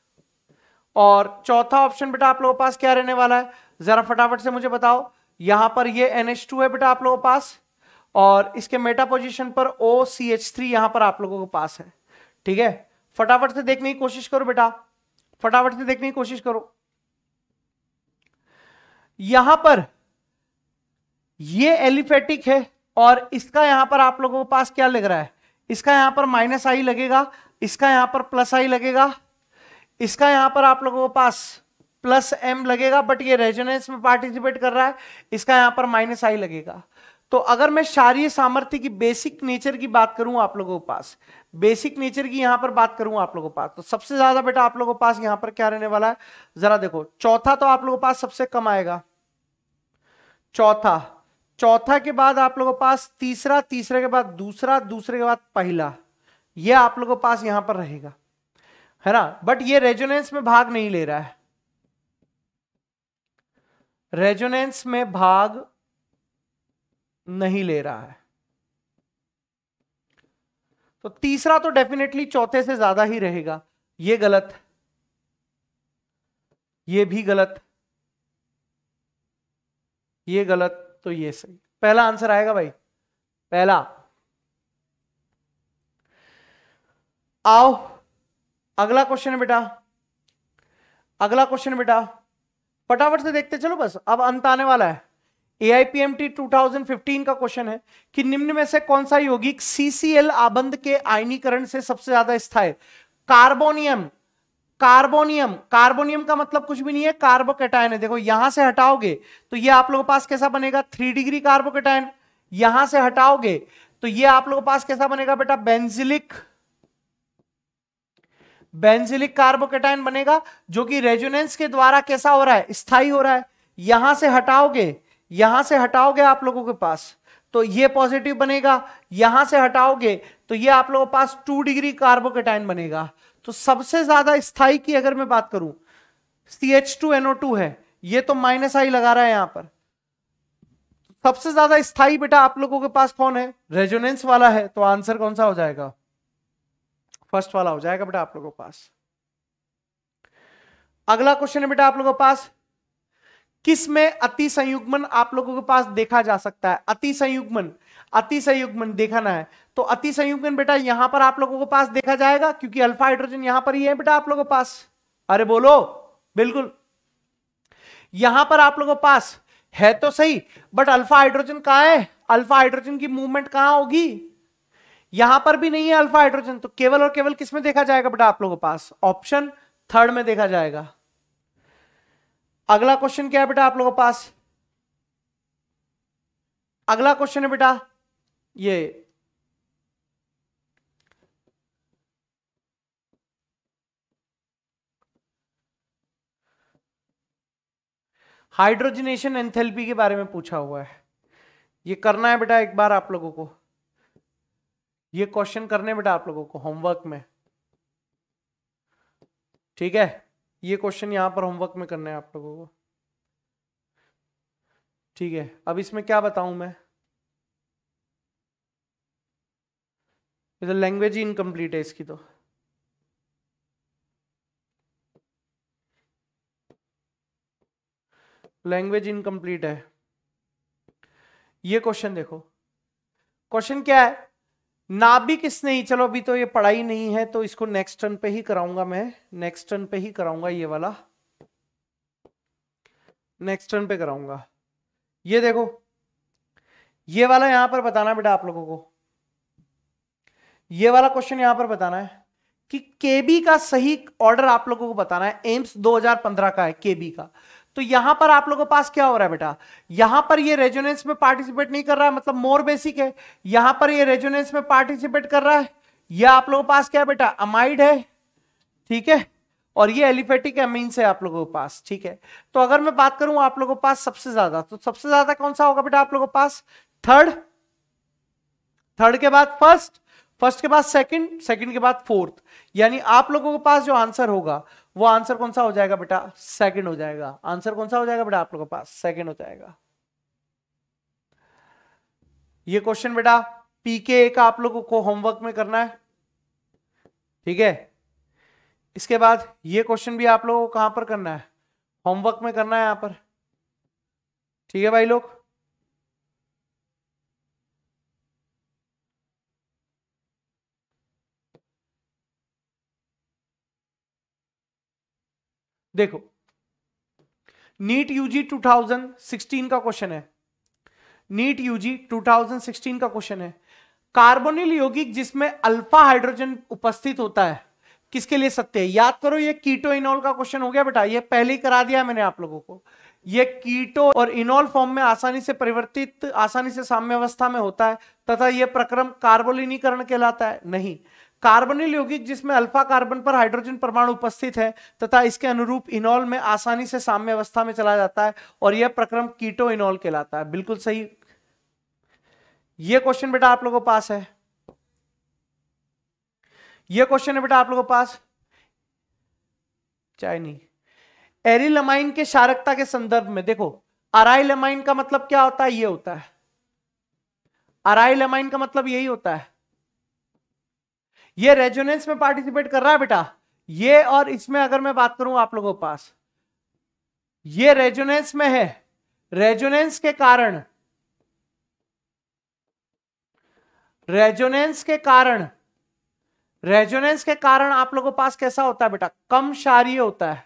और चौथा ऑप्शन बेटा आप लोगों के पास क्या रहने वाला है? जरा फटाफट से मुझे बताओ। यहाँ पर ये NH2 है बेटा आप लोगों के पास। और इसके मेटा पोजीशन पर ओ सी एच थ्री यहाँ पर आप लोगों के पास है। ठीक है? फटाफट से देखने की कोशिश करो बेटा। फटाफट से देखने की कोशिश करो। यहाँ पर ये एलिफेटिक है और इसका यहाँ पर आप लोगों के पास क्या लग रहा है? इसका यहाँ पर माइनस आई लगेगा, इसका यहाँ पर प्लस आई लगेगा, इसका यहाँ पर आप लोगों के पास प्लस एम लगेगा, बट ये रेजोनेंस में पार्टिसिपेट कर रहा है, इसका यहाँ पर माइनस आई लगेगा। तो अगर मैं शारीय सामर्थ्य की बेसिक नेचर की बात करूँ आप लोगों के पास, बेसिक नेचर की यहाँ पर बात करूँ आप लोगों के पास तो सबसे ज़्यादा बेटा आप लोगों के पास यहाँ पर क्या रहने वाला है? जरा देखो, चौथा तो आप लोगों के पास सबसे कम आएगा। चौथा चौथा के बाद आप लोगों के पास तीसरा, तीसरे के बाद दूसरा, दूसरे के बाद पहला। यह आप लोगों के पास यहाँ पर रहेगा। है ना? बट ये रेजोनेंस में भाग नहीं ले रहा है। रेजोनेंस में भाग नहीं ले रहा है। तो तीसरा तो डेफिनेटली चौथे से ज़्यादा ही रहेगा। ये गलत ये भी गलत। ये गलत। तो ये सही। पहला आंसर आएगा भाई। पहला। आओ। अगला क्वेश्चन बेटा। अगला क्वेश्चन बेटा। फटाफट से देखते चलो बस। अब अंत आने वाला है। एआईपीएमटी 2015 का क्वेश्चन है कि निम्न में से कौन सा यौगिक सीसीएल आबंध के आयनीकरण से सबसे ज़्यादा स्थायी? कार्बोनियम कार्बोनियम कार्बोनियम का मतलब कुछ भी नहीं है, कार्बोकेटाइन है। देखो, यहाँ से हटाओगे तो ये आप लोगों के पास कैसा बनेगा? Three degree carbocation. यहाँ से हटाओगे तो ये आप लोगों के पास कैसा बनेगा बेटा? बेंजिलिक बेंजिलिक कार्बोकेटाइन बनेगा, जो कि रेजोनेंस के द्वारा कैसा हो रहा है? स्थायी हो रहा है। यहाँ से हटाओगे, यहाँ से हटाओगे आप लोगों के पास तो ये पॉजिटिव बनेगा। यहाँ से हटाओगे तो ये आप लोगों के पास टू डिग्री कार्बोकेटाइन बनेगा। तो सबसे ज़्यादा स्थायी की अगर मैं बात करूँ C H two NO two है, ये तो माइनस आई लगा रहा है यहाँ पर। सबसे ज़्यादा स्थायी बेटा आप लोगों के पास कौन है? रेजोनेंस वाला है तो आंसर कौन सा हो जाएगा? फ़र्स्ट वाला हो जाएगा बेटा आप लोगों के पास। अगला क्वेश्चन है बेटा आप लोगों के पास, किसमें अति संयुग्मन आप लोगों के पास देखा जा सकता है? अति संयुग्मन अति संयुग्मन देखना है। तो अति संयुग्मन बेटा यहाँ पर आप लोगों के पास देखा जाएगा, क्योंकि अल्फ़ा हाइड्रोजन यहाँ पर ही है बेटा आप लोगों के पास। अरे बोलो, बिल्कुल। यहाँ पर आप लोगों के पास है तो सही बट अल्फ़ा हाइड्रोजन कहाँ है? अल्फ़ा हाइड्रोजन की मूवमेंट कहाँ होगी? यहाँ पर भी नहीं है अल्फ़ा हाइड्रोजन तो केवल और केवल किसमें देखा जाएगा बेटा आप लोगों के पास? ऑप्शन थर्ड में देखा जाएगा। अगला क्वेश्चन क्या है बेटा आप लोगों के पास? अगला क्वेश्चन है बेटा ये हाइड्रोजनेशन एंथैल्पी के बारे में पूछा हुआ है। ये करना है बेटा एक बार आप लोगों को। ये क्वेश्चन करने बेटा आप लोगों को होमवर्क में। ठीक है? ये क्वेश्चन यहाँ पर होमवर्क में करना है आप लोगों को। ठीक है? अब इसमें क्या बताऊँ मैं? तो लैंग्वेज ही इनकम्प्लीट है इसकी तो। लैंग्वेज इनकम्प्लीट है। ये क्वेश्चन देखो। क्वेश्चन क्या है? नाभिक नहीं चलो अभी तो ये पढ़ाई नहीं है तो इसको नेक्स्ट टर्न पे ही कराऊँगा मैं। नेक्स्ट टर्न पे ही कराऊँगा ये वाला। नेक्स्ट टर्न पे कराऊँगा। ये देखो। ये वाला यहाँ पर बताना बेटा आप लोगों को। ये वाला क्वेश्चन यहाँ पर बताना है कि केबी का सही ऑर्डर आप लोगों को बताना है। एम्स 2015 का है केबी का। तो यहाँ पर आप लोगों के पास क्या हो रहा है बेटा? यहाँ पर ये रेजोनेंस में पार्टिसिपेट नहीं कर रहा है मतलब मोर बेसिक है। यहाँ पर ये रेजोनेंस में पार्टिसिपेट कर रहा है। यह आप लोगों के पास क्या है बेटा? अमाइड है, ठीक है? और ये एलिफेटिक एमीन है आप लोगों के पास, ठीक है? तो अगर मैं बात करूँ आप लोगों के पास सबसे ज़्यादा तो सबसे ज़्यादा कौन सा होगा बेटा आप लोगों के पास? थर्ड थर्ड के बाद फ़र्स्ट फ़र्स्ट के बाद सेकंड सेकंड के बाद फोर्थ यानी आप लोगों के पास जो आंसर होगा, वो आंसर कौन सा हो जाएगा बेटा? सेकंड हो जाएगा. आंसर कौन सा हो जाएगा बेटा आप लोगों के पास? सेकंड हो जाएगा. ये क्वेश्चन बेटा पीके का आप लोगों को होमवर्क में करना है. ठीक है? इसके बाद ये क्वेश्चन भी आप लोगों को कहाँ पर करना है? होमवर्क में करना है यहाँ पर. ठीक है भाई लोग? देखो, नीट यूजी 2016 का क्वेश्चन है। नीट यूजी 2016 का क्वेश्चन है। कार्बोनिल यौगिक जिसमें अल्फ़ा हाइड्रोजन उपस्थित होता है, किसके लिए सत्य है? याद करो, ये कीटो इनोल का क्वेश्चन हो गया बेटा, ये पहले ही करा दिया मैंने आप लोगों को। ये कीटो और इनोल फॉर्म में आसानी से परिवर्तित, आसानी से साम्य अवस्था में होता है, तथा यह प्रक्रम कार्बोलिनीकरण कहलाता है। नहीं कार्बनिल यौगिक, जिसमें अल्फ़ा कार्बन पर हाइड्रोजन परमाणु उपस्थित है, तथा इसके अनुरूप इनोल में आसानी से साम्य अवस्था में चला जाता है, और यह प्रक्रम कीटो इनोल कहलाता है। बिल्कुल सही। यह क्वेश्चन बेटा आप लोगों पास है। यह क्वेश्चन है बेटा आप लोगों पास। चाहे नहीं एरिलमाइन के शारकता के संदर्भ में, देखो, अराइलमाइन का मतलब क्या होता है? ये होता है। अराइलमाइन का मतलब यही होता है। ये रेजोनेंस में पार्टिसिपेट कर रहा है बेटा। ये और इसमें अगर मैं बात करूँ आप लोगों के पास, ये रेजोनेंस में है। रेजोनेंस के कारण रेजोनेंस के कारण रेजोनेंस के कारण आप लोगों के पास कैसा होता है बेटा? कम शारीय होता है।